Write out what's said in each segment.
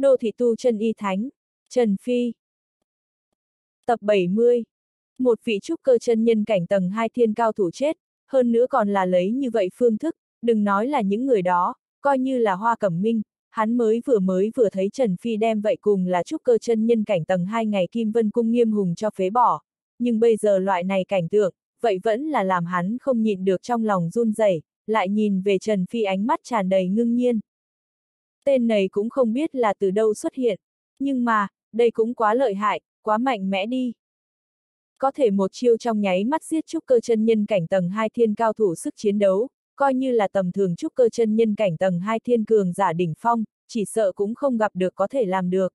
Đô thị tu chân y thánh, Trần Phi. Tập 70 Một vị trúc cơ chân nhân cảnh tầng 2 thiên cao thủ chết, hơn nữa còn là lấy như vậy phương thức, đừng nói là những người đó, coi như là hoa cẩm minh, hắn mới vừa mới vừa thấy Trần Phi đem vậy cùng là trúc cơ chân nhân cảnh tầng 2 ngày Kim Vân Cung nghiêm hùng cho phế bỏ, nhưng bây giờ loại này cảnh tượng, vậy vẫn là làm hắn không nhịn được trong lòng run rẩy, lại nhìn về Trần Phi ánh mắt tràn đầy ngưng nhiên. Tên này cũng không biết là từ đâu xuất hiện, nhưng mà, đây cũng quá lợi hại, quá mạnh mẽ đi. Có thể một chiêu trong nháy mắt giết trúc cơ chân nhân cảnh tầng 2 thiên cao thủ sức chiến đấu, coi như là tầm thường trúc cơ chân nhân cảnh tầng 2 thiên cường giả đỉnh phong, chỉ sợ cũng không gặp được có thể làm được.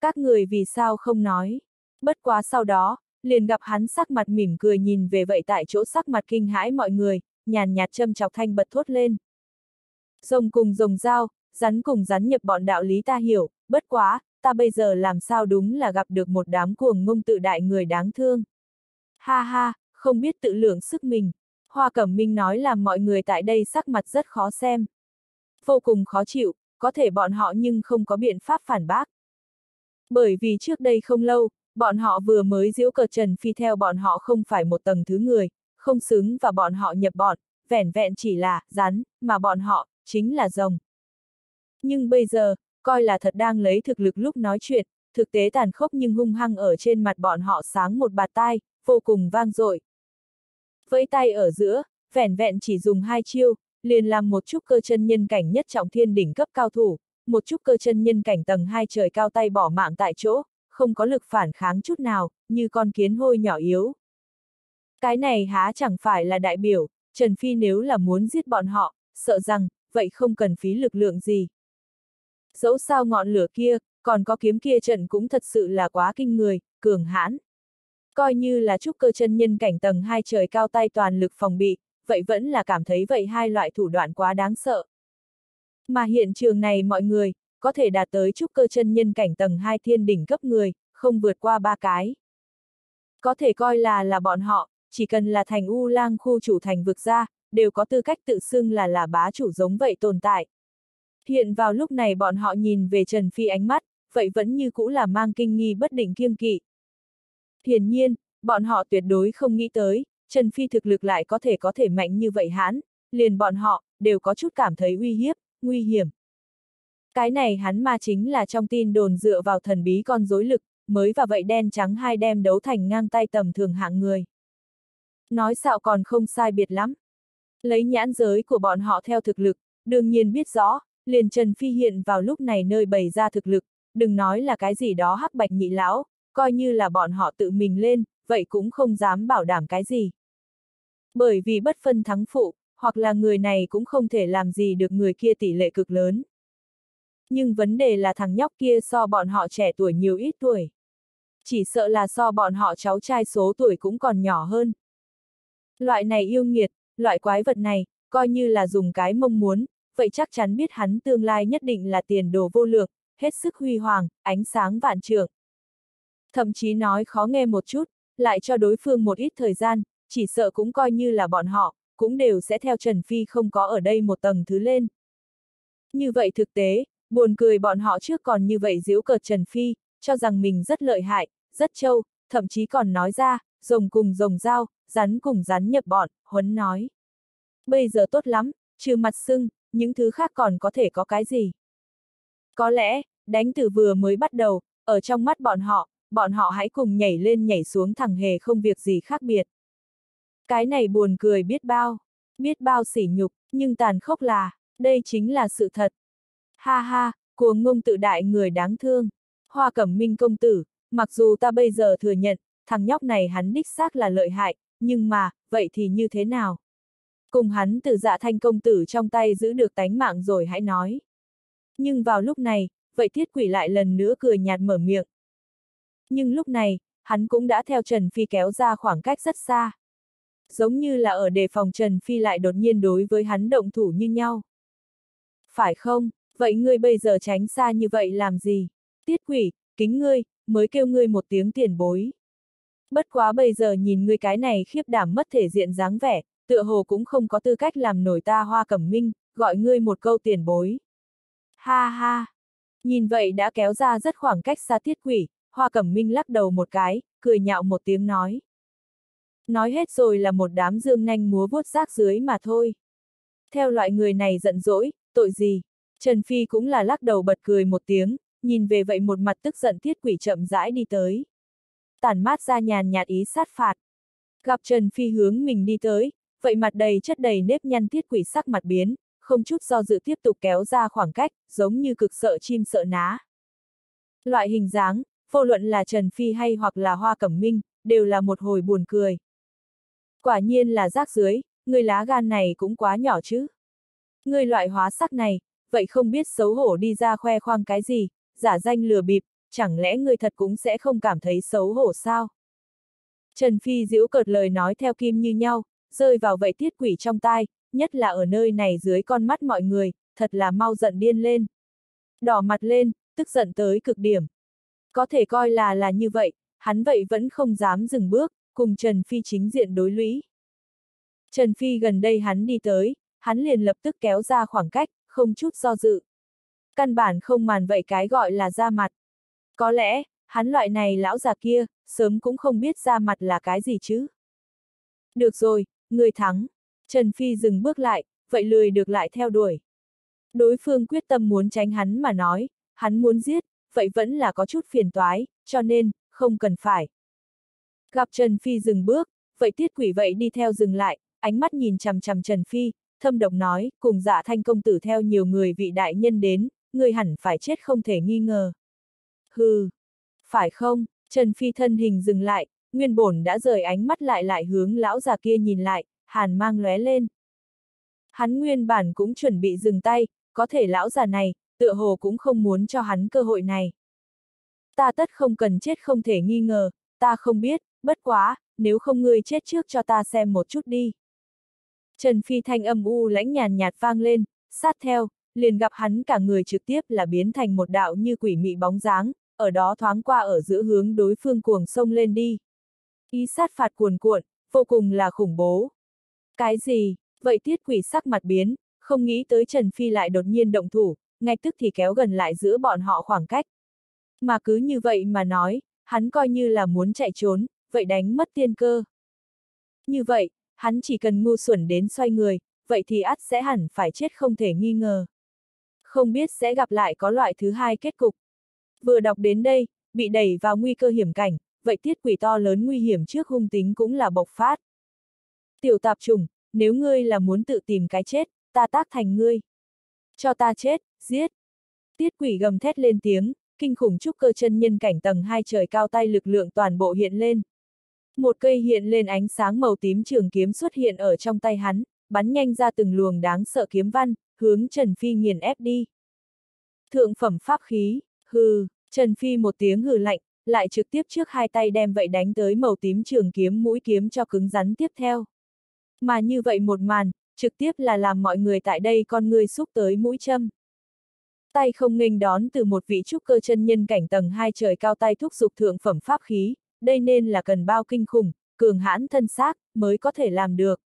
Các người vì sao không nói? Bất quá sau đó, liền gặp hắn sắc mặt mỉm cười nhìn về vậy tại chỗ sắc mặt kinh hãi mọi người, nhàn nhạt châm chọc thanh bật thốt lên. Rồng cùng rồng dao, rắn cùng rắn nhập bọn đạo lý ta hiểu, bất quá, ta bây giờ làm sao đúng là gặp được một đám cuồng ngông tự đại người đáng thương. Ha ha, không biết tự lượng sức mình. Hoa Cẩm Minh nói là mọi người tại đây sắc mặt rất khó xem. Vô cùng khó chịu, có thể bọn họ nhưng không có biện pháp phản bác. Bởi vì trước đây không lâu, bọn họ vừa mới diễu cờ Trần Phi theo bọn họ không phải một tầng thứ người, không xứng và bọn họ nhập bọn, vẻn vẹn chỉ là, rắn, mà bọn họ, chính là rồng. Nhưng bây giờ, coi là thật đang lấy thực lực lúc nói chuyện, thực tế tàn khốc nhưng hung hăng ở trên mặt bọn họ sáng một bạt tai, vô cùng vang dội. Với tay ở giữa, vẻn vẹn chỉ dùng hai chiêu, liền làm một chút cơ chân nhân cảnh nhất trọng thiên đỉnh cấp cao thủ, một chút cơ chân nhân cảnh tầng hai trời cao tay bỏ mạng tại chỗ, không có lực phản kháng chút nào, như con kiến hôi nhỏ yếu. Cái này há chẳng phải là đại biểu, Trần Phi nếu là muốn giết bọn họ, sợ rằng, vậy không cần phí lực lượng gì. Dẫu sao ngọn lửa kia, còn có kiếm kia trận cũng thật sự là quá kinh người, cường hãn. Coi như là trúc cơ chân nhân cảnh tầng hai trời cao tay toàn lực phòng bị, vậy vẫn là cảm thấy vậy hai loại thủ đoạn quá đáng sợ. Mà hiện trường này mọi người, có thể đạt tới trúc cơ chân nhân cảnh tầng 2 thiên đỉnh cấp người, không vượt qua ba cái. Có thể coi là là bọn họ, chỉ cần là thành U lang khu chủ thành vực ra, đều có tư cách tự xưng là là bá chủ giống vậy tồn tại. Hiện vào lúc này bọn họ nhìn về Trần Phi ánh mắt, vậy vẫn như cũ là mang kinh nghi bất định kiêng kỵ. Hiển nhiên, bọn họ tuyệt đối không nghĩ tới, Trần Phi thực lực lại có thể có thể mạnh như vậy hán liền bọn họ, đều có chút cảm thấy uy hiếp, nguy hiểm. Cái này hắn mà chính là trong tin đồn dựa vào thần bí con dối lực, mới và vậy đen trắng hai đem đấu thành ngang tay tầm thường hạng người. Nói xạo còn không sai biệt lắm. Lấy nhãn giới của bọn họ theo thực lực, đương nhiên biết rõ, liền Trần Phi hiện vào lúc này nơi bày ra thực lực, đừng nói là cái gì đó hắc bạch nhị lão, coi như là bọn họ tự mình lên, vậy cũng không dám bảo đảm cái gì. Bởi vì bất phân thắng phụ, hoặc là người này cũng không thể làm gì được người kia tỷ lệ cực lớn. Nhưng vấn đề là thằng nhóc kia so bọn họ trẻ tuổi nhiều ít tuổi. Chỉ sợ là so bọn họ cháu trai số tuổi cũng còn nhỏ hơn. Loại này yêu nghiệt, loại quái vật này, coi như là dùng cái mong muốn, vậy chắc chắn biết hắn tương lai nhất định là tiền đồ vô lượng, hết sức huy hoàng, ánh sáng vạn trượng. Thậm chí nói khó nghe một chút, lại cho đối phương một ít thời gian, chỉ sợ cũng coi như là bọn họ, cũng đều sẽ theo Trần Phi không có ở đây một tầng thứ lên. Như vậy thực tế, buồn cười bọn họ trước còn như vậy giễu cợt Trần Phi, cho rằng mình rất lợi hại, rất trâu, thậm chí còn nói ra, rồng cùng rồng dao, rắn cùng rắn nhập bọn, huấn nói. Bây giờ tốt lắm, trừ mặt sưng, những thứ khác còn có thể có cái gì? Có lẽ, đánh từ vừa mới bắt đầu, ở trong mắt bọn họ, bọn họ hãy cùng nhảy lên nhảy xuống thẳng hề không việc gì khác biệt. Cái này buồn cười biết bao, biết bao sỉ nhục, nhưng tàn khốc là, đây chính là sự thật. Ha ha, cuồng ngông tự đại người đáng thương. Hoa cẩm minh công tử, mặc dù ta bây giờ thừa nhận, thằng nhóc này hắn đích xác là lợi hại, nhưng mà, vậy thì như thế nào? Cùng hắn từ dạ thanh công tử trong tay giữ được tánh mạng rồi hãy nói. Nhưng vào lúc này, vậy thiết quỷ lại lần nữa cười nhạt mở miệng. Nhưng lúc này, hắn cũng đã theo Trần Phi kéo ra khoảng cách rất xa. Giống như là ở đề phòng Trần Phi lại đột nhiên đối với hắn động thủ như nhau. Phải không, vậy ngươi bây giờ tránh xa như vậy làm gì? Tiết quỷ, kính ngươi, mới kêu ngươi một tiếng tiền bối. Bất quá bây giờ nhìn ngươi cái này khiếp đảm mất thể diện dáng vẻ, tựa hồ cũng không có tư cách làm nổi ta hoa cẩm minh, gọi ngươi một câu tiền bối. Ha ha! Nhìn vậy đã kéo ra rất khoảng cách xa tiết quỷ, hoa cẩm minh lắc đầu một cái, cười nhạo một tiếng nói. Nói hết rồi là một đám dương nanh múa vuốt rác dưới mà thôi. Theo loại người này giận dỗi, tội gì? Trần Phi cũng là lắc đầu bật cười một tiếng, nhìn về vậy một mặt tức giận tiết quỷ chậm rãi đi tới. Tản mát ra nhàn nhạt ý sát phạt. Gặp Trần Phi hướng mình đi tới, vậy mặt đầy chất đầy nếp nhăn thiết quỷ sắc mặt biến, không chút do dự tiếp tục kéo ra khoảng cách, giống như cực sợ chim sợ ná. Loại hình dáng, vô luận là Trần Phi hay hoặc là Hoa Cẩm Minh, đều là một hồi buồn cười. Quả nhiên là rác dưới, người lá gan này cũng quá nhỏ chứ. Người loại hóa sắc này, vậy không biết xấu hổ đi ra khoe khoang cái gì, giả danh lừa bịp, chẳng lẽ người thật cũng sẽ không cảm thấy xấu hổ sao? Trần Phi giễu cợt lời nói theo kim như nhau, rơi vào vậy tiết quỷ trong tai, nhất là ở nơi này dưới con mắt mọi người, thật là mau giận điên lên. Đỏ mặt lên, tức giận tới cực điểm. Có thể coi là là như vậy, hắn vậy vẫn không dám dừng bước, cùng Trần Phi chính diện đối lũy. Trần Phi gần đây hắn đi tới, hắn liền lập tức kéo ra khoảng cách, không chút do dự. Căn bản không màn vậy cái gọi là ra mặt. Có lẽ, hắn loại này lão già kia, sớm cũng không biết ra mặt là cái gì chứ. Được rồi, người thắng. Trần Phi dừng bước lại, vậy lười được lại theo đuổi. Đối phương quyết tâm muốn tránh hắn mà nói, hắn muốn giết, vậy vẫn là có chút phiền toái, cho nên, không cần phải. Gặp Trần Phi dừng bước, vậy tiết quỷ vậy đi theo dừng lại, ánh mắt nhìn chằm chằm Trần Phi, thâm độc nói, cùng dạ thanh công tử theo nhiều người vị đại nhân đến, người hẳn phải chết không thể nghi ngờ. Hừ, phải không, Trần Phi thân hình dừng lại, nguyên bổn đã rời ánh mắt lại lại hướng lão già kia nhìn lại, hàn mang lóe lên. Hắn nguyên bản cũng chuẩn bị dừng tay, có thể lão già này, tựa hồ cũng không muốn cho hắn cơ hội này. Ta tất không cần chết không thể nghi ngờ, ta không biết, bất quá, nếu không ngươi chết trước cho ta xem một chút đi. Trần Phi thanh âm u lãnh nhàn nhạt vang lên, sát theo, liền gặp hắn cả người trực tiếp là biến thành một đạo như quỷ mị bóng dáng, ở đó thoáng qua ở giữa hướng đối phương cuồng sông lên đi. Ý sát phạt cuồn cuộn, vô cùng là khủng bố. Cái gì? Vậy tiết quỷ sắc mặt biến, không nghĩ tới Trần Phi lại đột nhiên động thủ, ngay tức thì kéo gần lại giữa bọn họ khoảng cách. Mà cứ như vậy mà nói, hắn coi như là muốn chạy trốn, vậy đánh mất tiên cơ. Như vậy, hắn chỉ cần ngu xuẩn đến xoay người, vậy thì ắt sẽ hẳn phải chết không thể nghi ngờ. Không biết sẽ gặp lại có loại thứ hai kết cục. Vừa đọc đến đây, bị đẩy vào nguy cơ hiểm cảnh, vậy tiết quỷ to lớn nguy hiểm trước hung tính cũng là bộc phát. Tiểu tạp trùng, nếu ngươi là muốn tự tìm cái chết, ta tác thành ngươi. Cho ta chết, giết. Tiết quỷ gầm thét lên tiếng, kinh khủng trúc cơ chân nhân cảnh tầng hai trời cao tay lực lượng toàn bộ hiện lên. Một cây hiện lên ánh sáng màu tím trường kiếm xuất hiện ở trong tay hắn, bắn nhanh ra từng luồng đáng sợ kiếm văn, hướng Trần Phi nghiền ép đi. Thượng phẩm pháp khí, hừ, Trần Phi một tiếng hừ lạnh, lại trực tiếp trước hai tay đem vậy đánh tới màu tím trường kiếm mũi kiếm cho cứng rắn tiếp theo. Mà như vậy một màn, trực tiếp là làm mọi người tại đây con người xúc tới mũi châm. Tay không nghênh đón từ một vị trúc cơ chân nhân cảnh tầng hai trời cao tay thúc dục thượng phẩm pháp khí, đây nên là cần bao kinh khủng, cường hãn thân xác, mới có thể làm được.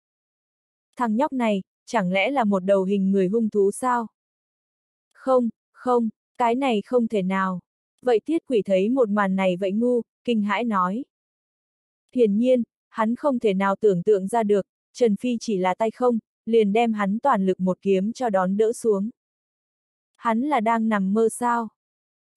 Thằng nhóc này, chẳng lẽ là một đầu hình người hung thú sao? Không, không, cái này không thể nào. Vậy tiết quỷ thấy một màn này vậy ngu, kinh hãi nói. Hiển nhiên, hắn không thể nào tưởng tượng ra được, Trần Phi chỉ là tay không, liền đem hắn toàn lực một kiếm cho đón đỡ xuống. Hắn là đang nằm mơ sao?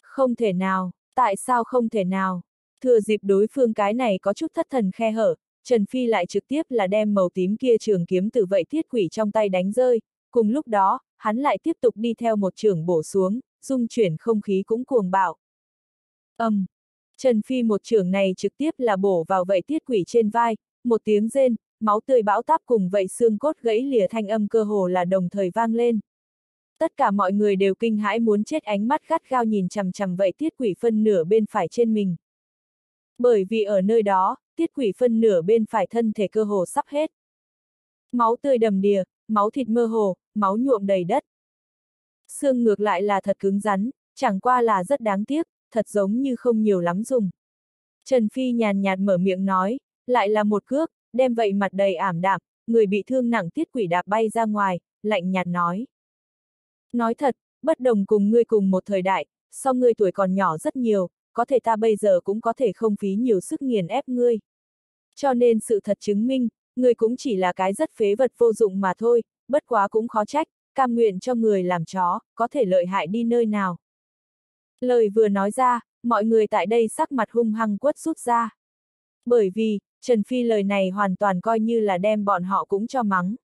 Không thể nào, tại sao không thể nào? Thừa dịp đối phương cái này có chút thất thần khe hở, Trần Phi lại trực tiếp là đem màu tím kia trường kiếm từ vậy thiết quỷ trong tay đánh rơi, cùng lúc đó, hắn lại tiếp tục đi theo một trường bổ xuống, dung chuyển không khí cũng cuồng bạo. Âm! Um, Trần Phi một trường này trực tiếp là bổ vào vậy tiết quỷ trên vai, một tiếng rên, máu tươi bão táp cùng vậy xương cốt gãy lìa thanh âm cơ hồ là đồng thời vang lên. Tất cả mọi người đều kinh hãi muốn chết ánh mắt gắt gao nhìn chằm chằm vậy tiết quỷ phân nửa bên phải trên mình. Bởi vì ở nơi đó, tiết quỷ phân nửa bên phải thân thể cơ hồ sắp hết. Máu tươi đầm đìa, máu thịt mơ hồ, máu nhuộm đầy đất. Xương ngược lại là thật cứng rắn, chẳng qua là rất đáng tiếc, thật giống như không nhiều lắm dùng. Trần Phi nhàn nhạt mở miệng nói, lại là một cước, đem vậy mặt đầy ảm đạm, người bị thương nặng tiết quỷ đạp bay ra ngoài, lạnh nhạt nói. Nói thật, bất đồng cùng ngươi cùng một thời đại, sau ngươi tuổi còn nhỏ rất nhiều, có thể ta bây giờ cũng có thể không phí nhiều sức nghiền ép ngươi. Cho nên sự thật chứng minh, ngươi cũng chỉ là cái rất phế vật vô dụng mà thôi, bất quá cũng khó trách, cam nguyện cho người làm chó, có thể lợi hại đi nơi nào. Lời vừa nói ra, mọi người tại đây sắc mặt hung hăng quất rút ra. Bởi vì, Trần Phi lời này hoàn toàn coi như là đem bọn họ cũng cho mắng.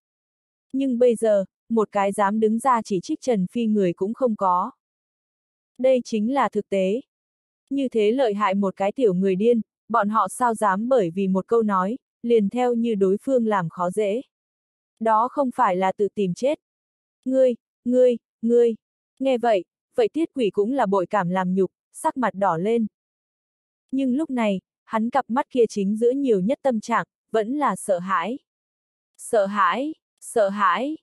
Nhưng bây giờ, một cái dám đứng ra chỉ trích Trần Phi người cũng không có. Đây chính là thực tế. Như thế lợi hại một cái tiểu người điên, bọn họ sao dám bởi vì một câu nói, liền theo như đối phương làm khó dễ. Đó không phải là tự tìm chết. Ngươi, ngươi, ngươi. Nghe vậy, vậy tiết quỷ cũng là bội cảm làm nhục, sắc mặt đỏ lên. Nhưng lúc này, hắn cặp mắt kia chính giữa nhiều nhất tâm trạng, vẫn là sợ hãi. Sợ hãi, sợ hãi.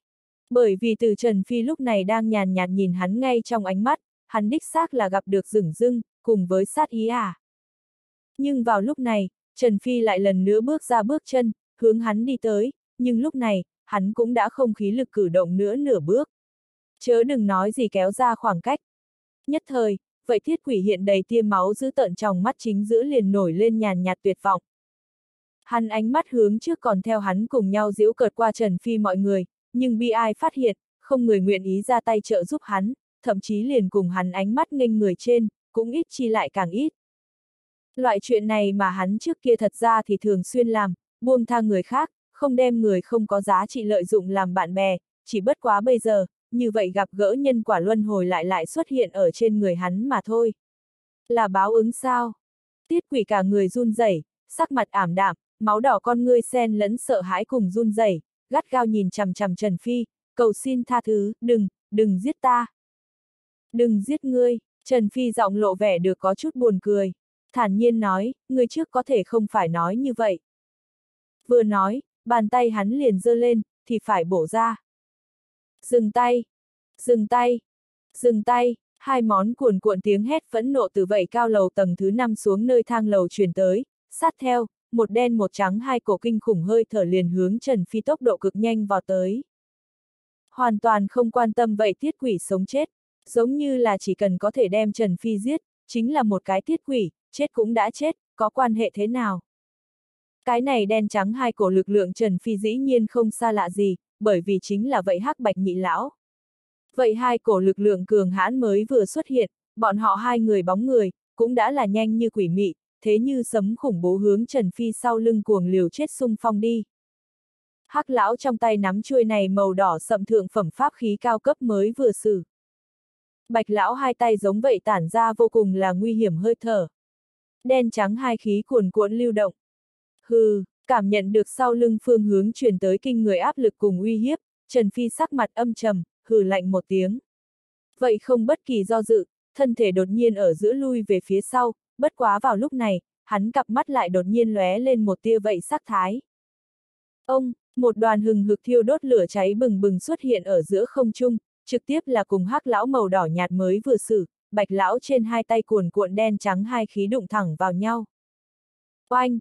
Bởi vì từ Trần Phi lúc này đang nhàn nhạt nhìn hắn ngay trong ánh mắt, hắn đích xác là gặp được rừng rưng, cùng với sát ý à. Nhưng vào lúc này, Trần Phi lại lần nữa bước ra bước chân, hướng hắn đi tới, nhưng lúc này, hắn cũng đã không khí lực cử động nữa nửa bước. Chớ đừng nói gì kéo ra khoảng cách. Nhất thời, vậy thiết quỷ hiện đầy tia máu giữ tợn trong mắt chính giữa liền nổi lên nhàn nhạt tuyệt vọng. Hắn ánh mắt hướng trước còn theo hắn cùng nhau giễu cợt qua Trần Phi mọi người, nhưng bi ai phát hiện, không người nguyện ý ra tay trợ giúp hắn, thậm chí liền cùng hắn ánh mắt nghênh người trên, cũng ít chi lại càng ít. Loại chuyện này mà hắn trước kia thật ra thì thường xuyên làm, buông tha người khác, không đem người không có giá trị lợi dụng làm bạn bè, chỉ bất quá bây giờ, như vậy gặp gỡ nhân quả luân hồi lại lại xuất hiện ở trên người hắn mà thôi. Là báo ứng sao? Tiết quỷ cả người run rẩy, sắc mặt ảm đạm, máu đỏ con ngươi sen lẫn sợ hãi cùng run rẩy, gắt gao nhìn chằm chằm Trần Phi, cầu xin tha thứ, đừng, đừng giết ta. Đừng giết ngươi, Trần Phi giọng lộ vẻ được có chút buồn cười. Thản nhiên nói, ngươi trước có thể không phải nói như vậy. Vừa nói, bàn tay hắn liền giơ lên, thì phải bổ ra. Dừng tay! Dừng tay! Dừng tay! Hai món cuồn cuộn tiếng hét phẫn nộ từ vậy cao lầu tầng thứ năm xuống nơi thang lầu truyền tới, sát theo, một đen một trắng hai cổ kinh khủng hơi thở liền hướng Trần Phi tốc độ cực nhanh vào tới. Hoàn toàn không quan tâm vậy tiết quỷ sống chết, giống như là chỉ cần có thể đem Trần Phi giết, chính là một cái tiết quỷ, chết cũng đã chết, có quan hệ thế nào? Cái này đen trắng hai cổ lực lượng Trần Phi dĩ nhiên không xa lạ gì, bởi vì chính là vậy hắc bạch nhị lão. Vậy hai cổ lực lượng cường hãn mới vừa xuất hiện, bọn họ hai người bóng người, cũng đã là nhanh như quỷ mị, thế như sấm khủng bố hướng Trần Phi sau lưng cuồng liều chết sung phong đi. Hắc lão trong tay nắm chuôi này màu đỏ sậm thượng phẩm pháp khí cao cấp mới vừa xử. Bạch lão hai tay giống vậy tản ra vô cùng là nguy hiểm hơi thở. Đen trắng hai khí cuồn cuộn lưu động. Hừ, cảm nhận được sau lưng phương hướng truyền tới kinh người áp lực cùng uy hiếp, Trần Phi sắc mặt âm trầm, hừ lạnh một tiếng. Vậy không bất kỳ do dự, thân thể đột nhiên ở giữa lui về phía sau, bất quá vào lúc này, hắn cặp mắt lại đột nhiên lóe lên một tia vậy sắc thái. Ông, một đoàn hừng hực thiêu đốt lửa cháy bừng bừng xuất hiện ở giữa không trung, trực tiếp là cùng hắc lão màu đỏ nhạt mới vừa xử, bạch lão trên hai tay cuồn cuộn đen trắng hai khí đụng thẳng vào nhau. Oanh!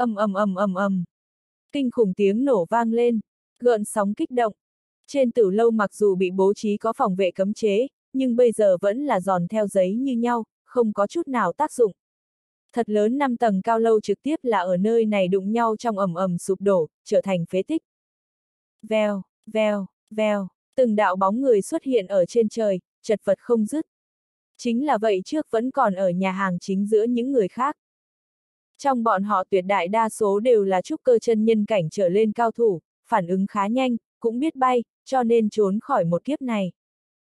Ầm ầm ầm ầm ầm. Kinh khủng tiếng nổ vang lên, gợn sóng kích động. Trên tử lâu mặc dù bị bố trí có phòng vệ cấm chế, nhưng bây giờ vẫn là giòn theo giấy như nhau, không có chút nào tác dụng. Thật lớn năm tầng cao lâu trực tiếp là ở nơi này đụng nhau trong ầm ầm sụp đổ, trở thành phế tích. Vèo, vèo, vèo, từng đạo bóng người xuất hiện ở trên trời, chật vật không dứt. Chính là vậy trước vẫn còn ở nhà hàng chính giữa những người khác. Trong bọn họ tuyệt đại đa số đều là trúc cơ chân nhân cảnh trở lên cao thủ, phản ứng khá nhanh, cũng biết bay, cho nên trốn khỏi một kiếp này.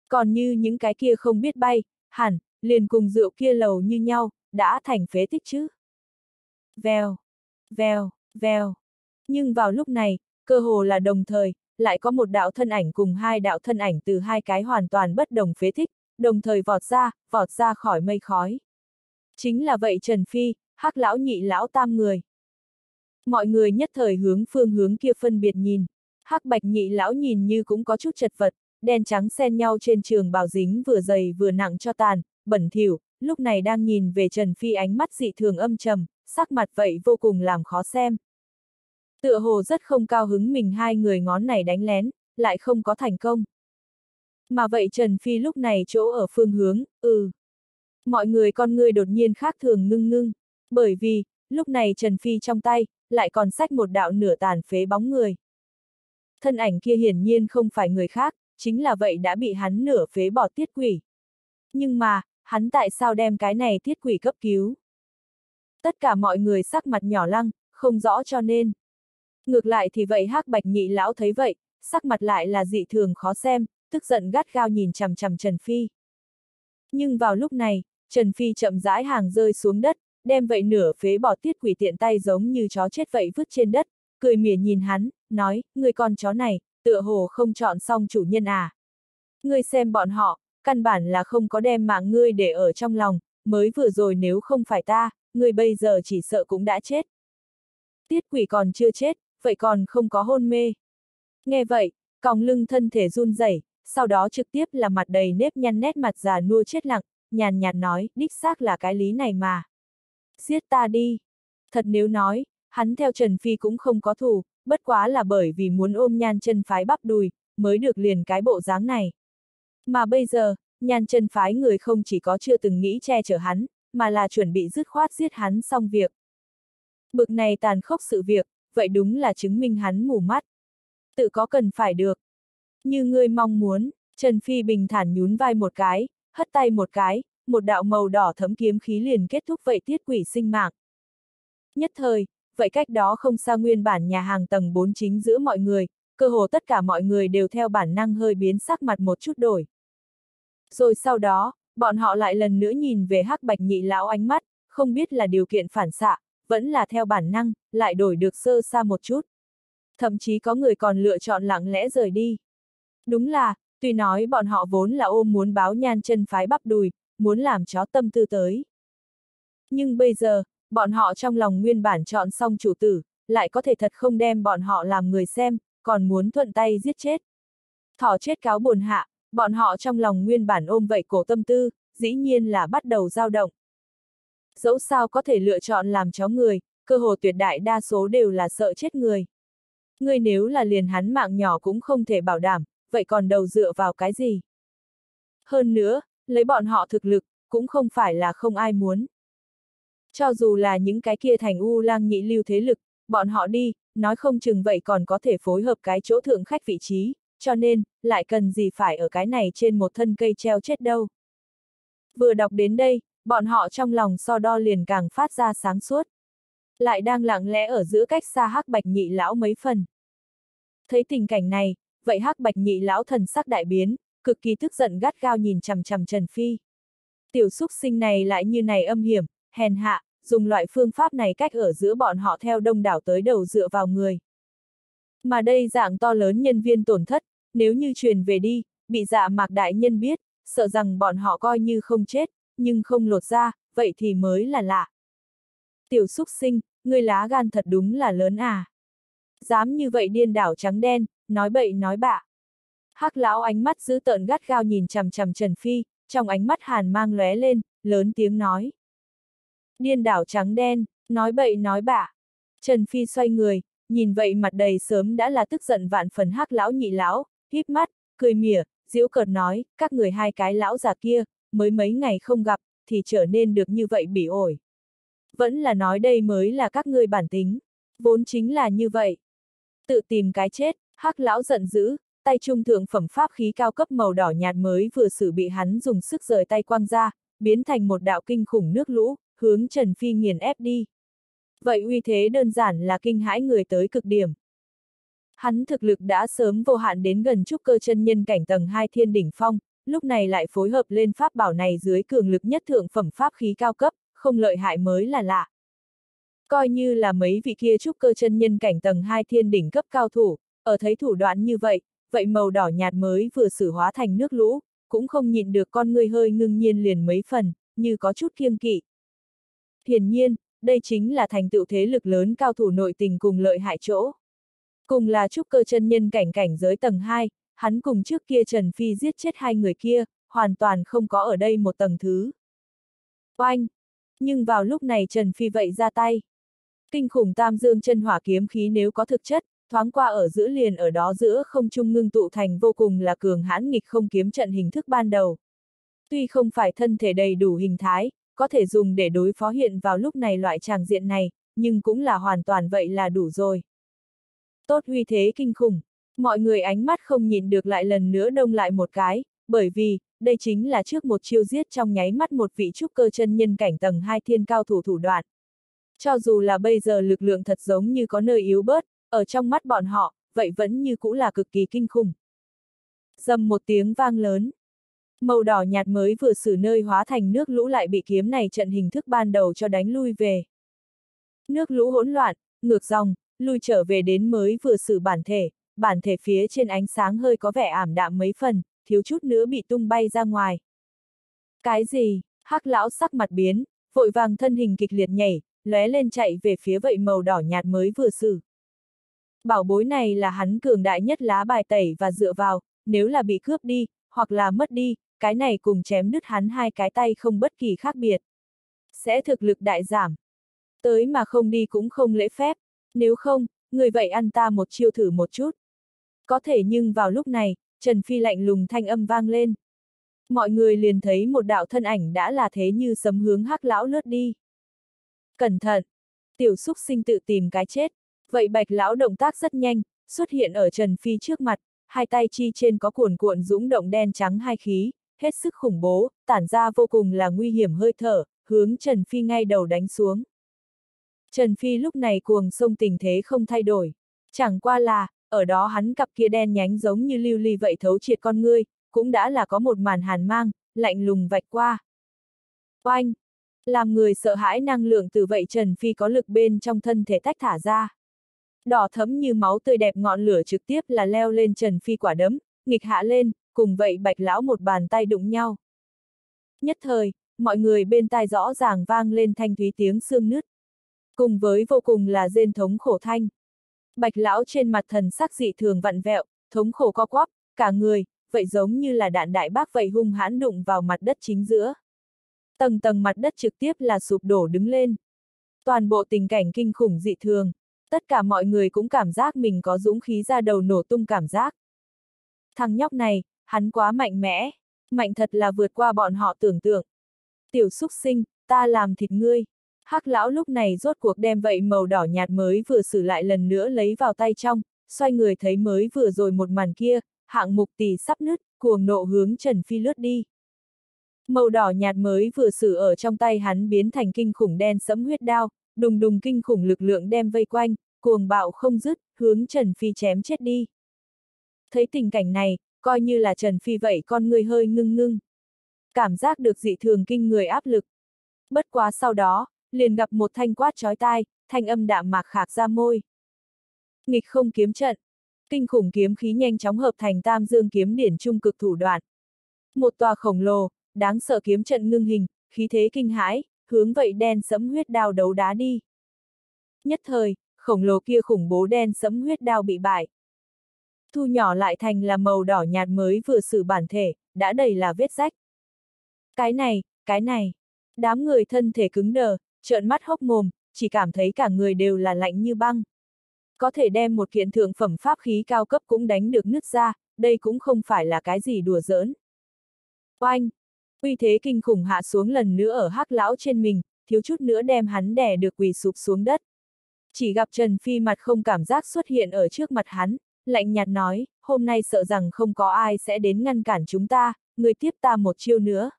Còn như những cái kia không biết bay, hẳn, liền cùng rượu kia lầu như nhau, đã thành phế tích chứ. Vèo, vèo, vèo. Nhưng vào lúc này, cơ hồ là đồng thời, lại có một đạo thân ảnh cùng hai đạo thân ảnh từ hai cái hoàn toàn bất đồng phế tích, đồng thời vọt ra, vọt ra khỏi mây khói. Chính là vậy Trần Phi, hắc lão nhị lão tam người. Mọi người nhất thời hướng phương hướng kia phân biệt nhìn, hắc bạch nhị lão nhìn như cũng có chút chật vật, đen trắng xen nhau trên trường bào dính vừa dày vừa nặng cho tàn, bẩn thỉu, lúc này đang nhìn về Trần Phi ánh mắt dị thường âm trầm, sắc mặt vậy vô cùng làm khó xem. Tựa hồ rất không cao hứng mình hai người ngón này đánh lén, lại không có thành công. Mà vậy Trần Phi lúc này chỗ ở phương hướng, ừ. Mọi người con người đột nhiên khác thường ngưng ngưng, bởi vì, lúc này Trần Phi trong tay, lại còn sách một đạo nửa tàn phế bóng người. Thân ảnh kia hiển nhiên không phải người khác, chính là vậy đã bị hắn nửa phế bỏ tiết quỷ. Nhưng mà, hắn tại sao đem cái này tiết quỷ cấp cứu? Tất cả mọi người sắc mặt nhỏ lăng, không rõ cho nên. Ngược lại thì vậy hắc bạch nhị lão thấy vậy, sắc mặt lại là dị thường khó xem, tức giận gắt gao nhìn chằm chằm Trần Phi. Nhưng vào lúc này, Trần Phi chậm rãi hàng rơi xuống đất, đem vậy nửa phế bỏ tiết quỷ tiện tay giống như chó chết vậy vứt trên đất, cười mỉa nhìn hắn, nói, người con chó này, tựa hồ không chọn xong chủ nhân à. Ngươi xem bọn họ, căn bản là không có đem mạng ngươi để ở trong lòng, mới vừa rồi nếu không phải ta, ngươi bây giờ chỉ sợ cũng đã chết. Tiết quỷ còn chưa chết, vậy còn không có hôn mê. Nghe vậy, còng lưng thân thể run rẩy, sau đó trực tiếp là mặt đầy nếp nhăn nét mặt già nua chết lặng, nhàn nhạt nói, đích xác là cái lý này mà. Giết ta đi. Thật nếu nói, hắn theo Trần Phi cũng không có thù, bất quá là bởi vì muốn ôm nhan chân phái bắp đùi, mới được liền cái bộ dáng này. Mà bây giờ, nhan chân phái người không chỉ có chưa từng nghĩ che chở hắn, mà là chuẩn bị dứt khoát giết hắn xong việc. Bực này tàn khốc sự việc, vậy đúng là chứng minh hắn mù mắt. Tự có cần phải được. Như ngươi mong muốn, Trần Phi bình thản nhún vai một cái, hất tay một cái, một đạo màu đỏ thấm kiếm khí liền kết thúc vậy tiết quỷ sinh mạng. Nhất thời, vậy cách đó không xa nguyên bản nhà hàng tầng 4 chính giữa mọi người, cơ hồ tất cả mọi người đều theo bản năng hơi biến sắc mặt một chút đổi. Rồi sau đó, bọn họ lại lần nữa nhìn về hắc bạch nhị lão ánh mắt, không biết là điều kiện phản xạ, vẫn là theo bản năng, lại đổi được sơ xa một chút. Thậm chí có người còn lựa chọn lặng lẽ rời đi. Đúng là, tuy nói bọn họ vốn là ôm muốn báo nhan chân phái bắp đùi, muốn làm chó tâm tư tới. Nhưng bây giờ, bọn họ trong lòng nguyên bản chọn xong chủ tử, lại có thể thật không đem bọn họ làm người xem, còn muốn thuận tay giết chết. Thỏ chết cáo buồn hạ, bọn họ trong lòng nguyên bản ôm vậy cổ tâm tư, dĩ nhiên là bắt đầu dao động. Dẫu sao có thể lựa chọn làm chó người, cơ hồ tuyệt đại đa số đều là sợ chết người. Người nếu là liền hắn mạng nhỏ cũng không thể bảo đảm, vậy còn đầu dựa vào cái gì? Hơn nữa, lấy bọn họ thực lực, cũng không phải là không ai muốn. Cho dù là những cái kia thành u lang nhị lưu thế lực, bọn họ đi, nói không chừng vậy còn có thể phối hợp cái chỗ thượng khách vị trí, cho nên, lại cần gì phải ở cái này trên một thân cây treo chết đâu. Vừa đọc đến đây, bọn họ trong lòng so đo liền càng phát ra sáng suốt. Lại đang lặng lẽ ở giữa cách xa hắc bạch nhị lão mấy phần. Thấy tình cảnh này, vậy hắc bạch nhị lão thần sắc đại biến, cực kỳ tức giận gắt gao nhìn chằm chằm Trần Phi. Tiểu xúc sinh này lại như này âm hiểm, hèn hạ, dùng loại phương pháp này cách ở giữa bọn họ theo đông đảo tới đầu dựa vào người. Mà đây dạng to lớn nhân viên tổn thất, nếu như truyền về đi, bị dạ mạc đại nhân biết, sợ rằng bọn họ coi như không chết, nhưng không lột ra, vậy thì mới là lạ. Tiểu xúc sinh, ngươi lá gan thật đúng là lớn à. Dám như vậy điên đảo trắng đen, nói bậy nói bạ. Hắc lão ánh mắt giữ tợn gắt gao nhìn chằm chằm Trần Phi, trong ánh mắt hàn mang lóe lên, lớn tiếng nói. Điên đảo trắng đen, nói bậy nói bạ. Trần Phi xoay người, nhìn vậy mặt đầy sớm đã là tức giận vạn phần hắc lão nhị lão, híp mắt, cười mỉa, diễu cợt nói, các người hai cái lão già kia, mới mấy ngày không gặp, thì trở nên được như vậy bỉ ổi. Vẫn là nói đây mới là các ngươi bản tính, vốn chính là như vậy. Tự tìm cái chết, hắc lão giận dữ, tay trung thượng phẩm pháp khí cao cấp màu đỏ nhạt mới vừa xử bị hắn dùng sức rời tay quăng ra, biến thành một đạo kinh khủng nước lũ, hướng Trần Phi nghiền ép đi. Vậy uy thế đơn giản là kinh hãi người tới cực điểm. Hắn thực lực đã sớm vô hạn đến gần trúc cơ chân nhân cảnh tầng 2 thiên đỉnh phong, lúc này lại phối hợp lên pháp bảo này dưới cường lực nhất thượng phẩm pháp khí cao cấp, không lợi hại mới là lạ. Coi như là mấy vị kia trúc cơ chân nhân cảnh tầng 2 thiên đỉnh cấp cao thủ, ở thấy thủ đoạn như vậy, vậy màu đỏ nhạt mới vừa xử hóa thành nước lũ, cũng không nhịn được con người hơi ngưng nhiên liền mấy phần, như có chút kiêng kỵ. Hiển nhiên, đây chính là thành tựu thế lực lớn cao thủ nội tình cùng lợi hại chỗ. Cùng là trúc cơ chân nhân cảnh cảnh giới tầng 2, hắn cùng trước kia Trần Phi giết chết hai người kia, hoàn toàn không có ở đây một tầng thứ. Oanh! Nhưng vào lúc này Trần Phi vậy ra tay. Kinh khủng tam dương chân hỏa kiếm khí nếu có thực chất, thoáng qua ở giữa liền ở đó giữa không trung ngưng tụ thành vô cùng là cường hãn nghịch không kiếm trận hình thức ban đầu. Tuy không phải thân thể đầy đủ hình thái, có thể dùng để đối phó hiện vào lúc này loại tràng diện này, nhưng cũng là hoàn toàn vậy là đủ rồi. Tốt huy thế kinh khủng, mọi người ánh mắt không nhìn được lại lần nữa đông lại một cái, bởi vì, đây chính là trước một chiêu giết trong nháy mắt một vị trúc cơ chân nhân cảnh tầng hai thiên cao thủ thủ đoạn. Cho dù là bây giờ lực lượng thật giống như có nơi yếu bớt, ở trong mắt bọn họ, vậy vẫn như cũ là cực kỳ kinh khủng. Dầm một tiếng vang lớn. Màu đỏ nhạt mới vừa xử nơi hóa thành nước lũ lại bị kiếm này trận hình thức ban đầu cho đánh lui về. Nước lũ hỗn loạn, ngược dòng, lui trở về đến mới vừa xử bản thể, bản thể phía trên ánh sáng hơi có vẻ ảm đạm mấy phần, thiếu chút nữa bị tung bay ra ngoài. Cái gì? hắc lão sắc mặt biến, vội vàng thân hình kịch liệt nhảy, lóe lên chạy về phía vậy màu đỏ nhạt mới vừa xử. Bảo bối này là hắn cường đại nhất lá bài tẩy và dựa vào, nếu là bị cướp đi, hoặc là mất đi, cái này cùng chém đứt hắn hai cái tay không bất kỳ khác biệt. Sẽ thực lực đại giảm. Tới mà không đi cũng không lễ phép, nếu không, người vậy ăn ta một chiêu thử một chút. Có thể nhưng vào lúc này, Trần Phi lạnh lùng thanh âm vang lên. Mọi người liền thấy một đạo thân ảnh đã là thế như sấm hướng hắc lão lướt đi. Cẩn thận! Tiểu xúc sinh tự tìm cái chết. Vậy bạch lão động tác rất nhanh, xuất hiện ở Trần Phi trước mặt, hai tay chi trên có cuồn cuộn dũng động đen trắng hai khí, hết sức khủng bố, tản ra vô cùng là nguy hiểm hơi thở, hướng Trần Phi ngay đầu đánh xuống. Trần Phi lúc này cuồng sông tình thế không thay đổi. Chẳng qua là, ở đó hắn cặp kia đen nhánh giống như lưu ly vậy thấu triệt con ngươi, cũng đã là có một màn hàn mang, lạnh lùng vạch qua. Oanh! Làm người sợ hãi năng lượng từ vậy Trần Phi có lực bên trong thân thể tách thả ra. Đỏ thấm như máu tươi đẹp ngọn lửa trực tiếp là leo lên Trần Phi quả đấm, nghịch hạ lên, cùng vậy bạch lão một bàn tay đụng nhau. Nhất thời, mọi người bên tai rõ ràng vang lên thanh thúy tiếng xương nứt. Cùng với vô cùng là rên thống khổ thanh. Bạch lão trên mặt thần sắc dị thường vặn vẹo, thống khổ co quắp, cả người, vậy giống như là đạn đại bác vậy hung hãn đụng vào mặt đất chính giữa. Tầng tầng mặt đất trực tiếp là sụp đổ đứng lên. Toàn bộ tình cảnh kinh khủng dị thường, tất cả mọi người cũng cảm giác mình có dũng khí ra đầu nổ tung cảm giác. Thằng nhóc này, hắn quá mạnh mẽ, mạnh thật là vượt qua bọn họ tưởng tượng. Tiểu xúc sinh, ta làm thịt ngươi. Hắc lão lúc này rốt cuộc đem vậy màu đỏ nhạt mới vừa xử lại lần nữa lấy vào tay trong, xoay người thấy mới vừa rồi một màn kia, hạng mục tỷ sắp nứt, cuồng nộ hướng Trần Phi lướt đi. Màu đỏ nhạt mới vừa xử ở trong tay hắn biến thành kinh khủng đen sẫm huyết đao, đùng đùng kinh khủng lực lượng đem vây quanh, cuồng bạo không dứt, hướng Trần Phi chém chết đi. Thấy tình cảnh này, coi như là Trần Phi vậy con người hơi ngưng ngưng. Cảm giác được dị thường kinh người áp lực. Bất quá sau đó, liền gặp một thanh quát chói tai, thanh âm đạm mạc khạc ra môi. Nghịch không kiếm trận. Kinh khủng kiếm khí nhanh chóng hợp thành tam dương kiếm điển trung cực thủ đoạn. Một tòa khổng lồ, đáng sợ kiếm trận ngưng hình, khí thế kinh hãi, hướng vậy đen sẫm huyết đao đấu đá đi. Nhất thời, khổng lồ kia khủng bố đen sẫm huyết đao bị bại. Thu nhỏ lại thành là màu đỏ nhạt mới vừa xử bản thể, đã đầy là vết rách. Cái này, cái này. Đám người thân thể cứng đờ, trợn mắt hốc mồm, chỉ cảm thấy cả người đều là lạnh như băng. Có thể đem một kiện thượng phẩm pháp khí cao cấp cũng đánh được nứt ra, đây cũng không phải là cái gì đùa giỡn. Oanh! Uy thế kinh khủng hạ xuống lần nữa ở hắc lão trên mình, thiếu chút nữa đem hắn đè được quỳ sụp xuống đất. Chỉ gặp Trần Phi mặt không cảm giác xuất hiện ở trước mặt hắn, lạnh nhạt nói, hôm nay sợ rằng không có ai sẽ đến ngăn cản chúng ta, người tiếp ta một chiêu nữa.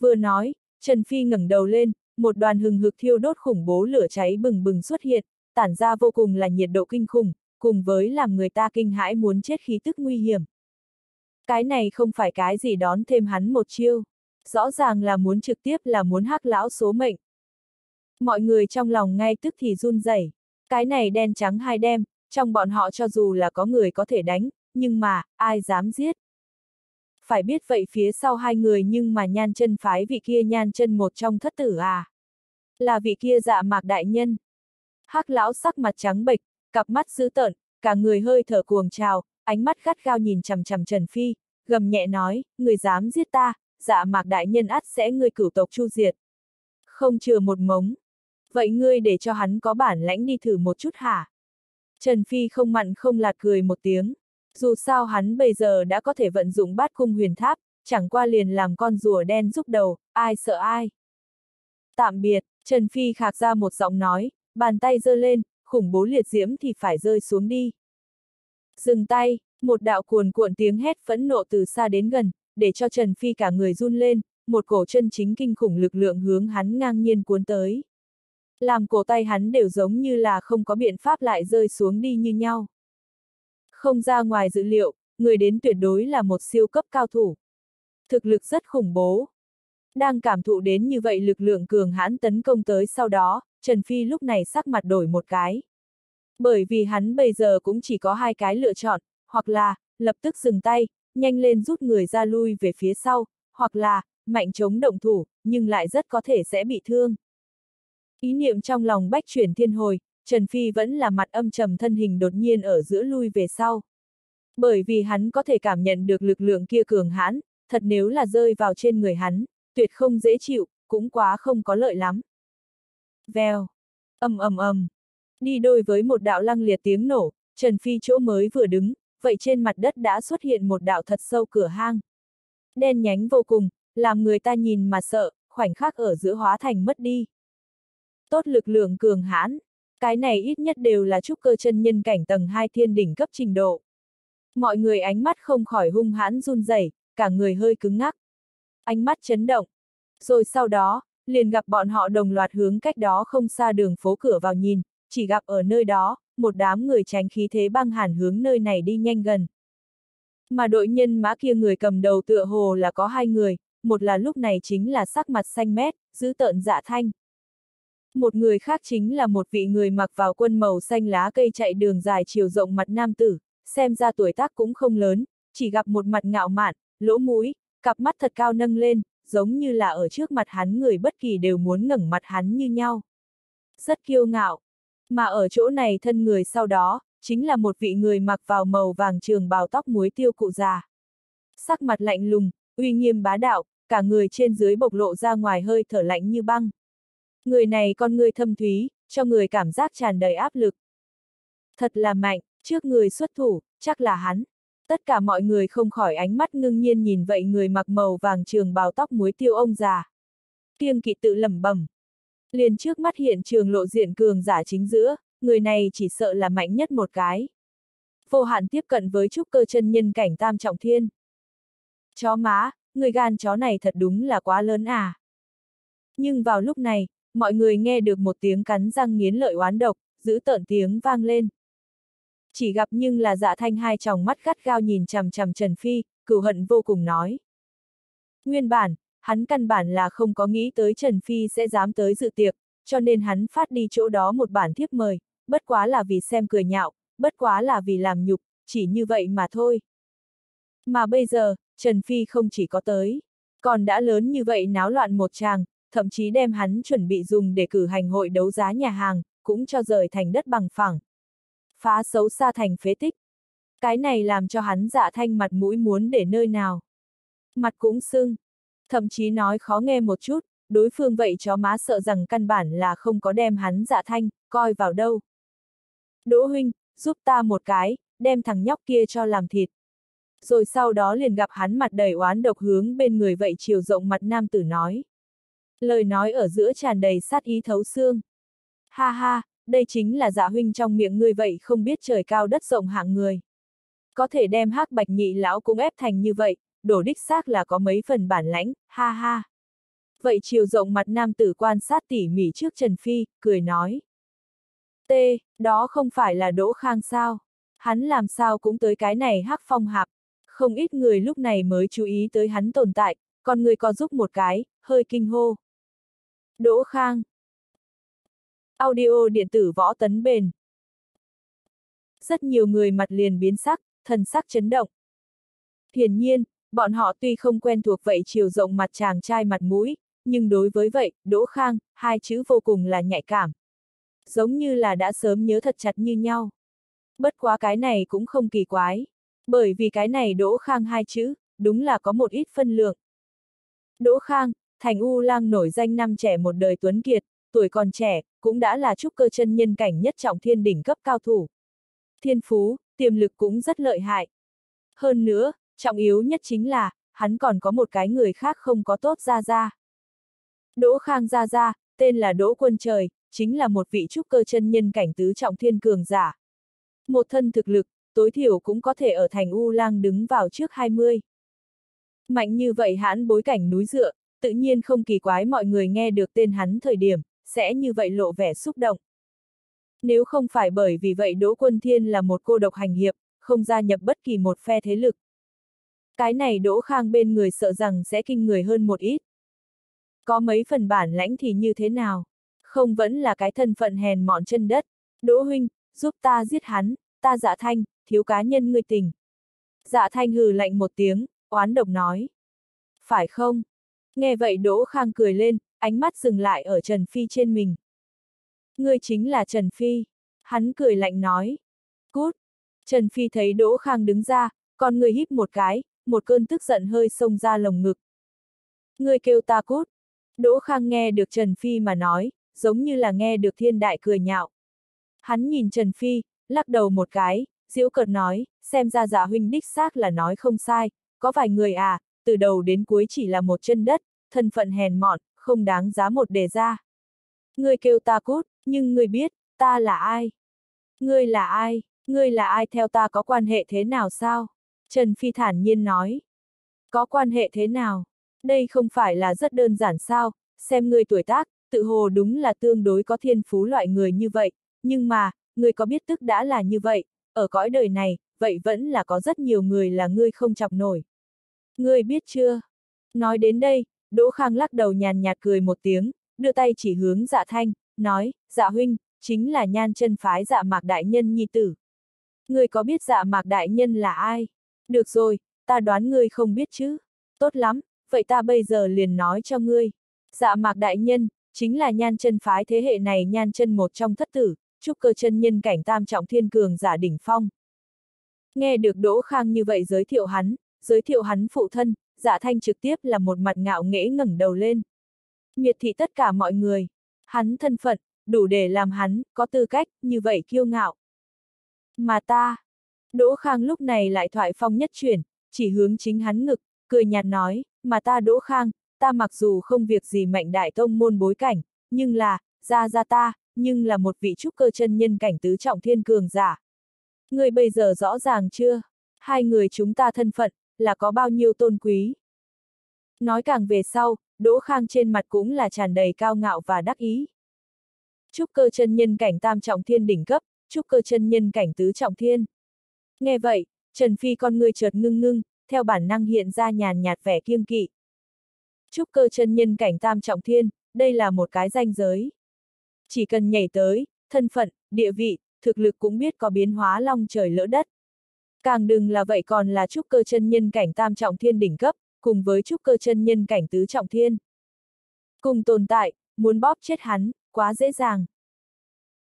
Vừa nói, Trần Phi ngẩng đầu lên, một đoàn hừng hực thiêu đốt khủng bố lửa cháy bừng bừng xuất hiện, tản ra vô cùng là nhiệt độ kinh khủng, cùng với làm người ta kinh hãi muốn chết khí tức nguy hiểm. Cái này không phải cái gì đón thêm hắn một chiêu, rõ ràng là muốn trực tiếp là muốn hắc lão số mệnh. Mọi người trong lòng ngay tức thì run rẩy, cái này đen trắng hai đem, trong bọn họ cho dù là có người có thể đánh, nhưng mà, ai dám giết. Phải biết vậy phía sau hai người nhưng mà nhan chân phái vị kia nhan chân một trong thất tử à. Là vị kia dạ mạc đại nhân. hắc lão sắc mặt trắng bệch, cặp mắt dữ tợn, cả người hơi thở cuồng trào, ánh mắt gắt gao nhìn chằm chằm Trần Phi, gầm nhẹ nói, người dám giết ta, dạ mạc đại nhân ắt sẽ ngươi cửu tộc chu diệt. Không chừa một mống. Vậy ngươi để cho hắn có bản lãnh đi thử một chút hả? Trần Phi không mặn không lạt cười một tiếng. Dù sao hắn bây giờ đã có thể vận dụng bát cung huyền tháp, chẳng qua liền làm con rùa đen giúp đầu, ai sợ ai. Tạm biệt, Trần Phi khạc ra một giọng nói, bàn tay giơ lên, khủng bố liệt diễm thì phải rơi xuống đi. Dừng tay, một đạo cuồn cuộn tiếng hét phẫn nộ từ xa đến gần, để cho Trần Phi cả người run lên, một cổ chân chính kinh khủng lực lượng hướng hắn ngang nhiên cuốn tới. Làm cổ tay hắn đều giống như là không có biện pháp lại rơi xuống đi như nhau. Không ra ngoài dữ liệu, người đến tuyệt đối là một siêu cấp cao thủ. Thực lực rất khủng bố. Đang cảm thụ đến như vậy lực lượng cường hãn tấn công tới sau đó, Trần Phi lúc này sắc mặt đổi một cái. Bởi vì hắn bây giờ cũng chỉ có hai cái lựa chọn, hoặc là, lập tức dừng tay, nhanh lên rút người ra lui về phía sau, hoặc là, mạnh chống động thủ, nhưng lại rất có thể sẽ bị thương. Ý niệm trong lòng bách chuyển thiên hồi, Trần Phi vẫn là mặt âm trầm thân hình đột nhiên ở giữa lui về sau. Bởi vì hắn có thể cảm nhận được lực lượng kia cường hãn, thật nếu là rơi vào trên người hắn, tuyệt không dễ chịu, cũng quá không có lợi lắm. Vèo, ầm ầm ầm, đi đôi với một đạo lăng liệt tiếng nổ, Trần Phi chỗ mới vừa đứng, vậy trên mặt đất đã xuất hiện một đạo thật sâu cửa hang. Đen nhánh vô cùng, làm người ta nhìn mà sợ, khoảnh khắc ở giữa hóa thành mất đi. Tốt lực lượng cường hãn, cái này ít nhất đều là trúc cơ chân nhân cảnh tầng 2 thiên đỉnh cấp trình độ. Mọi người ánh mắt không khỏi hung hãn run rẩy, cả người hơi cứng ngắc. Ánh mắt chấn động. Rồi sau đó, liền gặp bọn họ đồng loạt hướng cách đó không xa đường phố cửa vào nhìn, chỉ gặp ở nơi đó, một đám người tránh khí thế băng hàn hướng nơi này đi nhanh gần. Mà đội nhân mã kia người cầm đầu tựa hồ là có hai người, một là lúc này chính là sắc mặt xanh mét, giữ tợn dạ thanh. Một người khác chính là một vị người mặc vào quân màu xanh lá cây chạy đường dài chiều rộng mặt nam tử, xem ra tuổi tác cũng không lớn, chỉ gặp một mặt ngạo mạn, lỗ mũi, cặp mắt thật cao nâng lên, giống như là ở trước mặt hắn người bất kỳ đều muốn ngẩng mặt hắn như nhau. Rất kiêu ngạo. Mà ở chỗ này thân người sau đó, chính là một vị người mặc vào màu vàng trường bào tóc muối tiêu cụ già. Sắc mặt lạnh lùng, uy nghiêm bá đạo, cả người trên dưới bộc lộ ra ngoài hơi thở lạnh như băng. Người này con người thâm thúy, cho người cảm giác tràn đầy áp lực. Thật là mạnh, trước người xuất thủ, chắc là hắn. Tất cả mọi người không khỏi ánh mắt ngưng nhiên nhìn vậy người mặc màu vàng trường bào tóc muối tiêu ông già. Kiêng kỵ tự lẩm bẩm. Liền trước mắt hiện trường lộ diện cường giả chính giữa, người này chỉ sợ là mạnh nhất một cái. Vô hạn tiếp cận với trúc cơ chân nhân cảnh tam trọng thiên. Chó má, người gan chó này thật đúng là quá lớn à. Nhưng vào lúc này, mọi người nghe được một tiếng cắn răng nghiến lợi oán độc, giữ tợn tiếng vang lên. Chỉ gặp nhưng là dạ thanh hai tròng mắt gắt gao nhìn chằm chằm Trần Phi, cửu hận vô cùng nói. Nguyên bản, hắn căn bản là không có nghĩ tới Trần Phi sẽ dám tới dự tiệc, cho nên hắn phát đi chỗ đó một bản thiếp mời, bất quá là vì xem cười nhạo, bất quá là vì làm nhục, chỉ như vậy mà thôi. Mà bây giờ, Trần Phi không chỉ có tới, còn đã lớn như vậy náo loạn một tràng, thậm chí đem hắn chuẩn bị dùng để cử hành hội đấu giá nhà hàng, cũng cho rời thành đất bằng phẳng. Phá xấu xa thành phế tích. Cái này làm cho hắn dạ thanh mặt mũi muốn để nơi nào. Mặt cũng sưng. Thậm chí nói khó nghe một chút, đối phương vậy chó má sợ rằng căn bản là không có đem hắn dạ thanh, coi vào đâu. Đỗ huynh, giúp ta một cái, đem thằng nhóc kia cho làm thịt. Rồi sau đó liền gặp hắn mặt đầy oán độc hướng bên người vậy chiều rộng mặt nam tử nói. Lời nói ở giữa tràn đầy sát ý thấu xương. Ha ha, đây chính là dạ huynh trong miệng ngươi vậy không biết trời cao đất rộng hạng người. Có thể đem hắc bạch nhị lão cũng ép thành như vậy, đổ đích xác là có mấy phần bản lãnh, ha ha. Vậy chiều rộng mặt nam tử quan sát tỉ mỉ trước Trần Phi, cười nói. T, đó không phải là Đỗ Khang sao? Hắn làm sao cũng tới cái này hắc phong hạp. Không ít người lúc này mới chú ý tới hắn tồn tại, còn người có giúp một cái, hơi kinh hô. Đỗ Khang. Audio điện tử võ tấn bền. Rất nhiều người mặt liền biến sắc, thần sắc chấn động. Hiển nhiên, bọn họ tuy không quen thuộc vậy chiều rộng mặt chàng trai mặt mũi, nhưng đối với vậy, Đỗ Khang, hai chữ vô cùng là nhạy cảm. Giống như là đã sớm nhớ thật chặt như nhau. Bất quá cái này cũng không kỳ quái. Bởi vì cái này Đỗ Khang hai chữ, đúng là có một ít phân lượng. Đỗ Khang, thành U lang nổi danh năm trẻ một đời tuấn kiệt, tuổi còn trẻ, cũng đã là trúc cơ chân nhân cảnh nhất trọng thiên đỉnh cấp cao thủ. Thiên phú, tiềm lực cũng rất lợi hại. Hơn nữa, trọng yếu nhất chính là, hắn còn có một cái người khác không có tốt ra ra. Đỗ Khang ra ra, tên là Đỗ Quân Trời, chính là một vị trúc cơ chân nhân cảnh tứ trọng thiên cường giả. Một thân thực lực, tối thiểu cũng có thể ở thành U Lang đứng vào trước 20. Mạnh như vậy hắn bối cảnh núi dựa, tự nhiên không kỳ quái mọi người nghe được tên hắn thời điểm, sẽ như vậy lộ vẻ xúc động. Nếu không phải bởi vì vậy Đỗ Quân Thiên là một cô độc hành hiệp, không gia nhập bất kỳ một phe thế lực. Cái này Đỗ Khang bên người sợ rằng sẽ kinh người hơn một ít. Có mấy phần bản lãnh thì như thế nào? Không vẫn là cái thân phận hèn mọn chân đất. Đỗ huynh, giúp ta giết hắn, ta dạ thanh, thiếu cá nhân ngươi tình. Dạ thanh hừ lạnh một tiếng, oán độc nói. Phải không? Nghe vậy Đỗ Khang cười lên, ánh mắt dừng lại ở Trần Phi trên mình. Ngươi chính là Trần Phi. Hắn cười lạnh nói. Cút. Trần Phi thấy Đỗ Khang đứng ra, còn người híp một cái, một cơn tức giận hơi xông ra lồng ngực. người kêu ta cút. Đỗ Khang nghe được Trần Phi mà nói, giống như là nghe được thiên đại cười nhạo. Hắn nhìn Trần Phi, lắc đầu một cái, diễu cợt nói, xem ra giả huynh đích xác là nói không sai, có vài người à, từ đầu đến cuối chỉ là một chân đất, thân phận hèn mọn, không đáng giá một đề ra. Ngươi kêu ta cút, nhưng ngươi biết, ta là ai? Ngươi là ai? Ngươi là ai theo ta có quan hệ thế nào sao? Trần Phi thản nhiên nói. Có quan hệ thế nào? Đây không phải là rất đơn giản sao, xem ngươi tuổi tác, tự hồ đúng là tương đối có thiên phú loại người như vậy, nhưng mà, ngươi có biết tức đã là như vậy, ở cõi đời này, vậy vẫn là có rất nhiều người là ngươi không chọc nổi. Ngươi biết chưa? Nói đến đây, Đỗ Khang lắc đầu nhàn nhạt cười một tiếng, đưa tay chỉ hướng dạ thanh, nói, dạ huynh, chính là nhan chân phái dạ mạc đại nhân nhi tử. Ngươi có biết dạ mạc đại nhân là ai? Được rồi, ta đoán ngươi không biết chứ. Tốt lắm, vậy ta bây giờ liền nói cho ngươi. Dạ mạc đại nhân, chính là nhan chân phái thế hệ này nhan chân một trong thất tử, trúc cơ chân nhân cảnh tam trọng thiên cường giả đỉnh phong. Nghe được Đỗ Khang như vậy giới thiệu hắn, giới thiệu hắn phụ thân, dạ thanh trực tiếp là một mặt ngạo nghễ ngẩng đầu lên. Miệt thị tất cả mọi người. Hắn thân phận, đủ để làm hắn, có tư cách, như vậy kiêu ngạo. Mà ta, Đỗ Khang lúc này lại thoại phong nhất chuyển, chỉ hướng chính hắn ngực, cười nhạt nói, mà ta Đỗ Khang, ta mặc dù không việc gì mạnh đại tông môn bối cảnh, nhưng là, ra ra ta, nhưng là một vị trúc cơ chân nhân cảnh tứ trọng thiên cường giả. Người bây giờ rõ ràng chưa? Hai người chúng ta thân phận, là có bao nhiêu tôn quý? Nói càng về sau, Đỗ Khang trên mặt cũng là tràn đầy cao ngạo và đắc ý. Trúc cơ chân nhân cảnh tam trọng thiên đỉnh cấp, trúc cơ chân nhân cảnh tứ trọng thiên. Nghe vậy, Trần Phi con người chợt ngưng ngưng, theo bản năng hiện ra nhàn nhạt vẻ kiêng kỵ. Trúc cơ chân nhân cảnh tam trọng thiên, đây là một cái danh giới. Chỉ cần nhảy tới, thân phận, địa vị, thực lực cũng biết có biến hóa long trời lỡ đất. Càng đừng là vậy còn là trúc cơ chân nhân cảnh tam trọng thiên đỉnh cấp, cùng với trúc cơ chân nhân cảnh tứ trọng thiên. Cùng tồn tại, muốn bóp chết hắn, quá dễ dàng.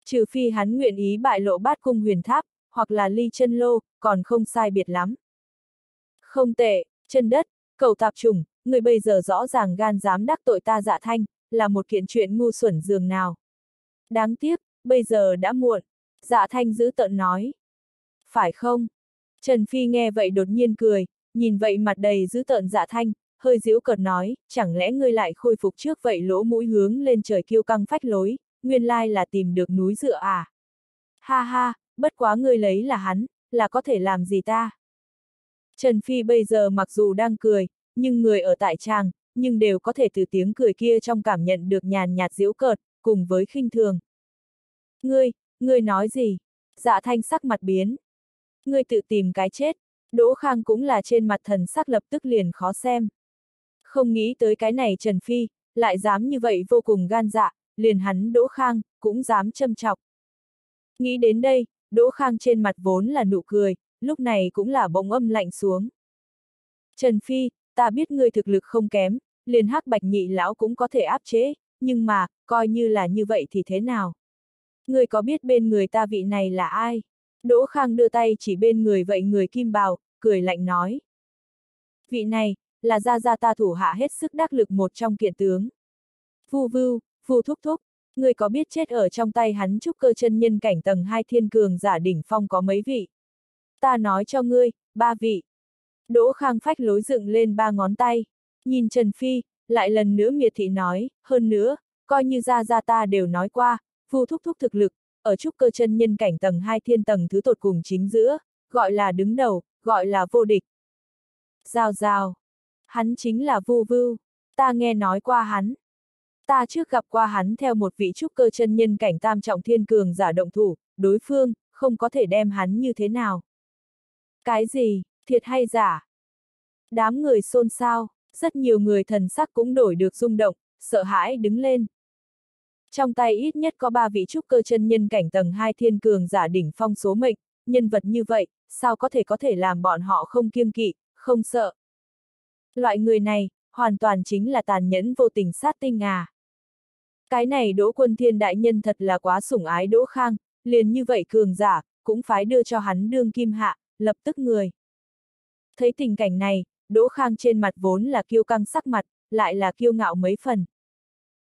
Trừ phi hắn nguyện ý bại lộ bát cung huyền tháp, hoặc là ly chân lô, còn không sai biệt lắm. Không tệ, chân đất, cầu tạp trùng, người bây giờ rõ ràng gan dám đắc tội ta dạ thanh, là một kiện chuyện ngu xuẩn dường nào. Đáng tiếc, bây giờ đã muộn, dạ thanh giữ tợn nói. Phải không? Trần Phi nghe vậy đột nhiên cười, nhìn vậy mặt đầy giữ tợn dạ thanh, hơi giễu cợt nói, chẳng lẽ ngươi lại khôi phục trước vậy lỗ mũi hướng lên trời kiêu căng phách lối, nguyên lai là tìm được núi dựa à? Ha ha, bất quá ngươi lấy là hắn, là có thể làm gì ta? Trần Phi bây giờ mặc dù đang cười, nhưng người ở tại tràng, nhưng đều có thể từ tiếng cười kia trong cảm nhận được nhàn nhạt giễu cợt, cùng với khinh thường. Ngươi, ngươi nói gì? Dạ thanh sắc mặt biến. Ngươi tự tìm cái chết, Đỗ Khang cũng là trên mặt thần sắc lập tức liền khó xem. Không nghĩ tới cái này Trần Phi, lại dám như vậy vô cùng gan dạ, liền hắn Đỗ Khang, cũng dám châm chọc. Nghĩ đến đây, Đỗ Khang trên mặt vốn là nụ cười, lúc này cũng là bỗng âm lạnh xuống. Trần Phi, ta biết ngươi thực lực không kém, liền hắc bạch nhị lão cũng có thể áp chế, nhưng mà, coi như là như vậy thì thế nào? Ngươi có biết bên người ta vị này là ai? Đỗ Khang đưa tay chỉ bên người vậy người kim bào, cười lạnh nói. Vị này, là gia gia ta thủ hạ hết sức đắc lực một trong kiện tướng. Vu vưu, vu thúc thúc, người có biết chết ở trong tay hắn trúc cơ chân nhân cảnh tầng hai thiên cường giả đỉnh phong có mấy vị? Ta nói cho ngươi, ba vị. Đỗ Khang phách lối dựng lên ba ngón tay, nhìn Trần Phi, lại lần nữa miệt thị nói, hơn nữa, coi như ra ra ta đều nói qua, Phu thúc thúc thực lực, ở trúc cơ chân nhân cảnh tầng 2 thiên tầng thứ tột cùng chính giữa, gọi là đứng đầu, gọi là vô địch. Giao giao. Hắn chính là Vu Vưu, ta nghe nói qua hắn. Ta trước gặp qua hắn theo một vị trúc cơ chân nhân cảnh tam trọng thiên cường giả động thủ, đối phương, không có thể đem hắn như thế nào. Cái gì, thiệt hay giả? Đám người xôn xao, rất nhiều người thần sắc cũng đổi được rung động, sợ hãi đứng lên. Trong tay ít nhất có ba vị trúc cơ chân nhân cảnh tầng 2 thiên cường giả đỉnh phong số mệnh, nhân vật như vậy, sao có thể có thể làm bọn họ không kiêng kỵ, không sợ. Loại người này, hoàn toàn chính là tàn nhẫn vô tình sát tinh à. Cái này Đỗ Quân Thiên đại nhân thật là quá sủng ái Đỗ Khang, liền như vậy cường giả, cũng phái đưa cho hắn đương kim hạ, lập tức người. Thấy tình cảnh này, Đỗ Khang trên mặt vốn là kiêu căng sắc mặt, lại là kiêu ngạo mấy phần.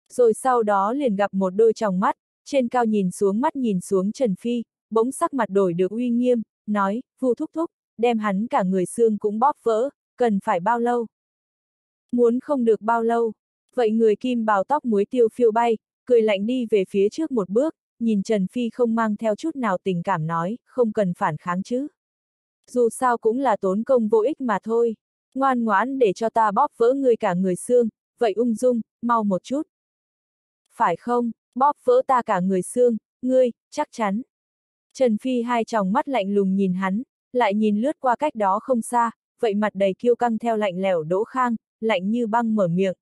Rồi sau đó liền gặp một đôi tròng mắt, trên cao nhìn xuống mắt nhìn xuống Trần Phi, bỗng sắc mặt đổi được uy nghiêm, nói, vu thúc thúc, đem hắn cả người xương cũng bóp vỡ, cần phải bao lâu? Muốn không được bao lâu, vậy người kim bào tóc muối tiêu phiêu bay, cười lạnh đi về phía trước một bước, nhìn Trần Phi không mang theo chút nào tình cảm nói, không cần phản kháng chứ. Dù sao cũng là tốn công vô ích mà thôi, ngoan ngoãn để cho ta bóp vỡ người cả người xương, vậy ung dung, mau một chút. Phải không, bóp vỡ ta cả người xương, ngươi, chắc chắn. Trần Phi hai tròng mắt lạnh lùng nhìn hắn, lại nhìn lướt qua cách đó không xa, vậy mặt đầy kiêu căng theo lạnh lẽo đỗ khang, lạnh như băng mở miệng.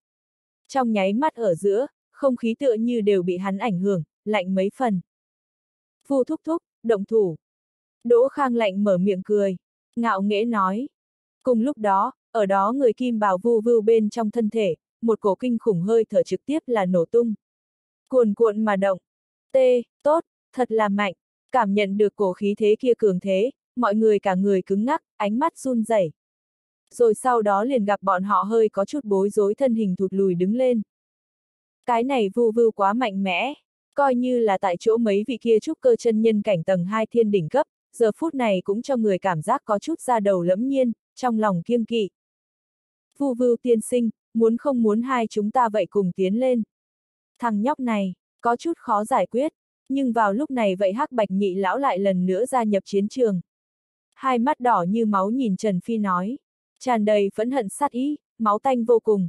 Trong nháy mắt ở giữa, không khí tựa như đều bị hắn ảnh hưởng, lạnh mấy phần. Phu thúc thúc, động thủ. Đỗ khang lạnh mở miệng cười, ngạo nghễ nói. Cùng lúc đó, ở đó người kim bào vu vưu bên trong thân thể, một cổ kinh khủng hơi thở trực tiếp là nổ tung. Cuồn cuộn mà động. T, tốt, thật là mạnh. Cảm nhận được cổ khí thế kia cường thế, mọi người cả người cứng ngắc, ánh mắt run rẩy. Rồi sau đó liền gặp bọn họ hơi có chút bối rối thân hình thụt lùi đứng lên. Cái này vu vưu quá mạnh mẽ, coi như là tại chỗ mấy vị kia trúc cơ chân nhân cảnh tầng 2 thiên đỉnh cấp, giờ phút này cũng cho người cảm giác có chút ra đầu lẫm nhiên, trong lòng kiêng kỵ. Vu vưu tiên sinh, muốn không muốn hai chúng ta vậy cùng tiến lên. Thằng nhóc này, có chút khó giải quyết, nhưng vào lúc này vậy hắc bạch nhị lão lại lần nữa gia nhập chiến trường. Hai mắt đỏ như máu nhìn Trần Phi nói, tràn đầy phẫn hận sát ý, máu tanh vô cùng.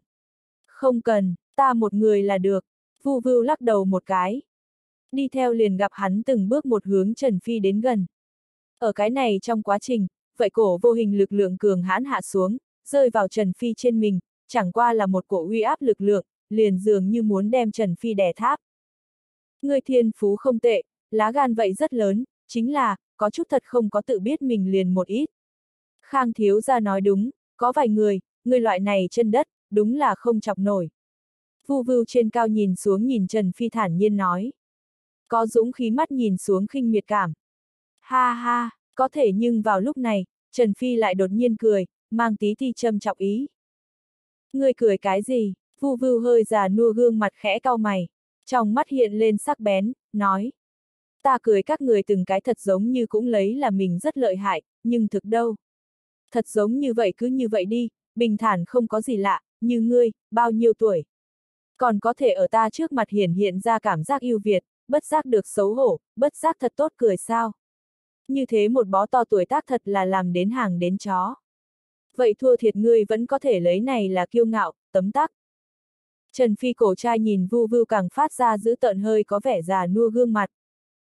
Không cần, ta một người là được, vu vưu lắc đầu một cái. Đi theo liền gặp hắn từng bước một hướng Trần Phi đến gần. Ở cái này trong quá trình, vậy cổ vô hình lực lượng cường hãn hạ xuống, rơi vào Trần Phi trên mình, chẳng qua là một cổ uy áp lực lượng, liền dường như muốn đem Trần Phi đè tháp. Người thiên phú không tệ, lá gan vậy rất lớn, chính là, có chút thật không có tự biết mình liền một ít. Khang thiếu ra nói đúng, có vài người, người loại này chân đất, đúng là không chọc nổi. Vu vưu trên cao nhìn xuống nhìn Trần Phi thản nhiên nói. Có dũng khí mắt nhìn xuống khinh miệt cảm. Ha ha, có thể nhưng vào lúc này, Trần Phi lại đột nhiên cười, mang tí thi châm chọc ý. Người cười cái gì? Vu vưu hơi già nua gương mặt khẽ cau mày, trong mắt hiện lên sắc bén, nói. Ta cười các người từng cái thật giống như cũng lấy là mình rất lợi hại, nhưng thực đâu. Thật giống như vậy cứ như vậy đi, bình thản không có gì lạ, như ngươi, bao nhiêu tuổi. Còn có thể ở ta trước mặt hiển hiện ra cảm giác yêu Việt, bất giác được xấu hổ, bất giác thật tốt cười sao. Như thế một bó to tuổi tác thật là làm đến hàng đến chó. Vậy thua thiệt ngươi vẫn có thể lấy này là kiêu ngạo, tấm tắc. Trần Phi cổ trai nhìn vu vưu càng phát ra giữ tợn hơi có vẻ già nua gương mặt.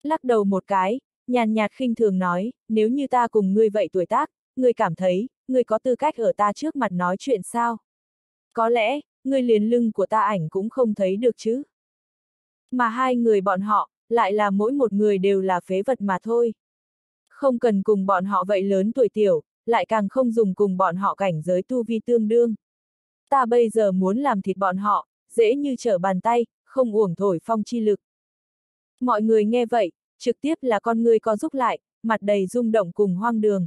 Lắc đầu một cái, nhàn nhạt khinh thường nói, nếu như ta cùng ngươi vậy tuổi tác, ngươi cảm thấy, ngươi có tư cách ở ta trước mặt nói chuyện sao? Có lẽ, ngươi liền lưng của ta ảnh cũng không thấy được chứ. Mà hai người bọn họ, lại là mỗi một người đều là phế vật mà thôi. Không cần cùng bọn họ vậy lớn tuổi tiểu, lại càng không dùng cùng bọn họ cảnh giới tu vi tương đương ta bây giờ muốn làm thịt bọn họ, dễ như trở bàn tay, không uổng thổi phong chi lực. Mọi người nghe vậy, trực tiếp là con người co giúp lại, mặt đầy rung động cùng hoang đường.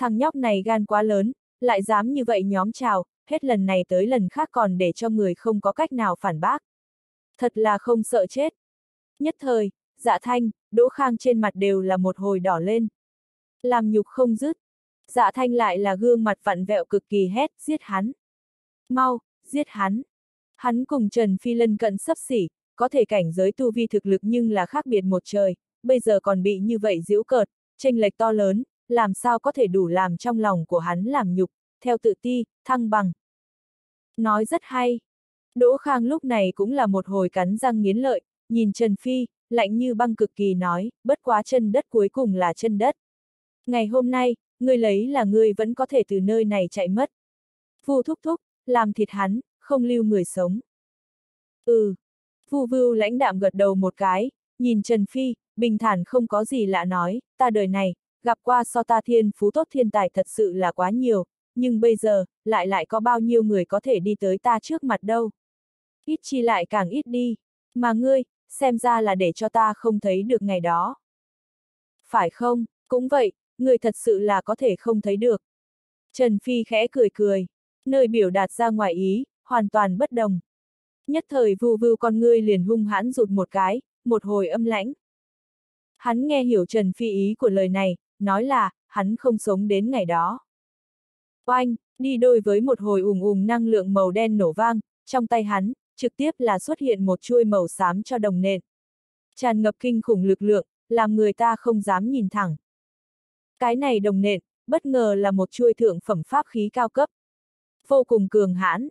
Thằng nhóc này gan quá lớn, lại dám như vậy nhóm chào, hết lần này tới lần khác còn để cho người không có cách nào phản bác. Thật là không sợ chết. Nhất thời, dạ thanh, đỗ khang trên mặt đều là một hồi đỏ lên. Làm nhục không dứt. Dạ thanh lại là gương mặt vặn vẹo cực kỳ hét, giết hắn. Mau, giết hắn. Hắn cùng Trần Phi lân cận sấp xỉ, có thể cảnh giới tu vi thực lực nhưng là khác biệt một trời, bây giờ còn bị như vậy giễu cợt, tranh lệch to lớn, làm sao có thể đủ làm trong lòng của hắn làm nhục, theo tự ti, thăng bằng. Nói rất hay. Đỗ Khang lúc này cũng là một hồi cắn răng nghiến lợi, nhìn Trần Phi, lạnh như băng cực kỳ nói, bất quá chân đất cuối cùng là chân đất. Ngày hôm nay, ngươi lấy là ngươi vẫn có thể từ nơi này chạy mất. Vu thúc thúc, làm thịt hắn, không lưu người sống. Ừ. Vu vưu lãnh đạm gật đầu một cái, nhìn Trần Phi, bình thản không có gì lạ nói, ta đời này, gặp qua so ta thiên phú tốt thiên tài thật sự là quá nhiều, nhưng bây giờ, lại lại có bao nhiêu người có thể đi tới ta trước mặt đâu. Ít chi lại càng ít đi, mà ngươi, xem ra là để cho ta không thấy được ngày đó. Phải không, cũng vậy, người thật sự là có thể không thấy được. Trần Phi khẽ cười cười, nơi biểu đạt ra ngoài ý, hoàn toàn bất đồng. Nhất thời vù vưu con ngươi liền hung hãn rụt một cái, một hồi âm lãnh. Hắn nghe hiểu Trần Phi ý của lời này, nói là, hắn không sống đến ngày đó. Oanh, đi đôi với một hồi ùng ùng năng lượng màu đen nổ vang, trong tay hắn, trực tiếp là xuất hiện một chuôi màu xám cho đồng nện. Tràn ngập kinh khủng lực lượng, làm người ta không dám nhìn thẳng. Cái này đồng nện, bất ngờ là một chuôi thượng phẩm pháp khí cao cấp. Vô cùng cường hãn.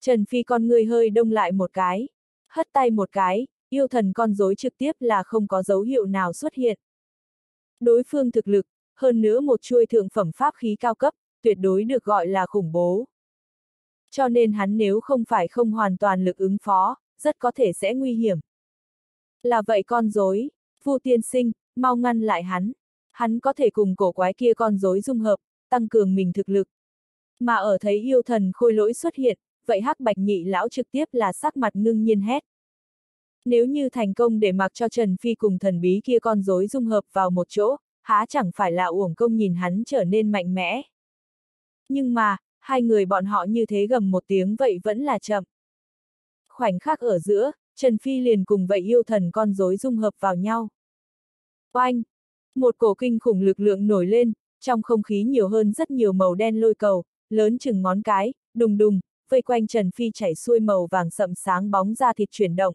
Trần Phi con người hơi đông lại một cái. Hất tay một cái, yêu thần con rối trực tiếp là không có dấu hiệu nào xuất hiện. Đối phương thực lực, hơn nữa một chuôi thượng phẩm pháp khí cao cấp, tuyệt đối được gọi là khủng bố. Cho nên hắn nếu không phải không hoàn toàn lực ứng phó, rất có thể sẽ nguy hiểm. Là vậy con rối, Vu tiên sinh, mau ngăn lại hắn. Hắn có thể cùng cổ quái kia con rối dung hợp, tăng cường mình thực lực. Mà ở thấy yêu thần khôi lỗi xuất hiện, vậy hắc bạch nhị lão trực tiếp là sắc mặt ngưng nhiên hét. Nếu như thành công để mặc cho Trần Phi cùng thần bí kia con rối dung hợp vào một chỗ, há chẳng phải là uổng công nhìn hắn trở nên mạnh mẽ. Nhưng mà, hai người bọn họ như thế gầm một tiếng vậy vẫn là chậm. Khoảnh khắc ở giữa, Trần Phi liền cùng vậy yêu thần con rối dung hợp vào nhau. Oanh! Một cổ kinh khủng lực lượng nổi lên, trong không khí nhiều hơn rất nhiều màu đen lôi cầu, lớn chừng ngón cái, đùng đùng, vây quanh Trần Phi chảy xuôi màu vàng sậm sáng bóng ra thịt chuyển động.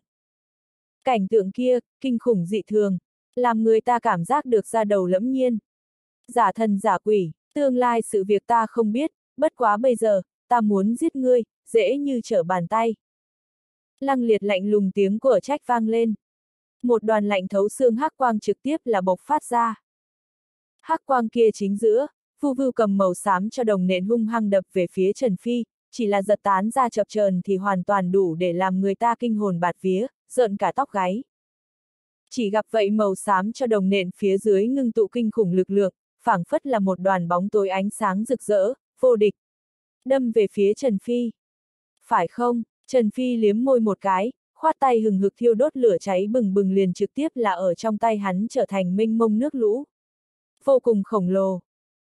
Cảnh tượng kia, kinh khủng dị thường, làm người ta cảm giác được ra đầu lẫm nhiên. Giả thần giả quỷ, tương lai sự việc ta không biết, bất quá bây giờ, ta muốn giết ngươi, dễ như trở bàn tay. Lăng liệt lạnh lùng tiếng của trách vang lên. Một đoàn lạnh thấu xương hắc quang trực tiếp là bộc phát ra. Hắc quang kia chính giữa, Vu Vưu cầm màu xám cho đồng nện hung hăng đập về phía Trần Phi, chỉ là giật tán ra chập chờn thì hoàn toàn đủ để làm người ta kinh hồn bạt vía, rợn cả tóc gáy. Chỉ gặp vậy màu xám cho đồng nện phía dưới ngưng tụ kinh khủng lực lượng, phảng phất là một đoàn bóng tối ánh sáng rực rỡ, vô địch. Đâm về phía Trần Phi. Phải không, Trần Phi liếm môi một cái, khoát tay hừng hực thiêu đốt lửa cháy bừng bừng liền trực tiếp là ở trong tay hắn trở thành minh mông nước lũ. Vô cùng khổng lồ.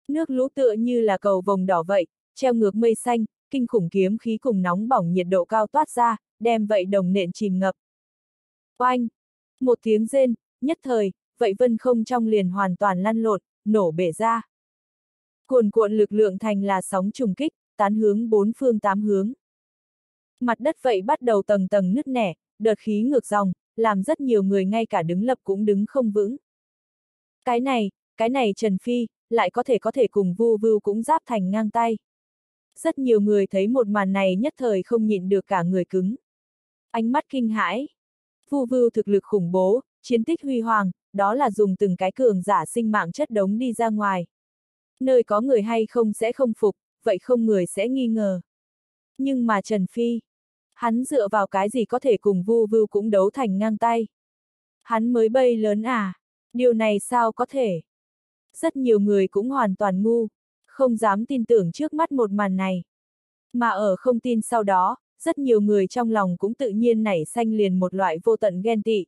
Nước lũ tựa như là cầu vồng đỏ vậy, treo ngược mây xanh, kinh khủng kiếm khí cùng nóng bỏng nhiệt độ cao toát ra, đem vậy đồng nện chìm ngập. Oanh! Một tiếng rên, nhất thời, vậy vân không trong liền hoàn toàn lăn lộn, nổ bể ra. Cuồn cuộn lực lượng thành là sóng trùng kích, tán hướng bốn phương tám hướng. Mặt đất vậy bắt đầu tầng tầng nứt nẻ, đợt khí ngược dòng, làm rất nhiều người ngay cả đứng lập cũng đứng không vững. Cái này, cái này Trần Phi, lại có thể có thể cùng vu vưu cũng giáp thành ngang tay. Rất nhiều người thấy một màn này nhất thời không nhịn được cả người cứng. Ánh mắt kinh hãi. Vu vưu thực lực khủng bố, chiến tích huy hoàng, đó là dùng từng cái cường giả sinh mạng chất đống đi ra ngoài. Nơi có người hay không sẽ không phục, vậy không người sẽ nghi ngờ. Nhưng mà Trần Phi, hắn dựa vào cái gì có thể cùng vu vưu cũng đấu thành ngang tay. Hắn mới bay lớn à, điều này sao có thể? Rất nhiều người cũng hoàn toàn ngu, không dám tin tưởng trước mắt một màn này. Mà ở không tin sau đó, rất nhiều người trong lòng cũng tự nhiên nảy sanh liền một loại vô tận ghen tị.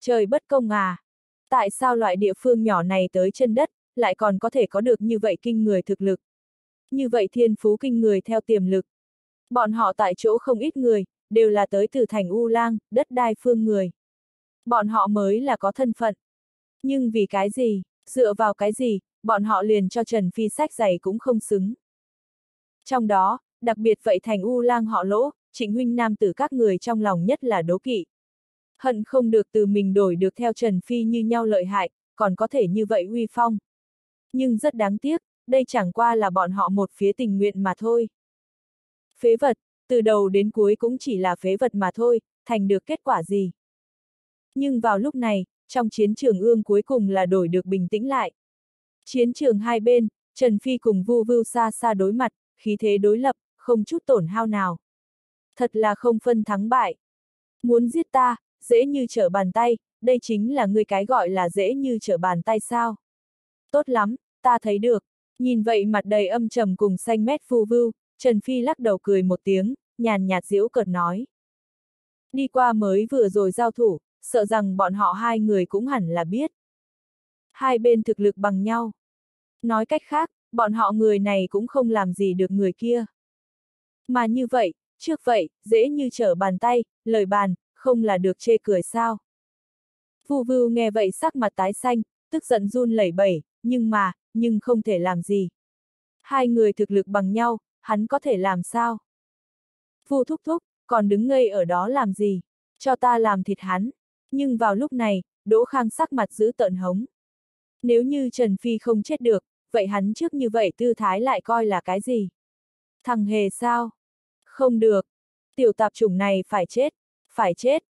Trời bất công à! Tại sao loại địa phương nhỏ này tới chân đất, lại còn có thể có được như vậy kinh người thực lực? Như vậy thiên phú kinh người theo tiềm lực. Bọn họ tại chỗ không ít người, đều là tới từ thành U Lang, đất đai phương người. Bọn họ mới là có thân phận. Nhưng vì cái gì, Dựa vào cái gì, bọn họ liền cho Trần Phi sách giày cũng không xứng. Trong đó, đặc biệt vậy thành U lang họ lỗ, trịnh huynh nam tử các người trong lòng nhất là đố kỵ. Hận không được từ mình đổi được theo Trần Phi như nhau lợi hại, còn có thể như vậy uy phong. Nhưng rất đáng tiếc, đây chẳng qua là bọn họ một phía tình nguyện mà thôi. Phế vật, từ đầu đến cuối cũng chỉ là phế vật mà thôi, thành được kết quả gì. Nhưng vào lúc này, trong chiến trường ương cuối cùng là đổi được bình tĩnh lại. Chiến trường hai bên, Trần Phi cùng Vu Vưu xa xa đối mặt, khí thế đối lập, không chút tổn hao nào. Thật là không phân thắng bại. Muốn giết ta, dễ như trở bàn tay, đây chính là người cái gọi là dễ như trở bàn tay sao. Tốt lắm, ta thấy được. Nhìn vậy mặt đầy âm trầm cùng xanh mét Vu Vưu, Trần Phi lắc đầu cười một tiếng, nhàn nhạt diễu cợt nói. Đi qua mới vừa rồi giao thủ, sợ rằng bọn họ hai người cũng hẳn là biết. Hai bên thực lực bằng nhau. Nói cách khác, bọn họ người này cũng không làm gì được người kia. Mà như vậy, trước vậy, dễ như trở bàn tay, lời bàn, không là được chê cười sao. Vu vưu nghe vậy sắc mặt tái xanh, tức giận run lẩy bẩy, nhưng mà, nhưng không thể làm gì. Hai người thực lực bằng nhau, hắn có thể làm sao? Vu thúc thúc, còn đứng ngây ở đó làm gì? Cho ta làm thịt hắn. Nhưng vào lúc này, Đỗ Khang sắc mặt giữ tợn hống. Nếu như Trần Phi không chết được, vậy hắn trước như vậy tư thái lại coi là cái gì? Thằng hề sao? Không được. Tiểu tạp chủng này phải chết. Phải chết.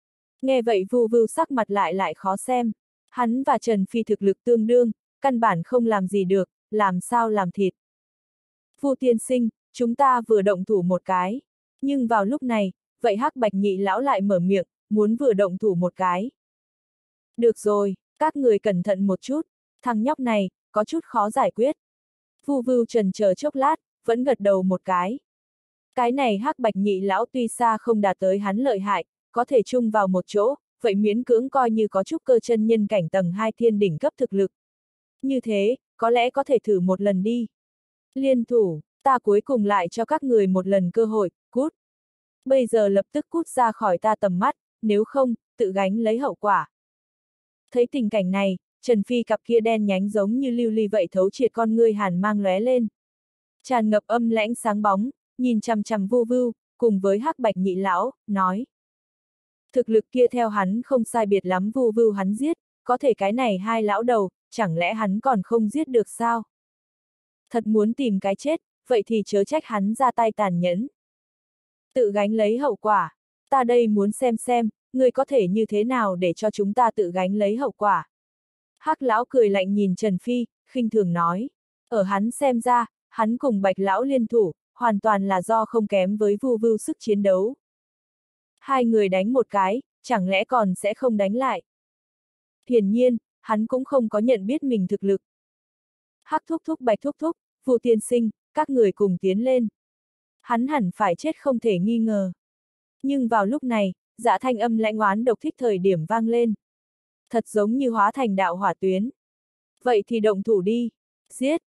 Nghe vậy vu vưu sắc mặt lại lại khó xem. Hắn và Trần Phi thực lực tương đương, căn bản không làm gì được, làm sao làm thịt. Vu tiên sinh, chúng ta vừa động thủ một cái. Nhưng vào lúc này, vậy hắc bạch nhị lão lại mở miệng, muốn vừa động thủ một cái. Được rồi, các người cẩn thận một chút, thằng nhóc này, có chút khó giải quyết. Vu vưu trần chờ chốc lát, vẫn gật đầu một cái. Cái này hắc bạch nhị lão tuy xa không đạt tới hắn lợi hại, có thể chung vào một chỗ, vậy miễn cưỡng coi như có chút cơ chân nhân cảnh tầng 2 thiên đỉnh cấp thực lực. Như thế, có lẽ có thể thử một lần đi. Liên thủ, ta cuối cùng lại cho các người một lần cơ hội, cút. Bây giờ lập tức cút ra khỏi ta tầm mắt, nếu không, tự gánh lấy hậu quả. Thấy tình cảnh này, Trần Phi cặp kia đen nhánh giống như lưu ly vậy thấu triệt con ngươi hàn mang lóe lên. Tràn ngập âm lãnh sáng bóng, nhìn chằm chằm vu vưu, cùng với hắc bạch nhị lão, nói. Thực lực kia theo hắn không sai biệt lắm vu vưu hắn giết, có thể cái này hai lão đầu, chẳng lẽ hắn còn không giết được sao? Thật muốn tìm cái chết, vậy thì chớ trách hắn ra tay tàn nhẫn. Tự gánh lấy hậu quả, ta đây muốn xem xem, người có thể như thế nào để cho chúng ta tự gánh lấy hậu quả. Hắc lão cười lạnh nhìn Trần Phi, khinh thường nói. Ở hắn xem ra, hắn cùng bạch lão liên thủ, hoàn toàn là do không kém với vu vưu sức chiến đấu. Hai người đánh một cái, chẳng lẽ còn sẽ không đánh lại. Hiển nhiên, hắn cũng không có nhận biết mình thực lực. Hắc thúc thúc bạch thúc thúc, vu tiên sinh, các người cùng tiến lên. Hắn hẳn phải chết không thể nghi ngờ. Nhưng vào lúc này, dạ thanh âm lãnh oán độc thích thời điểm vang lên. Thật giống như hóa thành đạo hỏa tuyến. Vậy thì động thủ đi. Giết.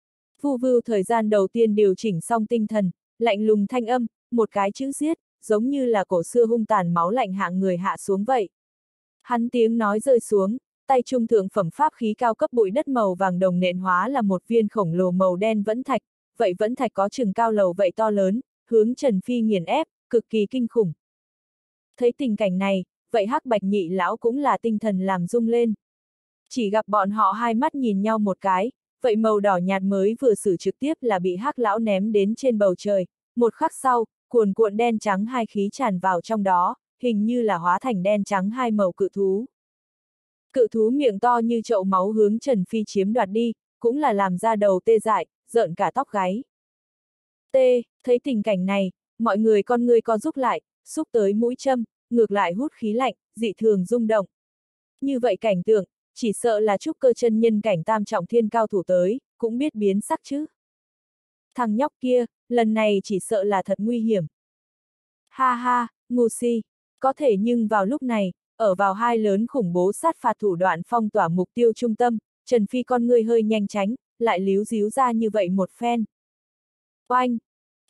Vu vưu thời gian đầu tiên điều chỉnh xong tinh thần, lạnh lùng thanh âm, một cái chữ giết, giống như là cổ xưa hung tàn máu lạnh hạng người hạ xuống vậy. Hắn tiếng nói rơi xuống, tay trung thượng phẩm pháp khí cao cấp bụi đất màu vàng đồng nện hóa là một viên khổng lồ màu đen vẫn thạch, vậy vẫn thạch có chừng cao lầu vậy to lớn, hướng Trần Phi nghiền ép, cực kỳ kinh khủng. Thấy tình cảnh này, vậy hắc bạch nhị lão cũng là tinh thần làm rung lên. Chỉ gặp bọn họ hai mắt nhìn nhau một cái, vậy màu đỏ nhạt mới vừa xử trực tiếp là bị hắc lão ném đến trên bầu trời, một khắc sau, cuồn cuộn đen trắng hai khí tràn vào trong đó, hình như là hóa thành đen trắng hai màu cự thú. Cự thú miệng to như chậu máu hướng Trần Phi chiếm đoạt đi, cũng là làm ra đầu tê dại, rợn cả tóc gáy. T, thấy tình cảnh này, mọi người con người co giúp lại, xúc tới mũi châm, ngược lại hút khí lạnh, dị thường rung động. Như vậy cảnh tượng, chỉ sợ là trúc cơ chân nhân cảnh tam trọng thiên cao thủ tới, cũng biết biến sắc chứ. Thằng nhóc kia, lần này chỉ sợ là thật nguy hiểm. Ha ha, ngu si, có thể nhưng vào lúc này, ở vào hai lớn khủng bố sát phạt thủ đoạn phong tỏa mục tiêu trung tâm, Trần Phi con người hơi nhanh tránh, lại líu díu ra như vậy một phen. Oanh!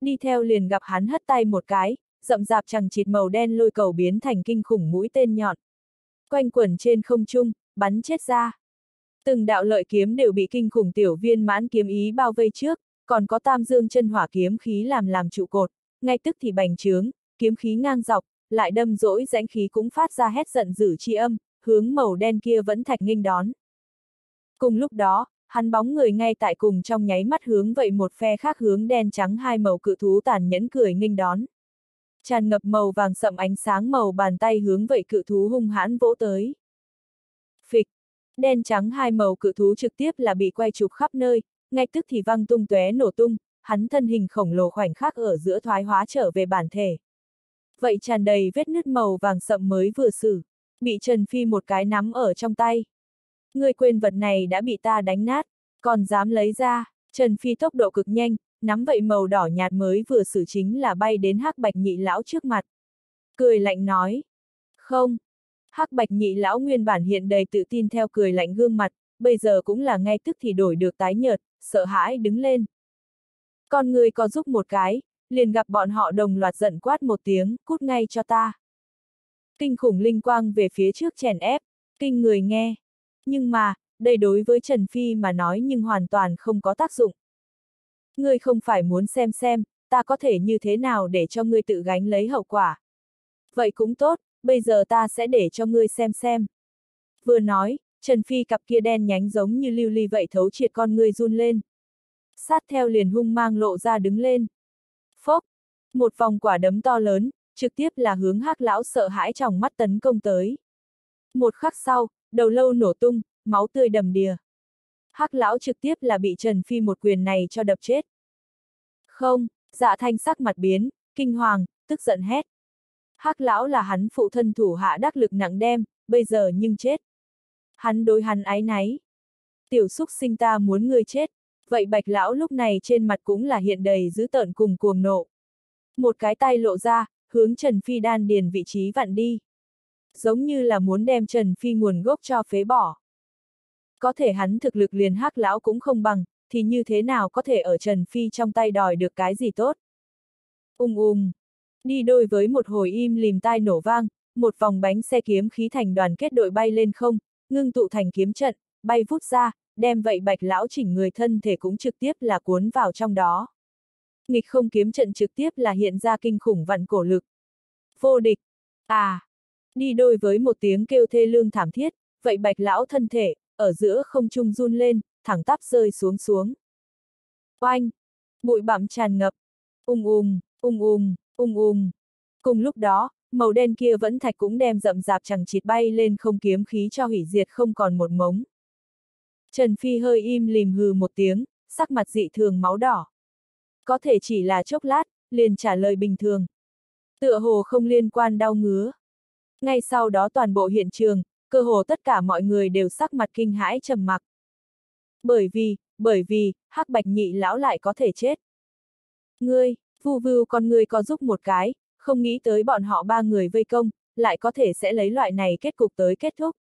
Đi theo liền gặp hắn hất tay một cái, rậm rạp chẳng chịt màu đen lôi cầu biến thành kinh khủng mũi tên nhọn. Quanh quẩn trên không trung, bắn chết ra. Từng đạo lợi kiếm đều bị kinh khủng tiểu viên mãn kiếm ý bao vây trước, còn có tam dương chân hỏa kiếm khí làm làm trụ cột, ngay tức thì bành trướng, kiếm khí ngang dọc, lại đâm rỗi rãnh khí cũng phát ra hét giận dữ chi âm, hướng màu đen kia vẫn thạch nghênh đón. Cùng lúc đó, hắn bóng người ngay tại cùng trong nháy mắt hướng vậy một phe khác hướng đen trắng hai màu cự thú tàn nhẫn cười nghênh đón. Tràn ngập màu vàng sậm ánh sáng màu bàn tay hướng vậy cự thú hung hãn vỗ tới. Đen trắng hai màu cự thú trực tiếp là bị quay chụp khắp nơi, ngay tức thì văng tung tóe nổ tung, hắn thân hình khổng lồ khoảnh khắc ở giữa thoái hóa trở về bản thể. Vậy tràn đầy vết nứt màu vàng sậm mới vừa xử, bị Trần Phi một cái nắm ở trong tay. Người quên vật này đã bị ta đánh nát, còn dám lấy ra, Trần Phi tốc độ cực nhanh, nắm vậy màu đỏ nhạt mới vừa xử chính là bay đến hắc bạch nhị lão trước mặt. Cười lạnh nói. Không hắc bạch nhị lão nguyên bản hiện đầy tự tin theo cười lạnh gương mặt, bây giờ cũng là ngay tức thì đổi được tái nhợt, sợ hãi đứng lên. Con người có giúp một cái, liền gặp bọn họ đồng loạt giận quát một tiếng, cút ngay cho ta. Kinh khủng linh quang về phía trước chèn ép, kinh người nghe. Nhưng mà, đây đối với Trần Phi mà nói nhưng hoàn toàn không có tác dụng. Ngươi không phải muốn xem xem, ta có thể như thế nào để cho ngươi tự gánh lấy hậu quả. Vậy cũng tốt, bây giờ ta sẽ để cho ngươi xem xem. Vừa nói, Trần Phi cặp kia đen nhánh giống như lưu ly vậy thấu triệt con ngươi run lên. Sát theo liền hung mang lộ ra đứng lên. Phốc, một vòng quả đấm to lớn, trực tiếp là hướng hắc lão sợ hãi trong mắt tấn công tới. Một khắc sau, đầu lâu nổ tung, máu tươi đầm đìa. hắc lão trực tiếp là bị Trần Phi một quyền này cho đập chết. Không, dạ thanh sắc mặt biến, kinh hoàng, tức giận hét hắc lão là hắn phụ thân thủ hạ đắc lực nặng đem, bây giờ nhưng chết. Hắn đối hắn ái náy. Tiểu xúc sinh ta muốn ngươi chết, vậy bạch lão lúc này trên mặt cũng là hiện đầy dữ tợn cùng cuồng nộ. Một cái tay lộ ra, hướng Trần Phi đan điền vị trí vặn đi. Giống như là muốn đem Trần Phi nguồn gốc cho phế bỏ. Có thể hắn thực lực liền hắc lão cũng không bằng, thì như thế nào có thể ở Trần Phi trong tay đòi được cái gì tốt. Ung ung. Đi đôi với một hồi im lìm tai nổ vang, một vòng bánh xe kiếm khí thành đoàn kết đội bay lên không, ngưng tụ thành kiếm trận, bay vút ra, đem vậy bạch lão chỉnh người thân thể cũng trực tiếp là cuốn vào trong đó. Nghịch không kiếm trận trực tiếp là hiện ra kinh khủng vặn cổ lực. Vô địch. À. Đi đôi với một tiếng kêu thê lương thảm thiết, vậy bạch lão thân thể, ở giữa không trung run lên, thẳng tắp rơi xuống xuống. Oanh! Bụi bặm tràn ngập. Ung ung, ung ung, ung ung. Cùng lúc đó, màu đen kia vẫn thạch cũng đem rậm rạp chẳng chịt bay lên không kiếm khí cho hủy diệt không còn một mống. Trần Phi hơi im lìm hừ một tiếng, sắc mặt dị thường máu đỏ. Có thể chỉ là chốc lát, liền trả lời bình thường. Tựa hồ không liên quan đau ngứa. Ngay sau đó toàn bộ hiện trường, cơ hồ tất cả mọi người đều sắc mặt kinh hãi trầm mặc. Bởi vì, bởi vì, hắc bạch nhị lão lại có thể chết. Ngươi, vu vưu con ngươi có giúp một cái, không nghĩ tới bọn họ ba người vây công, lại có thể sẽ lấy loại này kết cục tới kết thúc.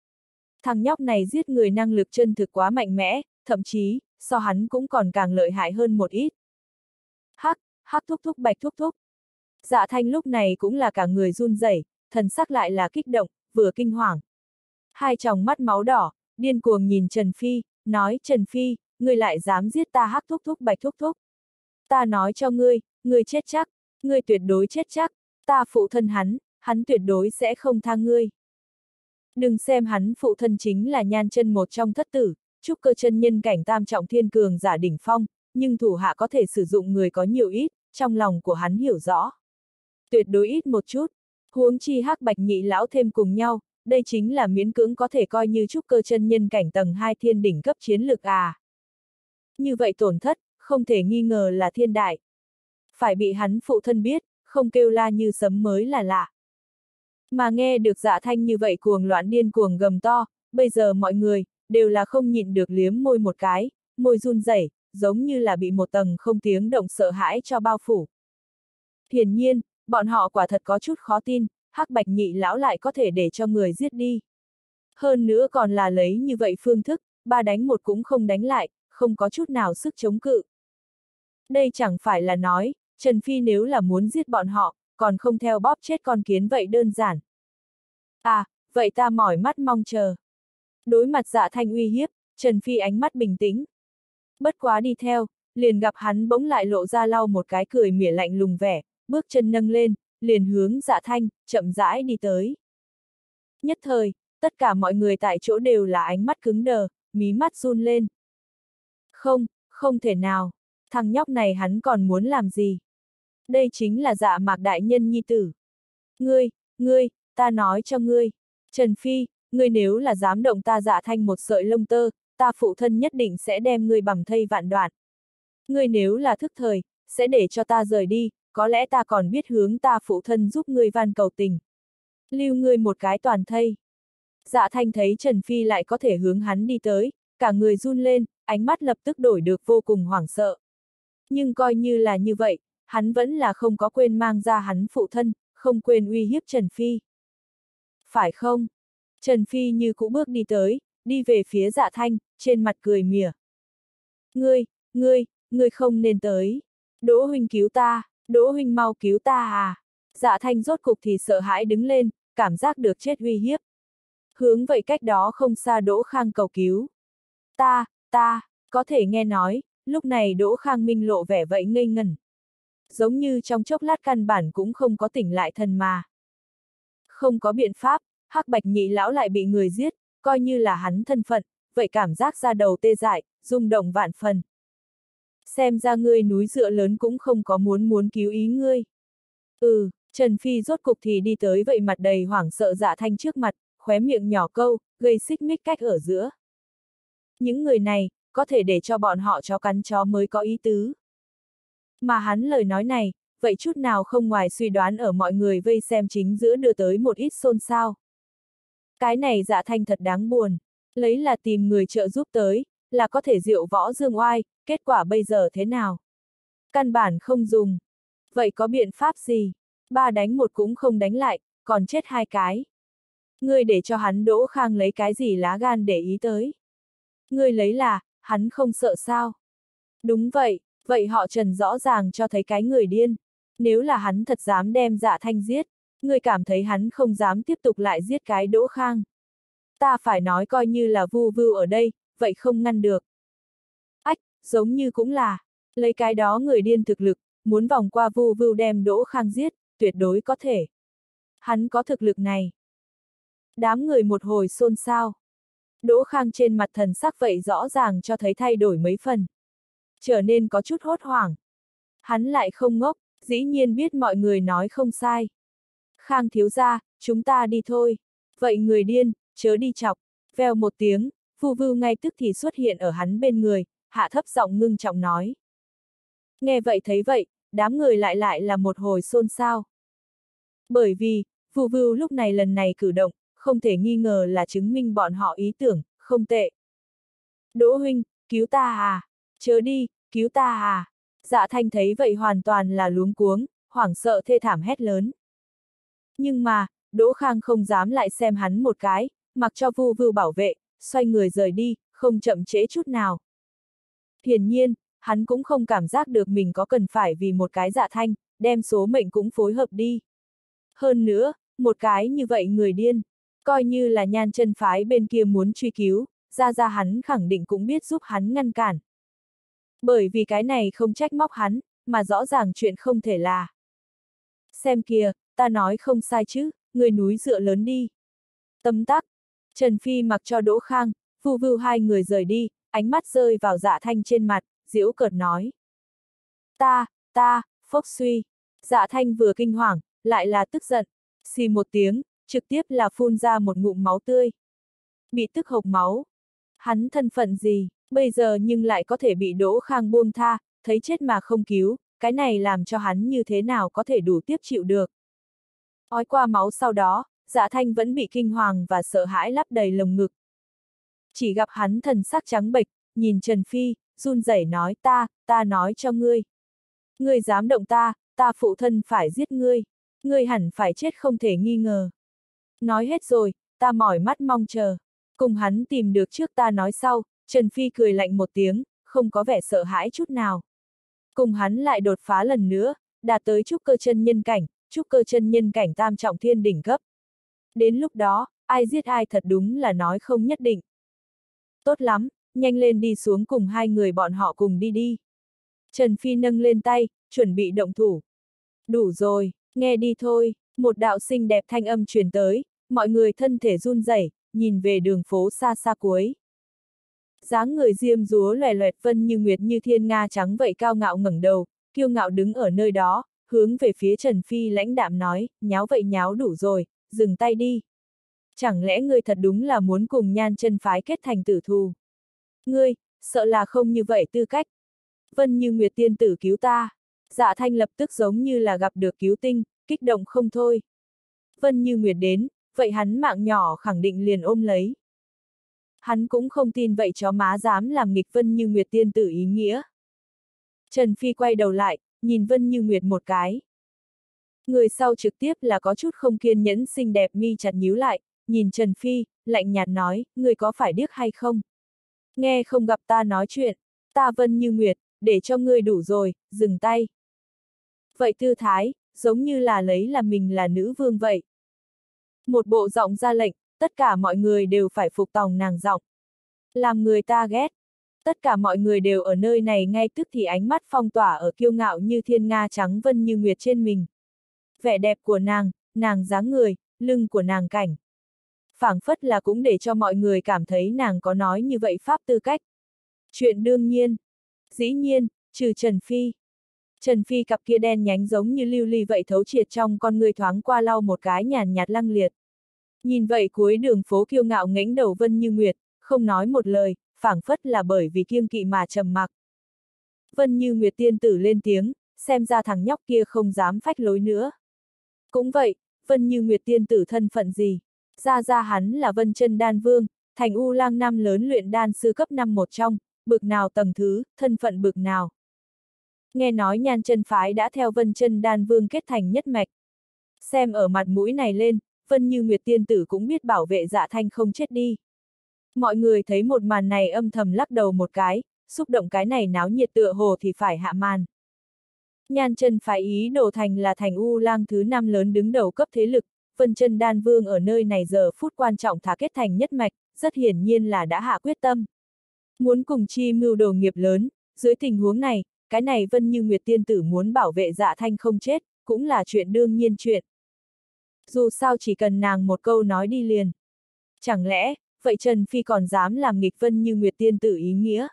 Thằng nhóc này giết người năng lực chân thực quá mạnh mẽ, thậm chí, so hắn cũng còn càng lợi hại hơn một ít. Hắc, hắc thúc thúc bạch thúc thúc. Dạ thanh lúc này cũng là cả người run rẩy, thần sắc lại là kích động, vừa kinh hoàng. Hai tròng mắt máu đỏ, điên cuồng nhìn Trần Phi, nói Trần Phi, ngươi lại dám giết ta hắc thúc thúc bạch thúc thúc. Ta nói cho ngươi, ngươi chết chắc, ngươi tuyệt đối chết chắc, ta phụ thân hắn, hắn tuyệt đối sẽ không tha ngươi. Đừng xem hắn phụ thân chính là nhan chân một trong thất tử, trúc cơ chân nhân cảnh tam trọng thiên cường giả đỉnh phong, nhưng thủ hạ có thể sử dụng người có nhiều ít, trong lòng của hắn hiểu rõ. Tuyệt đối ít một chút, huống chi hắc bạch nhị lão thêm cùng nhau, đây chính là miễn cưỡng có thể coi như trúc cơ chân nhân cảnh tầng 2 thiên đỉnh cấp chiến lực à. Như vậy tổn thất, không thể nghi ngờ là thiên đại. Phải bị hắn phụ thân biết, không kêu la như sấm mới là lạ. Mà nghe được dạ thanh như vậy cuồng loạn điên cuồng gầm to, bây giờ mọi người, đều là không nhịn được liếm môi một cái, môi run rẩy, giống như là bị một tầng không tiếng động sợ hãi cho bao phủ. Hiển nhiên, bọn họ quả thật có chút khó tin, hắc bạch nhị lão lại có thể để cho người giết đi. Hơn nữa còn là lấy như vậy phương thức, ba đánh một cũng không đánh lại, không có chút nào sức chống cự. Đây chẳng phải là nói, Trần Phi nếu là muốn giết bọn họ, còn không theo bóp chết con kiến vậy đơn giản. À, vậy ta mỏi mắt mong chờ. Đối mặt dạ thanh uy hiếp, Trần Phi ánh mắt bình tĩnh. Bất quá đi theo, liền gặp hắn bỗng lại lộ ra lau một cái cười mỉa lạnh lùng vẻ, bước chân nâng lên, liền hướng dạ thanh, chậm rãi đi tới. Nhất thời, tất cả mọi người tại chỗ đều là ánh mắt cứng đờ, mí mắt run lên. Không, không thể nào, thằng nhóc này hắn còn muốn làm gì? Đây chính là dạ mạc đại nhân nhi tử. Ngươi, ngươi, ta nói cho ngươi, Trần Phi, ngươi nếu là dám động ta dạ thanh một sợi lông tơ, ta phụ thân nhất định sẽ đem ngươi bằng thây vạn đoạn. Ngươi nếu là thức thời, sẽ để cho ta rời đi, có lẽ ta còn biết hướng ta phụ thân giúp ngươi van cầu tình. Lưu ngươi một cái toàn thây. Dạ thanh thấy Trần Phi lại có thể hướng hắn đi tới, cả người run lên, ánh mắt lập tức đổi được vô cùng hoảng sợ. Nhưng coi như là như vậy, hắn vẫn là không có quên mang ra hắn phụ thân, không quên uy hiếp Trần Phi. Phải không? Trần Phi như cũ bước đi tới, đi về phía dạ thanh, trên mặt cười mỉa. Ngươi, ngươi, ngươi không nên tới. Đỗ huynh cứu ta, Đỗ huynh mau cứu ta à. Dạ thanh rốt cục thì sợ hãi đứng lên, cảm giác được chết uy hiếp. Hướng vậy cách đó không xa Đỗ Khang cầu cứu. Ta, ta, có thể nghe nói, lúc này Đỗ Khang Minh lộ vẻ vậy ngây ngẩn. Giống như trong chốc lát căn bản cũng không có tỉnh lại thần mà. Không có biện pháp, hắc bạch nhị lão lại bị người giết, coi như là hắn thân phận, vậy cảm giác ra đầu tê dại, rung động vạn phần. Xem ra ngươi núi dựa lớn cũng không có muốn muốn cứu ý ngươi. Ừ, Trần Phi rốt cục thì đi tới vậy mặt đầy hoảng sợ dạ thanh trước mặt, khóe miệng nhỏ câu, gây xích mích cách ở giữa. Những người này, có thể để cho bọn họ chó cắn chó mới có ý tứ. Mà hắn lời nói này, vậy chút nào không ngoài suy đoán ở mọi người vây xem chính giữa đưa tới một ít xôn xao. Cái này dạ thanh thật đáng buồn, lấy là tìm người trợ giúp tới, là có thể diệu võ dương oai, kết quả bây giờ thế nào? Căn bản không dùng. Vậy có biện pháp gì? Ba đánh một cũng không đánh lại, còn chết hai cái. Ngươi để cho hắn đỗ khang lấy cái gì lá gan để ý tới. Ngươi lấy là, hắn không sợ sao? Đúng vậy, vậy họ trần rõ ràng cho thấy cái người điên. Nếu là hắn thật dám đem dạ thanh giết, người cảm thấy hắn không dám tiếp tục lại giết cái đỗ khang. Ta phải nói coi như là vu vưu ở đây, vậy không ngăn được. Ách, giống như cũng là, lấy cái đó người điên thực lực, muốn vòng qua vu vưu đem đỗ khang giết, tuyệt đối có thể. Hắn có thực lực này. Đám người một hồi xôn xao. Đỗ khang trên mặt thần sắc vậy rõ ràng cho thấy thay đổi mấy phần. Trở nên có chút hốt hoảng. Hắn lại không ngốc, dĩ nhiên biết mọi người nói không sai. Khang thiếu ra, chúng ta đi thôi. Vậy người điên, chớ đi chọc. Vèo một tiếng, Vu Vưu ngay tức thì xuất hiện ở hắn bên người, hạ thấp giọng ngưng trọng nói. Nghe vậy thấy vậy, đám người lại lại là một hồi xôn xao. Bởi vì, Vu Vưu lúc này lần này cử động, không thể nghi ngờ là chứng minh bọn họ ý tưởng, không tệ. Đỗ huynh, cứu ta à? Chớ đi, cứu ta à? Dạ thanh thấy vậy hoàn toàn là luống cuống, hoảng sợ thê thảm hét lớn. Nhưng mà, Đỗ Khang không dám lại xem hắn một cái, mặc cho Vu Vưu bảo vệ, xoay người rời đi, không chậm trễ chút nào. Hiển nhiên, hắn cũng không cảm giác được mình có cần phải vì một cái dạ thanh, đem số mệnh cũng phối hợp đi. Hơn nữa, một cái như vậy người điên, coi như là nhan chân phái bên kia muốn truy cứu, ra ra hắn khẳng định cũng biết giúp hắn ngăn cản. Bởi vì cái này không trách móc hắn, mà rõ ràng chuyện không thể là. Xem kìa, ta nói không sai chứ, người núi dựa lớn đi. Tâm tắc, Trần Phi mặc cho Đỗ Khang, Vu Vưu hai người rời đi, ánh mắt rơi vào dạ thanh trên mặt, diễu cợt nói. Ta, ta, phốc suy. Dạ thanh vừa kinh hoàng, lại là tức giận. Xì một tiếng, trực tiếp là phun ra một ngụm máu tươi. Bị tức hộc máu. Hắn thân phận gì, bây giờ nhưng lại có thể bị Đỗ Khang buông tha, thấy chết mà không cứu, cái này làm cho hắn như thế nào có thể đủ tiếp chịu được. Ói qua máu sau đó, dạ thanh vẫn bị kinh hoàng và sợ hãi lắp đầy lồng ngực. Chỉ gặp hắn thần sắc trắng bệch, nhìn Trần Phi, run rẩy nói ta, ta nói cho ngươi. Ngươi dám động ta, ta phụ thân phải giết ngươi. Ngươi hẳn phải chết không thể nghi ngờ. Nói hết rồi, ta mỏi mắt mong chờ. Cùng hắn tìm được trước ta nói sau, Trần Phi cười lạnh một tiếng, không có vẻ sợ hãi chút nào. Cùng hắn lại đột phá lần nữa, đạt tới trúc cơ chân nhân cảnh, trúc cơ chân nhân cảnh tam trọng thiên đỉnh cấp. Đến lúc đó, ai giết ai thật đúng là nói không nhất định. Tốt lắm, nhanh lên đi xuống cùng hai người bọn họ cùng đi đi. Trần Phi nâng lên tay, chuẩn bị động thủ. Đủ rồi, nghe đi thôi, một đạo xinh đẹp thanh âm truyền tới, mọi người thân thể run rẩy, nhìn về đường phố xa xa cuối dáng người diêm rúa loè loẹt vân như nguyệt như thiên nga trắng vậy cao ngạo ngẩng đầu, kiêu ngạo đứng ở nơi đó, hướng về phía Trần Phi lãnh đạm nói, nháo vậy nháo đủ rồi, dừng tay đi. Chẳng lẽ ngươi thật đúng là muốn cùng nhan chân phái kết thành tử thù? Ngươi, sợ là không như vậy tư cách. Vân như Nguyệt tiên tử cứu ta. Dạ thanh lập tức giống như là gặp được cứu tinh, kích động không thôi. Vân như Nguyệt đến, vậy hắn mạng nhỏ khẳng định liền ôm lấy. Hắn cũng không tin vậy chó má dám làm nghịch Vân như Nguyệt tiên tử ý nghĩa. Trần Phi quay đầu lại, nhìn Vân như Nguyệt một cái. Người sau trực tiếp là có chút không kiên nhẫn xinh đẹp mi chặt nhíu lại, nhìn Trần Phi, lạnh nhạt nói, người có phải điếc hay không? Nghe không gặp ta nói chuyện, ta Vân như Nguyệt, để cho ngươi đủ rồi, dừng tay. Vậy tư thái, giống như là lấy là mình là nữ vương vậy. Một bộ giọng ra lệnh, tất cả mọi người đều phải phục tòng nàng giọng. Làm người ta ghét. Tất cả mọi người đều ở nơi này ngay tức thì ánh mắt phong tỏa ở kiêu ngạo như thiên nga trắng vân như nguyệt trên mình. Vẻ đẹp của nàng, nàng dáng người, lưng của nàng cảnh. phảng phất là cũng để cho mọi người cảm thấy nàng có nói như vậy pháp tư cách. Chuyện đương nhiên. Dĩ nhiên, trừ Trần Phi. Trần Phi cặp kia đen nhánh giống như lưu ly vậy thấu triệt trong con người thoáng qua lau một cái nhàn nhạt lăng liệt. Nhìn vậy cuối đường phố kiêu ngạo ngánh đầu vân như nguyệt, không nói một lời, phảng phất là bởi vì kiêng kỵ mà trầm mặc. Vân như nguyệt tiên tử lên tiếng, xem ra thằng nhóc kia không dám phách lối nữa. Cũng vậy, Vân như nguyệt tiên tử thân phận gì? Ra ra hắn là Vân chân đan vương, thành U lang năm lớn luyện đan sư cấp năm một trong, bực nào tầng thứ, thân phận bực nào. Nghe nói nhan chân phái đã theo vân chân đan vương kết thành nhất mạch. Xem ở mặt mũi này lên, vân như nguyệt tiên tử cũng biết bảo vệ dạ thanh không chết đi. Mọi người thấy một màn này âm thầm lắc đầu một cái, xúc động cái này náo nhiệt tựa hồ thì phải hạ màn. Nhan chân phái ý đồ thành là thành U lang thứ năm lớn đứng đầu cấp thế lực, phân chân đan vương ở nơi này giờ phút quan trọng thả kết thành nhất mạch, rất hiển nhiên là đã hạ quyết tâm. Muốn cùng chi mưu đồ nghiệp lớn, dưới tình huống này, cái này Vân Như Nguyệt Tiên Tử muốn bảo vệ dạ thanh không chết, cũng là chuyện đương nhiên chuyện. Dù sao chỉ cần nàng một câu nói đi liền. Chẳng lẽ, vậy Trần Phi còn dám làm nghịch Vân Như Nguyệt Tiên Tử ý nghĩa?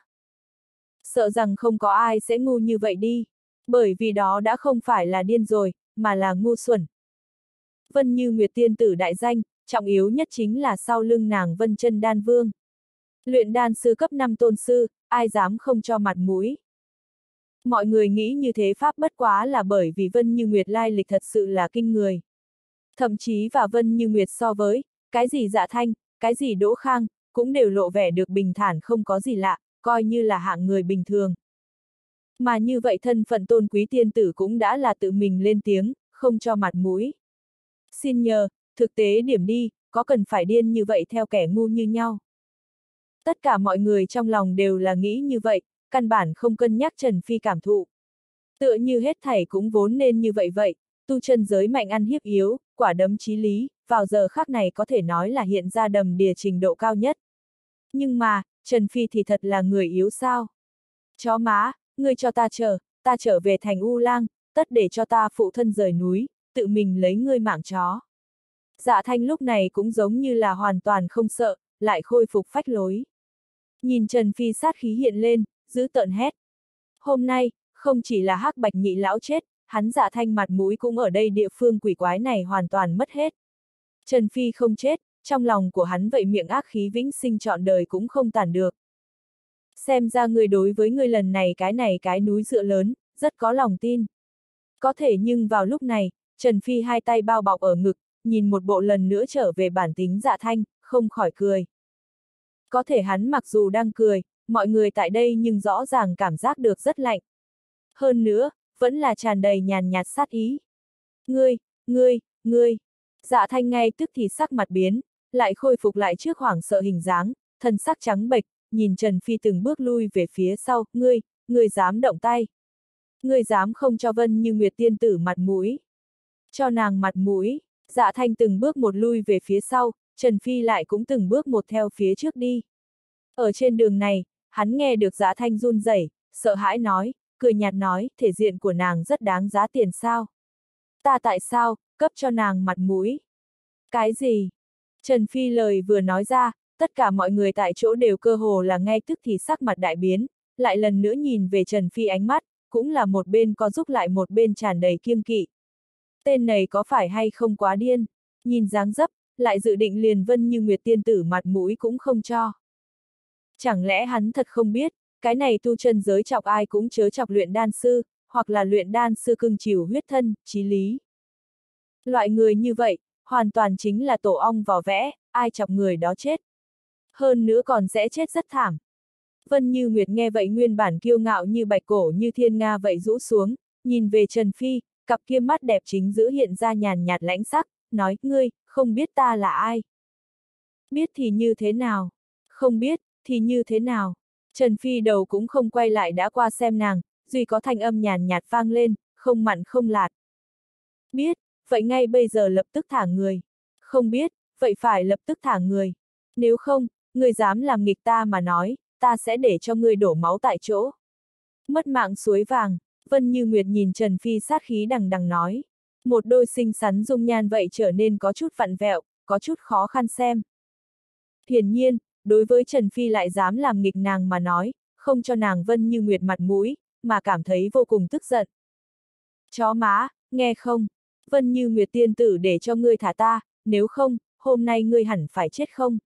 Sợ rằng không có ai sẽ ngu như vậy đi, bởi vì đó đã không phải là điên rồi, mà là ngu xuẩn. Vân Như Nguyệt Tiên Tử đại danh, trọng yếu nhất chính là sau lưng nàng Vân chân Đan Vương. Luyện đan sư cấp 5 tôn sư, ai dám không cho mặt mũi. Mọi người nghĩ như thế pháp bất quá là bởi vì Vân Như Nguyệt lai lịch thật sự là kinh người. Thậm chí và Vân Như Nguyệt so với, cái gì dạ thanh, cái gì đỗ khang, cũng đều lộ vẻ được bình thản không có gì lạ, coi như là hạng người bình thường. Mà như vậy thân phận tôn quý tiên tử cũng đã là tự mình lên tiếng, không cho mặt mũi. Xin nhờ, thực tế điểm đi, có cần phải điên như vậy theo kẻ ngu như nhau. Tất cả mọi người trong lòng đều là nghĩ như vậy, căn bản không cân nhắc Trần Phi cảm thụ. Tựa như hết thảy cũng vốn nên như vậy vậy, tu chân giới mạnh ăn hiếp yếu, quả đấm chí lý, vào giờ khác này có thể nói là hiện ra đầm đìa trình độ cao nhất. Nhưng mà, Trần Phi thì thật là người yếu sao? Chó má, ngươi cho ta chờ, ta trở về thành U Lang, tất để cho ta phụ thân rời núi, tự mình lấy ngươi mạng chó. Dạ thanh lúc này cũng giống như là hoàn toàn không sợ, lại khôi phục phách lối. Nhìn Trần Phi sát khí hiện lên, giữ tợn hét. Hôm nay, không chỉ là hắc bạch nhị lão chết, hắn giả thanh mặt mũi cũng ở đây địa phương quỷ quái này hoàn toàn mất hết. Trần Phi không chết, trong lòng của hắn vậy miệng ác khí vĩnh sinh trọn đời cũng không tàn được. Xem ra người đối với người lần này cái này cái núi dựa lớn, rất có lòng tin. Có thể nhưng vào lúc này, Trần Phi hai tay bao bọc ở ngực, nhìn một bộ lần nữa trở về bản tính dạ thanh, không khỏi cười. Có thể hắn mặc dù đang cười, mọi người tại đây nhưng rõ ràng cảm giác được rất lạnh. Hơn nữa, vẫn là tràn đầy nhàn nhạt sát ý. Ngươi, ngươi, ngươi. Dạ thanh ngay tức thì sắc mặt biến, lại khôi phục lại trước hoảng sợ hình dáng, thân sắc trắng bệch, nhìn Trần Phi từng bước lui về phía sau, ngươi, ngươi dám động tay. Ngươi dám không cho Vân như Nguyệt Tiên Tử mặt mũi. Cho nàng mặt mũi, dạ thanh từng bước một lui về phía sau, Trần Phi lại cũng từng bước một theo phía trước đi. Ở trên đường này, hắn nghe được dạ thanh run rẩy, sợ hãi nói, cười nhạt nói, thể diện của nàng rất đáng giá tiền sao? Ta tại sao, cấp cho nàng mặt mũi? Cái gì? Trần Phi lời vừa nói ra, tất cả mọi người tại chỗ đều cơ hồ là ngay tức thì sắc mặt đại biến, lại lần nữa nhìn về Trần Phi ánh mắt, cũng là một bên có giúp lại một bên tràn đầy kiêng kỵ. Tên này có phải hay không quá điên, nhìn dáng dấp, lại dự định liền vân như Nguyệt Tiên Tử mặt mũi cũng không cho. Chẳng lẽ hắn thật không biết, cái này tu chân giới chọc ai cũng chớ chọc luyện đan sư, hoặc là luyện đan sư cưng chiều huyết thân, trí lý. Loại người như vậy, hoàn toàn chính là tổ ong vỏ vẽ, ai chọc người đó chết. Hơn nữa còn sẽ chết rất thảm. Vân Như Nguyệt nghe vậy nguyên bản kiêu ngạo như bạch cổ như thiên nga vậy rũ xuống, nhìn về Trần Phi, cặp kia mắt đẹp chính giữ hiện ra nhàn nhạt lãnh sắc, nói, ngươi, không biết ta là ai. Biết thì như thế nào? Không biết, thì như thế nào? Trần Phi đầu cũng không quay lại đã qua xem nàng, duy có thanh âm nhàn nhạt vang lên, không mặn không lạt. Biết, vậy ngay bây giờ lập tức thả người. Không biết, vậy phải lập tức thả người. Nếu không, người dám làm nghịch ta mà nói, ta sẽ để cho ngươi đổ máu tại chỗ. Mất mạng suối vàng, Vân Như Nguyệt nhìn Trần Phi sát khí đằng đằng nói. Một đôi xinh xắn dung nhan vậy trở nên có chút vặn vẹo, có chút khó khăn xem. Hiển nhiên, đối với Trần Phi lại dám làm nghịch nàng mà nói, không cho nàng Vân Như Nguyệt mặt mũi, mà cảm thấy vô cùng tức giận. Chó má, nghe không? Vân Như Nguyệt tiên tử để cho ngươi thả ta, nếu không, hôm nay ngươi hẳn phải chết không?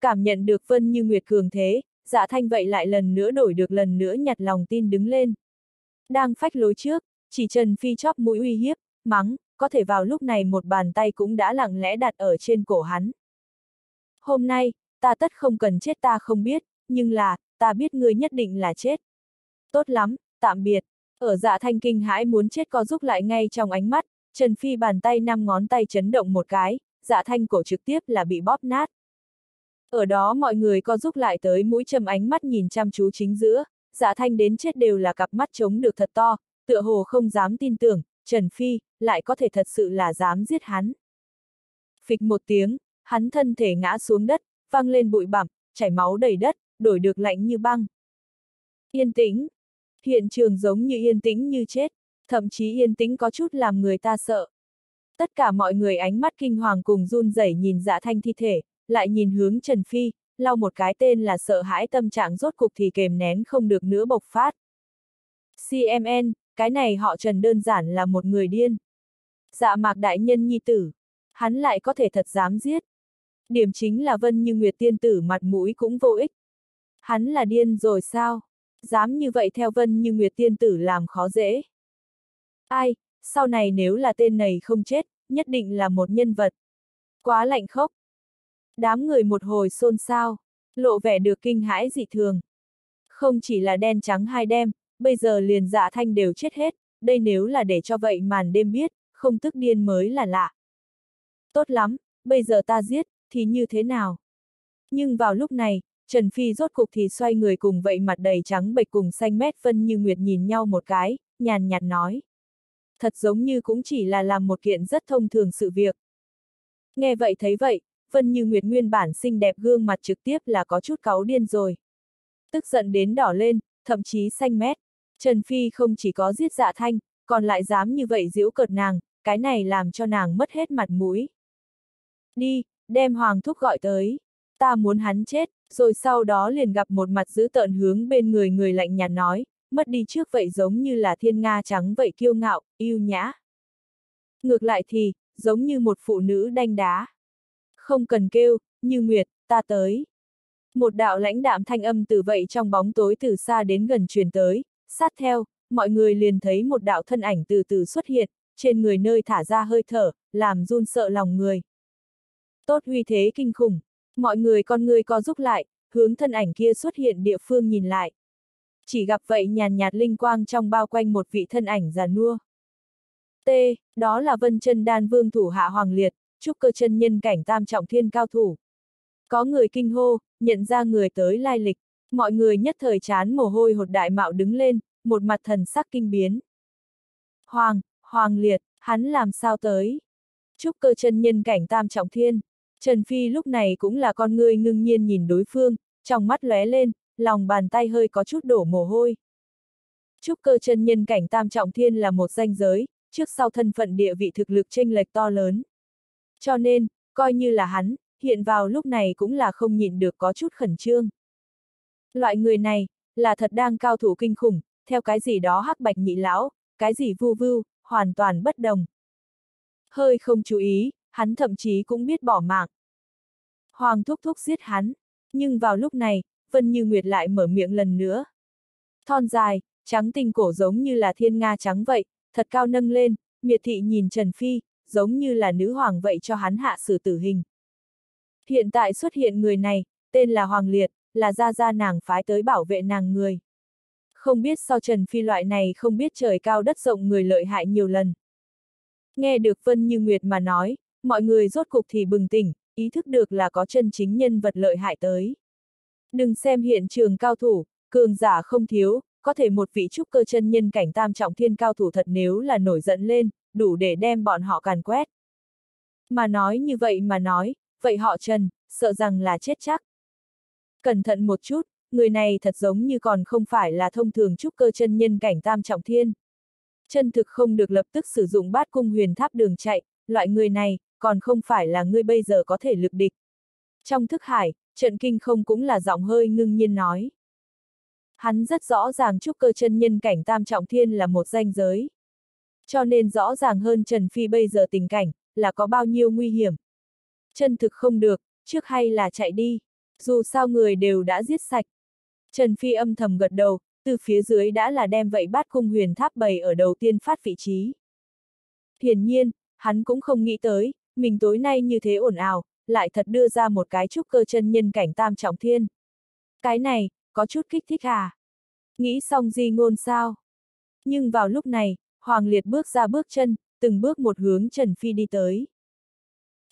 Cảm nhận được Vân Như Nguyệt cường thế, dạ thanh vậy lại lần nữa đổi được lần nữa nhặt lòng tin đứng lên. Đang phách lối trước, chỉ Trần Phi chóp mũi uy hiếp, mắng, có thể vào lúc này một bàn tay cũng đã lặng lẽ đặt ở trên cổ hắn. Hôm nay, ta tất không cần chết ta không biết, nhưng là, ta biết ngươi nhất định là chết. Tốt lắm, tạm biệt. Ở dạ thanh kinh hãi muốn chết co giúp lại ngay trong ánh mắt, Trần Phi bàn tay năm ngón tay chấn động một cái, dạ thanh cổ trực tiếp là bị bóp nát. Ở đó mọi người co giúp lại tới mũi châm ánh mắt nhìn chăm chú chính giữa, dạ thanh đến chết đều là cặp mắt chống được thật to, tựa hồ không dám tin tưởng, Trần Phi, lại có thể thật sự là dám giết hắn. Phịch một tiếng, hắn thân thể ngã xuống đất, văng lên bụi bặm, chảy máu đầy đất, đổi được lạnh như băng. Yên tĩnh. Hiện trường giống như yên tĩnh như chết, thậm chí yên tĩnh có chút làm người ta sợ. Tất cả mọi người ánh mắt kinh hoàng cùng run rẩy nhìn dạ thanh thi thể, lại nhìn hướng Trần Phi, lau một cái tên là sợ hãi tâm trạng rốt cục thì kềm nén không được nữa bộc phát. CMN, cái này họ Trần đơn giản là một người điên. Dạ mạc đại nhân nhi tử, hắn lại có thể thật dám giết. Điểm chính là Vân Như Nguyệt tiên tử mặt mũi cũng vô ích. Hắn là điên rồi sao? Dám như vậy theo Vân Như Nguyệt tiên tử làm khó dễ. Ai, sau này nếu là tên này không chết, nhất định là một nhân vật. Quá lạnh khốc. Đám người một hồi xôn xao, lộ vẻ được kinh hãi dị thường. Không chỉ là đen trắng hai đêm, bây giờ liền dạ thanh đều chết hết, đây nếu là để cho vậy màn đêm biết, không tức điên mới là lạ. Tốt lắm, bây giờ ta giết, thì như thế nào? Nhưng vào lúc này, Trần Phi rốt cục thì xoay người cùng vậy mặt đầy trắng bệch cùng xanh mét phân như nguyệt nhìn nhau một cái, nhàn nhạt nói. Thật giống như cũng chỉ là làm một kiện rất thông thường sự việc. Nghe vậy thấy vậy, Vân Như Nguyệt nguyên bản xinh đẹp gương mặt trực tiếp là có chút cáu điên rồi. Tức giận đến đỏ lên, thậm chí xanh mét. Trần Phi không chỉ có giết dạ thanh, còn lại dám như vậy giễu cợt nàng, cái này làm cho nàng mất hết mặt mũi. Đi, đem Hoàng Thúc gọi tới. Ta muốn hắn chết, rồi sau đó liền gặp một mặt giữ tợn hướng bên người người lạnh nhạt nói, mất đi trước vậy giống như là thiên nga trắng vậy kiêu ngạo, yêu nhã. Ngược lại thì, giống như một phụ nữ đanh đá. Không cần kêu, như Nguyệt, ta tới. Một đạo lãnh đạm thanh âm từ vậy trong bóng tối từ xa đến gần truyền tới, sát theo, mọi người liền thấy một đạo thân ảnh từ từ xuất hiện, trên người nơi thả ra hơi thở, làm run sợ lòng người. Tốt uy thế kinh khủng, mọi người con người co giúp lại, hướng thân ảnh kia xuất hiện địa phương nhìn lại. Chỉ gặp vậy nhàn nhạt linh quang trong bao quanh một vị thân ảnh già nua. T, đó là vân chân đan vương thủ hạ hoàng liệt, trúc cơ chân nhân cảnh tam trọng thiên cao thủ. Có người kinh hô, nhận ra người tới lai lịch, mọi người nhất thời chán mồ hôi hột đại mạo đứng lên, một mặt thần sắc kinh biến. Hoàng, Hoàng liệt, hắn làm sao tới? Trúc cơ chân nhân cảnh tam trọng thiên. Trần Phi lúc này cũng là con người ngưng nhiên nhìn đối phương, trong mắt lóe lên, lòng bàn tay hơi có chút đổ mồ hôi. Trúc cơ chân nhân cảnh tam trọng thiên là một danh giới, trước sau thân phận địa vị thực lực chênh lệch to lớn. Cho nên, coi như là hắn, hiện vào lúc này cũng là không nhịn được có chút khẩn trương. Loại người này, là thật đang cao thủ kinh khủng, theo cái gì đó hắc bạch nhị lão, cái gì vu vưu, hoàn toàn bất đồng. Hơi không chú ý, hắn thậm chí cũng biết bỏ mạng. Hoàng thúc thúc giết hắn, nhưng vào lúc này, Vân Như Nguyệt lại mở miệng lần nữa. Thon dài, trắng tinh cổ giống như là thiên nga trắng vậy, thật cao nâng lên, miệt thị nhìn Trần Phi, giống như là nữ hoàng vậy cho hắn hạ xử tử hình. Hiện tại xuất hiện người này, tên là Hoàng Liệt, là gia gia nàng phái tới bảo vệ nàng người. Không biết sao Trần Phi loại này không biết trời cao đất rộng người lợi hại nhiều lần. Nghe được Vân Như Nguyệt mà nói, mọi người rốt cục thì bừng tỉnh, ý thức được là có chân chính nhân vật lợi hại tới. Đừng xem hiện trường cao thủ, cường giả không thiếu, có thể một vị trúc cơ chân nhân cảnh tam trọng thiên cao thủ thật nếu là nổi giận lên, đủ để đem bọn họ càn quét. Mà nói như vậy mà nói, vậy họ Trần, sợ rằng là chết chắc. Cẩn thận một chút, người này thật giống như còn không phải là thông thường trúc cơ chân nhân cảnh tam trọng thiên. Chân thực không được lập tức sử dụng bát cung huyền tháp đường chạy, loại người này, còn không phải là ngươi bây giờ có thể lực địch. Trong thức hải, trận kinh không cũng là giọng hơi ngưng nhiên nói. Hắn rất rõ ràng trúc cơ chân nhân cảnh tam trọng thiên là một danh giới. Cho nên rõ ràng hơn Trần Phi bây giờ tình cảnh, là có bao nhiêu nguy hiểm. Chân thực không được, trước hay là chạy đi, dù sao người đều đã giết sạch. Trần Phi âm thầm gật đầu, từ phía dưới đã là đem vậy bát cung huyền tháp bày ở đầu tiên phát vị trí. Hiển nhiên, hắn cũng không nghĩ tới, mình tối nay như thế ồn ào, lại thật đưa ra một cái trúc cơ chân nhân cảnh tam trọng thiên. Cái này, có chút kích thích à? Nghĩ xong gì ngôn sao? Nhưng vào lúc này, Hoàng Liệt bước ra bước chân, từng bước một hướng Trần Phi đi tới.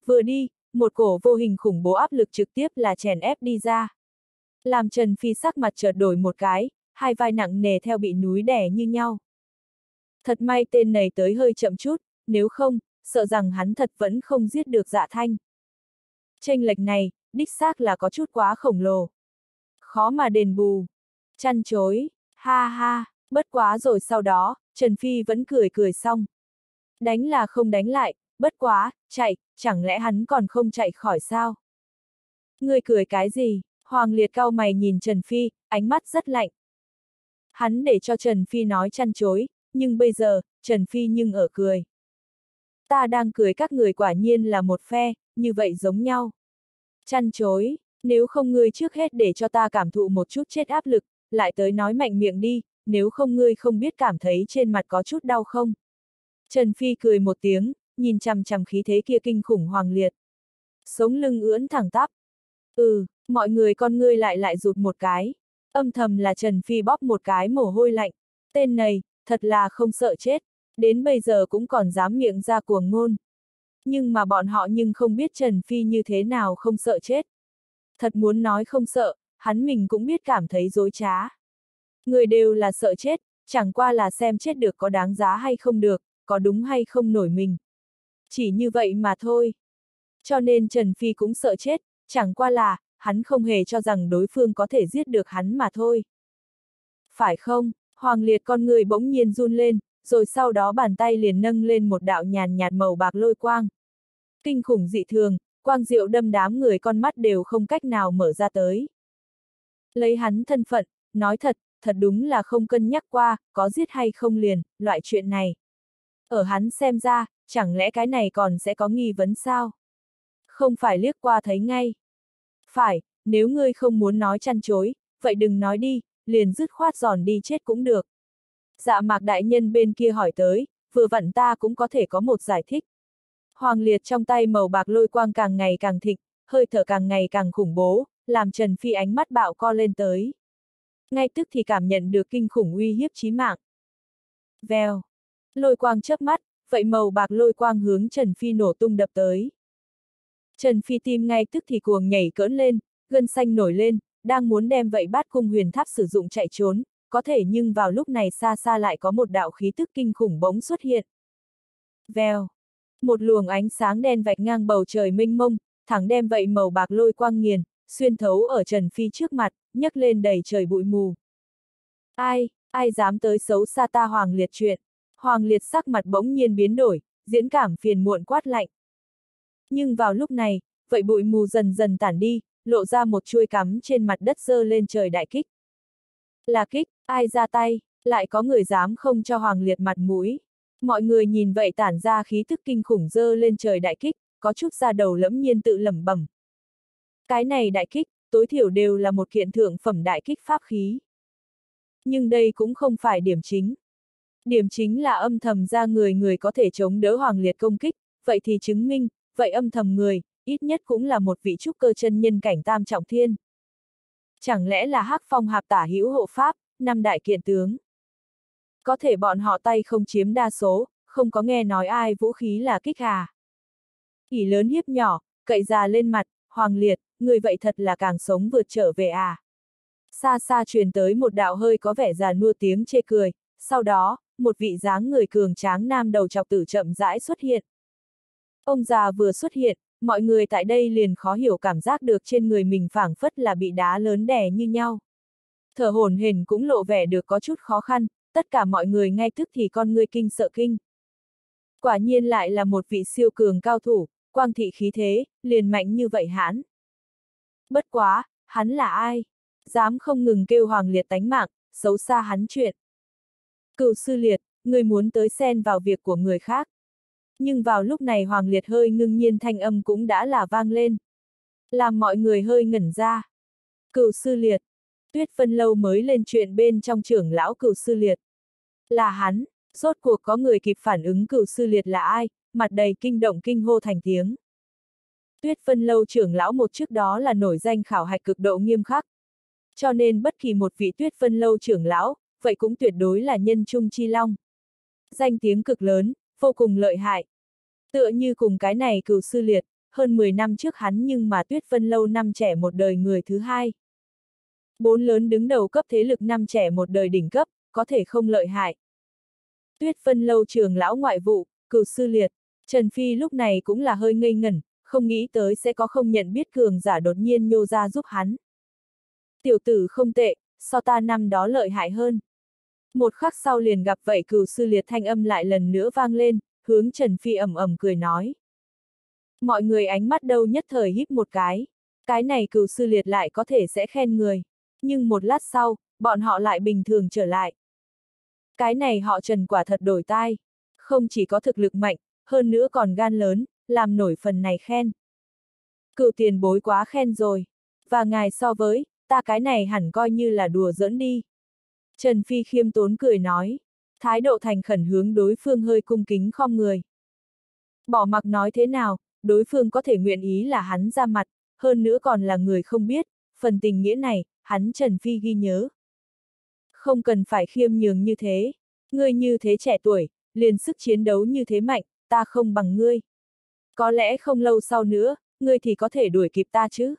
Vừa đi, một cổ vô hình khủng bố áp lực trực tiếp là chèn ép đi ra. Làm Trần Phi sắc mặt chợt đổi một cái, hai vai nặng nề theo bị núi đè như nhau. Thật may tên này tới hơi chậm chút, nếu không, sợ rằng hắn thật vẫn không giết được dạ thanh. Tranh lệch này, đích xác là có chút quá khổng lồ. Khó mà đền bù. Chăn chối, ha ha, bất quá rồi sau đó, Trần Phi vẫn cười cười xong. Đánh là không đánh lại, bất quá, chạy, chẳng lẽ hắn còn không chạy khỏi sao? Người cười cái gì? Hoàng Liệt cao mày nhìn Trần Phi, ánh mắt rất lạnh. Hắn để cho Trần Phi nói chăn chối, nhưng bây giờ, Trần Phi nhưng ở cười. Ta đang cười các người quả nhiên là một phe, như vậy giống nhau. Chăn chối, nếu không ngươi trước hết để cho ta cảm thụ một chút chết áp lực, lại tới nói mạnh miệng đi, nếu không ngươi không biết cảm thấy trên mặt có chút đau không. Trần Phi cười một tiếng, nhìn chằm chằm khí thế kia kinh khủng hoàng liệt. Sống lưng ưỡn thẳng tắp. Ừ, mọi người con ngươi lại lại rụt một cái. Âm thầm là Trần Phi bóp một cái mồ hôi lạnh. Tên này, thật là không sợ chết. Đến bây giờ cũng còn dám miệng ra cuồng ngôn. Nhưng mà bọn họ nhưng không biết Trần Phi như thế nào không sợ chết. Thật muốn nói không sợ, hắn mình cũng biết cảm thấy dối trá. Người đều là sợ chết, chẳng qua là xem chết được có đáng giá hay không được, có đúng hay không nổi mình. Chỉ như vậy mà thôi. Cho nên Trần Phi cũng sợ chết, chẳng qua là, hắn không hề cho rằng đối phương có thể giết được hắn mà thôi. Phải không? Hoàng liệt con người bỗng nhiên run lên, rồi sau đó bàn tay liền nâng lên một đạo nhàn nhạt màu bạc lôi quang. Kinh khủng dị thường, quang diệu đâm đám người con mắt đều không cách nào mở ra tới. Lấy hắn thân phận, nói thật, thật đúng là không cân nhắc qua, có giết hay không liền, loại chuyện này. Ở hắn xem ra, chẳng lẽ cái này còn sẽ có nghi vấn sao? Không phải liếc qua thấy ngay. Phải, nếu ngươi không muốn nói chăn chối, vậy đừng nói đi, liền dứt khoát giòn đi chết cũng được. Dạ mạc đại nhân bên kia hỏi tới, vừa vặn ta cũng có thể có một giải thích. Hoàng liệt trong tay màu bạc lôi quang càng ngày càng thịnh, hơi thở càng ngày càng khủng bố, làm Trần Phi ánh mắt bạo co lên tới. Ngay tức thì cảm nhận được kinh khủng uy hiếp chí mạng. Vèo. Lôi quang chớp mắt, vậy màu bạc lôi quang hướng Trần Phi nổ tung đập tới. Trần Phi tim ngay tức thì cuồng nhảy cỡn lên, gân xanh nổi lên, đang muốn đem vậy bát cung huyền tháp sử dụng chạy trốn, có thể nhưng vào lúc này xa xa lại có một đạo khí tức kinh khủng bỗng xuất hiện. Vèo. Một luồng ánh sáng đen vạch ngang bầu trời mênh mông, thẳng đem vậy màu bạc lôi quang nghiền, xuyên thấu ở Trần Phi trước mặt, nhấc lên đầy trời bụi mù. Ai, ai dám tới xấu xa ta Hoàng Liệt chuyện? Hoàng Liệt sắc mặt bỗng nhiên biến đổi, diễn cảm phiền muộn quát lạnh. Nhưng vào lúc này, vậy bụi mù dần dần tản đi, lộ ra một chuôi cắm trên mặt đất dơ lên trời đại kích. Là kích, ai ra tay, lại có người dám không cho Hoàng Liệt mặt mũi. Mọi người nhìn vậy tản ra khí thức kinh khủng dơ lên trời đại kích, có chút ra đầu lẫm nhiên tự lẩm bẩm. Cái này đại kích, tối thiểu đều là một kiện thượng phẩm đại kích pháp khí. Nhưng đây cũng không phải điểm chính. Điểm chính là âm thầm ra người người có thể chống đỡ hoàng liệt công kích, vậy thì chứng minh, vậy âm thầm người, ít nhất cũng là một vị trúc cơ chân nhân cảnh tam trọng thiên. Chẳng lẽ là hắc phong hạp tả hữu hộ pháp, năm đại kiện tướng. Có thể bọn họ tay không chiếm đa số, không có nghe nói ai vũ khí là kích hà. ỉ lớn hiếp nhỏ, cậy già lên mặt, hoàng liệt, người vậy thật là càng sống vượt trở về à. Xa xa truyền tới một đạo hơi có vẻ già nua tiếng chê cười, sau đó, một vị dáng người cường tráng nam đầu chọc tử chậm rãi xuất hiện. Ông già vừa xuất hiện, mọi người tại đây liền khó hiểu cảm giác được trên người mình phảng phất là bị đá lớn đè như nhau. Thở hổn hển cũng lộ vẻ được có chút khó khăn, tất cả mọi người ngay tức thì con người kinh sợ kinh. Quả nhiên lại là một vị siêu cường cao thủ, quang thị khí thế, liền mạnh như vậy hãn. Bất quá, hắn là ai? Dám không ngừng kêu Hoàng Liệt tánh mạng, xấu xa hắn chuyện. Cựu sư liệt, người muốn tới xen vào việc của người khác. Nhưng vào lúc này Hoàng Liệt hơi ngưng nhiên thanh âm cũng đã là vang lên. Làm mọi người hơi ngẩn ra. Cựu sư liệt. Tuyết Vân lâu mới lên chuyện bên trong trưởng lão cửu sư liệt. Là hắn, rốt cuộc có người kịp phản ứng cửu sư liệt là ai, mặt đầy kinh động kinh hô thành tiếng. Tuyết Vân lâu trưởng lão một trước đó là nổi danh khảo hạch cực độ nghiêm khắc. Cho nên bất kỳ một vị tuyết Vân lâu trưởng lão, vậy cũng tuyệt đối là nhân trung chi long. Danh tiếng cực lớn, vô cùng lợi hại. Tựa như cùng cái này cửu sư liệt, hơn 10 năm trước hắn nhưng mà tuyết Vân lâu năm trẻ một đời người thứ hai. Bốn lớn đứng đầu cấp thế lực năm trẻ một đời đỉnh cấp, có thể không lợi hại. Tuyết phân lâu trường lão ngoại vụ, cửu sư liệt, Trần Phi lúc này cũng là hơi ngây ngẩn, không nghĩ tới sẽ có không nhận biết cường giả đột nhiên nhô ra giúp hắn. Tiểu tử không tệ, so ta năm đó lợi hại hơn. Một khắc sau liền gặp vậy cửu sư liệt thanh âm lại lần nữa vang lên, hướng Trần Phi ẩm ẩm cười nói. Mọi người ánh mắt đâu nhất thời híp một cái. Cái này cửu sư liệt lại có thể sẽ khen người. Nhưng một lát sau, bọn họ lại bình thường trở lại. Cái này họ Trần quả thật đổi tai. Không chỉ có thực lực mạnh, hơn nữa còn gan lớn, làm nổi phần này khen. Cựu tiền bối quá khen rồi. Và ngài so với, ta cái này hẳn coi như là đùa giỡn đi. Trần Phi khiêm tốn cười nói, thái độ thành khẩn hướng đối phương hơi cung kính khom người. Bỏ mặc nói thế nào, đối phương có thể nguyện ý là hắn ra mặt, hơn nữa còn là người không biết, phần tình nghĩa này, hắn Trần Phi ghi nhớ. Không cần phải khiêm nhường như thế, ngươi như thế trẻ tuổi, liền sức chiến đấu như thế mạnh, ta không bằng ngươi. Có lẽ không lâu sau nữa, ngươi thì có thể đuổi kịp ta chứ.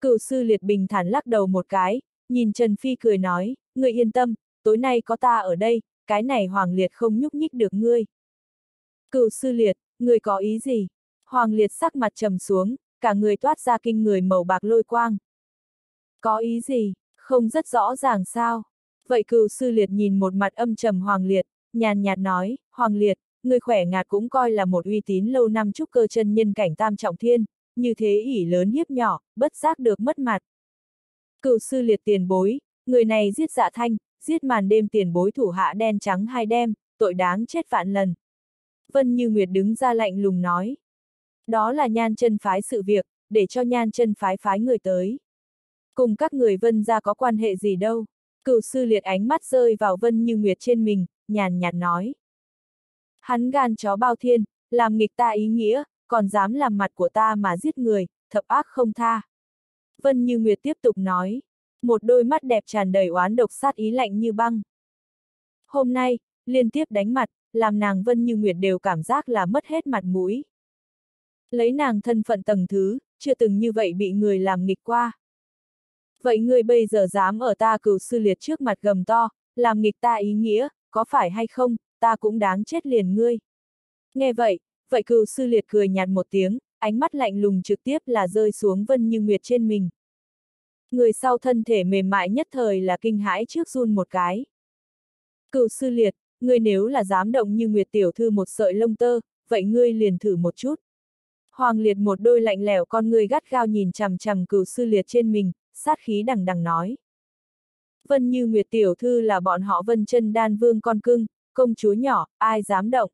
Cựu sư liệt bình thản lắc đầu một cái, nhìn Trần Phi cười nói, ngươi yên tâm, tối nay có ta ở đây, cái này Hoàng Liệt không nhúc nhích được ngươi. Cựu sư liệt, ngươi có ý gì? Hoàng Liệt sắc mặt trầm xuống, cả người toát ra kinh người màu bạc lôi quang. Có ý gì? Không rất rõ ràng sao? Vậy cựu sư liệt nhìn một mặt âm trầm Hoàng Liệt, nhàn nhạt nói, Hoàng Liệt, người khỏe ngạt cũng coi là một uy tín lâu năm trúc cơ chân nhân cảnh tam trọng thiên, như thế ỉ lớn hiếp nhỏ, bất giác được mất mặt. Cựu sư liệt tiền bối, người này giết dạ thanh, giết màn đêm tiền bối thủ hạ đen trắng hai đêm, tội đáng chết vạn lần. Vân Như Nguyệt đứng ra lạnh lùng nói. Đó là nhan chân phái sự việc, để cho nhan chân phái phái người tới. Cùng các người vân ra có quan hệ gì đâu. Cựu sư liệt ánh mắt rơi vào Vân Như Nguyệt trên mình, nhàn nhạt nói. Hắn gan chó bao thiên, làm nghịch ta ý nghĩa, còn dám làm mặt của ta mà giết người, thập ác không tha. Vân Như Nguyệt tiếp tục nói, một đôi mắt đẹp tràn đầy oán độc sát ý lạnh như băng. Hôm nay, liên tiếp đánh mặt, làm nàng Vân Như Nguyệt đều cảm giác là mất hết mặt mũi. Lấy nàng thân phận tầng thứ, chưa từng như vậy bị người làm nghịch qua. Vậy ngươi bây giờ dám ở ta cửu sư liệt trước mặt gầm to, làm nghịch ta ý nghĩa, có phải hay không, ta cũng đáng chết liền ngươi. Nghe vậy, vậy cửu sư liệt cười nhạt một tiếng, ánh mắt lạnh lùng trực tiếp là rơi xuống Vân Như Nguyệt trên mình. Người sau thân thể mềm mại nhất thời là kinh hãi trước run một cái. Cựu sư liệt, ngươi nếu là dám động như Nguyệt tiểu thư một sợi lông tơ, vậy ngươi liền thử một chút. Hoàng liệt một đôi lạnh lẽo con ngươi gắt gao nhìn chằm chằm cựu sư liệt trên mình, sát khí đằng đằng nói. Vân như Nguyệt tiểu thư là bọn họ vân chân đan vương con cưng, công chúa nhỏ, ai dám động.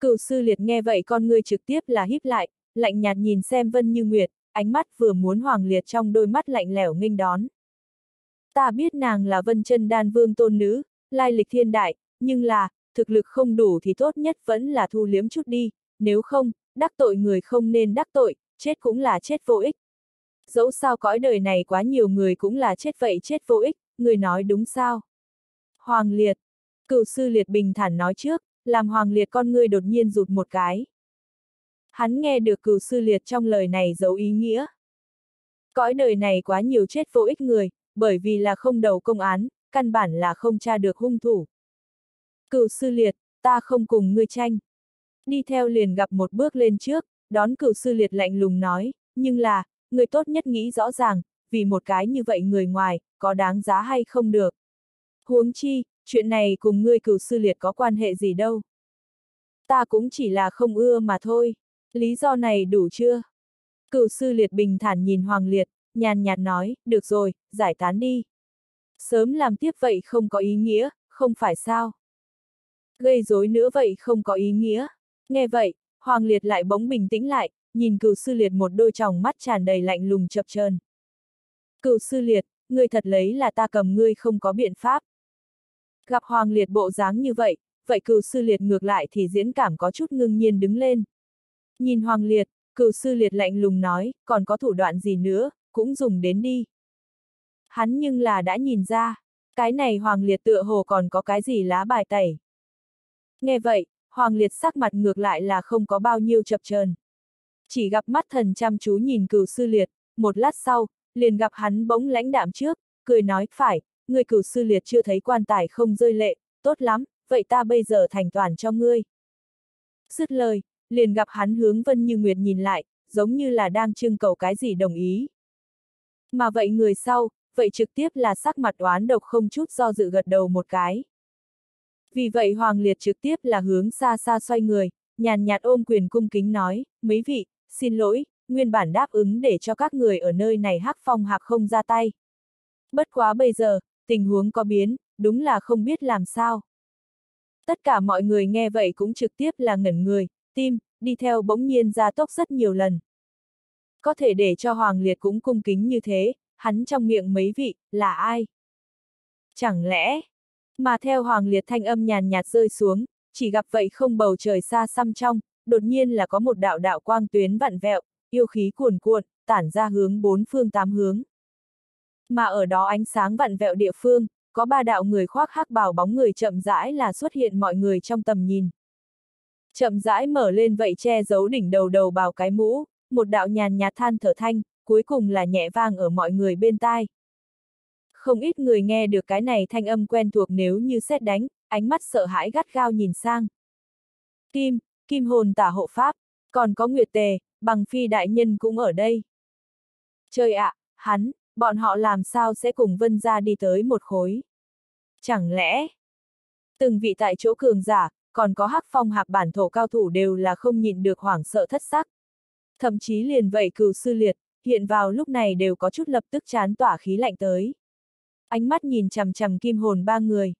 Cựu sư liệt nghe vậy con ngươi trực tiếp là híp lại, lạnh nhạt nhìn xem Vân Như Nguyệt, ánh mắt vừa muốn hoàng liệt trong đôi mắt lạnh lẽo nghênh đón. Ta biết nàng là Vân chân đan vương tôn nữ, lai lịch thiên đại, nhưng là, thực lực không đủ thì tốt nhất vẫn là thu liếm chút đi, nếu không, đắc tội người không nên đắc tội, chết cũng là chết vô ích. Dẫu sao cõi đời này quá nhiều người cũng là chết vậy chết vô ích, người nói đúng sao? Hoàng liệt, cựu sư liệt bình thản nói trước, làm hoàng liệt con ngươi đột nhiên rụt một cái. Hắn nghe được cửu sư liệt trong lời này giấu ý nghĩa. Cõi đời này quá nhiều chết vô ích người, bởi vì là không đầu công án, căn bản là không tra được hung thủ. Cửu sư liệt, ta không cùng ngươi tranh. Đi theo liền gặp một bước lên trước, đón cửu sư liệt lạnh lùng nói, nhưng là, người tốt nhất nghĩ rõ ràng, vì một cái như vậy người ngoài, có đáng giá hay không được. Huống chi, chuyện này cùng ngươi cửu sư liệt có quan hệ gì đâu. Ta cũng chỉ là không ưa mà thôi. Lý do này đủ chưa? Cửu sư liệt bình thản nhìn Hoàng Liệt, nhàn nhạt nói, được rồi, giải tán đi. Sớm làm tiếp vậy không có ý nghĩa, không phải sao? Gây rối nữa vậy không có ý nghĩa. Nghe vậy, Hoàng Liệt lại bỗng bình tĩnh lại, nhìn cựu sư liệt một đôi tròng mắt tràn đầy lạnh lùng chập chờn. cựu sư liệt, ngươi thật lấy là ta cầm ngươi không có biện pháp. Gặp Hoàng Liệt bộ dáng như vậy, vậy cựu sư liệt ngược lại thì diễn cảm có chút ngưng nhiên đứng lên. Nhìn Hoàng Liệt, cựu sư liệt lạnh lùng nói, còn có thủ đoạn gì nữa, cũng dùng đến đi. Hắn nhưng là đã nhìn ra, cái này Hoàng Liệt tựa hồ còn có cái gì lá bài tẩy. Nghe vậy, Hoàng Liệt sắc mặt ngược lại là không có bao nhiêu chập chờn. Chỉ gặp mắt thần chăm chú nhìn cửu sư liệt, một lát sau, liền gặp hắn bỗng lãnh đạm trước, cười nói, phải, người cửu sư liệt chưa thấy quan tài không rơi lệ, tốt lắm, vậy ta bây giờ thành toàn cho ngươi. Dứt lời, liền gặp hắn hướng Vân Như Nguyệt nhìn lại, giống như là đang trưng cầu cái gì đồng ý. Mà vậy người sau, vậy trực tiếp là sắc mặt oán độc không chút do dự gật đầu một cái. Vì vậy Hoàng Liệt trực tiếp là hướng xa xa xoay người, nhàn nhạt ôm quyền cung kính nói, mấy vị, xin lỗi, nguyên bản đáp ứng để cho các người ở nơi này hắc phong hạc không ra tay. Bất quá bây giờ, tình huống có biến, đúng là không biết làm sao. Tất cả mọi người nghe vậy cũng trực tiếp là ngẩn người, tim, đi theo bỗng nhiên ra tốc rất nhiều lần. Có thể để cho Hoàng Liệt cũng cung kính như thế, hắn trong miệng mấy vị, là ai? Chẳng lẽ, mà theo Hoàng Liệt thanh âm nhàn nhạt rơi xuống, chỉ gặp vậy không bầu trời xa xăm trong, đột nhiên là có một đạo đạo quang tuyến vặn vẹo, yêu khí cuồn cuộn, tản ra hướng bốn phương tám hướng. Mà ở đó ánh sáng vặn vẹo địa phương, có ba đạo người khoác hắc bào bóng người chậm rãi là xuất hiện mọi người trong tầm nhìn. Chậm rãi mở lên vậy che giấu đỉnh đầu đầu bào cái mũ, một đạo nhàn nhạt than thở thanh, cuối cùng là nhẹ vang ở mọi người bên tai. Không ít người nghe được cái này thanh âm quen thuộc nếu như xét đánh, ánh mắt sợ hãi gắt gao nhìn sang. Kim, kim hồn tả hộ pháp, còn có Nguyệt Tề, bằng phi đại nhân cũng ở đây. Trời ạ, à, hắn, bọn họ làm sao sẽ cùng vân ra đi tới một khối? Chẳng lẽ, từng vị tại chỗ cường giả, còn có hắc phong hạp bản thổ cao thủ đều là không nhịn được hoảng sợ thất sắc. Thậm chí liền vậy cừu sư liệt, hiện vào lúc này đều có chút lập tức chán tỏa khí lạnh tới. Ánh mắt nhìn chằm chằm kim hồn ba người.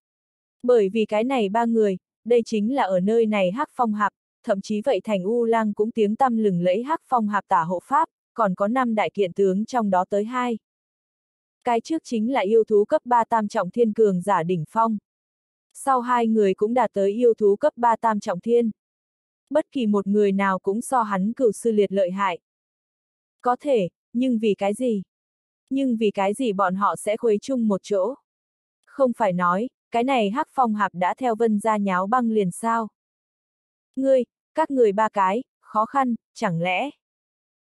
Bởi vì cái này ba người, đây chính là ở nơi này hắc phong hạp, thậm chí vậy thành U lang cũng tiếng tăm lừng lẫy hắc phong hạp tả hộ pháp, còn có năm đại kiện tướng trong đó tới hai. Cái trước chính là yêu thú cấp 3 tam trọng thiên cường giả đỉnh phong. Sau hai người cũng đạt tới yêu thú cấp 3 tam trọng thiên. Bất kỳ một người nào cũng so hắn cửu sư liệt lợi hại. Có thể, nhưng vì cái gì? Nhưng vì cái gì bọn họ sẽ khuấy chung một chỗ? Không phải nói, cái này hắc phong hạp đã theo vân ra nháo băng liền sao? Ngươi, các người ba cái, khó khăn, chẳng lẽ?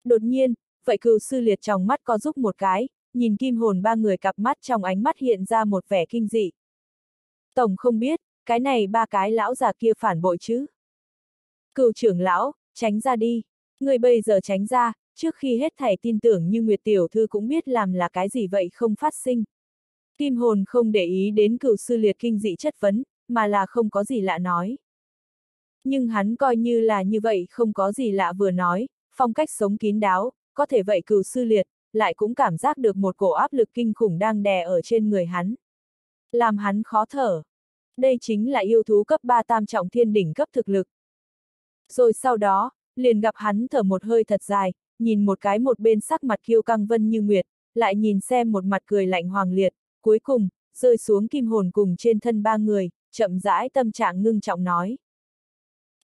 Đột nhiên, vậy cừu sư liệt trong mắt có giúp một cái, nhìn kim hồn ba người cặp mắt trong ánh mắt hiện ra một vẻ kinh dị. Tổng không biết, cái này ba cái lão già kia phản bội chứ. Cựu trưởng lão, tránh ra đi. Người bây giờ tránh ra, trước khi hết thảy tin tưởng như Nguyệt Tiểu Thư cũng biết làm là cái gì vậy không phát sinh. Kim hồn không để ý đến cửu sư liệt kinh dị chất vấn, mà là không có gì lạ nói. Nhưng hắn coi như là như vậy không có gì lạ vừa nói, phong cách sống kín đáo, có thể vậy cửu sư liệt, lại cũng cảm giác được một cổ áp lực kinh khủng đang đè ở trên người hắn. Làm hắn khó thở. Đây chính là yêu thú cấp 3 tam trọng thiên đỉnh cấp thực lực. Rồi sau đó, liền gặp hắn thở một hơi thật dài, nhìn một cái một bên sắc mặt kiêu căng vân như nguyệt, lại nhìn xem một mặt cười lạnh hoàng liệt, cuối cùng, rơi xuống kim hồn cùng trên thân ba người, chậm rãi tâm trạng ngưng trọng nói.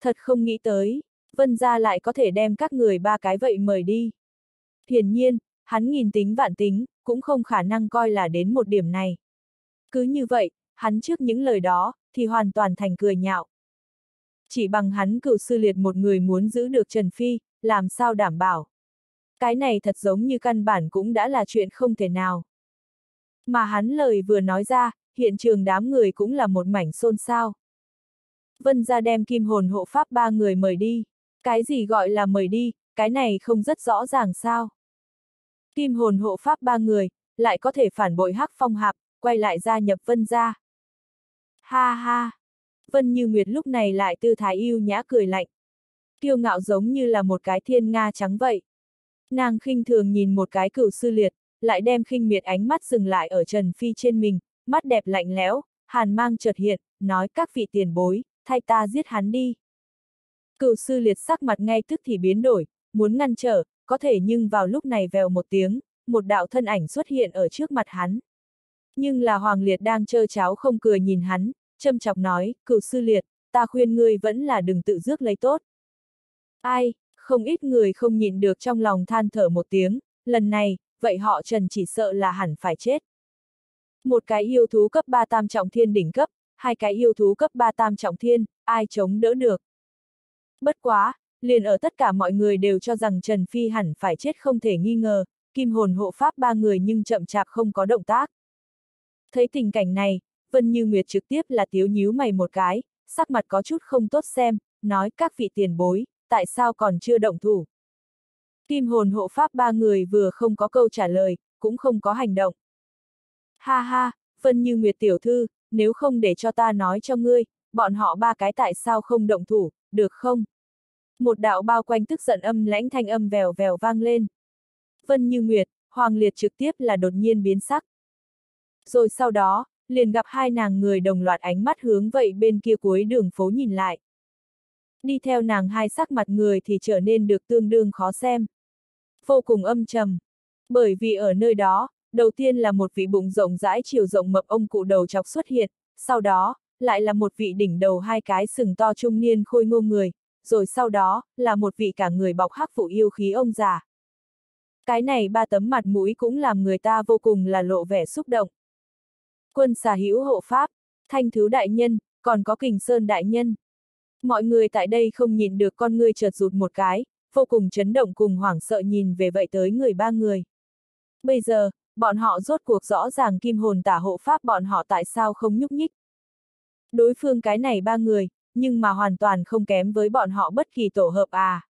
Thật không nghĩ tới, vân gia lại có thể đem các người ba cái vậy mời đi. Hiển nhiên, hắn nghìn tính vạn tính, cũng không khả năng coi là đến một điểm này. Cứ như vậy, hắn trước những lời đó, thì hoàn toàn thành cười nhạo. Chỉ bằng hắn cựu sư liệt một người muốn giữ được Trần Phi, làm sao đảm bảo. Cái này thật giống như căn bản cũng đã là chuyện không thể nào. Mà hắn lời vừa nói ra, hiện trường đám người cũng là một mảnh xôn xao. Vân ra đem kim hồn hộ pháp ba người mời đi. Cái gì gọi là mời đi, cái này không rất rõ ràng sao. Kim hồn hộ pháp ba người, lại có thể phản bội hắc phong hạp, quay lại gia nhập vân ra. Ha ha! Vân Như Nguyệt lúc này lại tư thái yêu nhã cười lạnh. Kiêu ngạo giống như là một cái thiên nga trắng vậy. Nàng khinh thường nhìn một cái cửu sư liệt, lại đem khinh miệt ánh mắt dừng lại ở Trần Phi trên mình, mắt đẹp lạnh lẽo, hàn mang chợt hiện, nói các vị tiền bối, thay ta giết hắn đi. Cựu sư liệt sắc mặt ngay tức thì biến đổi, muốn ngăn trở, có thể nhưng vào lúc này vèo một tiếng, một đạo thân ảnh xuất hiện ở trước mặt hắn. Nhưng là Hoàng Liệt đang trơ cháo không cười nhìn hắn, châm chọc nói, cựu sư liệt, ta khuyên ngươi vẫn là đừng tự dước lấy tốt. Ai, không ít người không nhịn được trong lòng than thở một tiếng, lần này, vậy họ Trần chỉ sợ là hẳn phải chết. Một cái yêu thú cấp 3 tam trọng thiên đỉnh cấp, hai cái yêu thú cấp 3 tam trọng thiên, ai chống đỡ được. Bất quá, liền ở tất cả mọi người đều cho rằng Trần Phi hẳn phải chết không thể nghi ngờ, kim hồn hộ pháp ba người nhưng chậm chạp không có động tác. Thấy tình cảnh này, Vân Như Nguyệt trực tiếp là tiếu nhíu mày một cái, sắc mặt có chút không tốt xem, nói các vị tiền bối, tại sao còn chưa động thủ. Kim hồn hộ pháp ba người vừa không có câu trả lời, cũng không có hành động. Ha ha, Vân Như Nguyệt tiểu thư, nếu không để cho ta nói cho ngươi, bọn họ ba cái tại sao không động thủ, được không? Một đạo bao quanh tức giận âm lãnh thanh âm vèo vèo vang lên. Vân Như Nguyệt, Hoàng Liệt trực tiếp là đột nhiên biến sắc. Rồi sau đó, liền gặp hai nàng người đồng loạt ánh mắt hướng vậy bên kia cuối đường phố nhìn lại. Đi theo nàng hai sắc mặt người thì trở nên được tương đương khó xem. Vô cùng âm trầm. Bởi vì ở nơi đó, đầu tiên là một vị bụng rộng rãi chiều rộng mập ông cụ đầu chọc xuất hiện, sau đó, lại là một vị đỉnh đầu hai cái sừng to trung niên khôi ngô người, rồi sau đó, là một vị cả người bọc hắc phụ yêu khí ông già. Cái này ba tấm mặt mũi cũng làm người ta vô cùng là lộ vẻ xúc động. Quân xà hữu hộ pháp, thanh thứ đại nhân, còn có kình sơn đại nhân. Mọi người tại đây không nhìn được con người chợt rụt một cái, vô cùng chấn động cùng hoảng sợ nhìn về vậy tới người ba người. Bây giờ, bọn họ rốt cuộc rõ ràng kim hồn tả hộ pháp bọn họ tại sao không nhúc nhích. Đối phương cái này ba người, nhưng mà hoàn toàn không kém với bọn họ bất kỳ tổ hợp à.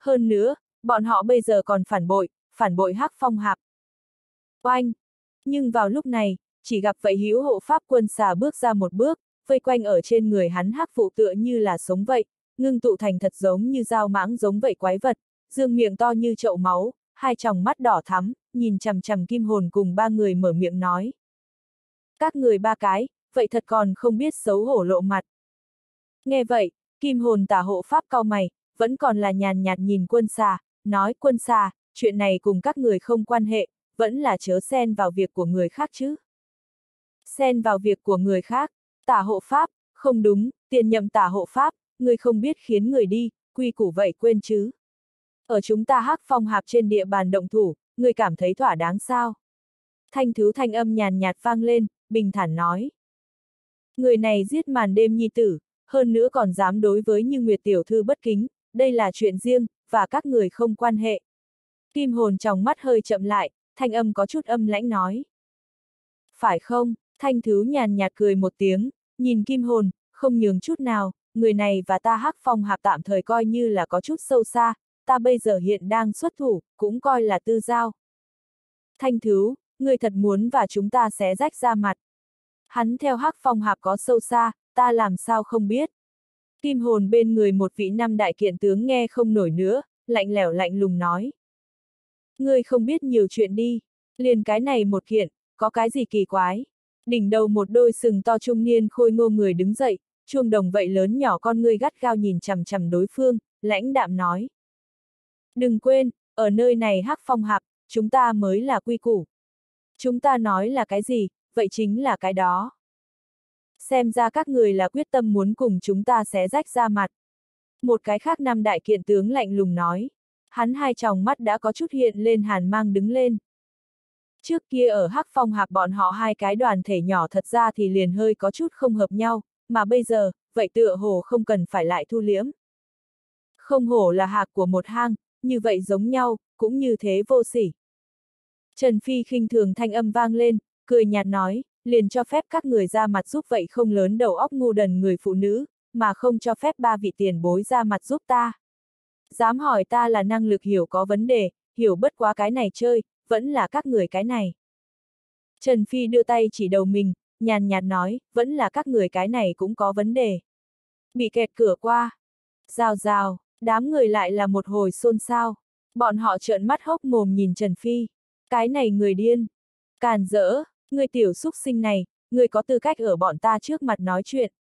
Hơn nữa, bọn họ bây giờ còn phản bội, phản bội hắc phong hạp. Oanh! Nhưng vào lúc này, chỉ gặp vậy hữu hộ pháp quân xà bước ra một bước, vây quanh ở trên người hắn hắc phụ tựa như là sống vậy, ngưng tụ thành thật giống như dao mãng giống vậy quái vật, dương miệng to như chậu máu, hai tròng mắt đỏ thắm, nhìn chằm chằm kim hồn cùng ba người mở miệng nói. Các người ba cái, vậy thật còn không biết xấu hổ lộ mặt. Nghe vậy, kim hồn tả hộ pháp cao mày, vẫn còn là nhàn nhạt nhìn quân xà, nói quân xà, chuyện này cùng các người không quan hệ, vẫn là chớ xen vào việc của người khác chứ. Xen vào việc của người khác, tả hộ pháp, không đúng, tiền nhậm tả hộ pháp, người không biết khiến người đi, quy củ vậy quên chứ. Ở chúng ta hắc phong hạp trên địa bàn động thủ, người cảm thấy thỏa đáng sao? Thanh thứ thanh âm nhàn nhạt vang lên, bình thản nói. Người này giết màn đêm nhi tử, hơn nữa còn dám đối với như Nguyệt Tiểu Thư bất kính, đây là chuyện riêng, và các người không quan hệ. Kim hồn trong mắt hơi chậm lại, thanh âm có chút âm lãnh nói. Phải không, thanh thứ nhàn nhạt cười một tiếng, nhìn kim hồn, không nhường chút nào, người này và ta hắc phong hạp tạm thời coi như là có chút sâu xa, ta bây giờ hiện đang xuất thủ, cũng coi là tư giao. Thanh thứ, người thật muốn và chúng ta sẽ rách ra mặt. Hắn theo hắc phong hạp có sâu xa, ta làm sao không biết. Kim hồn bên người một vị năm đại kiện tướng nghe không nổi nữa, lạnh lẽo lạnh lùng nói. Ngươi không biết nhiều chuyện đi, liền cái này một kiện, có cái gì kỳ quái. Đỉnh đầu một đôi sừng to trung niên khôi ngô người đứng dậy, chuông đồng vậy lớn nhỏ con ngươi gắt gao nhìn chằm chằm đối phương, lãnh đạm nói. Đừng quên, ở nơi này hắc phong hạp, chúng ta mới là quy củ. Chúng ta nói là cái gì, vậy chính là cái đó. Xem ra các người là quyết tâm muốn cùng chúng ta xé rách ra mặt. Một cái khác Nam đại kiện tướng lạnh lùng nói. Hắn hai tròng mắt đã có chút hiện lên hàn mang đứng lên. Trước kia ở Hắc Phong Hạp bọn họ hai cái đoàn thể nhỏ thật ra thì liền hơi có chút không hợp nhau, mà bây giờ, vậy tựa hồ không cần phải lại thu liễm Không hổ là hạc của một hang, như vậy giống nhau, cũng như thế vô sỉ. Trần Phi khinh thường thanh âm vang lên, cười nhạt nói, liền cho phép các người ra mặt giúp vậy không lớn đầu óc ngu đần người phụ nữ, mà không cho phép ba vị tiền bối ra mặt giúp ta. Dám hỏi ta là năng lực hiểu có vấn đề, hiểu bất quá cái này chơi, vẫn là các người cái này. Trần Phi đưa tay chỉ đầu mình, nhàn nhạt nói, vẫn là các người cái này cũng có vấn đề. Bị kẹt cửa qua. Rào rào, đám người lại là một hồi xôn xao. Bọn họ trợn mắt hốc mồm nhìn Trần Phi. Cái này người điên. Càn rỡ, người tiểu xúc sinh này, người có tư cách ở bọn ta trước mặt nói chuyện.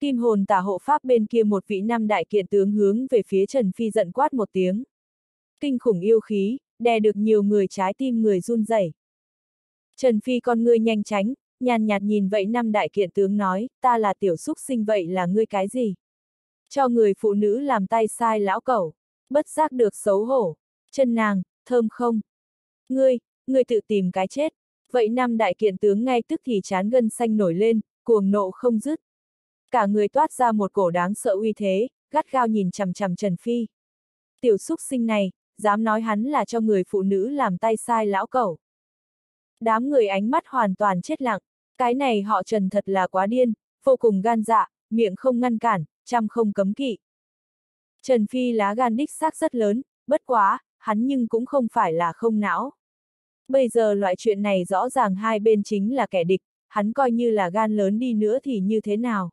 Kim hồn tả hộ pháp bên kia một vị năm đại kiện tướng hướng về phía Trần Phi giận quát một tiếng. Kinh khủng yêu khí, đè được nhiều người trái tim người run rẩy. Trần Phi con ngươi nhanh tránh, nhàn nhạt nhìn vậy năm đại kiện tướng nói, ta là tiểu xúc sinh vậy là ngươi cái gì? Cho người phụ nữ làm tay sai lão cẩu, bất giác được xấu hổ, chân nàng, thơm không? Ngươi, ngươi tự tìm cái chết. Vậy năm đại kiện tướng ngay tức thì chán gân xanh nổi lên, cuồng nộ không dứt. Cả người toát ra một cổ đáng sợ uy thế, gắt gao nhìn chằm chằm Trần Phi. Tiểu xúc sinh này, dám nói hắn là cho người phụ nữ làm tay sai lão cẩu. Đám người ánh mắt hoàn toàn chết lặng, cái này họ Trần thật là quá điên, vô cùng gan dạ, miệng không ngăn cản, trăm không cấm kỵ. Trần Phi lá gan đích xác rất lớn, bất quá, hắn nhưng cũng không phải là không não. Bây giờ loại chuyện này rõ ràng hai bên chính là kẻ địch, hắn coi như là gan lớn đi nữa thì như thế nào.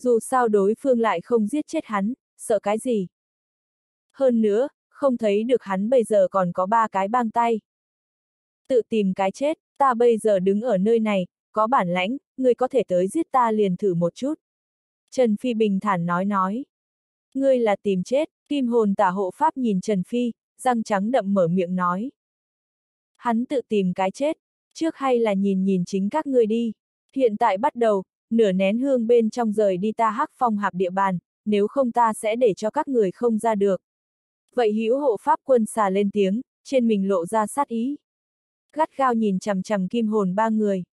Dù sao đối phương lại không giết chết hắn, sợ cái gì. Hơn nữa, không thấy được hắn bây giờ còn có ba cái bang tay. Tự tìm cái chết, ta bây giờ đứng ở nơi này, có bản lãnh, người có thể tới giết ta liền thử một chút. Trần Phi bình thản nói nói. Ngươi là tìm chết, kim hồn tả hộ pháp nhìn Trần Phi, răng trắng đậm mở miệng nói. Hắn tự tìm cái chết, trước hay là nhìn nhìn chính các ngươi đi. Hiện tại bắt đầu, nửa nén hương bên trong rời đi ta hắc phong hạp địa bàn, nếu không ta sẽ để cho các người không ra được. Vậy hữu hộ pháp quân xà lên tiếng, trên mình lộ ra sát ý. Gắt gao nhìn chằm chằm kim hồn ba người.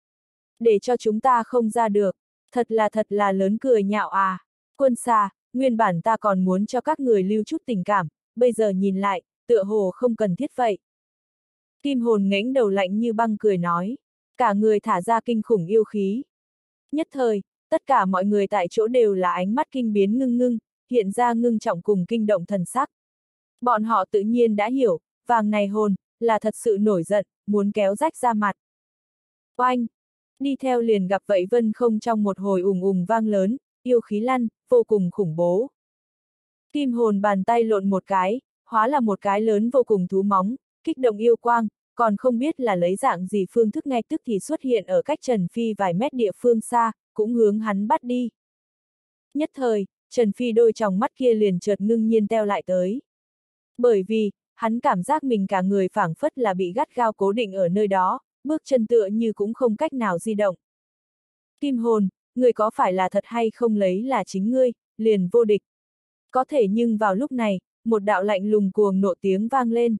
Để cho chúng ta không ra được, thật là thật là lớn cười nhạo à. Quân xa nguyên bản ta còn muốn cho các người lưu chút tình cảm, bây giờ nhìn lại, tựa hồ không cần thiết vậy. Kim hồn ngẩng đầu lạnh như băng cười nói, cả người thả ra kinh khủng yêu khí. Nhất thời, tất cả mọi người tại chỗ đều là ánh mắt kinh biến ngưng ngưng, hiện ra ngưng trọng cùng kinh động thần sắc. Bọn họ tự nhiên đã hiểu, vàng này hồn, là thật sự nổi giận, muốn kéo rách ra mặt. Oanh! Đi theo liền gặp vậy vân không trong một hồi ùng ùng vang lớn, yêu khí lăn, vô cùng khủng bố. Kim hồn bàn tay lộn một cái, hóa là một cái lớn vô cùng thú móng, kích động yêu quang, còn không biết là lấy dạng gì phương thức ngay tức thì xuất hiện ở cách Trần Phi vài mét địa phương xa, cũng hướng hắn bắt đi. Nhất thời, Trần Phi đôi tròng mắt kia liền chợt ngưng nhiên teo lại tới. Bởi vì, hắn cảm giác mình cả người phảng phất là bị gắt gao cố định ở nơi đó, bước chân tựa như cũng không cách nào di động. Kim hồn, người có phải là thật hay không lấy là chính ngươi, liền vô địch. Có thể nhưng vào lúc này, một đạo lạnh lùng cuồng nộ tiếng vang lên.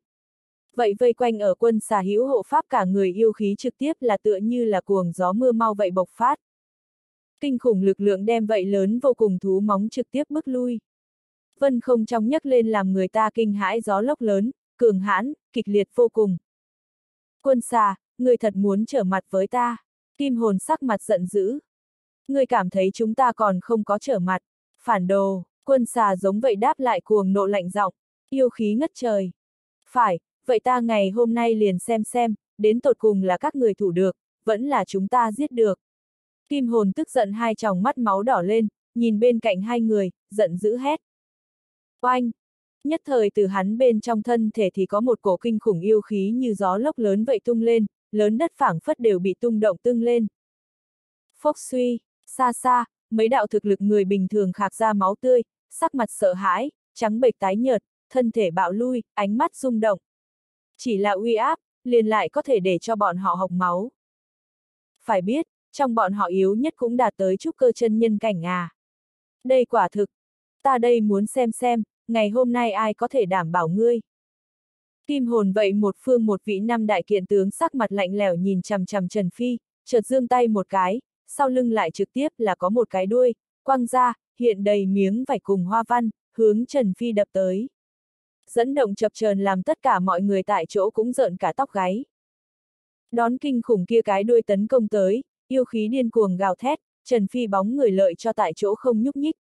Vậy vây quanh ở quân xà hữu hộ pháp cả người yêu khí trực tiếp là tựa như là cuồng gió mưa mau vậy bộc phát. Kinh khủng lực lượng đem vậy lớn vô cùng thú móng trực tiếp bước lui. Vân không trong nhấc lên làm người ta kinh hãi gió lốc lớn, cường hãn, kịch liệt vô cùng. Quân xà, người thật muốn trở mặt với ta. Kim hồn sắc mặt giận dữ. Người cảm thấy chúng ta còn không có trở mặt. Phản đồ, quân xà giống vậy đáp lại cuồng nộ lạnh giọng. Yêu khí ngất trời. Phải, vậy ta ngày hôm nay liền xem xem, đến tột cùng là các người thủ được, vẫn là chúng ta giết được. Kim hồn tức giận hai tròng mắt máu đỏ lên, nhìn bên cạnh hai người, giận dữ hét. Oanh! Nhất thời từ hắn bên trong thân thể thì có một cổ kinh khủng yêu khí như gió lốc lớn vậy tung lên, lớn đất phảng phất đều bị tung động tưng lên. Phốc suy, xa xa, mấy đạo thực lực người bình thường khạc ra máu tươi, sắc mặt sợ hãi, trắng bệch tái nhợt, thân thể bạo lui, ánh mắt rung động. Chỉ là uy áp, liền lại có thể để cho bọn họ học máu. Phải biết, trong bọn họ yếu nhất cũng đạt tới chút cơ chân nhân cảnh à. Đây quả thực. Ta đây muốn xem xem, ngày hôm nay ai có thể đảm bảo ngươi. Kim hồn vậy một phương một vị năm đại kiện tướng sắc mặt lạnh lẽo nhìn chằm chằm Trần Phi, chợt dương tay một cái, sau lưng lại trực tiếp là có một cái đuôi, quăng ra, hiện đầy miếng vải cùng hoa văn, hướng Trần Phi đập tới. Dẫn động chập chờn làm tất cả mọi người tại chỗ cũng rợn cả tóc gáy. Đón kinh khủng kia cái đuôi tấn công tới, yêu khí điên cuồng gào thét, Trần Phi bóng người lợi cho tại chỗ không nhúc nhích.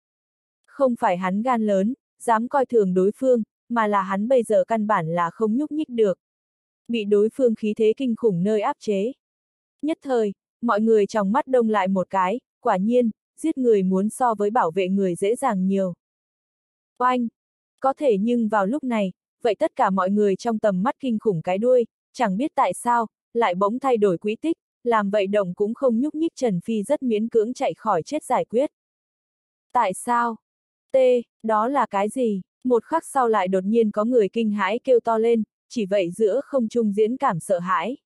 Không phải hắn gan lớn, dám coi thường đối phương, mà là hắn bây giờ căn bản là không nhúc nhích được. Bị đối phương khí thế kinh khủng nơi áp chế. Nhất thời, mọi người trong mắt đông lại một cái, quả nhiên, giết người muốn so với bảo vệ người dễ dàng nhiều. Oanh! Có thể nhưng vào lúc này, vậy tất cả mọi người trong tầm mắt kinh khủng cái đuôi, chẳng biết tại sao, lại bỗng thay đổi quý tích, làm vậy động cũng không nhúc nhích Trần Phi rất miễn cưỡng chạy khỏi chết giải quyết. Tại sao? T, đó là cái gì? Một khắc sau lại đột nhiên có người kinh hãi kêu to lên, chỉ vậy giữa không trung diễn cảm sợ hãi.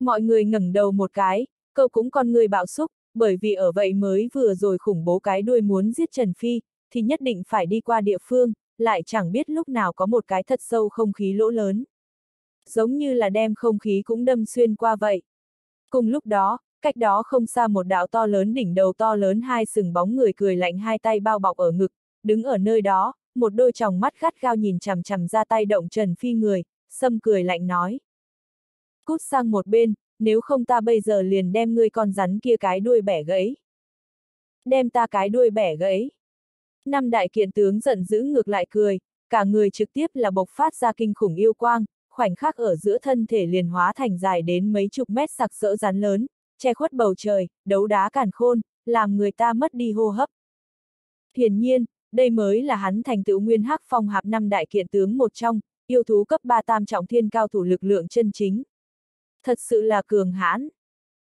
Mọi người ngẩng đầu một cái, câu cũng con người bạo xúc, bởi vì ở vậy mới vừa rồi khủng bố cái đuôi muốn giết Trần Phi, thì nhất định phải đi qua địa phương, lại chẳng biết lúc nào có một cái thật sâu không khí lỗ lớn. Giống như là đem không khí cũng đâm xuyên qua vậy. Cùng lúc đó, cách đó không xa một đạo to lớn đỉnh đầu to lớn hai sừng bóng người cười lạnh hai tay bao bọc ở ngực, đứng ở nơi đó, một đôi tròng mắt gắt gao nhìn chằm chằm ra tay động Trần Phi người, sâm cười lạnh nói. Cút sang một bên, nếu không ta bây giờ liền đem ngươi con rắn kia cái đuôi bẻ gãy. Đem ta cái đuôi bẻ gãy. Năm đại kiện tướng giận dữ ngược lại cười, cả người trực tiếp là bộc phát ra kinh khủng yêu quang, khoảnh khắc ở giữa thân thể liền hóa thành dài đến mấy chục mét sặc sỡ rắn lớn, che khuất bầu trời, đấu đá càn khôn, làm người ta mất đi hô hấp. Hiển nhiên, đây mới là hắn thành tựu nguyên hắc phong hạp năm đại kiện tướng một trong, yêu thú cấp 3 tam trọng thiên cao thủ lực lượng chân chính. Thật sự là cường hãn.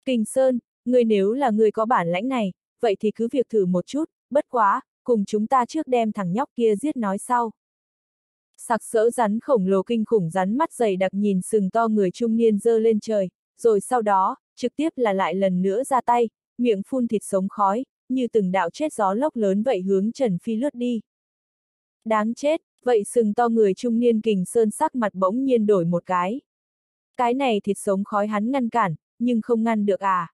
Kình Sơn, người nếu là người có bản lãnh này, vậy thì cứ việc thử một chút, bất quá, cùng chúng ta trước đem thằng nhóc kia giết nói sau. Sặc sỡ rắn khổng lồ kinh khủng rắn mắt dày đặc nhìn sừng to người trung niên dơ lên trời, rồi sau đó, trực tiếp là lại lần nữa ra tay, miệng phun thịt sống khói, như từng đạo chết gió lốc lớn vậy hướng Trần Phi lướt đi. Đáng chết, vậy sừng to người trung niên kình sơn sắc mặt bỗng nhiên đổi một cái. Cái này thịt sống khói hắn ngăn cản, nhưng không ngăn được à.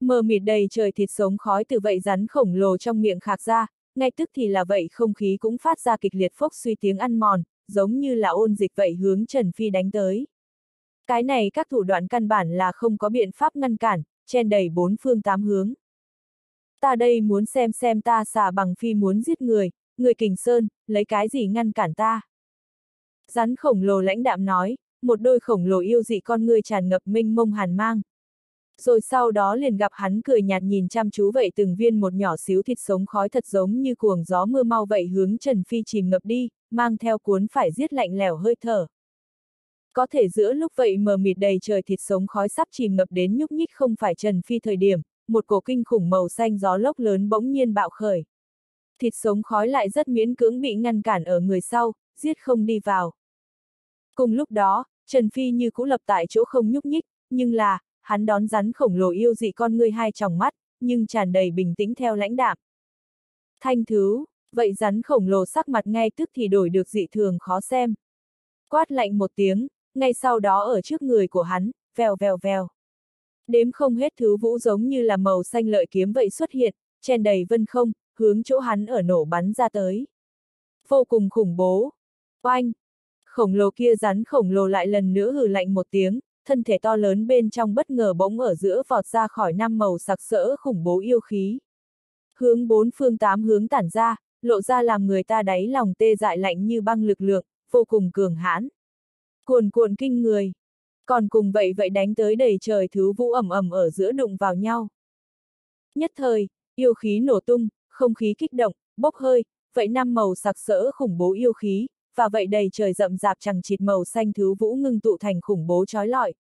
Mờ mịt đầy trời thịt sống khói từ vậy rắn khổng lồ trong miệng khạc ra, ngay tức thì là vậy không khí cũng phát ra kịch liệt phốc suy tiếng ăn mòn, giống như là ôn dịch vậy hướng Trần Phi đánh tới. Cái này các thủ đoạn căn bản là không có biện pháp ngăn cản, chen đầy bốn phương tám hướng. Ta đây muốn xem xem ta xà bằng phi muốn giết người, người kình sơn, lấy cái gì ngăn cản ta. Rắn khổng lồ lãnh đạm nói, một đôi khổng lồ yêu dị con người tràn ngập minh mông hàn mang. Rồi sau đó liền gặp hắn cười nhạt nhìn chăm chú vậy từng viên một nhỏ xíu thịt sống khói thật giống như cuồng gió mưa mau vậy hướng Trần Phi chìm ngập đi, mang theo cuốn phải giết lạnh lẻo hơi thở. Có thể giữa lúc vậy mờ mịt đầy trời thịt sống khói sắp chìm ngập đến nhúc nhích không phải Trần Phi thời điểm, một cổ kinh khủng màu xanh gió lốc lớn bỗng nhiên bạo khởi. Thịt sống khói lại rất miễn cưỡng bị ngăn cản ở người sau, giết không đi vào. Cùng lúc đó, Trần Phi như cũ lập tại chỗ không nhúc nhích, nhưng là, hắn đón rắn khổng lồ yêu dị con ngươi hai tròng mắt, nhưng tràn đầy bình tĩnh theo lãnh đạm. Thanh thứ, vậy rắn khổng lồ sắc mặt ngay tức thì đổi được dị thường khó xem. Quát lạnh một tiếng, ngay sau đó ở trước người của hắn, vèo vèo vèo. Đếm không hết thứ vũ giống như là màu xanh lợi kiếm vậy xuất hiện, chen đầy vân không, hướng chỗ hắn ở nổ bắn ra tới. Vô cùng khủng bố. Oanh! Khổng lồ kia rắn khổng lồ lại lần nữa hừ lạnh một tiếng, thân thể to lớn bên trong bất ngờ bỗng ở giữa vọt ra khỏi năm màu sặc sỡ khủng bố yêu khí. Hướng bốn phương tám hướng tản ra, lộ ra làm người ta đáy lòng tê dại lạnh như băng lực lượng, vô cùng cường hãn. Cuồn cuộn kinh người. Còn cùng vậy vậy đánh tới đầy trời thứ vũ ẩm ẩm ở giữa đụng vào nhau. Nhất thời, yêu khí nổ tung, không khí kích động, bốc hơi, vậy năm màu sặc sỡ khủng bố yêu khí, và vậy đầy trời rậm rạp chẳng chịt màu xanh thứ vũ ngưng tụ thành khủng bố trói lọi.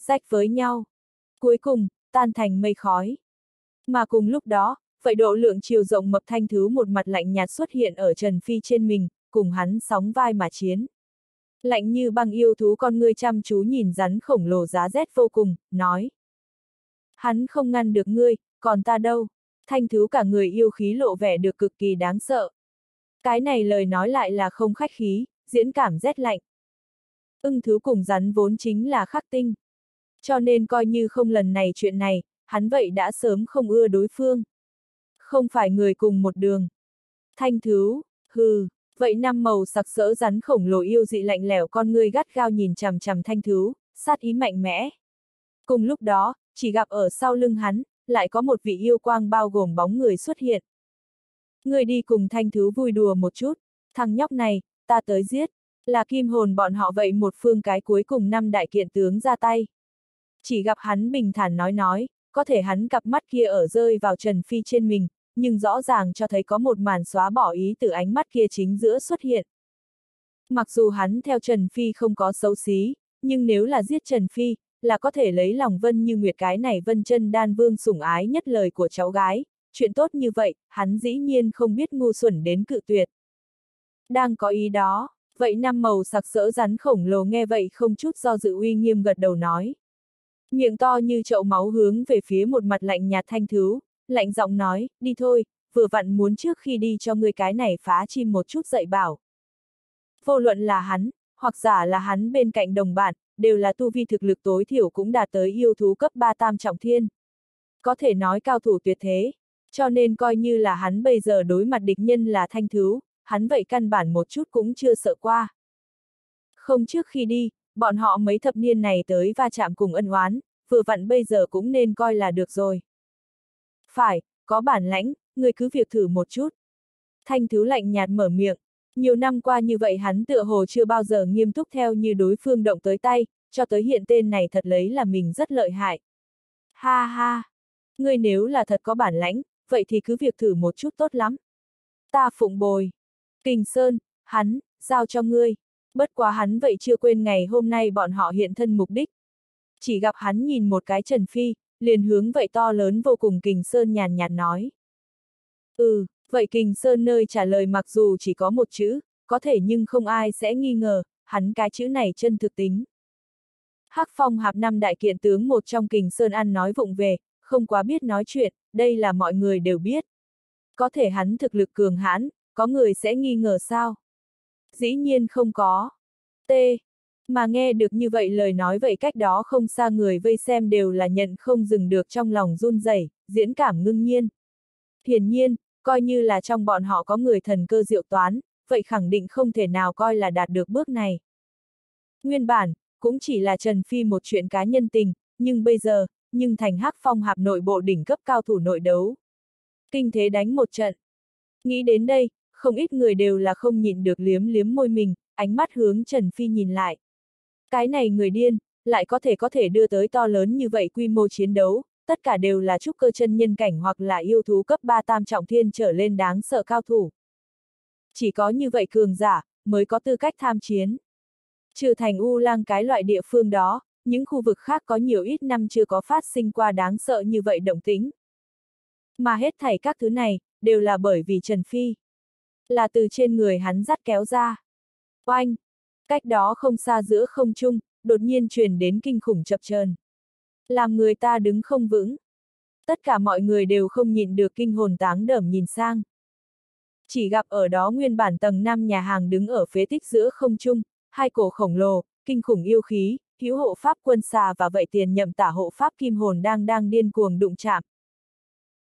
Rách với nhau. Cuối cùng, tan thành mây khói. Mà cùng lúc đó, vậy độ lượng chiều rộng mập thanh thứ một mặt lạnh nhạt xuất hiện ở Trần Phi trên mình, cùng hắn sóng vai mà chiến. Lạnh như băng yêu thú con ngươi chăm chú nhìn rắn khổng lồ giá rét vô cùng, nói. Hắn không ngăn được ngươi, còn ta đâu? Thanh thú cả người yêu khí lộ vẻ được cực kỳ đáng sợ. Cái này lời nói lại là không khách khí, diễn cảm rét lạnh. Ưng thứ cùng rắn vốn chính là khắc tinh. Cho nên coi như không lần này chuyện này, hắn vậy đã sớm không ưa đối phương. Không phải người cùng một đường. Thanh thứ, hừ, vậy năm màu sặc sỡ rắn khổng lồ yêu dị lạnh lẽo con ngươi gắt gao nhìn chằm chằm thanh thứ, sát ý mạnh mẽ. Cùng lúc đó, chỉ gặp ở sau lưng hắn, lại có một vị yêu quang bao gồm bóng người xuất hiện. Người đi cùng thanh thứ vui đùa một chút, thằng nhóc này, ta tới giết, là kim hồn bọn họ vậy một phương cái cuối cùng năm đại kiện tướng ra tay. Chỉ gặp hắn bình thản nói nói, có thể hắn cặp mắt kia ở rơi vào Trần Phi trên mình, nhưng rõ ràng cho thấy có một màn xóa bỏ ý từ ánh mắt kia chính giữa xuất hiện. Mặc dù hắn theo Trần Phi không có xấu xí, nhưng nếu là giết Trần Phi, là có thể lấy lòng Vân như Nguyệt cái này Vân chân đan vương sủng ái nhất lời của cháu gái, chuyện tốt như vậy, hắn dĩ nhiên không biết ngu xuẩn đến cự tuyệt. Đang có ý đó, vậy năm màu sặc sỡ rắn khổng lồ nghe vậy không chút do dự uy nghiêm gật đầu nói. Miệng to như chậu máu hướng về phía một mặt lạnh nhạt thanh thứ, lạnh giọng nói, đi thôi, vừa vặn muốn trước khi đi cho người cái này phá chim một chút dạy bảo. Vô luận là hắn, hoặc giả là hắn bên cạnh đồng bạn, đều là tu vi thực lực tối thiểu cũng đạt tới yêu thú cấp 3 tam trọng thiên. Có thể nói cao thủ tuyệt thế, cho nên coi như là hắn bây giờ đối mặt địch nhân là thanh thứ, hắn vậy căn bản một chút cũng chưa sợ qua. Không trước khi đi, bọn họ mấy thập niên này tới va chạm cùng ân oán, vừa vặn bây giờ cũng nên coi là được rồi. Phải, có bản lãnh, người cứ việc thử một chút. Thanh thứ lạnh nhạt mở miệng, nhiều năm qua như vậy hắn tựa hồ chưa bao giờ nghiêm túc theo như đối phương động tới tay, cho tới hiện tên này thật lấy là mình rất lợi hại. Ha ha! Ngươi nếu là thật có bản lãnh, vậy thì cứ việc thử một chút tốt lắm. Ta phụng bồi. Kình Sơn, hắn, giao cho ngươi. Bất quá hắn vậy chưa quên ngày hôm nay bọn họ hiện thân mục đích. Chỉ gặp hắn nhìn một cái Trần Phi, liền hướng vậy to lớn vô cùng Kình Sơn nhàn nhạt nói. Ừ, vậy Kình Sơn nơi trả lời mặc dù chỉ có một chữ, có thể nhưng không ai sẽ nghi ngờ, hắn cái chữ này chân thực tính. Hắc Phong hạp năm đại kiện tướng một trong Kình Sơn ăn nói vụng về, không quá biết nói chuyện, đây là mọi người đều biết. Có thể hắn thực lực cường hãn, có người sẽ nghi ngờ sao? Dĩ nhiên không có. T. Mà nghe được như vậy lời nói vậy cách đó không xa người vây xem đều là nhận không dừng được trong lòng run rẩy, diễn cảm ngưng nhiên. Hiển nhiên, coi như là trong bọn họ có người thần cơ diệu toán, vậy khẳng định không thể nào coi là đạt được bước này. Nguyên bản, cũng chỉ là Trần Phi một chuyện cá nhân tình, nhưng bây giờ, nhưng thành hắc phong hạp nội bộ đỉnh cấp cao thủ nội đấu. Kinh thế đánh một trận. Nghĩ đến đây, không ít người đều là không nhịn được liếm liếm môi mình, ánh mắt hướng Trần Phi nhìn lại. Cái này người điên, lại có thể có thể đưa tới to lớn như vậy quy mô chiến đấu, tất cả đều là trúc cơ chân nhân cảnh hoặc là yêu thú cấp 3 tam trọng thiên trở lên đáng sợ cao thủ. Chỉ có như vậy cường giả, mới có tư cách tham chiến. Trừ thành U lang cái loại địa phương đó, những khu vực khác có nhiều ít năm chưa có phát sinh qua đáng sợ như vậy động tính. Mà hết thảy các thứ này, đều là bởi vì Trần Phi. Là từ trên người hắn dắt kéo ra. Oanh! Cách đó không xa giữa không trung, đột nhiên truyền đến kinh khủng chập chờn Làm người ta đứng không vững. Tất cả mọi người đều không nhìn được kinh hồn táng đởm nhìn sang. Chỉ gặp ở đó nguyên bản tầng 5 nhà hàng đứng ở phế tích giữa không trung, hai cổ khổng lồ, kinh khủng yêu khí, hữu hộ pháp quân xà và vậy tiền nhậm tả hộ pháp kim hồn đang đang điên cuồng đụng chạm.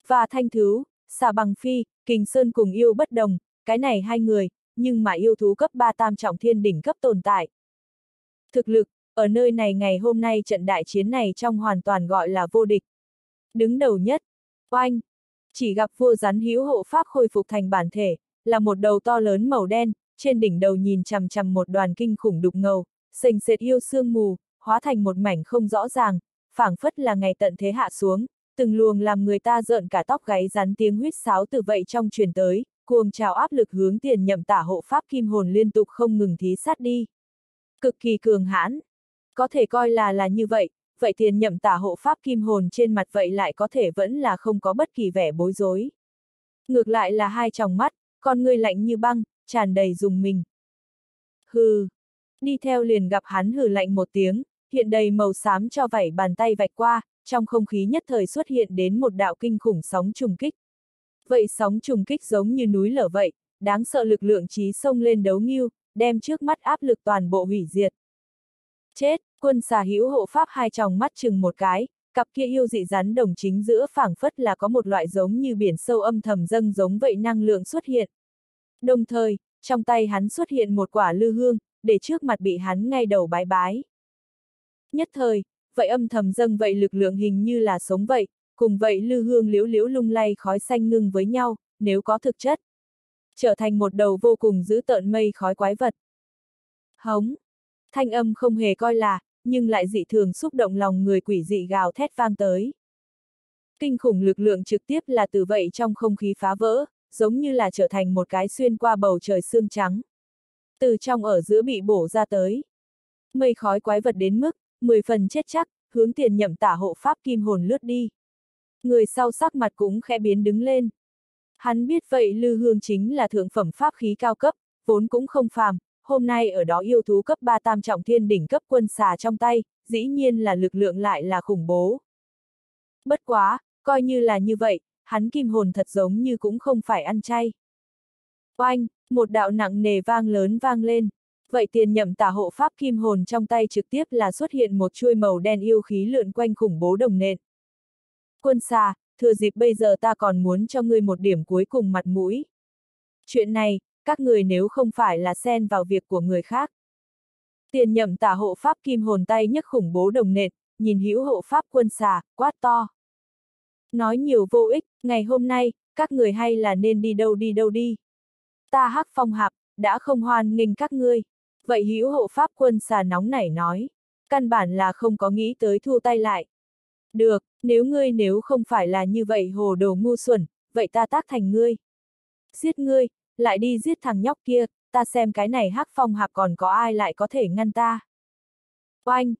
Và thanh thứ, xà bằng phi, kình sơn cùng yêu bất đồng, cái này hai người, nhưng mà yêu thú cấp 3 tam trọng thiên đỉnh cấp tồn tại. Thực lực, ở nơi này ngày hôm nay trận đại chiến này trong hoàn toàn gọi là vô địch. Đứng đầu nhất, oanh, chỉ gặp vua rắn hữu hộ pháp khôi phục thành bản thể, là một đầu to lớn màu đen, trên đỉnh đầu nhìn chằm chằm một đoàn kinh khủng đục ngầu, sình sệt yêu sương mù, hóa thành một mảnh không rõ ràng, phảng phất là ngày tận thế hạ xuống, từng luồng làm người ta rợn cả tóc gáy rắn tiếng huyết sáo từ vậy trong truyền tới, cuồng trào áp lực hướng tiền nhậm tả hộ pháp kim hồn liên tục không ngừng thí sát đi. Cực kỳ cường hãn. Có thể coi là là như vậy, vậy tiền nhậm tả hộ pháp kim hồn trên mặt vậy lại có thể vẫn là không có bất kỳ vẻ bối rối. Ngược lại là hai tròng mắt, con người lạnh như băng, tràn đầy dùng mình. Hừ. Đi theo liền gặp hắn hừ lạnh một tiếng, hiện đầy màu xám cho vảy bàn tay vạch qua, trong không khí nhất thời xuất hiện đến một đạo kinh khủng sóng trùng kích. Vậy sóng trùng kích giống như núi lở vậy, đáng sợ lực lượng trí sông lên đấu nghiêu, đem trước mắt áp lực toàn bộ hủy diệt. Chết, quân xà hữu hộ pháp hai tròng mắt chừng một cái, cặp kia yêu dị rắn đồng chính giữa phảng phất là có một loại giống như biển sâu âm thầm dâng giống vậy năng lượng xuất hiện. Đồng thời, trong tay hắn xuất hiện một quả lư hương, để trước mặt bị hắn ngay đầu bái bái. Nhất thời, vậy âm thầm dâng vậy lực lượng hình như là sống vậy, cùng vậy lư hương liễu liễu lung lay khói xanh ngưng với nhau, nếu có thực chất. Trở thành một đầu vô cùng giữ tợn mây khói quái vật. Hống! Thanh âm không hề coi là, nhưng lại dị thường xúc động lòng người quỷ dị gào thét vang tới. Kinh khủng lực lượng trực tiếp là từ vậy trong không khí phá vỡ, giống như là trở thành một cái xuyên qua bầu trời xương trắng. Từ trong ở giữa bị bổ ra tới. Mây khói quái vật đến mức, 10 phần chết chắc, hướng tiền nhậm tả hộ pháp kim hồn lướt đi. Người sau sắc mặt cũng khẽ biến đứng lên. Hắn biết vậy lư hương chính là thượng phẩm pháp khí cao cấp, vốn cũng không phàm, hôm nay ở đó yêu thú cấp 3 tam trọng thiên đỉnh cấp quân xà trong tay, dĩ nhiên là lực lượng lại là khủng bố. Bất quá, coi như là như vậy, hắn kim hồn thật giống như cũng không phải ăn chay. Oanh, một đạo nặng nề vang lớn vang lên. Vậy tiền nhậm tả hộ pháp kim hồn trong tay trực tiếp là xuất hiện một chuôi màu đen yêu khí lượn quanh khủng bố đồng nện. Quân xa, thừa dịp bây giờ ta còn muốn cho ngươi một điểm cuối cùng mặt mũi. Chuyện này, các người nếu không phải là xen vào việc của người khác. Tiền nhậm tả hộ pháp kim hồn tay nhấc khủng bố đồng nện, nhìn hữu hộ pháp quân xà, quát to. Nói nhiều vô ích, ngày hôm nay, các người hay là nên đi đâu đi đâu đi. Ta hắc phong hạp, đã không hoan nghênh các ngươi. Vậy hữu hộ pháp quân xà nóng nảy nói. Căn bản là không có nghĩ tới thu tay lại. Được, nếu ngươi nếu không phải là như vậy hồ đồ ngu xuẩn, vậy ta tác thành ngươi. Giết ngươi, lại đi giết thằng nhóc kia, ta xem cái này hắc phong hạp còn có ai lại có thể ngăn ta. Oanh!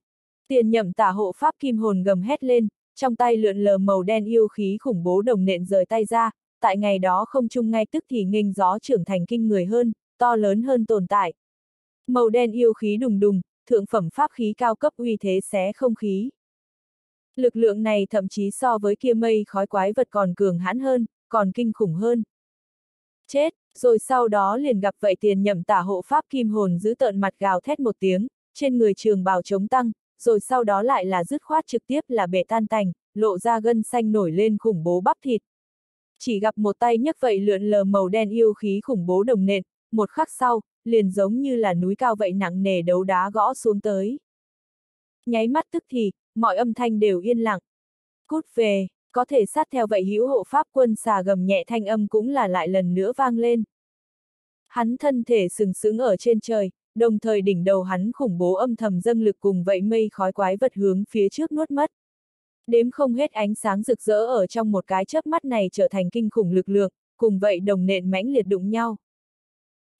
Tiền nhậm tả hộ pháp kim hồn gầm hét lên, trong tay lượn lờ màu đen yêu khí khủng bố đồng nện rời tay ra, tại ngày đó không chung ngay tức thì nghênh gió trưởng thành kinh người hơn, to lớn hơn tồn tại. Màu đen yêu khí đùng đùng, thượng phẩm pháp khí cao cấp uy thế xé không khí. Lực lượng này thậm chí so với kia mây khói quái vật còn cường hãn hơn, còn kinh khủng hơn. Chết, rồi sau đó liền gặp vậy tiền nhậm tả hộ pháp kim hồn giữ tợn mặt gào thét một tiếng, trên người trường bào chống tăng, rồi sau đó lại là dứt khoát trực tiếp là bể tan tành, lộ ra gân xanh nổi lên khủng bố bắp thịt. Chỉ gặp một tay nhấc vậy lượn lờ màu đen yêu khí khủng bố đồng nện, một khắc sau, liền giống như là núi cao vậy nặng nề đấu đá gõ xuống tới. Nháy mắt tức thì, mọi âm thanh đều yên lặng. Cút về, có thể sát theo vậy hữu hộ pháp quân xà gầm nhẹ thanh âm cũng là lại lần nữa vang lên. Hắn thân thể sừng sững ở trên trời, đồng thời đỉnh đầu hắn khủng bố âm thầm dâng lực cùng vậy mây khói quái vật hướng phía trước nuốt mất. Đếm không hết ánh sáng rực rỡ ở trong một cái chớp mắt này trở thành kinh khủng lực lượng, cùng vậy đồng nện mãnh liệt đụng nhau.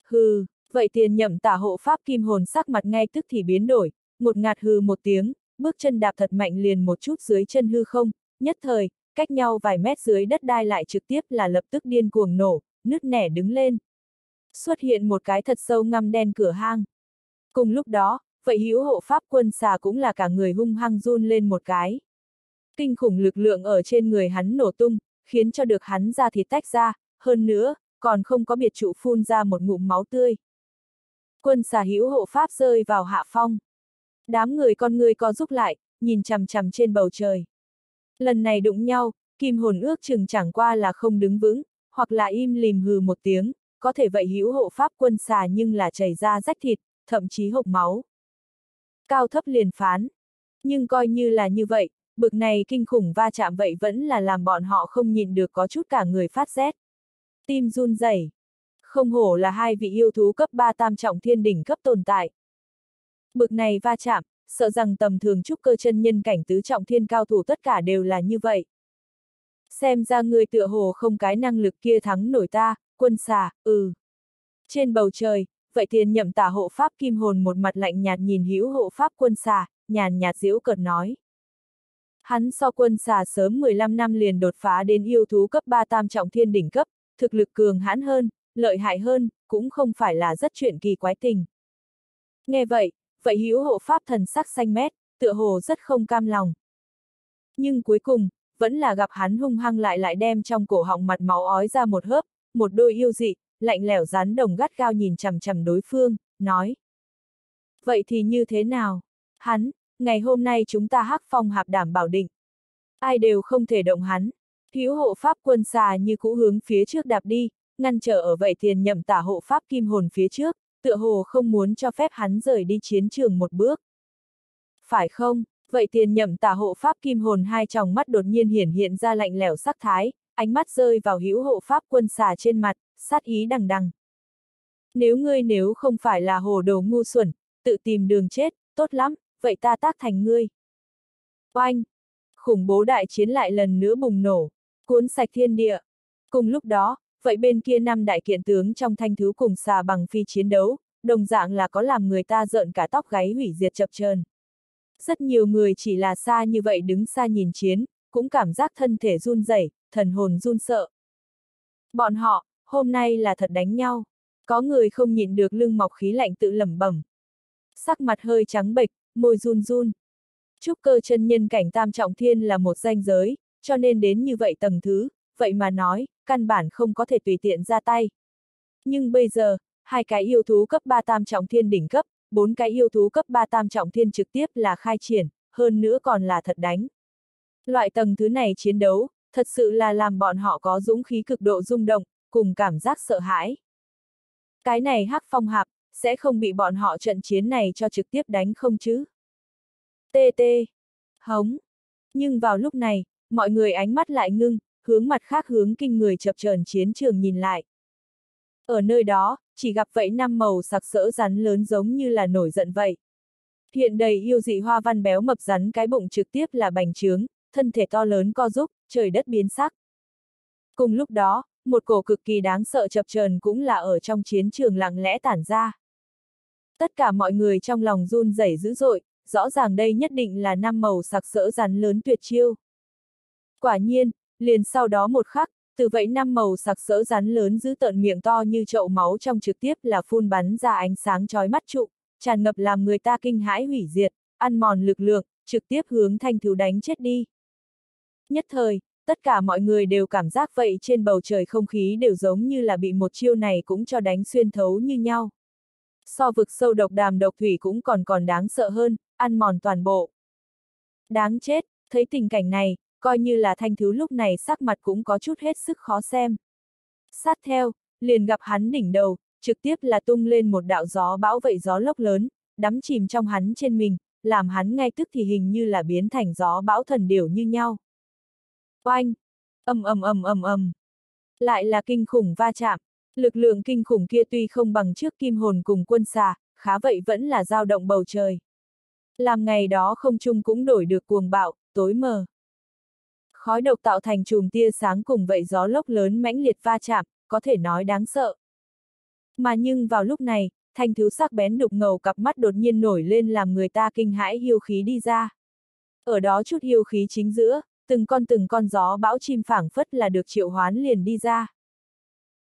Hừ, vậy tiền nhậm tả hộ pháp kim hồn sắc mặt ngay tức thì biến đổi, một ngạt hư một tiếng, bước chân đạp thật mạnh liền một chút dưới chân hư không, nhất thời, cách nhau vài mét dưới đất đai lại trực tiếp là lập tức điên cuồng nổ, nứt nẻ đứng lên. Xuất hiện một cái thật sâu ngăm đen cửa hang. Cùng lúc đó, vậy hữu hộ pháp quân xà cũng là cả người hung hăng run lên một cái. Kinh khủng lực lượng ở trên người hắn nổ tung, khiến cho được hắn ra thì tách ra, hơn nữa, còn không có biệt trụ phun ra một ngụm máu tươi. Quân xà hữu hộ pháp rơi vào hạ phong. Đám người con người có giúp lại, nhìn chằm chằm trên bầu trời. Lần này đụng nhau, kim hồn ước chừng chẳng qua là không đứng vững, hoặc là im lìm hừ một tiếng, có thể vậy hữu hộ pháp quân xà nhưng là chảy ra rách thịt, thậm chí hộc máu. Cao thấp liền phán. Nhưng coi như là như vậy, bực này kinh khủng va chạm vậy vẫn là làm bọn họ không nhìn được có chút cả người phát rét. Tim run rẩy. Không hổ là hai vị yêu thú cấp 3 tam trọng thiên đỉnh cấp tồn tại. Bực này va chạm, sợ rằng tầm thường trúc cơ chân nhân cảnh tứ trọng thiên cao thủ tất cả đều là như vậy. Xem ra người tựa hồ không cái năng lực kia thắng nổi ta, quân xà, ừ. Trên bầu trời, vậy tiền nhậm tả hộ pháp kim hồn một mặt lạnh nhạt nhìn hữu hộ pháp quân xà, nhàn nhạt diễu cợt nói. Hắn so quân xà sớm 15 năm liền đột phá đến yêu thú cấp 3 tam trọng thiên đỉnh cấp, thực lực cường hãn hơn, lợi hại hơn, cũng không phải là rất chuyện kỳ quái tình. Nghe vậy, vậy hữu hộ pháp thần sắc xanh mét, tựa hồ rất không cam lòng. Nhưng cuối cùng, vẫn là gặp hắn hung hăng lại lại đem trong cổ họng mặt máu ói ra một hớp, một đôi yêu dị, lạnh lẽo rắn đồng gắt gao nhìn chằm chằm đối phương, nói. Vậy thì như thế nào? Hắn, ngày hôm nay chúng ta hắc phong hạp đảm bảo định. Ai đều không thể động hắn. Hữu hộ pháp quân xà như cũ hướng phía trước đạp đi, ngăn trở ở vậy tiền nhậm tả hộ pháp kim hồn phía trước, tựa hồ không muốn cho phép hắn rời đi chiến trường một bước. Phải không? Vậy tiền nhậm tả hộ pháp kim hồn hai tròng mắt đột nhiên hiển hiện ra lạnh lẽo sắc thái, ánh mắt rơi vào hữu hộ pháp quân xà trên mặt, sát ý đằng đằng. Nếu ngươi nếu không phải là hồ đồ ngu xuẩn, tự tìm đường chết, tốt lắm, vậy ta tác thành ngươi. Oanh! Khủng bố đại chiến lại lần nữa bùng nổ, cuốn sạch thiên địa. Cùng lúc đó, vậy bên kia năm đại kiện tướng trong thanh thứ cùng xà bằng phi chiến đấu, đồng dạng là có làm người ta rợn cả tóc gáy hủy diệt chập chờn. Rất nhiều người chỉ là xa như vậy đứng xa nhìn chiến, cũng cảm giác thân thể run rẩy, thần hồn run sợ. Bọn họ, hôm nay là thật đánh nhau. Có người không nhịn được lưng mọc khí lạnh tự lẩm bẩm. Sắc mặt hơi trắng bệch, môi run run. Trúc cơ chân nhân cảnh tam trọng thiên là một danh giới, cho nên đến như vậy tầng thứ, vậy mà nói, căn bản không có thể tùy tiện ra tay. Nhưng bây giờ, hai cái yêu thú cấp 3 tam trọng thiên đỉnh cấp, bốn cái yêu thú cấp 3 tam trọng thiên trực tiếp là khai triển, hơn nữa còn là thật đánh. Loại tầng thứ này chiến đấu, thật sự là làm bọn họ có dũng khí cực độ rung động, cùng cảm giác sợ hãi. Cái này hắc phong hạp, sẽ không bị bọn họ trận chiến này cho trực tiếp đánh không chứ? Tê tê. Hống. Nhưng vào lúc này, mọi người ánh mắt lại ngưng, hướng mặt khác hướng kinh người chập chờn chiến trường nhìn lại. Ở nơi đó, chỉ gặp vậy năm màu sặc sỡ rắn lớn giống như là nổi giận vậy. Hiện đầy yêu dị hoa văn béo mập rắn cái bụng trực tiếp là bành trướng, thân thể to lớn co rúc, trời đất biến sắc. Cùng lúc đó, một cổ cực kỳ đáng sợ chập chờn cũng là ở trong chiến trường lặng lẽ tản ra. Tất cả mọi người trong lòng run rẩy dữ dội, rõ ràng đây nhất định là năm màu sặc sỡ rắn lớn tuyệt chiêu. Quả nhiên, liền sau đó một khắc, từ vậy năm màu sặc sỡ rắn lớn giữ tợn miệng to như chậu máu trong trực tiếp là phun bắn ra ánh sáng chói mắt trụ, tràn ngập làm người ta kinh hãi hủy diệt, ăn mòn lực lượng, trực tiếp hướng thanh thiếu đánh chết đi. Nhất thời, tất cả mọi người đều cảm giác vậy trên bầu trời không khí đều giống như là bị một chiêu này cũng cho đánh xuyên thấu như nhau. So vực sâu độc đàm độc thủy cũng còn còn đáng sợ hơn, ăn mòn toàn bộ. Đáng chết, thấy tình cảnh này, coi như là thanh thứ lúc này sắc mặt cũng có chút hết sức khó xem. Sát theo, liền gặp hắn đỉnh đầu, trực tiếp là tung lên một đạo gió bão vậy gió lốc lớn, đắm chìm trong hắn trên mình, làm hắn ngay tức thì hình như là biến thành gió bão thần điểu như nhau. Oanh! ầm ầm ầm ầm ầm. Lại là kinh khủng va chạm, lực lượng kinh khủng kia tuy không bằng trước kim hồn cùng quân xà, khá vậy vẫn là dao động bầu trời. Làm ngày đó không chung cũng đổi được cuồng bạo, tối mờ. Khói độc tạo thành chùm tia sáng cùng vậy gió lốc lớn mãnh liệt va chạm, có thể nói đáng sợ. Mà nhưng vào lúc này, thanh thứ sắc bén đục ngầu cặp mắt đột nhiên nổi lên làm người ta kinh hãi hiêu khí đi ra. Ở đó chút hiêu khí chính giữa, từng con từng con gió bão chim phảng phất là được triệu hoán liền đi ra.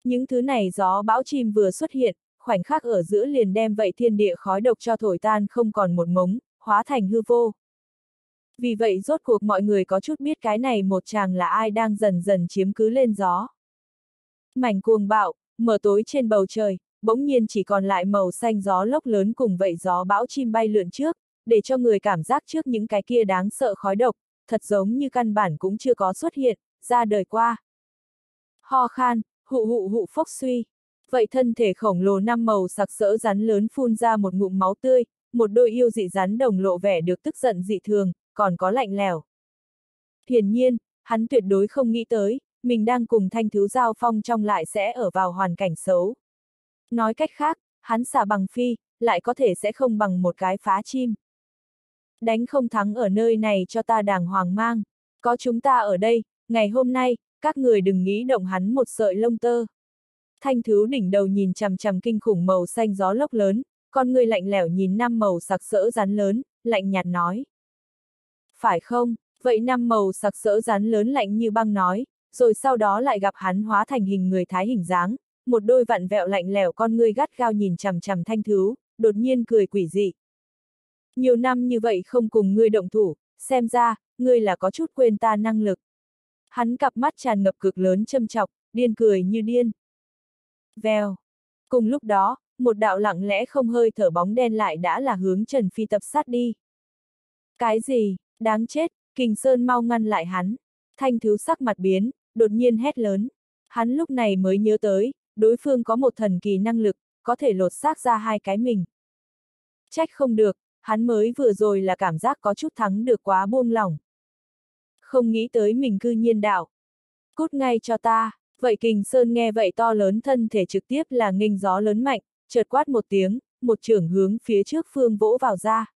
Những thứ này gió bão chim vừa xuất hiện, khoảnh khắc ở giữa liền đem vậy thiên địa khói độc cho thổi tan không còn một mống, hóa thành hư vô. Vì vậy rốt cuộc mọi người có chút biết cái này một chàng là ai đang dần dần chiếm cứ lên gió. Mảnh cuồng bạo, mở tối trên bầu trời, bỗng nhiên chỉ còn lại màu xanh gió lốc lớn cùng vậy gió bão chim bay lượn trước, để cho người cảm giác trước những cái kia đáng sợ khói độc, thật giống như căn bản cũng chưa có xuất hiện, ra đời qua. Ho khan, hụ hụ hụ phốc suy. Vậy thân thể khổng lồ năm màu sặc sỡ rắn lớn phun ra một ngụm máu tươi, một đôi yêu dị rắn đồng lộ vẻ được tức giận dị thường, còn có lạnh lèo. Hiển nhiên, hắn tuyệt đối không nghĩ tới, mình đang cùng thanh thiếu giao phong trong lại sẽ ở vào hoàn cảnh xấu. Nói cách khác, hắn xà bằng phi, lại có thể sẽ không bằng một cái phá chim. Đánh không thắng ở nơi này cho ta đàng hoàng mang. Có chúng ta ở đây, ngày hôm nay, các người đừng nghĩ động hắn một sợi lông tơ. Thanh thứ đỉnh đầu nhìn chằm chằm kinh khủng màu xanh gió lốc lớn, con người lạnh lẻo nhìn năm màu sặc sỡ rắn lớn, lạnh nhạt nói. Phải không, vậy năm màu sặc sỡ rắn lớn lạnh như băng nói, rồi sau đó lại gặp hắn hóa thành hình người thái hình dáng, một đôi vặn vẹo lạnh lẽo con ngươi gắt gao nhìn chằm chằm thanh thứ, đột nhiên cười quỷ dị. Nhiều năm như vậy không cùng ngươi động thủ, xem ra, ngươi là có chút quên ta năng lực. Hắn cặp mắt tràn ngập cực lớn châm chọc, điên cười như điên. Vèo. Cùng lúc đó, một đạo lặng lẽ không hơi thở bóng đen lại đã là hướng Trần Phi tập sát đi. Cái gì, đáng chết, Kình Sơn mau ngăn lại hắn. Thanh thiếu sắc mặt biến, đột nhiên hét lớn. Hắn lúc này mới nhớ tới, đối phương có một thần kỳ năng lực, có thể lột xác ra hai cái mình. Trách không được, hắn mới vừa rồi là cảm giác có chút thắng được quá buông lỏng. Không nghĩ tới mình cư nhiên đạo. Cút ngay cho ta, vậy kình sơn nghe vậy to lớn thân thể trực tiếp là nghênh gió lớn mạnh, chợt quát một tiếng, một trưởng hướng phía trước phương vỗ vào ra.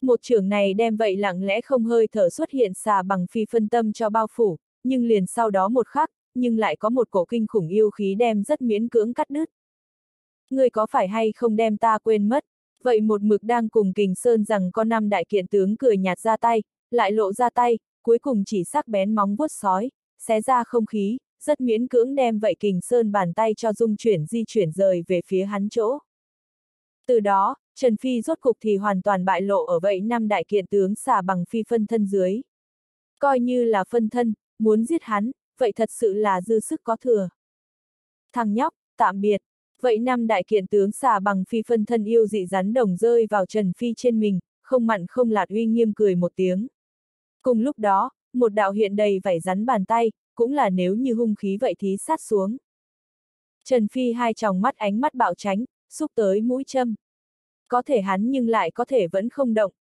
Một trưởng này đem vậy lặng lẽ không hơi thở xuất hiện xà bằng phi phân tâm cho bao phủ, nhưng liền sau đó một khắc, nhưng lại có một cổ kinh khủng yêu khí đem rất miễn cưỡng cắt đứt. Người có phải hay không đem ta quên mất, vậy một mực đang cùng kình sơn rằng con năm đại kiện tướng cười nhạt ra tay, lại lộ ra tay, cuối cùng chỉ sắc bén móng vuốt sói, xé ra không khí, rất miễn cưỡng đem vậy kình sơn bàn tay cho dung chuyển di chuyển rời về phía hắn chỗ. Từ đó, Trần Phi rốt cục thì hoàn toàn bại lộ ở vậy năm đại kiện tướng xả bằng phi phân thân dưới. Coi như là phân thân, muốn giết hắn, vậy thật sự là dư sức có thừa. Thằng nhóc, tạm biệt. Vậy năm đại kiện tướng xả bằng phi phân thân yêu dị rắn đồng rơi vào Trần Phi trên mình, không mặn không lạt uy nghiêm cười một tiếng. Cùng lúc đó, một đạo hiện đầy vảy rắn bàn tay, cũng là nếu như hung khí vậy thì sát xuống. Trần Phi hai tròng mắt ánh mắt bạo tránh, xúc tới mũi châm. Có thể hắn nhưng lại có thể vẫn không động.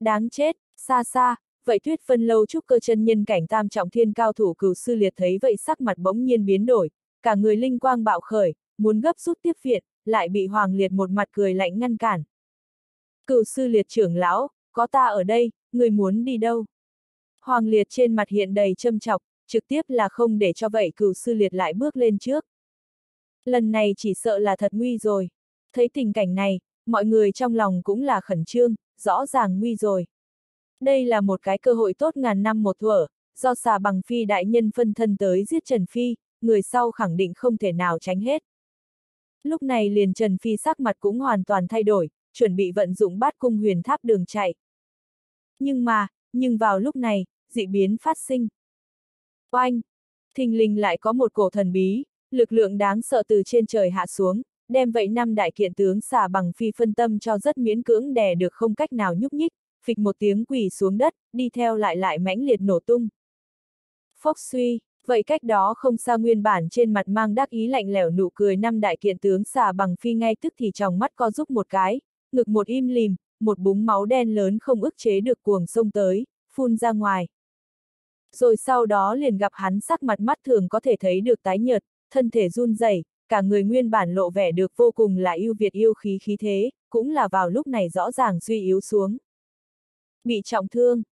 Đáng chết, xa xa, vậy thuyết phân lâu trúc cơ chân nhân cảnh tam trọng thiên cao thủ cửu sư liệt thấy vậy sắc mặt bỗng nhiên biến đổi, cả người linh quang bạo khởi, muốn gấp rút tiếp viện, lại bị hoàng liệt một mặt cười lạnh ngăn cản. Cửu sư liệt trưởng lão, có ta ở đây, người muốn đi đâu? Hoàng liệt trên mặt hiện đầy châm chọc, trực tiếp là không để cho vậy cửu sư liệt lại bước lên trước. Lần này chỉ sợ là thật nguy rồi. Thấy tình cảnh này, mọi người trong lòng cũng là khẩn trương, rõ ràng nguy rồi. Đây là một cái cơ hội tốt ngàn năm một thuở, do xà bằng phi đại nhân phân thân tới giết Trần Phi, người sau khẳng định không thể nào tránh hết. Lúc này liền Trần Phi sắc mặt cũng hoàn toàn thay đổi, chuẩn bị vận dụng bát cung huyền tháp đường chạy. Nhưng mà, nhưng vào lúc này, dị biến phát sinh. Oanh! Thình lình lại có một cổ thần bí, lực lượng đáng sợ từ trên trời hạ xuống, đem vậy năm đại kiện tướng xả bằng phi phân tâm cho rất miễn cưỡng đè được không cách nào nhúc nhích, phịch một tiếng quỳ xuống đất, đi theo lại lại mãnh liệt nổ tung. Phốc suy, vậy cách đó không xa nguyên bản trên mặt mang đắc ý lạnh lẽo nụ cười năm đại kiện tướng xả bằng phi ngay tức thì trong mắt co giúp một cái, ngực một im lìm, một búng máu đen lớn không ức chế được cuồng sông tới, phun ra ngoài. Rồi sau đó liền gặp hắn sắc mặt mắt thường có thể thấy được tái nhợt, thân thể run rẩy, cả người nguyên bản lộ vẻ được vô cùng là yêu Việt yêu khí khí thế, cũng là vào lúc này rõ ràng suy yếu xuống. Bị trọng thương.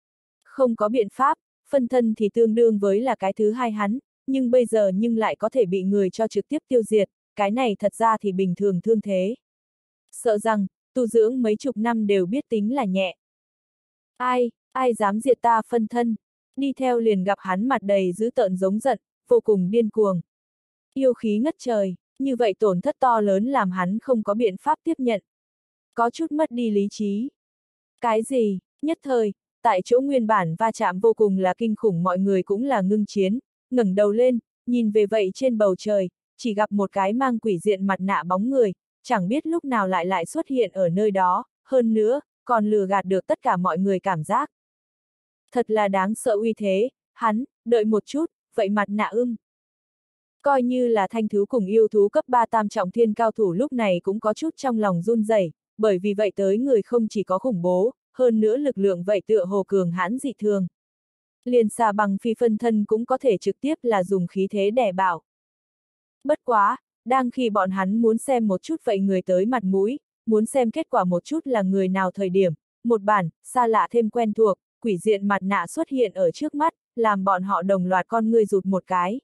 Không có biện pháp, phân thân thì tương đương với là cái thứ hai hắn, nhưng bây giờ nhưng lại có thể bị người cho trực tiếp tiêu diệt, cái này thật ra thì bình thường thương thế. Sợ rằng, tu dưỡng mấy chục năm đều biết tính là nhẹ. Ai, ai dám diệt ta phân thân? Đi theo liền gặp hắn mặt đầy dữ tợn giống giận, vô cùng điên cuồng. Yêu khí ngất trời, như vậy tổn thất to lớn làm hắn không có biện pháp tiếp nhận. Có chút mất đi lý trí. Cái gì, nhất thời, tại chỗ nguyên bản va chạm vô cùng là kinh khủng mọi người cũng là ngưng chiến, ngẩng đầu lên, nhìn về vậy trên bầu trời, chỉ gặp một cái mang quỷ diện mặt nạ bóng người, chẳng biết lúc nào lại lại xuất hiện ở nơi đó, hơn nữa, còn lừa gạt được tất cả mọi người cảm giác. Thật là đáng sợ uy thế, hắn, đợi một chút, vậy mặt nạ ưng. Coi như là thanh thú cùng yêu thú cấp 3 tam trọng thiên cao thủ lúc này cũng có chút trong lòng run rẩy, bởi vì vậy tới người không chỉ có khủng bố, hơn nữa lực lượng vậy tựa hồ cường hãn dị thường. Liền xà bằng phi phân thân cũng có thể trực tiếp là dùng khí thế đè bảo. Bất quá, đang khi bọn hắn muốn xem một chút vậy người tới mặt mũi, muốn xem kết quả một chút là người nào thời điểm, một bản, xa lạ thêm quen thuộc, quỷ diện mặt nạ xuất hiện ở trước mắt, làm bọn họ đồng loạt con người rụt một cái.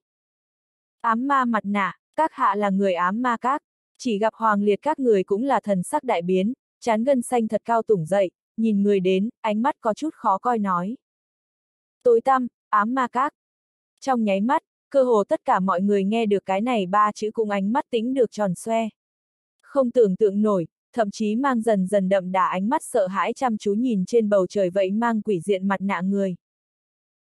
Ám ma mặt nạ, các hạ là người ám ma các, chỉ gặp hoàng liệt các người cũng là thần sắc đại biến, chán gân xanh thật cao tủng dậy, nhìn người đến, ánh mắt có chút khó coi nói. Tối tăm, ám ma các. Trong nháy mắt, cơ hồ tất cả mọi người nghe được cái này ba chữ cùng ánh mắt tính được tròn xoe. Không tưởng tượng nổi, thậm chí mang dần dần đậm đà ánh mắt sợ hãi chăm chú nhìn trên bầu trời vậy mang quỷ diện mặt nạ người.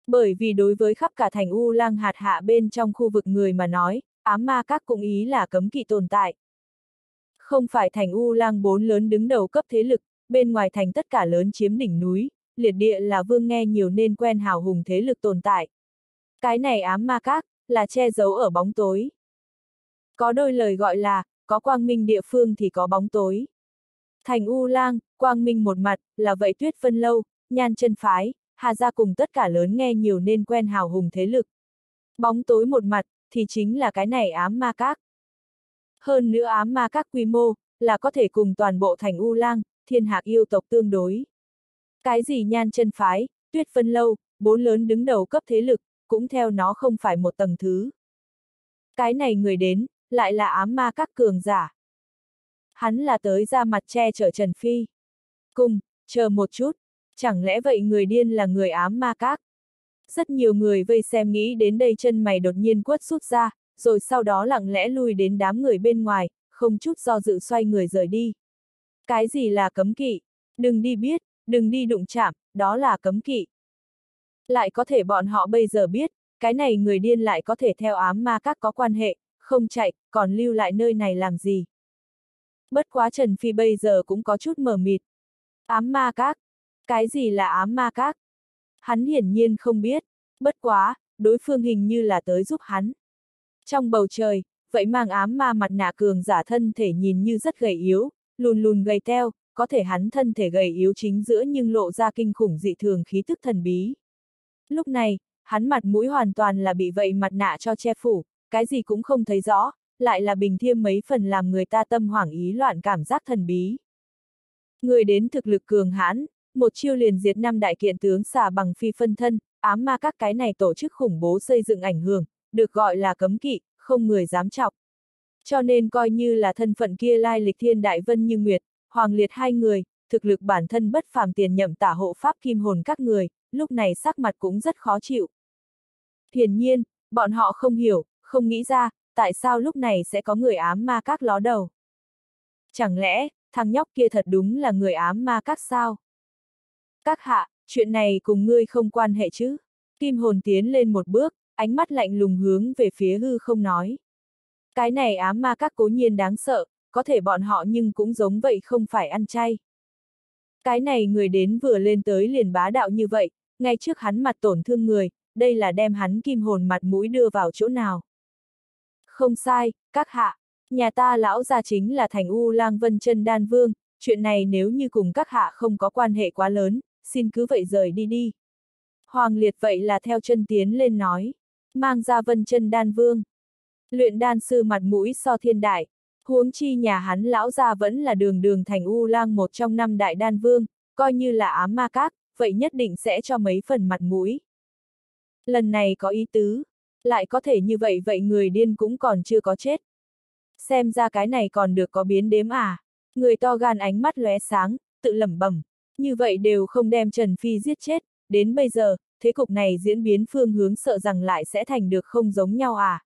Bởi vì đối với khắp cả thành U lang hạt hạ bên trong khu vực người mà nói, ám ma các cũng ý là cấm kỵ tồn tại. Không phải thành U lang bốn lớn đứng đầu cấp thế lực, bên ngoài thành tất cả lớn chiếm đỉnh núi, liệt địa là vương nghe nhiều nên quen hào hùng thế lực tồn tại. Cái này ám ma các, là che giấu ở bóng tối. Có đôi lời gọi là, có quang minh địa phương thì có bóng tối. Thành U Lang, quang minh một mặt, là vậy tuyết phân lâu, nhan chân phái, hà gia cùng tất cả lớn nghe nhiều nên quen hào hùng thế lực. Bóng tối một mặt, thì chính là cái này ám ma các. Hơn nữa ám ma các quy mô, là có thể cùng toàn bộ thành U Lang, thiên hạc yêu tộc tương đối. Cái gì nhan chân phái, tuyết phân lâu, bốn lớn đứng đầu cấp thế lực, cũng theo nó không phải một tầng thứ. Cái này người đến, lại là ám ma các cường giả. Hắn là tới ra mặt che chở Trần Phi. Cùng, chờ một chút, chẳng lẽ vậy người điên là người ám ma các? Rất nhiều người vây xem nghĩ đến đây chân mày đột nhiên quất rút ra, rồi sau đó lặng lẽ lui đến đám người bên ngoài, không chút do dự xoay người rời đi. Cái gì là cấm kỵ? Đừng đi biết, đừng đi đụng chạm, đó là cấm kỵ. Lại có thể bọn họ bây giờ biết, cái này người điên lại có thể theo ám ma các có quan hệ, không chạy, còn lưu lại nơi này làm gì. Bất quá Trần Phi bây giờ cũng có chút mờ mịt. Ám ma các? Cái gì là ám ma các? Hắn hiển nhiên không biết, bất quá, đối phương hình như là tới giúp hắn. Trong bầu trời, vậy mang ám ma mặt nạ cường giả thân thể nhìn như rất gầy yếu, lùn lùn gầy teo, có thể hắn thân thể gầy yếu chính giữa nhưng lộ ra kinh khủng dị thường khí tức thần bí. Lúc này, hắn mặt mũi hoàn toàn là bị vậy mặt nạ cho che phủ, cái gì cũng không thấy rõ, lại là bình thiêm mấy phần làm người ta tâm hoảng ý loạn cảm giác thần bí. Người đến thực lực cường hãn, một chiêu liền diệt năm đại kiện tướng xả bằng phi phân thân, ám ma các cái này tổ chức khủng bố xây dựng ảnh hưởng, được gọi là cấm kỵ, không người dám chọc. Cho nên coi như là thân phận kia lai lịch thiên đại vân như nguyệt, hoàng liệt hai người, thực lực bản thân bất phàm tiền nhậm tả hộ pháp kim hồn các người, lúc này sắc mặt cũng rất khó chịu. Hiển nhiên, bọn họ không hiểu, không nghĩ ra, tại sao lúc này sẽ có người ám ma các ló đầu. Chẳng lẽ, thằng nhóc kia thật đúng là người ám ma các sao? Các hạ, chuyện này cùng ngươi không quan hệ chứ? Kim hồn tiến lên một bước, ánh mắt lạnh lùng hướng về phía hư không nói. Cái này ám ma các cố nhiên đáng sợ, có thể bọn họ nhưng cũng giống vậy không phải ăn chay. Cái này người đến vừa lên tới liền bá đạo như vậy, ngay trước hắn mặt tổn thương người, đây là đem hắn kim hồn mặt mũi đưa vào chỗ nào. Không sai, các hạ, nhà ta lão gia chính là thành U lang vân chân đan vương, chuyện này nếu như cùng các hạ không có quan hệ quá lớn, xin cứ vậy rời đi đi. Hoàng liệt vậy là theo chân tiến lên nói, mang ra vân chân đan vương. Luyện đan sư mặt mũi so thiên đại, huống chi nhà hắn lão gia vẫn là đường đường thành U lang một trong năm đại đan vương, coi như là ám ma các, vậy nhất định sẽ cho mấy phần mặt mũi. Lần này có ý tứ, lại có thể như vậy vậy người điên cũng còn chưa có chết. Xem ra cái này còn được có biến đếm à. Người to gan ánh mắt lóe sáng, tự lẩm bẩm, như vậy đều không đem Trần Phi giết chết, đến bây giờ, thế cục này diễn biến phương hướng sợ rằng lại sẽ thành được không giống nhau à.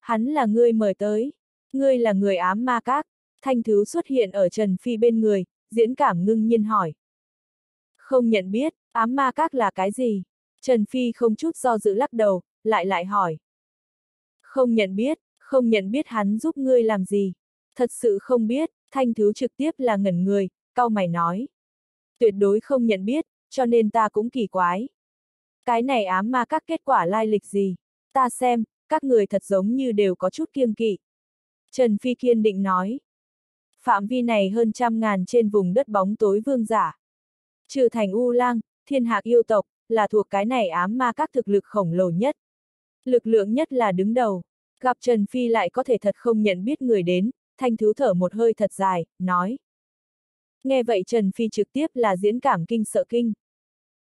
Hắn là ngươi mời tới, ngươi là người ám ma các, thanh thứ xuất hiện ở Trần Phi bên người, diễn cảm ngưng nhiên hỏi. Không nhận biết, ám ma các là cái gì? Trần Phi không chút do dự lắc đầu, lại lại hỏi. Không nhận biết, không nhận biết hắn giúp ngươi làm gì. Thật sự không biết, thanh thứ trực tiếp là ngẩn người, cau mày nói. Tuyệt đối không nhận biết, cho nên ta cũng kỳ quái. Cái này ám ma các kết quả lai lịch gì? Ta xem, các người thật giống như đều có chút kiêng kỵ. Trần Phi kiên định nói. Phạm vi này hơn trăm ngàn trên vùng đất bóng tối vương giả. Trừ thành U Lang, thiên hạc yêu tộc, là thuộc cái này ám ma các thực lực khổng lồ nhất. Lực lượng nhất là đứng đầu. Gặp Trần Phi lại có thể thật không nhận biết người đến, thanh thứ thở một hơi thật dài, nói. Nghe vậy Trần Phi trực tiếp là diễn cảm kinh sợ kinh.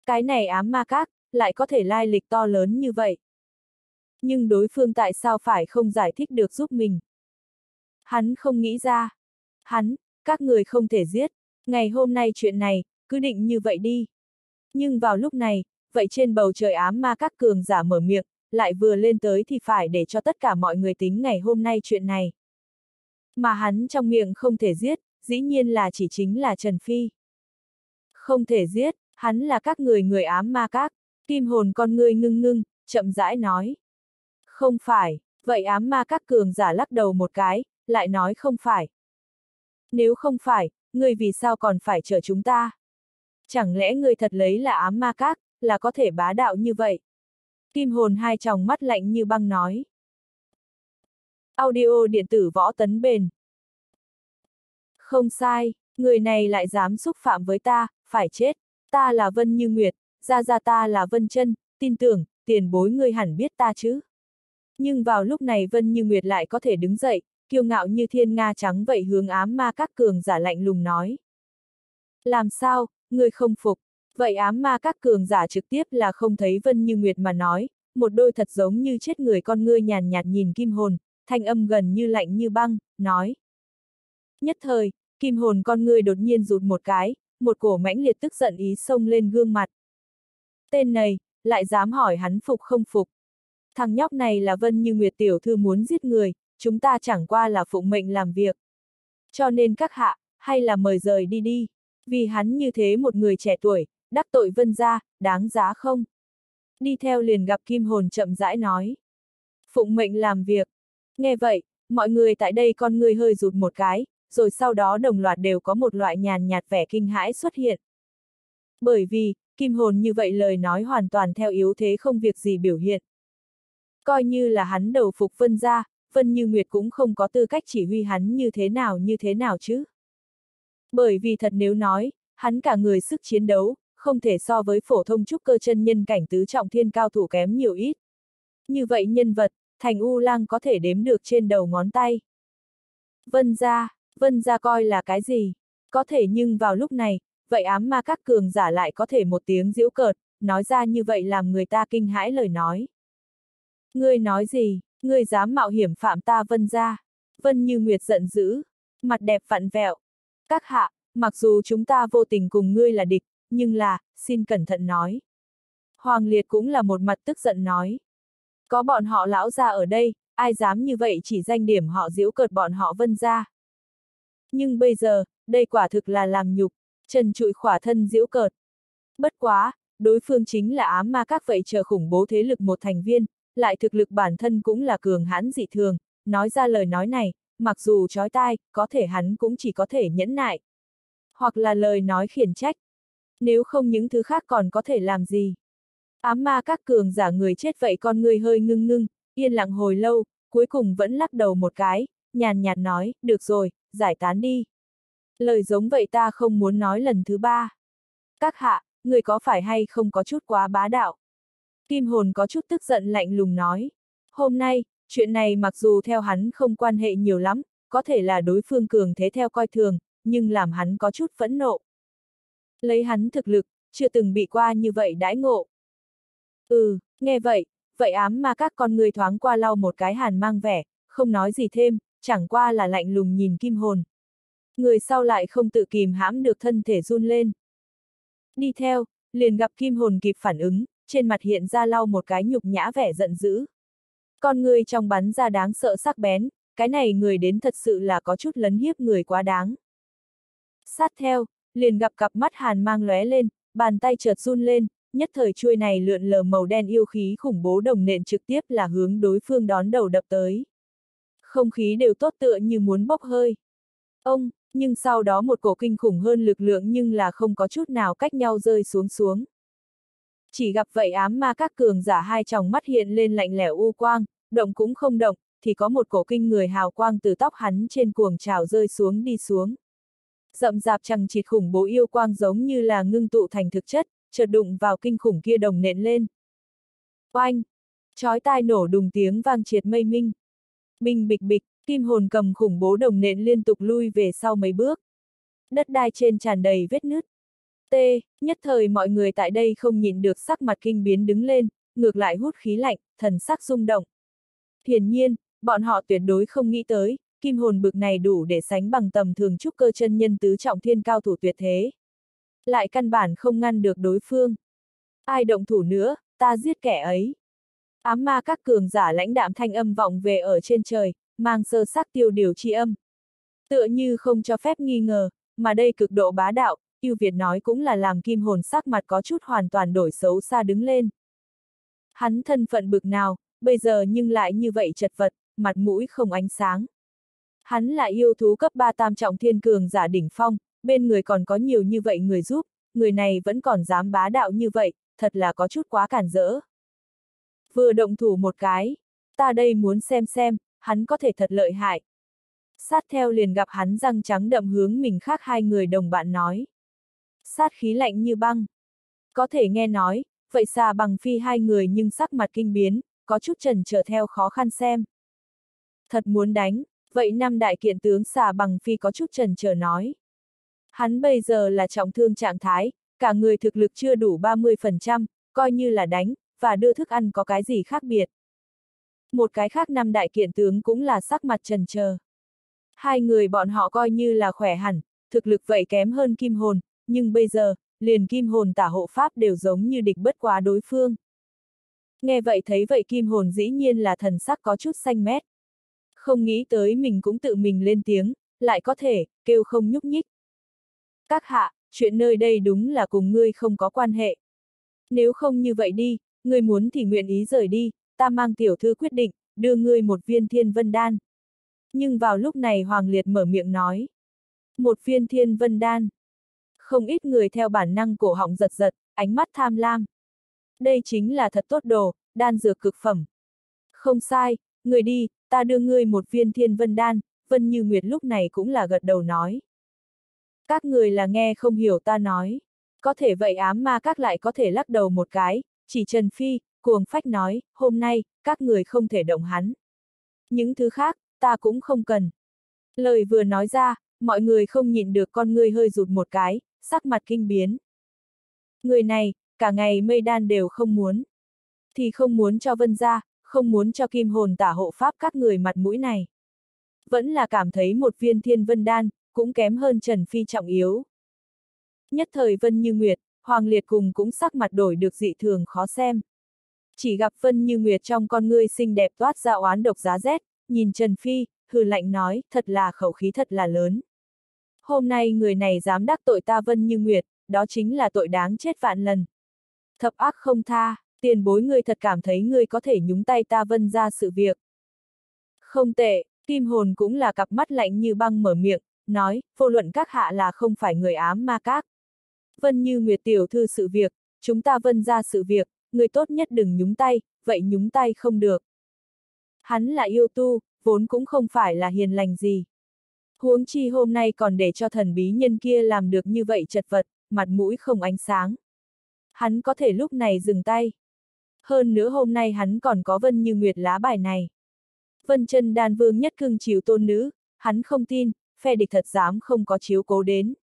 Cái này ám ma các, lại có thể lai lịch to lớn như vậy. Nhưng đối phương tại sao phải không giải thích được giúp mình? Hắn không nghĩ ra. Hắn, các người không thể giết. Ngày hôm nay chuyện này, cứ định như vậy đi. Nhưng vào lúc này, vậy trên bầu trời ám ma các cường giả mở miệng, lại vừa lên tới thì phải để cho tất cả mọi người tính ngày hôm nay chuyện này. Mà hắn trong miệng không thể giết, dĩ nhiên là chỉ chính là Trần Phi. Không thể giết, hắn là các người người ám ma các, kim hồn con ngươi ngưng ngưng, chậm rãi nói. Không phải, vậy ám ma các cường giả lắc đầu một cái, lại nói không phải. Nếu không phải, người vì sao còn phải chờ chúng ta? Chẳng lẽ người thật lấy là ám ma các, là có thể bá đạo như vậy? Kim hồn hai tròng mắt lạnh như băng nói. Audio điện tử võ tấn bền. Không sai, người này lại dám xúc phạm với ta, phải chết. Ta là Vân Như Nguyệt, ra ra ta là Vân chân tin tưởng, tiền bối ngươi hẳn biết ta chứ. Nhưng vào lúc này Vân Như Nguyệt lại có thể đứng dậy, kiêu ngạo như thiên nga trắng vậy hướng ám ma các cường giả lạnh lùng nói. Làm sao, ngươi không phục, vậy ám ma các cường giả trực tiếp là không thấy Vân Như Nguyệt mà nói, một đôi thật giống như chết người con ngươi nhàn nhạt nhìn kim hồn, thanh âm gần như lạnh như băng, nói. Nhất thời, kim hồn con người đột nhiên rụt một cái, một cổ mãnh liệt tức giận ý xông lên gương mặt. Tên này, lại dám hỏi hắn phục không phục. Thằng nhóc này là Vân Như Nguyệt tiểu thư muốn giết người, chúng ta chẳng qua là phụng mệnh làm việc. Cho nên các hạ, hay là mời rời đi đi, vì hắn như thế một người trẻ tuổi, đắc tội Vân gia, đáng giá không? Đi theo liền gặp Kim Hồn chậm rãi nói. Phụng mệnh làm việc. Nghe vậy, mọi người tại đây con người hơi rụt một cái, rồi sau đó đồng loạt đều có một loại nhàn nhạt vẻ kinh hãi xuất hiện. Bởi vì, Kim Hồn như vậy lời nói hoàn toàn theo yếu thế không việc gì biểu hiện. Coi như là hắn đầu phục Vân gia, Vân Như Nguyệt cũng không có tư cách chỉ huy hắn như thế nào như thế nào chứ. Bởi vì thật nếu nói, hắn cả người sức chiến đấu, không thể so với phổ thông trúc cơ chân nhân cảnh tứ trọng thiên cao thủ kém nhiều ít. Như vậy nhân vật, thành U Lang có thể đếm được trên đầu ngón tay. Vân gia, Vân gia coi là cái gì? Có thể nhưng vào lúc này, vậy ám ma các cường giả lại có thể một tiếng giễu cợt, nói ra như vậy làm người ta kinh hãi lời nói. Ngươi nói gì, ngươi dám mạo hiểm phạm ta vân gia? Vân như Nguyệt giận dữ, mặt đẹp vặn vẹo. Các hạ, mặc dù chúng ta vô tình cùng ngươi là địch, nhưng là, xin cẩn thận nói. Hoàng Liệt cũng là một mặt tức giận nói. Có bọn họ lão ra ở đây, ai dám như vậy chỉ danh điểm họ giễu cợt bọn họ vân ra. Nhưng bây giờ, đây quả thực là làm nhục, trần trụi khỏa thân diễu cợt. Bất quá, đối phương chính là ám ma các vậy chờ khủng bố thế lực một thành viên, lại thực lực bản thân cũng là cường hãn dị thường, nói ra lời nói này, mặc dù chói tai, có thể hắn cũng chỉ có thể nhẫn nại. Hoặc là lời nói khiển trách. Nếu không những thứ khác còn có thể làm gì? Ám ma các cường giả người chết vậy con người hơi ngưng ngưng, yên lặng hồi lâu, cuối cùng vẫn lắc đầu một cái, nhàn nhạt nói, được rồi, giải tán đi. Lời giống vậy ta không muốn nói lần thứ ba. Các hạ, người có phải hay không có chút quá bá đạo? Kim hồn có chút tức giận lạnh lùng nói. Hôm nay, chuyện này mặc dù theo hắn không quan hệ nhiều lắm, có thể là đối phương cường thế theo coi thường, nhưng làm hắn có chút phẫn nộ. Lấy hắn thực lực, chưa từng bị qua như vậy đãi ngộ. Ừ, nghe vậy, vậy ám mà các con người thoáng qua lau một cái hàn mang vẻ, không nói gì thêm, chẳng qua là lạnh lùng nhìn kim hồn. Người sau lại không tự kìm hãm được thân thể run lên. Đi theo, liền gặp kim hồn kịp phản ứng, trên mặt hiện ra lau một cái nhục nhã vẻ giận dữ. Con người trong bắn ra đáng sợ sắc bén, cái này người đến thật sự là có chút lấn hiếp người quá đáng. Sát theo, liền gặp cặp mắt hàn mang lóe lên, bàn tay chợt run lên, nhất thời chuôi này lượn lờ màu đen yêu khí khủng bố đồng nện trực tiếp là hướng đối phương đón đầu đập tới. Không khí đều tốt tựa như muốn bốc hơi. Ông, nhưng sau đó một cổ kinh khủng hơn lực lượng nhưng là không có chút nào cách nhau rơi xuống xuống. Chỉ gặp vậy ám ma các cường giả hai tròng mắt hiện lên lạnh lẽo u quang, động cũng không động, thì có một cổ kinh người hào quang từ tóc hắn trên cuồng trào rơi xuống đi xuống. Rậm rạp chẳng chịt khủng bố yêu quang giống như là ngưng tụ thành thực chất, chợt đụng vào kinh khủng kia đồng nện lên. Oanh! Chói tai nổ đùng tiếng vang triệt mây minh. Binh bịch bịch, kim hồn cầm khủng bố đồng nện liên tục lui về sau mấy bước. Đất đai trên tràn đầy vết nứt. T, nhất thời mọi người tại đây không nhìn được sắc mặt kinh biến đứng lên, ngược lại hút khí lạnh, thần sắc rung động. Hiển nhiên, bọn họ tuyệt đối không nghĩ tới, kim hồn bực này đủ để sánh bằng tầm thường trúc cơ chân nhân tứ trọng thiên cao thủ tuyệt thế. Lại căn bản không ngăn được đối phương. Ai động thủ nữa, ta giết kẻ ấy. Ám ma các cường giả lãnh đạm thanh âm vọng về ở trên trời, mang sơ sắc tiêu điều chi âm. Tựa như không cho phép nghi ngờ, mà đây cực độ bá đạo, yêu Việt nói cũng là làm kim hồn sắc mặt có chút hoàn toàn đổi xấu xa đứng lên. Hắn thân phận bực nào, bây giờ nhưng lại như vậy chật vật, mặt mũi không ánh sáng. Hắn là yêu thú cấp 3 tam trọng thiên cường giả đỉnh phong, bên người còn có nhiều như vậy người giúp, người này vẫn còn dám bá đạo như vậy, thật là có chút quá cản rỡ. Vừa động thủ một cái, ta đây muốn xem xem, hắn có thể thật lợi hại. Sát theo liền gặp hắn răng trắng đậm hướng mình khác hai người đồng bạn nói. Sát khí lạnh như băng. Có thể nghe nói, vậy xà bằng phi hai người nhưng sắc mặt kinh biến, có chút trần trở theo khó khăn xem. Thật muốn đánh, vậy năm đại kiện tướng xà bằng phi có chút trần trở nói. Hắn bây giờ là trọng thương trạng thái, cả người thực lực chưa đủ 30%, coi như là đánh, và đưa thức ăn có cái gì khác biệt. Một cái khác năm đại kiện tướng cũng là sắc mặt trần chờ. Hai người bọn họ coi như là khỏe hẳn, thực lực vậy kém hơn kim hồn, nhưng bây giờ, liền kim hồn tả hộ pháp đều giống như địch bất quá đối phương. Nghe vậy thấy vậy kim hồn dĩ nhiên là thần sắc có chút xanh mét. Không nghĩ tới mình cũng tự mình lên tiếng, lại có thể, kêu không nhúc nhích. Các hạ, chuyện nơi đây đúng là cùng ngươi không có quan hệ. Nếu không như vậy đi, ngươi muốn thì nguyện ý rời đi, ta mang tiểu thư quyết định, đưa ngươi một viên thiên vân đan. Nhưng vào lúc này Hoàng Liệt mở miệng nói. Một viên thiên vân đan. Không ít người theo bản năng cổ họng giật giật, ánh mắt tham lam. Đây chính là thật tốt đồ, đan dược cực phẩm. Không sai, người đi, ta đưa ngươi một viên thiên vân đan, Vân Như Nguyệt lúc này cũng là gật đầu nói. Các người là nghe không hiểu ta nói. Có thể vậy ám ma các lại có thể lắc đầu một cái, chỉ Trần Phi, cuồng phách nói, hôm nay, các người không thể động hắn. Những thứ khác, ta cũng không cần. Lời vừa nói ra, mọi người không nhịn được con người hơi rụt một cái, sắc mặt kinh biến. Người này, cả ngày mây đan đều không muốn. Thì không muốn cho vân ra, không muốn cho kim hồn tả hộ pháp các người mặt mũi này. Vẫn là cảm thấy một viên thiên vân đan, cũng kém hơn Trần Phi trọng yếu. Nhất thời Vân Như Nguyệt, Hoàng Liệt cùng cũng sắc mặt đổi được dị thường khó xem. Chỉ gặp Vân Như Nguyệt trong con ngươi xinh đẹp toát ra oán độc giá rét, nhìn Trần Phi, hừ lạnh nói, thật là khẩu khí thật là lớn. Hôm nay người này dám đắc tội ta Vân Như Nguyệt, đó chính là tội đáng chết vạn lần. Thập ác không tha, tiền bối ngươi thật cảm thấy ngươi có thể nhúng tay ta Vân ra sự việc. Không tệ, Kim hồn cũng là cặp mắt lạnh như băng mở miệng, nói, vô luận các hạ là không phải người ám ma các. Vân như Nguyệt tiểu thư sự việc, chúng ta vân ra sự việc, người tốt nhất đừng nhúng tay, vậy nhúng tay không được. Hắn là yêu tu, vốn cũng không phải là hiền lành gì. Huống chi hôm nay còn để cho thần bí nhân kia làm được như vậy chật vật, mặt mũi không ánh sáng. Hắn có thể lúc này dừng tay. Hơn nữa hôm nay hắn còn có vân như nguyệt lá bài này. Vân chân đan vương nhất cưng chiều tôn nữ, hắn không tin, phe địch thật dám không có chiếu cố đến.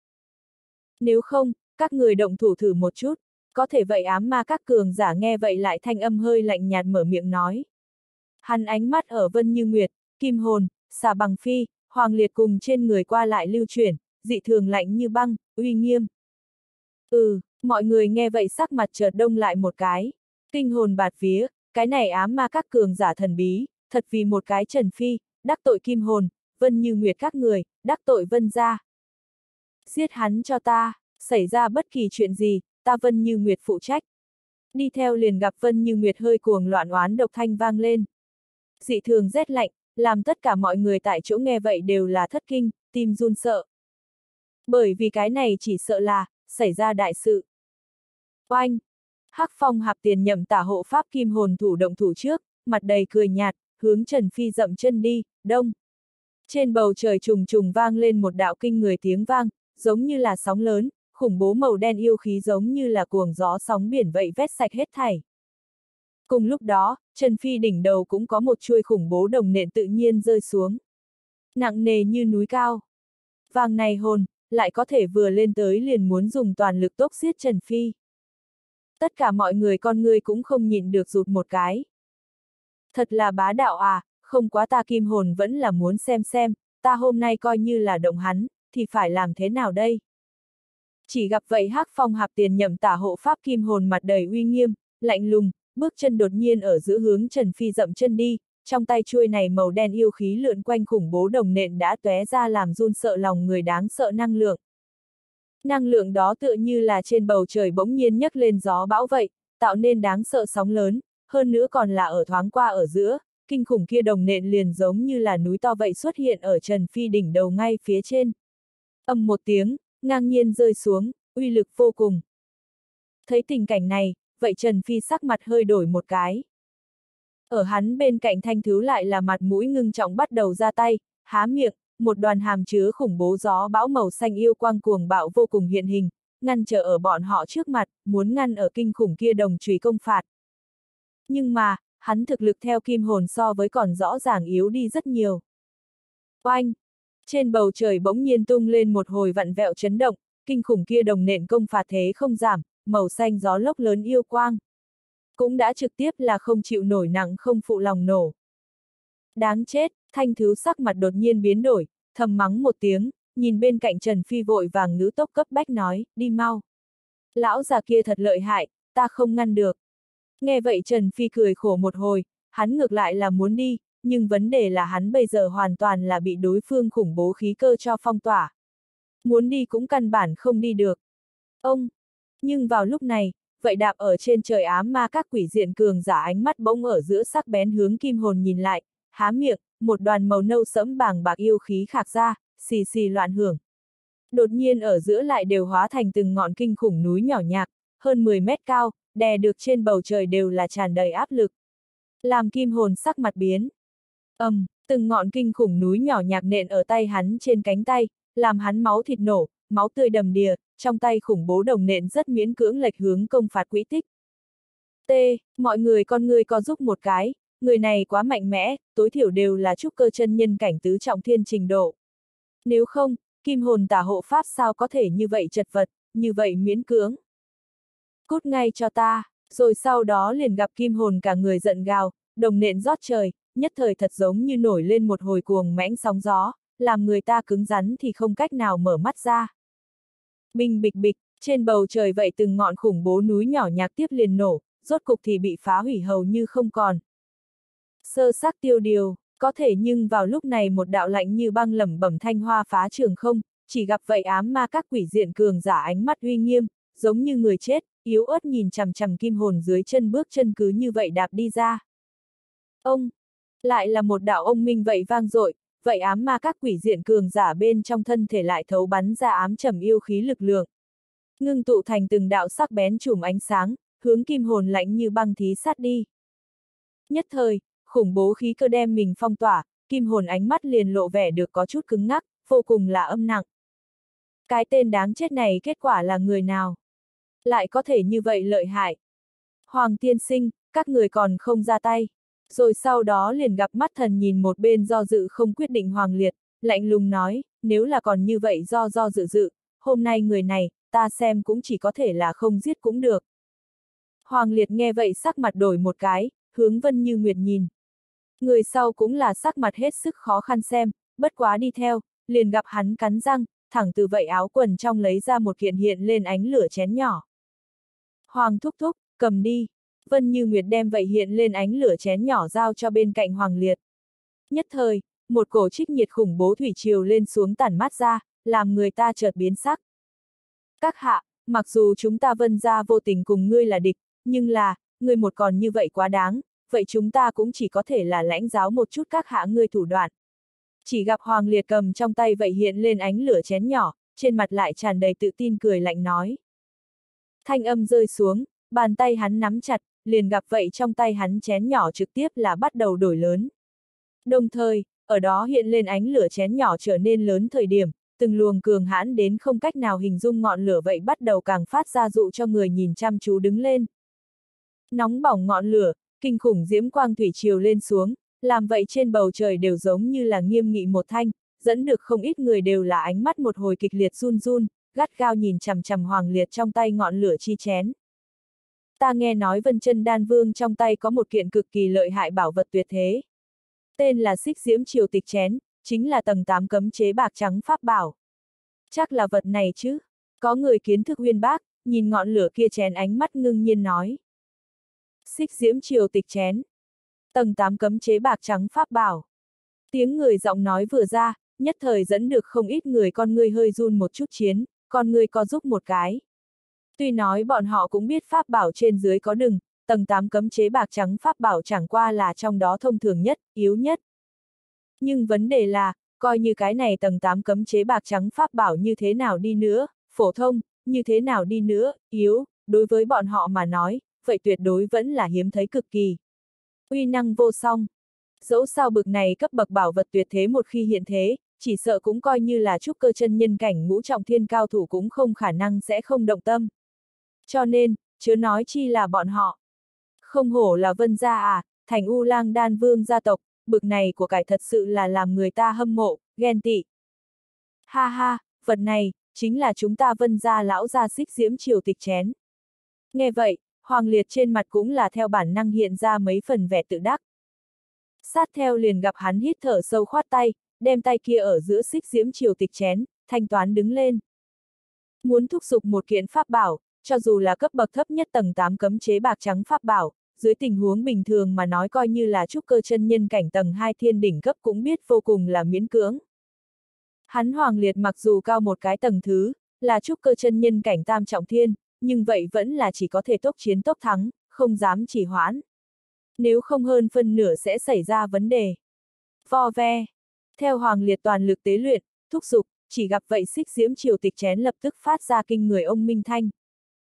Nếu không, các người động thủ thử một chút, có thể vậy ám ma các cường giả nghe vậy lại thanh âm hơi lạnh nhạt mở miệng nói. Hắn ánh mắt ở Vân Như Nguyệt, Kim Hồn, xà bằng phi, Hoàng Liệt cùng trên người qua lại lưu chuyển, dị thường lạnh như băng, uy nghiêm. Ừ, mọi người nghe vậy sắc mặt chợt đông lại một cái. Kinh hồn bạt vía, cái này ám ma các cường giả thần bí, thật vì một cái trần phi, đắc tội kim hồn, vân như nguyệt các người, đắc tội vân gia. Giết hắn cho ta, xảy ra bất kỳ chuyện gì, ta vân như nguyệt phụ trách. Đi theo liền gặp vân như nguyệt hơi cuồng loạn oán độc thanh vang lên. Dị thường rét lạnh, làm tất cả mọi người tại chỗ nghe vậy đều là thất kinh, tim run sợ. Bởi vì cái này chỉ sợ là, xảy ra đại sự. Oanh! Hắc phong hạp tiền nhậm tả hộ pháp kim hồn thủ động thủ trước, mặt đầy cười nhạt, hướng Trần Phi dậm chân đi, đông. Trên bầu trời trùng trùng vang lên một đạo kinh người tiếng vang, giống như là sóng lớn, khủng bố màu đen yêu khí giống như là cuồng gió sóng biển vậy vét sạch hết thảy. Cùng lúc đó, Trần Phi đỉnh đầu cũng có một chuôi khủng bố đồng nện tự nhiên rơi xuống. Nặng nề như núi cao. Vàng này hồn, lại có thể vừa lên tới liền muốn dùng toàn lực tốc giết Trần Phi. Tất cả mọi người con người cũng không nhịn được rụt một cái. Thật là bá đạo à, không quá ta kim hồn vẫn là muốn xem xem, ta hôm nay coi như là động hắn, thì phải làm thế nào đây? Chỉ gặp vậy hắc phong hạp tiền nhậm tả hộ pháp kim hồn mặt đầy uy nghiêm, lạnh lùng, bước chân đột nhiên ở giữa hướng Trần Phi dậm chân đi, trong tay chuôi này màu đen yêu khí lượn quanh khủng bố đồng nện đã tóe ra làm run sợ lòng người đáng sợ năng lượng. Năng lượng đó tựa như là trên bầu trời bỗng nhiên nhấc lên gió bão vậy, tạo nên đáng sợ sóng lớn, hơn nữa còn là ở thoáng qua ở giữa, kinh khủng kia đồng nện liền giống như là núi to vậy xuất hiện ở Trần Phi đỉnh đầu ngay phía trên. Âm một tiếng, ngang nhiên rơi xuống, uy lực vô cùng. Thấy tình cảnh này, vậy Trần Phi sắc mặt hơi đổi một cái. Ở hắn bên cạnh thanh thứ lại là mặt mũi ngưng trọng bắt đầu ra tay, há miệng, một đoàn hàm chứa khủng bố gió bão màu xanh yêu quang cuồng bạo vô cùng hiện hình, ngăn trở ở bọn họ trước mặt, muốn ngăn ở kinh khủng kia đồng trùy công phạt. Nhưng mà, hắn thực lực theo kim hồn so với còn rõ ràng yếu đi rất nhiều. Oanh! Trên bầu trời bỗng nhiên tung lên một hồi vặn vẹo chấn động, kinh khủng kia đồng nện công phạt thế không giảm, màu xanh gió lốc lớn yêu quang. Cũng đã trực tiếp là không chịu nổi nặng không phụ lòng nổ. Đáng chết, thanh thứ sắc mặt đột nhiên biến đổi, thầm mắng một tiếng, nhìn bên cạnh Trần Phi vội vàng ngữ tốc cấp bách nói, đi mau. Lão già kia thật lợi hại, ta không ngăn được. Nghe vậy Trần Phi cười khổ một hồi, hắn ngược lại là muốn đi, nhưng vấn đề là hắn bây giờ hoàn toàn là bị đối phương khủng bố khí cơ cho phong tỏa. Muốn đi cũng căn bản không đi được. Ông! Nhưng vào lúc này, vậy đạp ở trên trời ám ma các quỷ diện cường giả ánh mắt bỗng ở giữa sắc bén hướng kim hồn nhìn lại, há miệng, một đoàn màu nâu sẫm bàng bạc yêu khí khạc ra, xì xì loạn hưởng. Đột nhiên ở giữa lại đều hóa thành từng ngọn kinh khủng núi nhỏ nhạc, hơn 10 mét cao, đè được trên bầu trời đều là tràn đầy áp lực. Làm kim hồn sắc mặt biến ầm, um, từng ngọn kinh khủng núi nhỏ nhạc nện ở tay hắn trên cánh tay, làm hắn máu thịt nổ, máu tươi đầm đìa, trong tay khủng bố đồng nện rất miễn cưỡng lệch hướng công phạt quỹ tích. T, mọi người con người có giúp một cái, người này quá mạnh mẽ, tối thiểu đều là trúc cơ chân nhân cảnh tứ trọng thiên trình độ. Nếu không, kim hồn tả hộ pháp sao có thể như vậy chật vật, như vậy miễn cưỡng. Cút ngay cho ta, rồi sau đó liền gặp kim hồn cả người giận gào, đồng nện rót trời, nhất thời thật giống như nổi lên một hồi cuồng mãnh sóng gió, làm người ta cứng rắn thì không cách nào mở mắt ra. Bình bịch bịch, trên bầu trời vậy từng ngọn khủng bố núi nhỏ nhạc tiếp liền nổ, rốt cục thì bị phá hủy hầu như không còn. Sơ sắc tiêu điều, có thể nhưng vào lúc này một đạo lạnh như băng lẩm bẩm thanh hoa phá trường không, chỉ gặp vậy ám ma các quỷ diện cường giả ánh mắt uy nghiêm, giống như người chết, yếu ớt nhìn chằm chằm kim hồn dưới chân bước chân cứ như vậy đạp đi ra. Ông, lại là một đạo ông minh vậy vang dội, vậy ám ma các quỷ diện cường giả bên trong thân thể lại thấu bắn ra ám trầm yêu khí lực lượng. Ngưng tụ thành từng đạo sắc bén chùm ánh sáng, hướng kim hồn lạnh như băng thí sát đi. Nhất thời, khủng bố khí cơ đem mình phong tỏa, kim hồn ánh mắt liền lộ vẻ được có chút cứng ngắc, vô cùng là âm nặng. Cái tên đáng chết này kết quả là người nào? Lại có thể như vậy lợi hại. Hoàng tiên sinh, các người còn không ra tay. Rồi sau đó liền gặp mắt thần nhìn một bên do dự không quyết định hoàng liệt, lạnh lùng nói, nếu là còn như vậy do do dự dự, hôm nay người này, ta xem cũng chỉ có thể là không giết cũng được. Hoàng liệt nghe vậy sắc mặt đổi một cái, hướng vân như nguyệt nhìn. Người sau cũng là sắc mặt hết sức khó khăn xem, bất quá đi theo, liền gặp hắn cắn răng, thẳng từ vậy áo quần trong lấy ra một kiện hiện lên ánh lửa chén nhỏ. Hoàng thúc thúc, cầm đi. Vân Như Nguyệt đem vậy hiện lên ánh lửa chén nhỏ giao cho bên cạnh Hoàng Liệt. Nhất thời, một cổ trích nhiệt khủng bố thủy triều lên xuống tản mát ra, làm người ta chợt biến sắc. Các hạ, mặc dù chúng ta vân ra vô tình cùng ngươi là địch, nhưng là, ngươi một còn như vậy quá đáng, vậy chúng ta cũng chỉ có thể là lãnh giáo một chút các hạ ngươi thủ đoạn. Chỉ gặp Hoàng Liệt cầm trong tay vậy hiện lên ánh lửa chén nhỏ, trên mặt lại tràn đầy tự tin cười lạnh nói. Thanh âm rơi xuống, bàn tay hắn nắm chặt, liền gặp vậy trong tay hắn chén nhỏ trực tiếp là bắt đầu đổi lớn. Đồng thời, ở đó hiện lên ánh lửa chén nhỏ trở nên lớn thời điểm, từng luồng cường hãn đến không cách nào hình dung ngọn lửa vậy bắt đầu càng phát ra dụ cho người nhìn chăm chú đứng lên. Nóng bỏng ngọn lửa, kinh khủng diễm quang thủy triều lên xuống, làm vậy trên bầu trời đều giống như là nghiêm nghị một thanh, dẫn được không ít người đều là ánh mắt một hồi kịch liệt run run, gắt gao nhìn chằm chằm hoàng liệt trong tay ngọn lửa chi chén. Ta nghe nói vân chân đan vương trong tay có một kiện cực kỳ lợi hại bảo vật tuyệt thế. Tên là xích diễm triều tịch chén, chính là tầng 8 cấm chế bạc trắng pháp bảo. Chắc là vật này chứ. Có người kiến thức uyên bác, nhìn ngọn lửa kia chén ánh mắt ngưng nhiên nói. Xích diễm triều tịch chén. Tầng 8 cấm chế bạc trắng pháp bảo. Tiếng người giọng nói vừa ra, nhất thời dẫn được không ít người con người hơi run một chút chiến, con người có giúp một cái. Tuy nói bọn họ cũng biết pháp bảo trên dưới có đừng, tầng 8 cấm chế bạc trắng pháp bảo chẳng qua là trong đó thông thường nhất, yếu nhất. Nhưng vấn đề là, coi như cái này tầng 8 cấm chế bạc trắng pháp bảo như thế nào đi nữa, phổ thông, như thế nào đi nữa, yếu, đối với bọn họ mà nói, vậy tuyệt đối vẫn là hiếm thấy cực kỳ. Uy năng vô song. Dẫu sao bực này cấp bậc bảo vật tuyệt thế một khi hiện thế, chỉ sợ cũng coi như là trúc cơ chân nhân cảnh ngũ trọng thiên cao thủ cũng không khả năng sẽ không động tâm. Cho nên, chớ nói chi là bọn họ. Không hổ là vân gia à, thành U lang đan vương gia tộc, bực này của cải thật sự là làm người ta hâm mộ, ghen tị. Ha ha, vật này, chính là chúng ta vân gia lão gia xích diễm triều tịch chén. Nghe vậy, Hoàng Liệt trên mặt cũng là theo bản năng hiện ra mấy phần vẻ tự đắc. Sát theo liền gặp hắn hít thở sâu khoát tay, đem tay kia ở giữa xích diễm triều tịch chén, thanh toán đứng lên. Muốn thúc giục một kiện pháp bảo, cho dù là cấp bậc thấp nhất tầng 8 cấm chế bạc trắng pháp bảo, dưới tình huống bình thường mà nói coi như là trúc cơ chân nhân cảnh tầng 2 thiên đỉnh cấp cũng biết vô cùng là miễn cưỡng. Hắn hoàng liệt mặc dù cao một cái tầng thứ, là trúc cơ chân nhân cảnh tam trọng thiên, nhưng vậy vẫn là chỉ có thể tốc chiến tốc thắng, không dám chỉ hoãn. Nếu không hơn phân nửa sẽ xảy ra vấn đề. Vo ve. Theo hoàng liệt toàn lực tế luyện, thúc giục, chỉ gặp vậy xích diễm triều tịch chén lập tức phát ra kinh người ông Minh Thanh.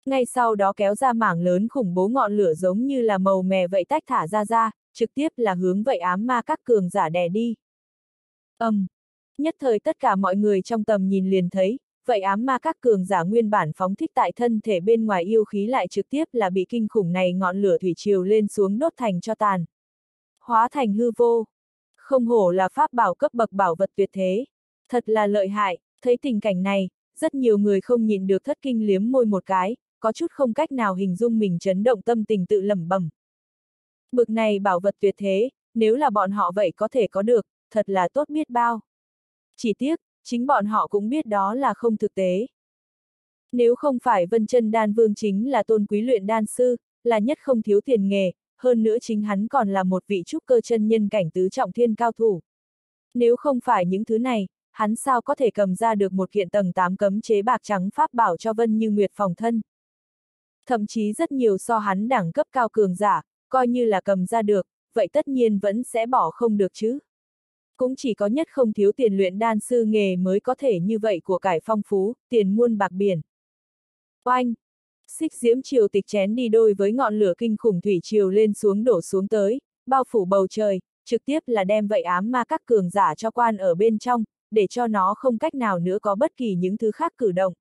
Ngay sau đó kéo ra mảng lớn khủng bố ngọn lửa giống như là màu mè vậy tách thả ra ra, trực tiếp là hướng vậy ám ma các cường giả đè đi. Âm. Um. Nhất thời tất cả mọi người trong tầm nhìn liền thấy, vậy ám ma các cường giả nguyên bản phóng thích tại thân thể bên ngoài yêu khí lại trực tiếp là bị kinh khủng này ngọn lửa thủy triều lên xuống đốt thành cho tàn. Hóa thành hư vô. Không hổ là pháp bảo cấp bậc bảo vật tuyệt thế. Thật là lợi hại, thấy tình cảnh này, rất nhiều người không nhìn được thất kinh liếm môi một cái, có chút không cách nào hình dung mình chấn động tâm tình tự lẩm bẩm. Bực này bảo vật tuyệt thế, nếu là bọn họ vậy có thể có được, thật là tốt biết bao. Chỉ tiếc, chính bọn họ cũng biết đó là không thực tế. Nếu không phải Vân chân Đan Vương chính là tôn quý luyện đan sư, là nhất không thiếu tiền nghề, hơn nữa chính hắn còn là một vị trúc cơ chân nhân cảnh tứ trọng thiên cao thủ. Nếu không phải những thứ này, hắn sao có thể cầm ra được một kiện tầng 8 cấm chế bạc trắng pháp bảo cho Vân Như Nguyệt phòng thân. Thậm chí rất nhiều so hắn đẳng cấp cao cường giả, coi như là cầm ra được, vậy tất nhiên vẫn sẽ bỏ không được chứ. Cũng chỉ có nhất không thiếu tiền luyện đan sư nghề mới có thể như vậy của cải phong phú, tiền muôn bạc biển. Oanh! Xích diễm triều tịch chén đi đôi với ngọn lửa kinh khủng thủy triều lên xuống đổ xuống tới, bao phủ bầu trời, trực tiếp là đem vậy ám ma các cường giả cho quan ở bên trong, để cho nó không cách nào nữa có bất kỳ những thứ khác cử động.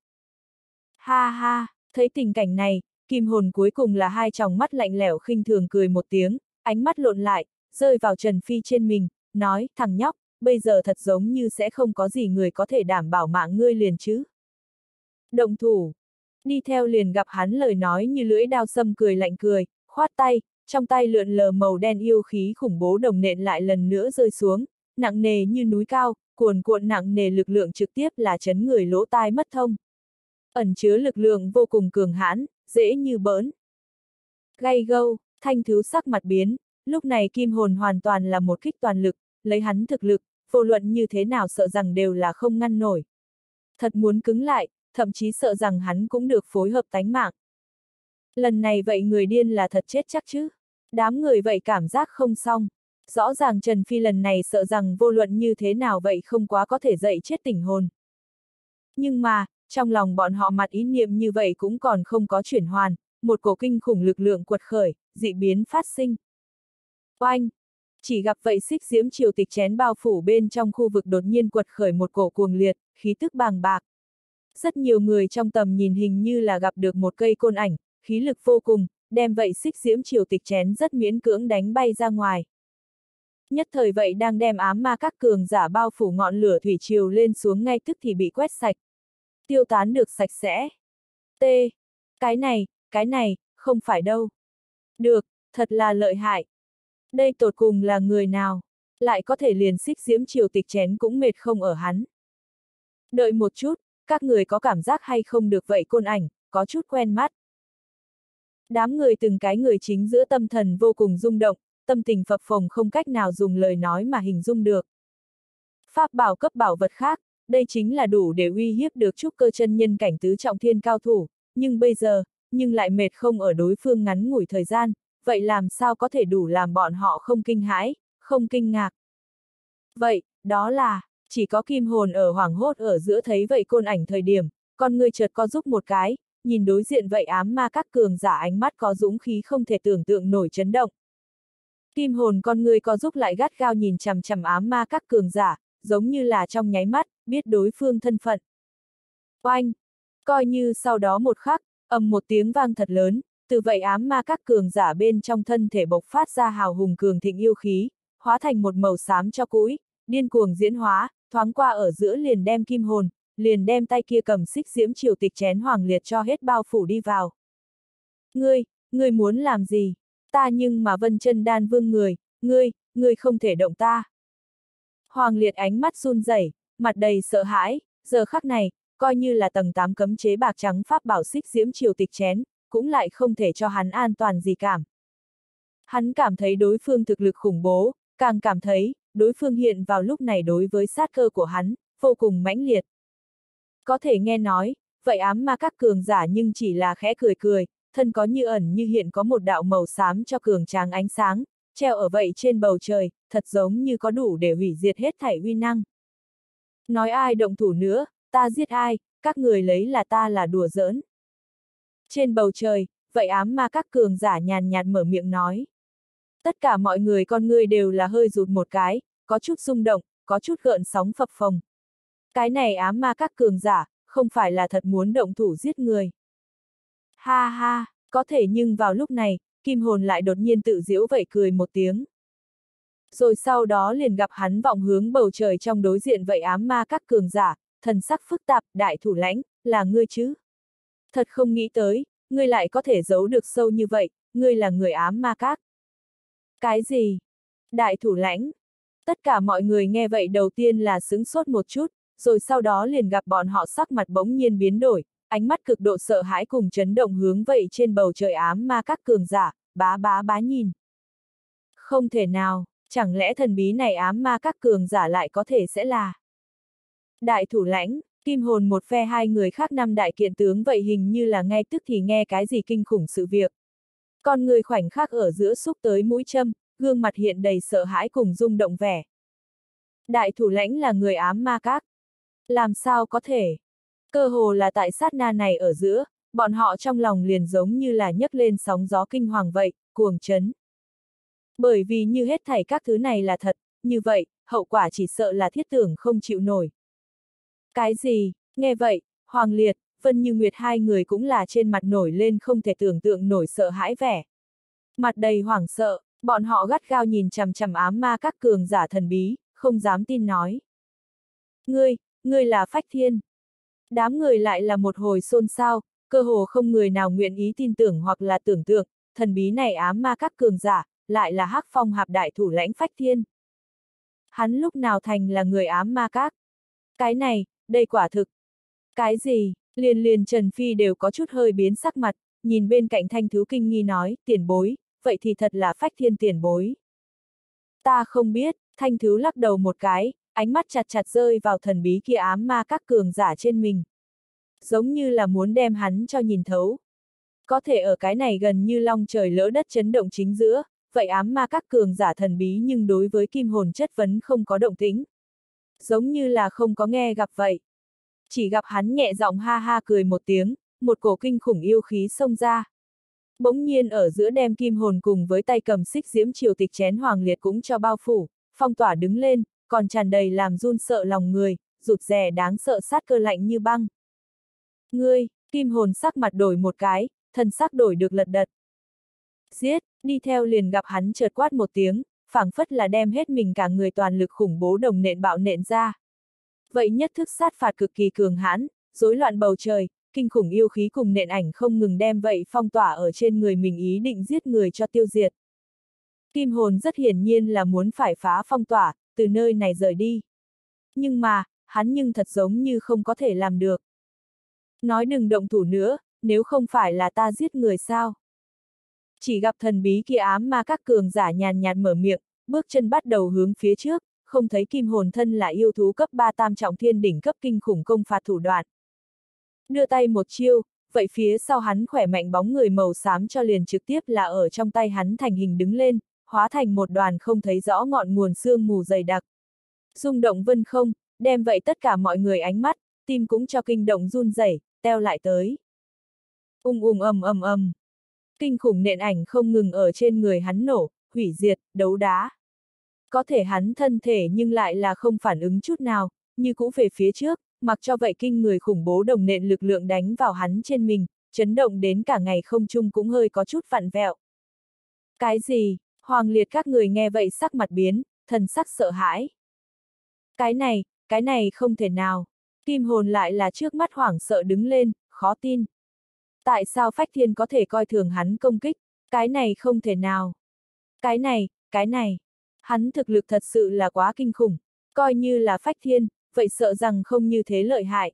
Ha ha, thấy tình cảnh này, kim hồn cuối cùng là hai tròng mắt lạnh lẽo khinh thường cười một tiếng, ánh mắt lộn lại, rơi vào Trần Phi trên mình, nói, thằng nhóc, bây giờ thật giống như sẽ không có gì người có thể đảm bảo mạng ngươi liền chứ. Động thủ. Đi theo liền gặp hắn lời nói như lưỡi đao sâm cười lạnh cười, khoát tay, trong tay lượn lờ màu đen yêu khí khủng bố đồng nện lại lần nữa rơi xuống, nặng nề như núi cao, cuồn cuộn nặng nề lực lượng trực tiếp là chấn người lỗ tai mất thông. Ẩn chứa lực lượng vô cùng cường hãn, dễ như bỡn. Gay gâu, thanh thứ sắc mặt biến, lúc này kim hồn hoàn toàn là một kích toàn lực, lấy hắn thực lực, vô luận như thế nào sợ rằng đều là không ngăn nổi. Thật muốn cứng lại, thậm chí sợ rằng hắn cũng được phối hợp tánh mạng. Lần này vậy người điên là thật chết chắc chứ. Đám người vậy cảm giác không xong. Rõ ràng Trần Phi lần này sợ rằng vô luận như thế nào vậy không quá có thể dậy chết tỉnh hồn. Nhưng mà, trong lòng bọn họ mặt ý niệm như vậy cũng còn không có chuyển hoàn, một cổ kinh khủng lực lượng quật khởi, dị biến phát sinh. Oanh! Chỉ gặp vậy xích diễm triều tịch chén bao phủ bên trong khu vực đột nhiên quật khởi một cổ cuồng liệt, khí tức bàng bạc. Rất nhiều người trong tầm nhìn hình như là gặp được một cây côn ảnh, khí lực vô cùng, đem vậy xích diễm triều tịch chén rất miễn cưỡng đánh bay ra ngoài. Nhất thời vậy đang đem ám ma các cường giả bao phủ ngọn lửa thủy triều lên xuống ngay tức thì bị quét sạch. Tiêu tán được sạch sẽ. T. Cái này, cái này, không phải đâu. Được, thật là lợi hại. Đây tột cùng là người nào, lại có thể liền xích diễm triều tịch chén cũng mệt không ở hắn. Đợi một chút, các người có cảm giác hay không được vậy côn ảnh, có chút quen mắt. Đám người từng cái người chính giữa tâm thần vô cùng rung động, tâm tình phập phồng không cách nào dùng lời nói mà hình dung được. Pháp bảo cấp bảo vật khác, đây chính là đủ để uy hiếp được trúc cơ chân nhân cảnh tứ trọng thiên cao thủ, nhưng bây giờ, nhưng lại mệt không ở đối phương ngắn ngủi thời gian, vậy làm sao có thể đủ làm bọn họ không kinh hãi, không kinh ngạc. Vậy, đó là, chỉ có kim hồn ở hoảng hốt ở giữa thấy vậy côn ảnh thời điểm, con người chợt có giúp một cái, nhìn đối diện vậy ám ma các cường giả ánh mắt có dũng khí không thể tưởng tượng nổi chấn động. Kim hồn con người có giúp lại gắt gao nhìn chằm chằm ám ma các cường giả, giống như là trong nháy mắt, biết đối phương thân phận. Oanh! Coi như sau đó một khắc, ầm một tiếng vang thật lớn, từ vậy ám ma các cường giả bên trong thân thể bộc phát ra hào hùng cường thịnh yêu khí, hóa thành một màu xám cho cũi, điên cuồng diễn hóa, thoáng qua ở giữa liền đem kim hồn, liền đem tay kia cầm xích diễm triều tịch chén hoàng liệt cho hết bao phủ đi vào. Ngươi, ngươi muốn làm gì? Ta nhưng mà vân chân đan vương người, ngươi, ngươi không thể động ta. Hoàng liệt ánh mắt run rẩy, mặt đầy sợ hãi, giờ khắc này, coi như là tầng 8 cấm chế bạc trắng pháp bảo xích diễm triều tịch chén, cũng lại không thể cho hắn an toàn gì cảm. Hắn cảm thấy đối phương thực lực khủng bố, càng cảm thấy, đối phương hiện vào lúc này đối với sát cơ của hắn, vô cùng mãnh liệt. Có thể nghe nói, vậy ám ma các cường giả nhưng chỉ là khẽ cười cười, thân có như ẩn như hiện có một đạo màu xám cho cường tráng ánh sáng, treo ở vậy trên bầu trời, thật giống như có đủ để hủy diệt hết thảy uy năng. Nói ai động thủ nữa, ta giết ai, các người lấy là ta là đùa giỡn. Trên bầu trời, vậy ám ma các cường giả nhàn nhạt mở miệng nói. Tất cả mọi người con người đều là hơi rụt một cái, có chút rung động, có chút gợn sóng phập phồng. Cái này ám ma các cường giả, không phải là thật muốn động thủ giết người. Ha ha, có thể nhưng vào lúc này, kim hồn lại đột nhiên tự giễu vậy cười một tiếng. Rồi sau đó liền gặp hắn vọng hướng bầu trời trong đối diện vậy ám ma các cường giả, thần sắc phức tạp, đại thủ lãnh, là ngươi chứ? Thật không nghĩ tới, ngươi lại có thể giấu được sâu như vậy, ngươi là người ám ma các. Cái gì? Đại thủ lãnh. Tất cả mọi người nghe vậy đầu tiên là sững sốt một chút, rồi sau đó liền gặp bọn họ sắc mặt bỗng nhiên biến đổi, ánh mắt cực độ sợ hãi cùng chấn động hướng vậy trên bầu trời ám ma các cường giả, bá bá bá nhìn. Không thể nào, chẳng lẽ thần bí này ám ma các cường giả lại có thể sẽ là Đại thủ lãnh, kim hồn một phe hai người khác năm đại kiện tướng vậy hình như là ngay tức thì nghe cái gì kinh khủng sự việc. Con người khoảnh khắc ở giữa xúc tới mũi châm, gương mặt hiện đầy sợ hãi cùng rung động vẻ. Đại thủ lãnh là người ám ma các. Làm sao có thể? Cơ hồ là tại sát na này ở giữa, bọn họ trong lòng liền giống như là nhấc lên sóng gió kinh hoàng vậy, cuồng chấn. Bởi vì như hết thảy các thứ này là thật, như vậy, hậu quả chỉ sợ là thiết tưởng không chịu nổi. Cái gì? Nghe vậy, Hoàng Liệt, Vân Như Nguyệt hai người cũng là trên mặt nổi lên không thể tưởng tượng nổi sợ hãi vẻ. Mặt đầy hoảng sợ, bọn họ gắt gao nhìn chằm chằm ám ma các cường giả thần bí, không dám tin nói. Ngươi, ngươi là Phách Thiên. Đám người lại là một hồi xôn xao, cơ hồ không người nào nguyện ý tin tưởng hoặc là tưởng tượng, thần bí này ám ma các cường giả, lại là hắc phong hạp đại thủ lãnh Phách Thiên. Hắn lúc nào thành là người ám ma các? Cái này, đây quả thực. Cái gì, liền liền Trần Phi đều có chút hơi biến sắc mặt, nhìn bên cạnh thanh thứ kinh nghi nói, tiền bối, vậy thì thật là phách thiên tiền bối. Ta không biết, thanh thứ lắc đầu một cái, ánh mắt chặt chặt rơi vào thần bí kia ám ma các cường giả trên mình. Giống như là muốn đem hắn cho nhìn thấu. Có thể ở cái này gần như long trời lỡ đất chấn động chính giữa, vậy ám ma các cường giả thần bí nhưng đối với kim hồn chất vấn không có động tĩnh, giống như là không có nghe gặp vậy. Chỉ gặp hắn nhẹ giọng ha ha cười một tiếng, một cổ kinh khủng yêu khí xông ra. Bỗng nhiên ở giữa đem kim hồn cùng với tay cầm xích diễm triều tịch chén hoàng liệt cũng cho bao phủ, phong tỏa đứng lên, còn tràn đầy làm run sợ lòng người, rụt rè đáng sợ sát cơ lạnh như băng. Ngươi, kim hồn sắc mặt đổi một cái, thân sắc đổi được lật đật. Giết, đi theo liền gặp hắn chợt quát một tiếng, phảng phất là đem hết mình cả người toàn lực khủng bố đồng nện bạo nện ra. Vậy nhất thức sát phạt cực kỳ cường hãn, rối loạn bầu trời, kinh khủng yêu khí cùng nện ảnh không ngừng đem vậy phong tỏa ở trên người mình ý định giết người cho tiêu diệt. Kim hồn rất hiển nhiên là muốn phải phá phong tỏa, từ nơi này rời đi. Nhưng mà, hắn nhưng thật giống như không có thể làm được. Nói đừng động thủ nữa, nếu không phải là ta giết người sao. Chỉ gặp thần bí kia ám ma các cường giả nhàn nhạt mở miệng, bước chân bắt đầu hướng phía trước, không thấy kim hồn thân là yêu thú cấp 3 tam trọng thiên đỉnh cấp kinh khủng công phạt thủ đoạn. Đưa tay một chiêu, vậy phía sau hắn khỏe mạnh bóng người màu xám cho liền trực tiếp là ở trong tay hắn thành hình đứng lên, hóa thành một đoàn không thấy rõ ngọn nguồn xương mù dày đặc. Rung động vân không, đem vậy tất cả mọi người ánh mắt, tim cũng cho kinh động run rẩy, teo lại tới. Ung ung ầm ầm ầm. Kinh khủng nện ảnh không ngừng ở trên người hắn nổ, hủy diệt, đấu đá. Có thể hắn thân thể nhưng lại là không phản ứng chút nào, như cũ về phía trước, mặc cho vậy kinh người khủng bố đồng nện lực lượng đánh vào hắn trên mình, chấn động đến cả ngày không chung cũng hơi có chút vặn vẹo. Cái gì? Hoàng liệt các người nghe vậy sắc mặt biến, thần sắc sợ hãi. Cái này, cái này không thể nào. Kim hồn lại là trước mắt hoảng sợ đứng lên, khó tin. Tại sao Phách Thiên có thể coi thường hắn công kích? Cái này không thể nào. Cái này, cái này. Hắn thực lực thật sự là quá kinh khủng. Coi như là Phách Thiên, vậy sợ rằng không như thế lợi hại.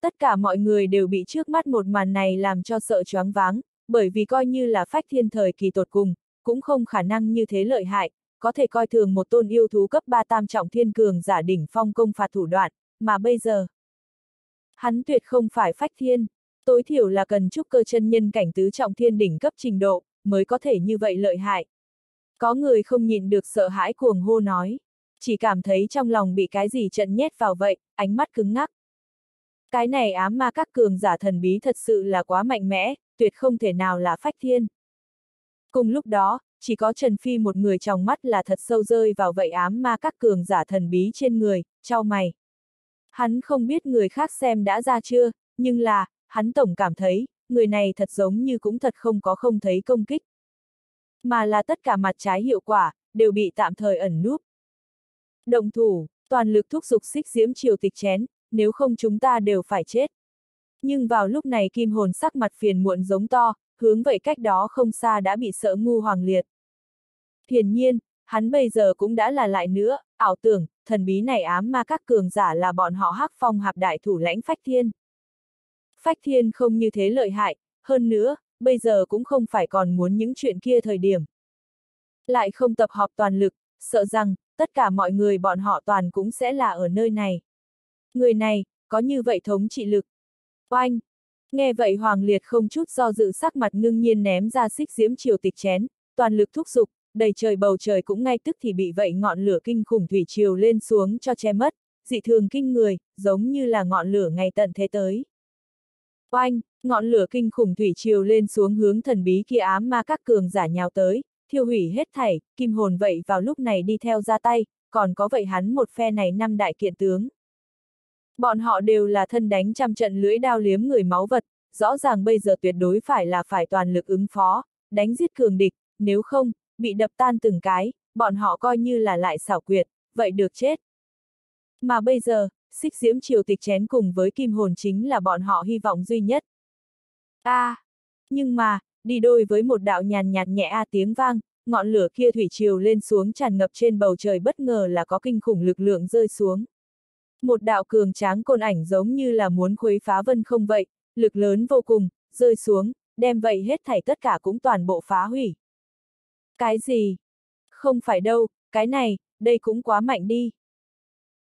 Tất cả mọi người đều bị trước mắt một màn này làm cho sợ choáng váng, bởi vì coi như là Phách Thiên thời kỳ tột cùng, cũng không khả năng như thế lợi hại, có thể coi thường một tôn yêu thú cấp 3 tam trọng thiên cường giả đỉnh phong công phạt thủ đoạn, mà bây giờ. Hắn tuyệt không phải phách thiên, tối thiểu là cần trúc cơ chân nhân cảnh tứ trọng thiên đỉnh cấp trình độ, mới có thể như vậy lợi hại. Có người không nhìn được sợ hãi cuồng hô nói, chỉ cảm thấy trong lòng bị cái gì trận nhét vào vậy, ánh mắt cứng ngắc. Cái này ám ma các cường giả thần bí thật sự là quá mạnh mẽ, tuyệt không thể nào là phách thiên. Cùng lúc đó, chỉ có Trần Phi một người trong mắt là thật sâu rơi vào vậy ám ma các cường giả thần bí trên người, trao mày. Hắn không biết người khác xem đã ra chưa, nhưng là, hắn tổng cảm thấy, người này thật giống như cũng thật không có không thấy công kích. Mà là tất cả mặt trái hiệu quả, đều bị tạm thời ẩn núp. Động thủ, toàn lực thúc giục xích diễm triều tịch chén, nếu không chúng ta đều phải chết. Nhưng vào lúc này kim hồn sắc mặt phiền muộn giống to, hướng vậy cách đó không xa đã bị sợ ngu hoàng liệt. Hiển nhiên, hắn bây giờ cũng đã là lại nữa, ảo tưởng, thần bí này ám ma các cường giả là bọn họ hắc phong hạp đại thủ lãnh Phách Thiên. Phách Thiên không như thế lợi hại, hơn nữa, bây giờ cũng không phải còn muốn những chuyện kia thời điểm. Lại không tập họp toàn lực, sợ rằng, tất cả mọi người bọn họ toàn cũng sẽ là ở nơi này. Người này, có như vậy thống trị lực. Oanh! Nghe vậy Hoàng Liệt không chút do dự sắc mặt ngưng nhiên ném ra xích diễm triều tịch chén, toàn lực thúc giục, đầy trời bầu trời cũng ngay tức thì bị vậy ngọn lửa kinh khủng thủy triều lên xuống cho che mất, dị thường kinh người, giống như là ngọn lửa ngày tận thế tới. Oanh, ngọn lửa kinh khủng thủy triều lên xuống hướng thần bí kia ám ma các cường giả nhào tới, thiêu hủy hết thảy, kim hồn vậy vào lúc này đi theo ra tay, còn có vậy hắn một phe này năm đại kiện tướng. Bọn họ đều là thân đánh trăm trận lưỡi đao liếm người máu vật, rõ ràng bây giờ tuyệt đối phải là phải toàn lực ứng phó, đánh giết cường địch, nếu không, bị đập tan từng cái, bọn họ coi như là lại xảo quyệt, vậy được chết. Mà bây giờ, xích diễm triều tịch chén cùng với kim hồn chính là bọn họ hy vọng duy nhất. a à, nhưng mà, đi đôi với một đạo nhàn nhạt nhẹ a tiếng vang, ngọn lửa kia thủy triều lên xuống tràn ngập trên bầu trời bất ngờ là có kinh khủng lực lượng rơi xuống. Một đạo cường tráng côn ảnh giống như là muốn khuấy phá vân không vậy, lực lớn vô cùng, rơi xuống, đem vậy hết thảy tất cả cũng toàn bộ phá hủy. Cái gì? Không phải đâu, cái này, đây cũng quá mạnh đi.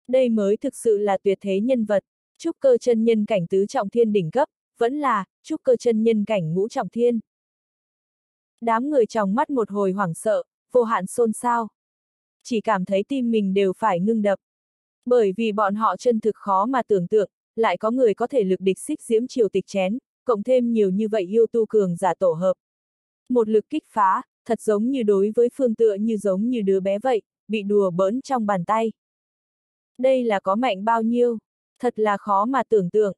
Đây mới thực sự là tuyệt thế nhân vật, trúc cơ chân nhân cảnh tứ trọng thiên đỉnh cấp, vẫn là, trúc cơ chân nhân cảnh ngũ trọng thiên. Đám người trong mắt một hồi hoảng sợ, vô hạn xôn xao. Chỉ cảm thấy tim mình đều phải ngưng đập. Bởi vì bọn họ chân thực khó mà tưởng tượng, lại có người có thể lực địch xích diễm triều tịch chén, cộng thêm nhiều như vậy yêu tu cường giả tổ hợp. Một lực kích phá, thật giống như đối với phương tựa như giống như đứa bé vậy, bị đùa bỡn trong bàn tay. Đây là có mạnh bao nhiêu, thật là khó mà tưởng tượng.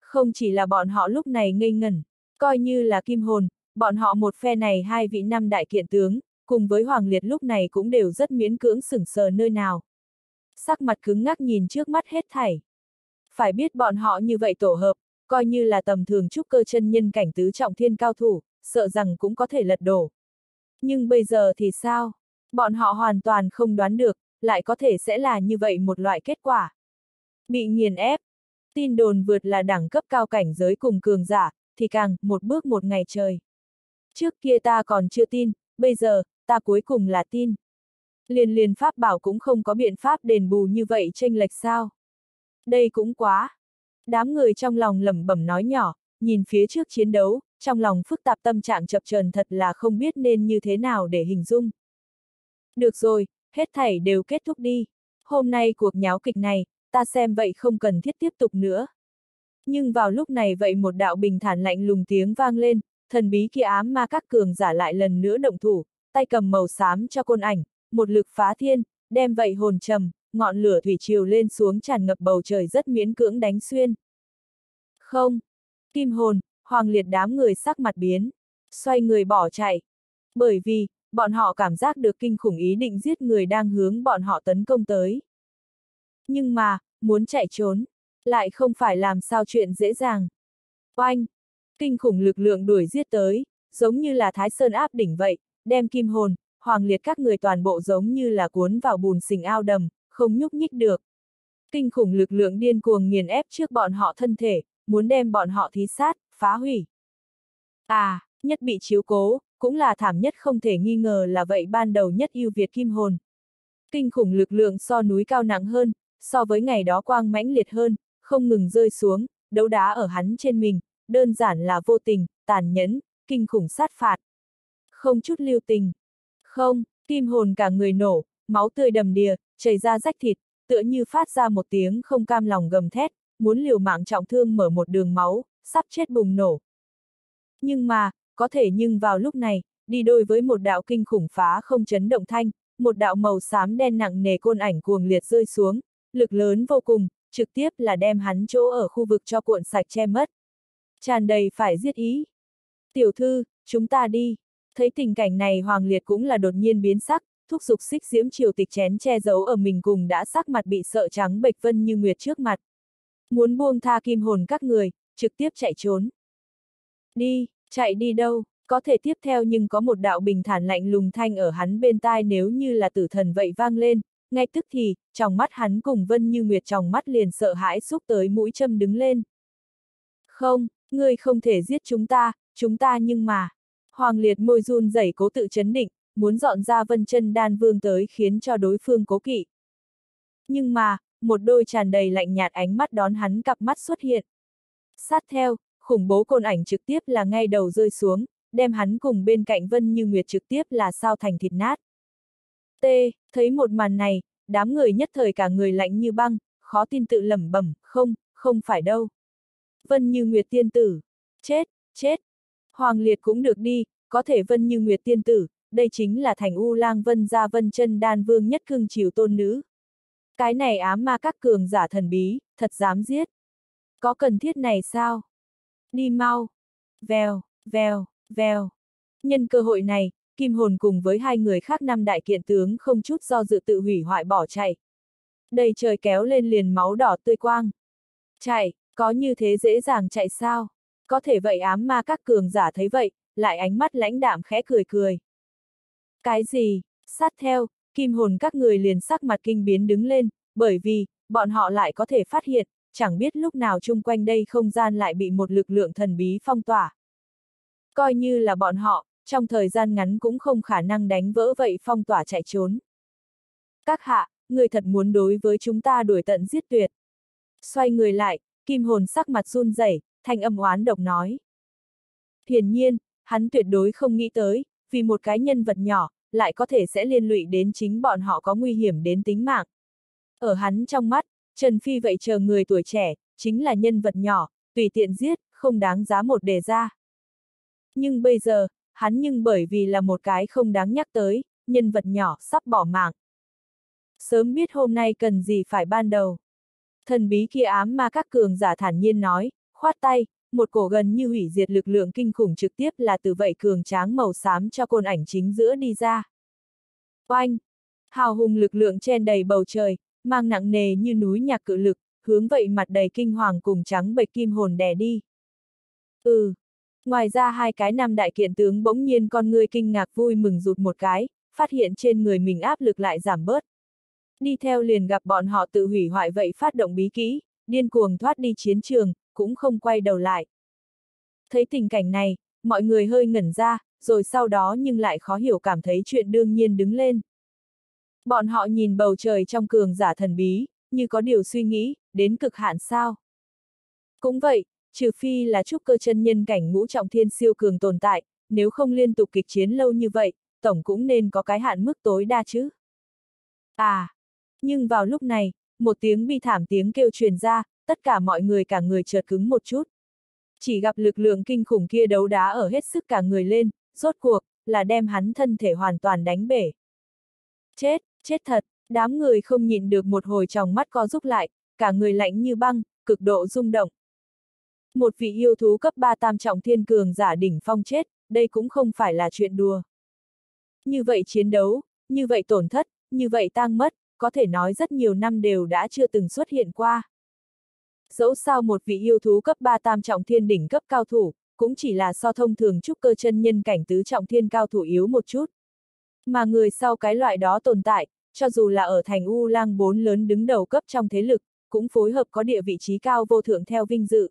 Không chỉ là bọn họ lúc này ngây ngẩn, coi như là kim hồn, bọn họ một phe này hai vị năm đại kiện tướng, cùng với Hoàng Liệt lúc này cũng đều rất miễn cưỡng sửng sờ nơi nào. Sắc mặt cứng ngắc nhìn trước mắt hết thảy. Phải biết bọn họ như vậy tổ hợp, coi như là tầm thường trúc cơ chân nhân cảnh tứ trọng thiên cao thủ, sợ rằng cũng có thể lật đổ. Nhưng bây giờ thì sao? Bọn họ hoàn toàn không đoán được, lại có thể sẽ là như vậy một loại kết quả. Bị nghiền ép, tin đồn vượt là đẳng cấp cao cảnh giới cùng cường giả, thì càng, một bước một ngày trời. Trước kia ta còn chưa tin, bây giờ, ta cuối cùng là tin. Liền liền pháp bảo cũng không có biện pháp đền bù như vậy tranh lệch sao. Đây cũng quá. Đám người trong lòng lẩm bẩm nói nhỏ, nhìn phía trước chiến đấu, trong lòng phức tạp tâm trạng chập chờn thật là không biết nên như thế nào để hình dung. Được rồi, hết thảy đều kết thúc đi. Hôm nay cuộc nháo kịch này, ta xem vậy không cần thiết tiếp tục nữa. Nhưng vào lúc này vậy một đạo bình thản lạnh lùng tiếng vang lên, thần bí kia ám ma các cường giả lại lần nữa động thủ, tay cầm màu xám cho côn ảnh, một lực phá thiên, đem vậy hồn trầm, ngọn lửa thủy triều lên xuống tràn ngập bầu trời rất miễn cưỡng đánh xuyên. Không, kim hồn, hoàng liệt đám người sắc mặt biến, xoay người bỏ chạy. Bởi vì, bọn họ cảm giác được kinh khủng ý định giết người đang hướng bọn họ tấn công tới. Nhưng mà, muốn chạy trốn, lại không phải làm sao chuyện dễ dàng. Oanh! Kinh khủng lực lượng đuổi giết tới, giống như là thái sơn áp đỉnh vậy, đem kim hồn, hoàng liệt các người toàn bộ giống như là cuốn vào bùn sình ao đầm, không nhúc nhích được. Kinh khủng lực lượng điên cuồng nghiền ép trước bọn họ thân thể, muốn đem bọn họ thí sát, phá hủy. À, nhất bị chiếu cố, cũng là thảm nhất không thể nghi ngờ là vậy ban đầu nhất yêu Việt kim hồn. Kinh khủng lực lượng so núi cao nặng hơn, so với ngày đó quang mãnh liệt hơn, không ngừng rơi xuống, đấu đá ở hắn trên mình, đơn giản là vô tình, tàn nhẫn, kinh khủng sát phạt. Không chút lưu tình. Không, kim hồn cả người nổ, máu tươi đầm đìa, chảy ra rách thịt, tựa như phát ra một tiếng không cam lòng gầm thét, muốn liều mạng trọng thương mở một đường máu, sắp chết bùng nổ. Nhưng mà, có thể nhưng vào lúc này, đi đôi với một đạo kinh khủng phá không chấn động thanh, một đạo màu xám đen nặng nề côn ảnh cuồng liệt rơi xuống, lực lớn vô cùng, trực tiếp là đem hắn chỗ ở khu vực cho cuộn sạch che mất. Tràn đầy phải giết ý. Tiểu thư, chúng ta đi. Thấy tình cảnh này Hoàng Liệt cũng là đột nhiên biến sắc, thúc giục xích diễm triều tịch chén che giấu ở mình cùng đã sắc mặt bị sợ trắng bệch vân như nguyệt trước mặt. Muốn buông tha kim hồn các người, trực tiếp chạy trốn. Đi, chạy đi đâu, có thể tiếp theo nhưng có một đạo bình thản lạnh lùng thanh ở hắn bên tai nếu như là tử thần vậy vang lên, ngay tức thì, trong mắt hắn cùng Vân Như Nguyệt trong mắt liền sợ hãi xúc tới mũi châm đứng lên. Không, ngươi không thể giết chúng ta, chúng ta nhưng mà. Hoàng liệt môi run rẩy cố tự chấn định, muốn dọn ra vân chân đan vương tới khiến cho đối phương cố kỵ. Nhưng mà, một đôi tràn đầy lạnh nhạt ánh mắt đón hắn cặp mắt xuất hiện. Sát theo, khủng bố côn ảnh trực tiếp là ngay đầu rơi xuống, đem hắn cùng bên cạnh Vân Như Nguyệt trực tiếp là sao thành thịt nát. T, thấy một màn này, đám người nhất thời cả người lạnh như băng, khó tin tự lẩm bẩm, không, không phải đâu. Vân Như Nguyệt tiên tử, chết, chết. Hoàng Liệt cũng được đi, có thể Vân Như Nguyệt tiên tử, đây chính là thành U Lang Vân gia Vân chân đan vương nhất cương chiều tôn nữ. Cái này ám ma các cường giả thần bí, thật dám giết. Có cần thiết này sao? Đi mau. Vèo, vèo, vèo. Nhân cơ hội này, Kim Hồn cùng với hai người khác năm đại kiện tướng không chút do dự tự hủy hoại bỏ chạy. Đầy trời kéo lên liền máu đỏ tươi quang. Chạy, có như thế dễ dàng chạy sao? Có thể vậy ám ma các cường giả thấy vậy, lại ánh mắt lãnh đạm khẽ cười cười. Cái gì? Sát theo, kim hồn các người liền sắc mặt kinh biến đứng lên, bởi vì, bọn họ lại có thể phát hiện, chẳng biết lúc nào chung quanh đây không gian lại bị một lực lượng thần bí phong tỏa. Coi như là bọn họ, trong thời gian ngắn cũng không khả năng đánh vỡ vậy phong tỏa chạy trốn. Các hạ, người thật muốn đối với chúng ta đuổi tận giết tuyệt. Xoay người lại, kim hồn sắc mặt run rẩy, thanh âm oán độc nói. Hiển nhiên, hắn tuyệt đối không nghĩ tới, vì một cái nhân vật nhỏ, lại có thể sẽ liên lụy đến chính bọn họ có nguy hiểm đến tính mạng. Ở hắn trong mắt, Trần Phi vậy chờ người tuổi trẻ, chính là nhân vật nhỏ, tùy tiện giết, không đáng giá một đề ra. Nhưng bây giờ, hắn nhưng bởi vì là một cái không đáng nhắc tới, nhân vật nhỏ sắp bỏ mạng. Sớm biết hôm nay cần gì phải ban đầu. Thần bí kia ám ma các cường giả thản nhiên nói, khoát tay, một cổ gần như hủy diệt lực lượng kinh khủng trực tiếp là từ vậy cường tráng màu xám cho côn ảnh chính giữa đi ra. Oanh! Hào hùng lực lượng chen đầy bầu trời, mang nặng nề như núi nhạc cự lực, hướng vậy mặt đầy kinh hoàng cùng trắng bệch kim hồn đè đi. Ừ! Ngoài ra hai cái nam đại kiện tướng bỗng nhiên con người kinh ngạc vui mừng rụt một cái, phát hiện trên người mình áp lực lại giảm bớt. Đi theo liền gặp bọn họ tự hủy hoại vậy phát động bí kỹ, điên cuồng thoát đi chiến trường, cũng không quay đầu lại. Thấy tình cảnh này, mọi người hơi ngẩn ra, rồi sau đó nhưng lại khó hiểu cảm thấy chuyện đương nhiên đứng lên. Bọn họ nhìn bầu trời trong cường giả thần bí, như có điều suy nghĩ, đến cực hạn sao. Cũng vậy, trừ phi là trúc cơ chân nhân cảnh ngũ trọng thiên siêu cường tồn tại, nếu không liên tục kịch chiến lâu như vậy, tổng cũng nên có cái hạn mức tối đa chứ. À! Nhưng vào lúc này, một tiếng bi thảm tiếng kêu truyền ra, tất cả mọi người cả người chợt cứng một chút. Chỉ gặp lực lượng kinh khủng kia đấu đá ở hết sức cả người lên, rốt cuộc, là đem hắn thân thể hoàn toàn đánh bể. Chết, chết thật, đám người không nhìn được một hồi tròng mắt co rút lại, cả người lạnh như băng, cực độ rung động. Một vị yêu thú cấp 3 tam trọng thiên cường giả đỉnh phong chết, đây cũng không phải là chuyện đùa. Như vậy chiến đấu, như vậy tổn thất, như vậy tang mất, có thể nói rất nhiều năm đều đã chưa từng xuất hiện qua. Dẫu sao một vị yêu thú cấp 3 tam trọng thiên đỉnh cấp cao thủ, cũng chỉ là so thông thường trúc cơ chân nhân cảnh tứ trọng thiên cao thủ yếu một chút. Mà người sau cái loại đó tồn tại, cho dù là ở thành U lang bốn lớn đứng đầu cấp trong thế lực, cũng phối hợp có địa vị trí cao vô thượng theo vinh dự.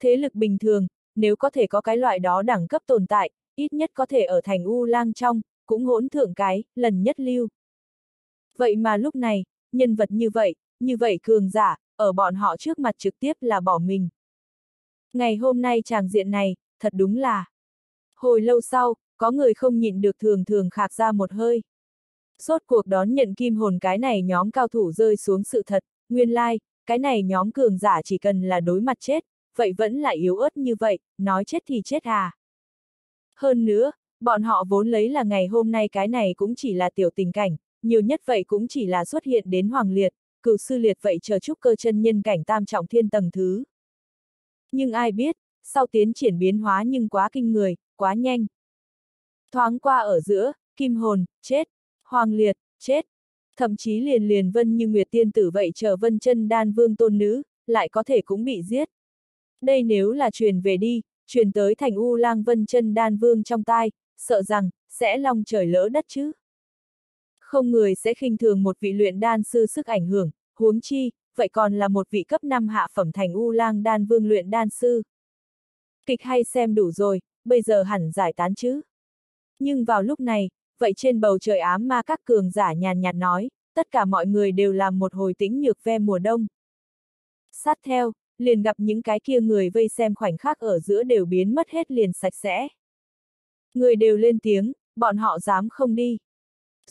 Thế lực bình thường, nếu có thể có cái loại đó đẳng cấp tồn tại, ít nhất có thể ở thành U lang trong, cũng hỗn thượng cái, lần nhất lưu. Vậy mà lúc này, nhân vật như vậy, như vậy cường giả, ở bọn họ trước mặt trực tiếp là bỏ mình. Ngày hôm nay chàng diện này, thật đúng là. Hồi lâu sau, có người không nhịn được thường thường khạc ra một hơi. Sốt cuộc đón nhận kim hồn cái này nhóm cao thủ rơi xuống sự thật, nguyên lai, like, cái này nhóm cường giả chỉ cần là đối mặt chết, vậy vẫn là yếu ớt như vậy, nói chết thì chết à. Hơn nữa, bọn họ vốn lấy là ngày hôm nay cái này cũng chỉ là tiểu tình cảnh, nhiều nhất vậy cũng chỉ là xuất hiện đến hoàng liệt, cửu sư liệt vậy chờ chúc cơ chân nhân cảnh tam trọng thiên tầng thứ. Nhưng ai biết, sau tiến triển biến hóa nhưng quá kinh người, quá nhanh. Thoáng qua ở giữa, kim hồn, chết, hoàng liệt, chết, thậm chí liền liền vân như nguyệt tiên tử vậy chờ vân chân đan vương tôn nữ, lại có thể cũng bị giết. Đây nếu là truyền về đi, truyền tới thành U lang vân chân đan vương trong tai, sợ rằng, sẽ long trời lỡ đất chứ. Không người sẽ khinh thường một vị luyện đan sư sức ảnh hưởng, huống chi, vậy còn là một vị cấp 5 hạ phẩm thành U lang đan vương luyện đan sư. Kịch hay xem đủ rồi, bây giờ hẳn giải tán chứ. Nhưng vào lúc này, vậy trên bầu trời ám ma các cường giả nhàn nhạt nói, tất cả mọi người đều làm một hồi tĩnh nhược ve mùa đông. Sát theo, liền gặp những cái kia người vây xem khoảnh khắc ở giữa đều biến mất hết liền sạch sẽ. Người đều lên tiếng, bọn họ dám không đi.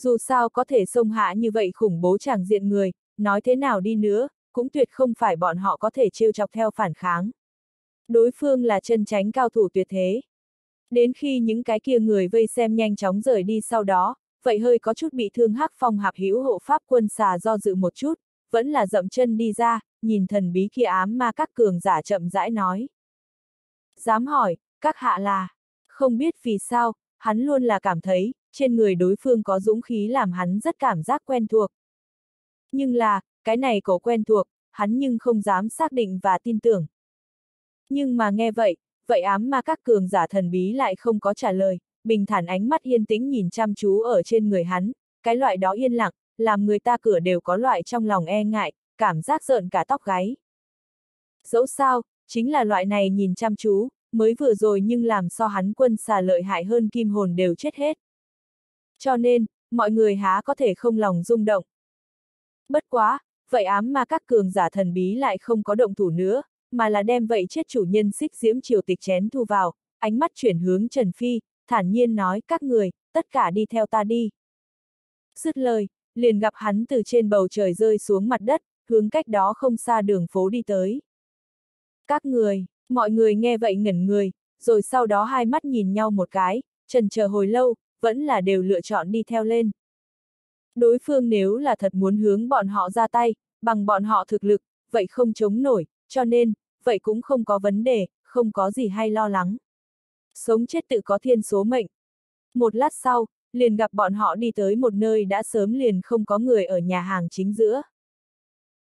Dù sao có thể xông hạ như vậy khủng bố chẳng diện người, nói thế nào đi nữa, cũng tuyệt không phải bọn họ có thể trêu chọc theo phản kháng. Đối phương là chân tránh cao thủ tuyệt thế. Đến khi những cái kia người vây xem nhanh chóng rời đi sau đó, vậy hơi có chút bị thương hắc phong hạp hữu hộ pháp quân xà do dự một chút, vẫn là dậm chân đi ra, nhìn thần bí kia ám ma các cường giả chậm rãi nói. Dám hỏi, các hạ là, không biết vì sao, hắn luôn là cảm thấy, trên người đối phương có dũng khí làm hắn rất cảm giác quen thuộc. Nhưng là, cái này cổ quen thuộc, hắn nhưng không dám xác định và tin tưởng. Nhưng mà nghe vậy, vậy ám ma các cường giả thần bí lại không có trả lời, bình thản ánh mắt yên tĩnh nhìn chăm chú ở trên người hắn, cái loại đó yên lặng, làm người ta cửa đều có loại trong lòng e ngại, cảm giác rợn cả tóc gáy. Dẫu sao, chính là loại này nhìn chăm chú, mới vừa rồi nhưng làm so hắn quân xà lợi hại hơn kim hồn đều chết hết. Cho nên, mọi người há có thể không lòng rung động. Bất quá, vậy ám mà các cường giả thần bí lại không có động thủ nữa, mà là đem vậy chết chủ nhân xích diễm triều tịch chén thu vào, ánh mắt chuyển hướng Trần Phi, thản nhiên nói các người, tất cả đi theo ta đi. Dứt lời, liền gặp hắn từ trên bầu trời rơi xuống mặt đất, hướng cách đó không xa đường phố đi tới. Các người, mọi người nghe vậy ngẩn người, rồi sau đó hai mắt nhìn nhau một cái, trần chờ hồi lâu, vẫn là đều lựa chọn đi theo lên. Đối phương nếu là thật muốn hướng bọn họ ra tay, bằng bọn họ thực lực, vậy không chống nổi, cho nên, vậy cũng không có vấn đề, không có gì hay lo lắng. Sống chết tự có thiên số mệnh. Một lát sau, liền gặp bọn họ đi tới một nơi đã sớm liền không có người ở nhà hàng chính giữa.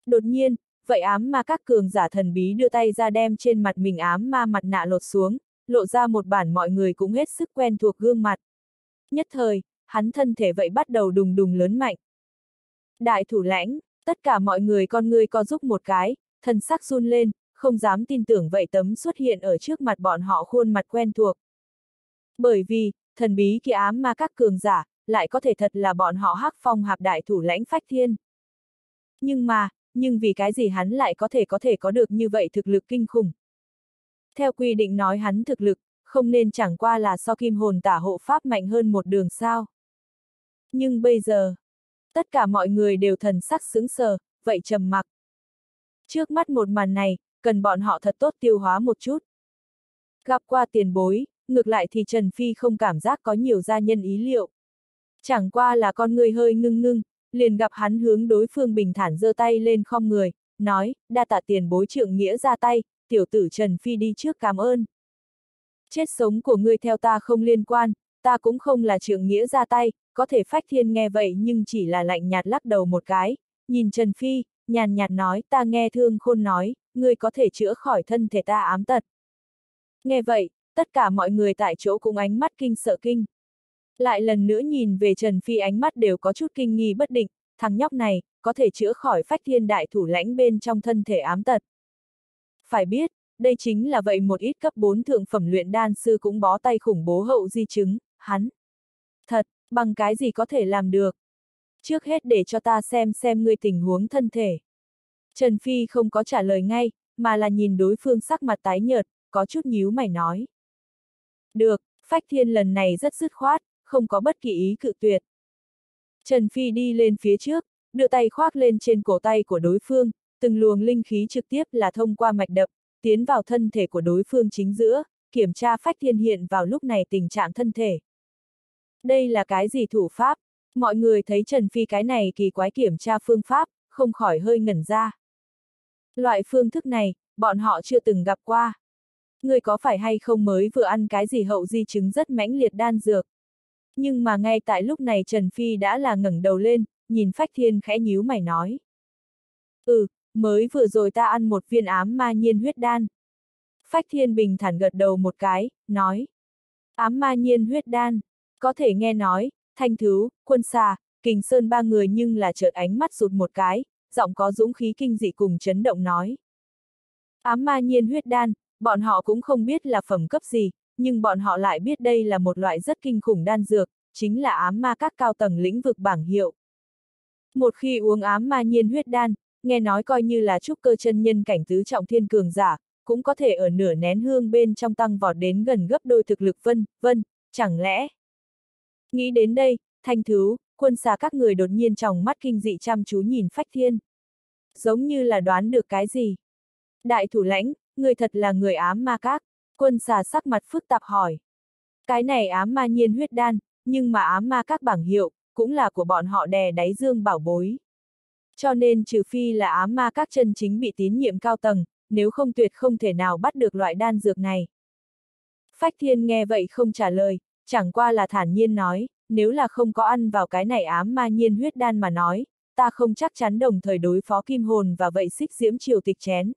Đột nhiên, vậy ám ma các cường giả thần bí đưa tay ra đem trên mặt mình ám ma mặt nạ lột xuống, lộ ra một bản mọi người cũng hết sức quen thuộc gương mặt. Nhất thời, hắn thân thể vậy bắt đầu đùng đùng lớn mạnh. Đại thủ lãnh, tất cả mọi người con người co giúp một cái, thân sắc run lên, không dám tin tưởng vậy tấm xuất hiện ở trước mặt bọn họ khuôn mặt quen thuộc. Bởi vì, thần bí kia ám ma các cường giả, lại có thể thật là bọn họ hắc phong hạp đại thủ lãnh phách thiên. Nhưng mà, nhưng vì cái gì hắn lại có thể có thể có được như vậy thực lực kinh khủng. Theo quy định nói hắn thực lực, không nên chẳng qua là so kim hồn tả hộ pháp mạnh hơn một đường sao. Nhưng bây giờ, tất cả mọi người đều thần sắc sững sờ, vậy trầm mặc. Trước mắt một màn này, cần bọn họ thật tốt tiêu hóa một chút. Gặp qua tiền bối, ngược lại thì Trần Phi không cảm giác có nhiều gia nhân ý liệu. Chẳng qua là con người hơi ngưng ngưng, liền gặp hắn hướng đối phương bình thản giơ tay lên khom người, nói, đa tạ tiền bối trượng nghĩa ra tay, tiểu tử Trần Phi đi trước cảm ơn. Chết sống của ngươi theo ta không liên quan, ta cũng không là trượng nghĩa ra tay, có thể phách thiên nghe vậy nhưng chỉ là lạnh nhạt lắc đầu một cái, nhìn Trần Phi, nhàn nhạt nói ta nghe thương khôn nói, ngươi có thể chữa khỏi thân thể ta ám tật. Nghe vậy, tất cả mọi người tại chỗ cũng ánh mắt kinh sợ kinh. Lại lần nữa nhìn về Trần Phi ánh mắt đều có chút kinh nghi bất định, thằng nhóc này, có thể chữa khỏi phách thiên đại thủ lãnh bên trong thân thể ám tật. Phải biết, đây chính là vậy một ít cấp 4 thượng phẩm luyện đan sư cũng bó tay khủng bố hậu di chứng, hắn. Thật, bằng cái gì có thể làm được? Trước hết để cho ta xem xem ngươi tình huống thân thể. Trần Phi không có trả lời ngay, mà là nhìn đối phương sắc mặt tái nhợt, có chút nhíu mày nói. Được, Phách Thiên lần này rất dứt khoát, không có bất kỳ ý cự tuyệt. Trần Phi đi lên phía trước, đưa tay khoác lên trên cổ tay của đối phương, từng luồng linh khí trực tiếp là thông qua mạch đập, tiến vào thân thể của đối phương chính giữa, kiểm tra Phách Thiên hiện vào lúc này tình trạng thân thể. Đây là cái gì thủ pháp? Mọi người thấy Trần Phi cái này kỳ quái kiểm tra phương pháp, không khỏi hơi ngẩn ra. Loại phương thức này, bọn họ chưa từng gặp qua. Người có phải hay không mới vừa ăn cái gì hậu di chứng rất mãnh liệt đan dược. Nhưng mà ngay tại lúc này Trần Phi đã là ngẩng đầu lên, nhìn Phách Thiên khẽ nhíu mày nói. Ừ, mới vừa rồi ta ăn một viên ám ma nhiên huyết đan. Phách Thiên bình thản gật đầu một cái, nói. Ám ma nhiên huyết đan, có thể nghe nói, thanh thứ, quân xà, kình sơn ba người nhưng là chợt ánh mắt rụt một cái, giọng có dũng khí kinh dị cùng chấn động nói. Ám ma nhiên huyết đan, bọn họ cũng không biết là phẩm cấp gì, nhưng bọn họ lại biết đây là một loại rất kinh khủng đan dược, chính là ám ma các cao tầng lĩnh vực bảng hiệu. Một khi uống ám ma nhiên huyết đan, nghe nói coi như là trúc cơ chân nhân cảnh tứ trọng thiên cường giả, cũng có thể ở nửa nén hương bên trong tăng vọt đến gần gấp đôi thực lực vân, vân, chẳng lẽ. Nghĩ đến đây, thanh thứ, quân xà các người đột nhiên trong mắt kinh dị chăm chú nhìn phách thiên. Giống như là đoán được cái gì. Đại thủ lãnh, người thật là người ám ma các. Quân xà sắc mặt phức tạp hỏi. Cái này ám ma nhiên huyết đan, nhưng mà ám ma các bảng hiệu, cũng là của bọn họ đè đáy dương bảo bối. Cho nên trừ phi là ám ma các chân chính bị tín nhiệm cao tầng, nếu không tuyệt không thể nào bắt được loại đan dược này. Phách thiên nghe vậy không trả lời, chẳng qua là thản nhiên nói, nếu là không có ăn vào cái này ám ma nhiên huyết đan mà nói, ta không chắc chắn đồng thời đối phó kim hồn và vậy xích diễm triều tịch chén.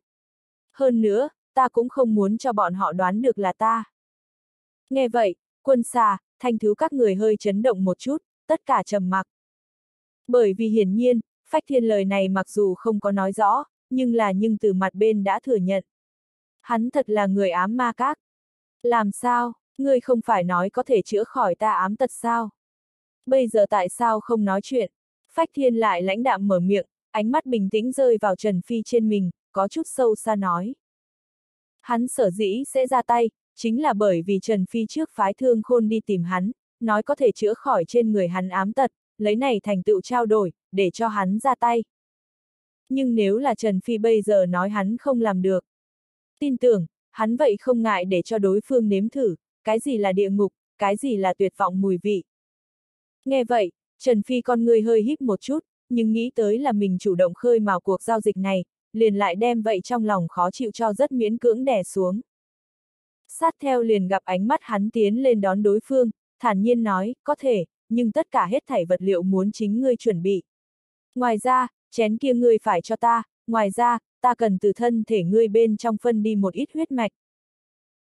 Hơn nữa, ta cũng không muốn cho bọn họ đoán được là ta. Nghe vậy, quân xà, thanh thứ các người hơi chấn động một chút, tất cả trầm mặc. Bởi vì hiển nhiên, phách thiên lời này mặc dù không có nói rõ, nhưng là nhưng từ mặt bên đã thừa nhận. Hắn thật là người ám ma các. Làm sao, ngươi không phải nói có thể chữa khỏi ta ám tật sao? Bây giờ tại sao không nói chuyện? Phách thiên lại lãnh đạm mở miệng, ánh mắt bình tĩnh rơi vào Trần Phi trên mình, có chút sâu xa nói. Hắn sở dĩ sẽ ra tay, chính là bởi vì Trần Phi trước phái thương khôn đi tìm hắn, nói có thể chữa khỏi trên người hắn ám tật, lấy này thành tựu trao đổi, để cho hắn ra tay. Nhưng nếu là Trần Phi bây giờ nói hắn không làm được, tin tưởng, hắn vậy không ngại để cho đối phương nếm thử, cái gì là địa ngục, cái gì là tuyệt vọng mùi vị. Nghe vậy, Trần Phi con người hơi híp một chút, nhưng nghĩ tới là mình chủ động khơi mào cuộc giao dịch này, liền lại đem vậy trong lòng khó chịu cho rất miễn cưỡng đè xuống. Sát theo liền gặp ánh mắt hắn tiến lên đón đối phương, thản nhiên nói, có thể, nhưng tất cả hết thảy vật liệu muốn chính ngươi chuẩn bị. Ngoài ra, chén kia ngươi phải cho ta, ngoài ra, ta cần từ thân thể ngươi bên trong phân đi một ít huyết mạch.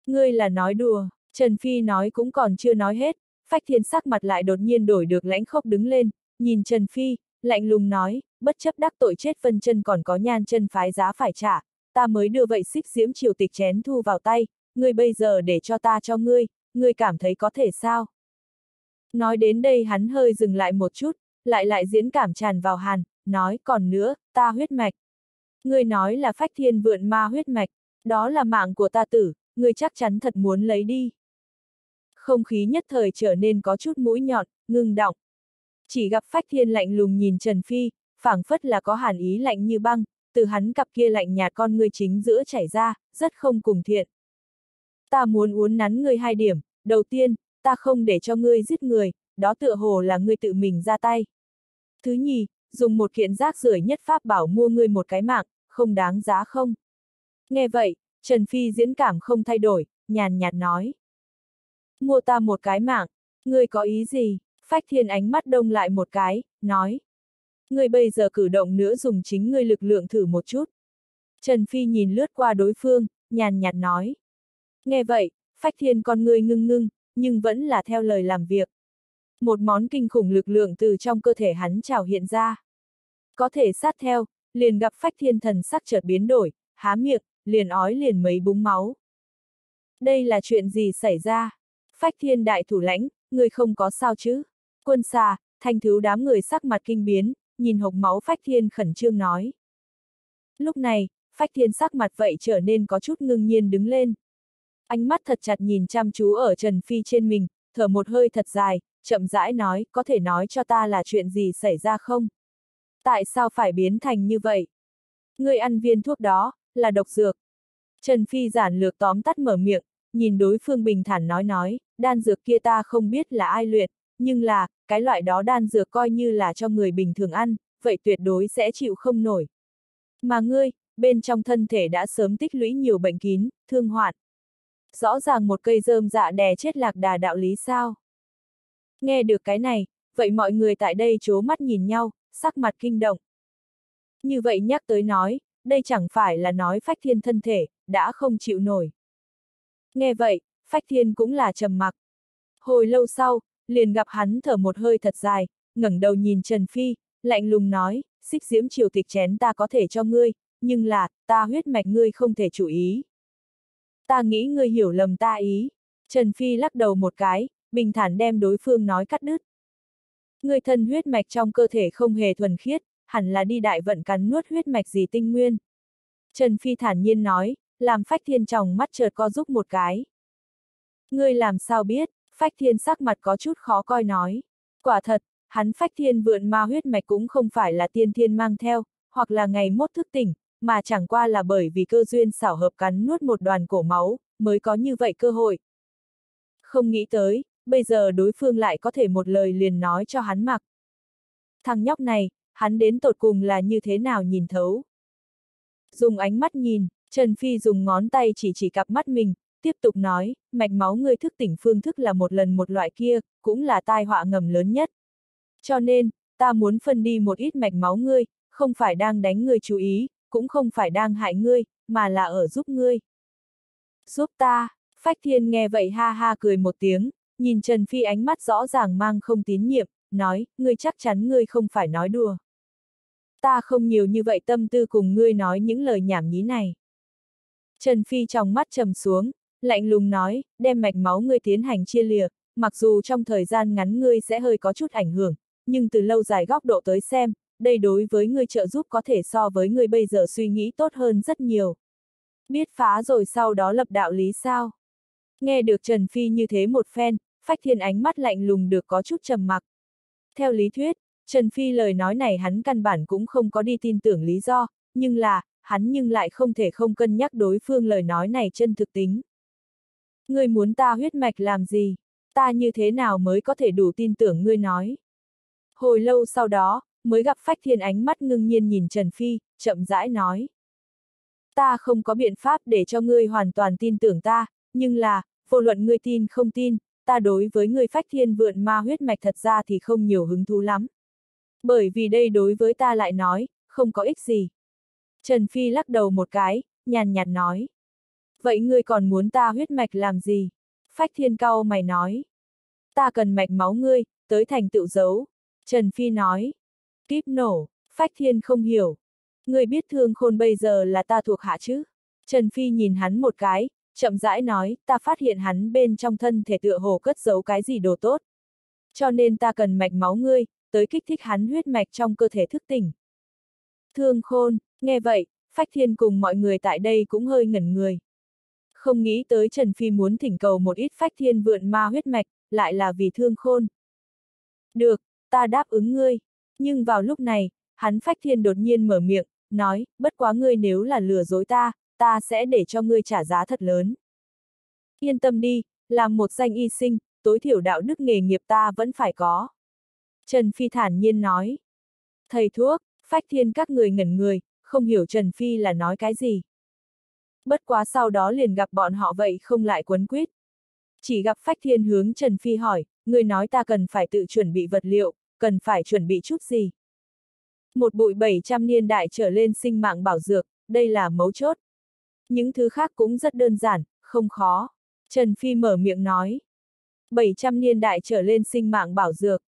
Ngươi là nói đùa, Trần Phi nói cũng còn chưa nói hết, Phách Thiên sắc mặt lại đột nhiên đổi được lãnh khốc đứng lên, nhìn Trần Phi, lạnh lùng nói, bất chấp đắc tội chết phân chân còn có nhan chân phái giá phải trả, ta mới đưa vậy xích diễm triều tịch chén thu vào tay, ngươi bây giờ để cho ta cho ngươi, ngươi cảm thấy có thể sao? Nói đến đây hắn hơi dừng lại một chút, lại lại diễn cảm tràn vào hàn, nói còn nữa, ta huyết mạch. Ngươi nói là phách thiên vượn ma huyết mạch, đó là mạng của ta tử, ngươi chắc chắn thật muốn lấy đi. Không khí nhất thời trở nên có chút mũi nhọn, ngưng động. Chỉ gặp phách thiên lạnh lùng nhìn Trần Phi, phảng phất là có hàn ý lạnh như băng, từ hắn cặp kia lạnh nhạt con ngươi chính giữa chảy ra, rất không cùng thiện. Ta muốn uốn nắn ngươi hai điểm, đầu tiên, ta không để cho ngươi giết người, đó tựa hồ là ngươi tự mình ra tay. Thứ nhì, dùng một kiện rác rưởi nhất pháp bảo mua ngươi một cái mạng, không đáng giá không? Nghe vậy, Trần Phi diễn cảm không thay đổi, nhàn nhạt nói. Mua ta một cái mạng, ngươi có ý gì? Phách thiên ánh mắt đông lại một cái, nói. Ngươi bây giờ cử động nữa dùng chính ngươi lực lượng thử một chút. Trần Phi nhìn lướt qua đối phương, nhàn nhạt nói. Nghe vậy, phách thiên con ngươi ngưng ngưng, nhưng vẫn là theo lời làm việc. Một món kinh khủng lực lượng từ trong cơ thể hắn trào hiện ra. Có thể sát theo, liền gặp phách thiên thần sắc chợt biến đổi, há miệng, liền ói liền mấy búng máu. Đây là chuyện gì xảy ra? Phách thiên đại thủ lãnh, người không có sao chứ? Quân xà, thanh thứ đám người sắc mặt kinh biến, nhìn hộc máu phách thiên khẩn trương nói. Lúc này, phách thiên sắc mặt vậy trở nên có chút ngưng nhiên đứng lên. Ánh mắt thật chặt nhìn chăm chú ở Trần Phi trên mình, thở một hơi thật dài, chậm rãi nói, có thể nói cho ta là chuyện gì xảy ra không? Tại sao phải biến thành như vậy? Người ăn viên thuốc đó, là độc dược. Trần Phi giản lược tóm tắt mở miệng, nhìn đối phương bình thản nói nói, đan dược kia ta không biết là ai luyện, nhưng là, cái loại đó đan dược coi như là cho người bình thường ăn, vậy tuyệt đối sẽ chịu không nổi. Mà ngươi, bên trong thân thể đã sớm tích lũy nhiều bệnh kín, thương hoạn. Rõ ràng một cây rơm dạ đè chết lạc đà đạo lý sao. Nghe được cái này, vậy mọi người tại đây chố mắt nhìn nhau, sắc mặt kinh động. Như vậy nhắc tới nói, đây chẳng phải là nói phách thiên thân thể, đã không chịu nổi. Nghe vậy, phách thiên cũng là trầm mặc. Hồi lâu sau, liền gặp hắn thở một hơi thật dài, ngẩng đầu nhìn Trần Phi, lạnh lùng nói, xích diễm triều tịch chén ta có thể cho ngươi, nhưng là, ta huyết mạch ngươi không thể chủ ý. Ta nghĩ ngươi hiểu lầm ta ý. Trần Phi lắc đầu một cái, bình thản đem đối phương nói cắt đứt. Ngươi thân huyết mạch trong cơ thể không hề thuần khiết, hẳn là đi đại vận cắn nuốt huyết mạch gì tinh nguyên. Trần Phi thản nhiên nói, làm phách thiên tròng mắt chợt co giúp một cái. Ngươi làm sao biết, phách thiên sắc mặt có chút khó coi nói. Quả thật, hắn phách thiên vượn ma huyết mạch cũng không phải là tiên thiên mang theo, hoặc là ngày mốt thức tỉnh, mà chẳng qua là bởi vì cơ duyên xảo hợp cắn nuốt một đoàn cổ máu, mới có như vậy cơ hội. Không nghĩ tới, bây giờ đối phương lại có thể một lời liền nói cho hắn mặc. Thằng nhóc này, hắn đến tột cùng là như thế nào nhìn thấu. Dùng ánh mắt nhìn, Trần Phi dùng ngón tay chỉ chỉ cặp mắt mình, tiếp tục nói, mạch máu ngươi thức tỉnh phương thức là một lần một loại kia, cũng là tai họa ngầm lớn nhất. Cho nên, ta muốn phân đi một ít mạch máu ngươi, không phải đang đánh ngươi chú ý, cũng không phải đang hại ngươi, mà là ở giúp ngươi. Giúp ta, Phách Thiên nghe vậy ha ha cười một tiếng, nhìn Trần Phi ánh mắt rõ ràng mang không tín nhiệm, nói, ngươi chắc chắn ngươi không phải nói đùa. Ta không nhiều như vậy tâm tư cùng ngươi nói những lời nhảm nhí này. Trần Phi trong mắt trầm xuống, lạnh lùng nói, đem mạch máu ngươi tiến hành chia lìa, mặc dù trong thời gian ngắn ngươi sẽ hơi có chút ảnh hưởng, nhưng từ lâu dài góc độ tới xem, đây đối với ngươi trợ giúp có thể so với ngươi bây giờ suy nghĩ tốt hơn rất nhiều. Biết phá rồi sau đó lập đạo lý sao? Nghe được Trần Phi như thế một phen, Phách Thiên ánh mắt lạnh lùng được có chút trầm mặc. Theo lý thuyết, Trần Phi lời nói này hắn căn bản cũng không có đi tin tưởng lý do, nhưng là, hắn nhưng lại không thể không cân nhắc đối phương lời nói này chân thực tính. Ngươi muốn ta huyết mạch làm gì? Ta như thế nào mới có thể đủ tin tưởng ngươi nói? Hồi lâu sau đó, mới gặp Phách Thiên ánh mắt ngưng nhiên nhìn Trần Phi, chậm rãi nói. Ta không có biện pháp để cho ngươi hoàn toàn tin tưởng ta, nhưng là, vô luận ngươi tin không tin, ta đối với ngươi phách thiên vượn ma huyết mạch thật ra thì không nhiều hứng thú lắm. Bởi vì đây đối với ta lại nói, không có ích gì. Trần Phi lắc đầu một cái, nhàn nhạt nói. Vậy ngươi còn muốn ta huyết mạch làm gì? Phách thiên cao mày nói. Ta cần mạch máu ngươi, tới thành tựu dấu. Trần Phi nói. Kíp nổ, phách thiên không hiểu. Ngươi biết thương khôn bây giờ là ta thuộc hạ chứ? Trần Phi nhìn hắn một cái, chậm rãi nói, ta phát hiện hắn bên trong thân thể tựa hồ cất giấu cái gì đồ tốt. Cho nên ta cần mạch máu ngươi, tới kích thích hắn huyết mạch trong cơ thể thức tỉnh. Thương khôn, nghe vậy, Phách Thiên cùng mọi người tại đây cũng hơi ngẩn người. Không nghĩ tới Trần Phi muốn thỉnh cầu một ít Phách Thiên vượn ma huyết mạch, lại là vì thương khôn. Được, ta đáp ứng ngươi. Nhưng vào lúc này, hắn Phách Thiên đột nhiên mở miệng, nói, bất quá ngươi nếu là lừa dối ta, ta sẽ để cho ngươi trả giá thật lớn. Yên tâm đi, làm một danh y sinh, tối thiểu đạo đức nghề nghiệp ta vẫn phải có. Trần Phi thản nhiên nói. Thầy thuốc, phách thiên các người ngẩn người, không hiểu Trần Phi là nói cái gì. Bất quá sau đó liền gặp bọn họ vậy không lại quấn quýt. Chỉ gặp phách thiên hướng Trần Phi hỏi, người nói ta cần phải tự chuẩn bị vật liệu, cần phải chuẩn bị chút gì. Một bụi 700 niên đại trở lên sinh mạng bảo dược, đây là mấu chốt. Những thứ khác cũng rất đơn giản, không khó. Trần Phi mở miệng nói. 700 niên đại trở lên sinh mạng bảo dược.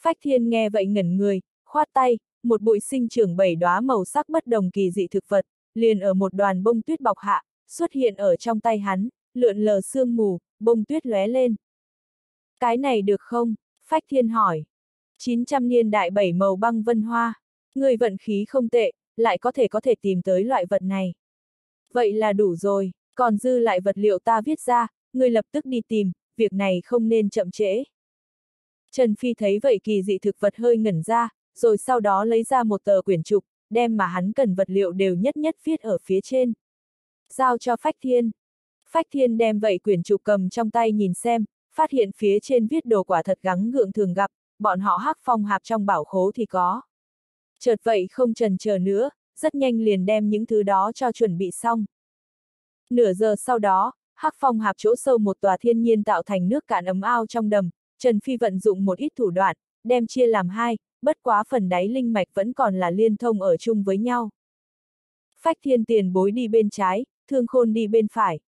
Phách Thiên nghe vậy ngẩn người, khoát tay, một bụi sinh trưởng bảy đóa màu sắc bất đồng kỳ dị thực vật, liền ở một đoàn bông tuyết bọc hạ, xuất hiện ở trong tay hắn, lượn lờ sương mù, bông tuyết lóe lên. Cái này được không? Phách Thiên hỏi. 900 niên đại bảy màu băng vân hoa. Người vận khí không tệ, lại có thể có thể tìm tới loại vật này. Vậy là đủ rồi, còn dư lại vật liệu ta viết ra, người lập tức đi tìm, việc này không nên chậm trễ. Trần Phi thấy vậy kỳ dị thực vật hơi ngẩn ra, rồi sau đó lấy ra một tờ quyển trục, đem mà hắn cần vật liệu đều nhất nhất viết ở phía trên. Giao cho Phách Thiên. Phách Thiên đem vậy quyển trục cầm trong tay nhìn xem, phát hiện phía trên viết đồ quả thật gắng gượng thường gặp, bọn họ hắc phong hạp trong bảo khố thì có. Chợt vậy không trần chờ nữa, rất nhanh liền đem những thứ đó cho chuẩn bị xong. Nửa giờ sau đó, hắc phong hạp chỗ sâu một tòa thiên nhiên tạo thành nước cạn ấm ao trong đầm, Trần Phi vận dụng một ít thủ đoạn, đem chia làm hai, bất quá phần đáy linh mạch vẫn còn là liên thông ở chung với nhau. Phách thiên tiền bối đi bên trái, thương khôn đi bên phải.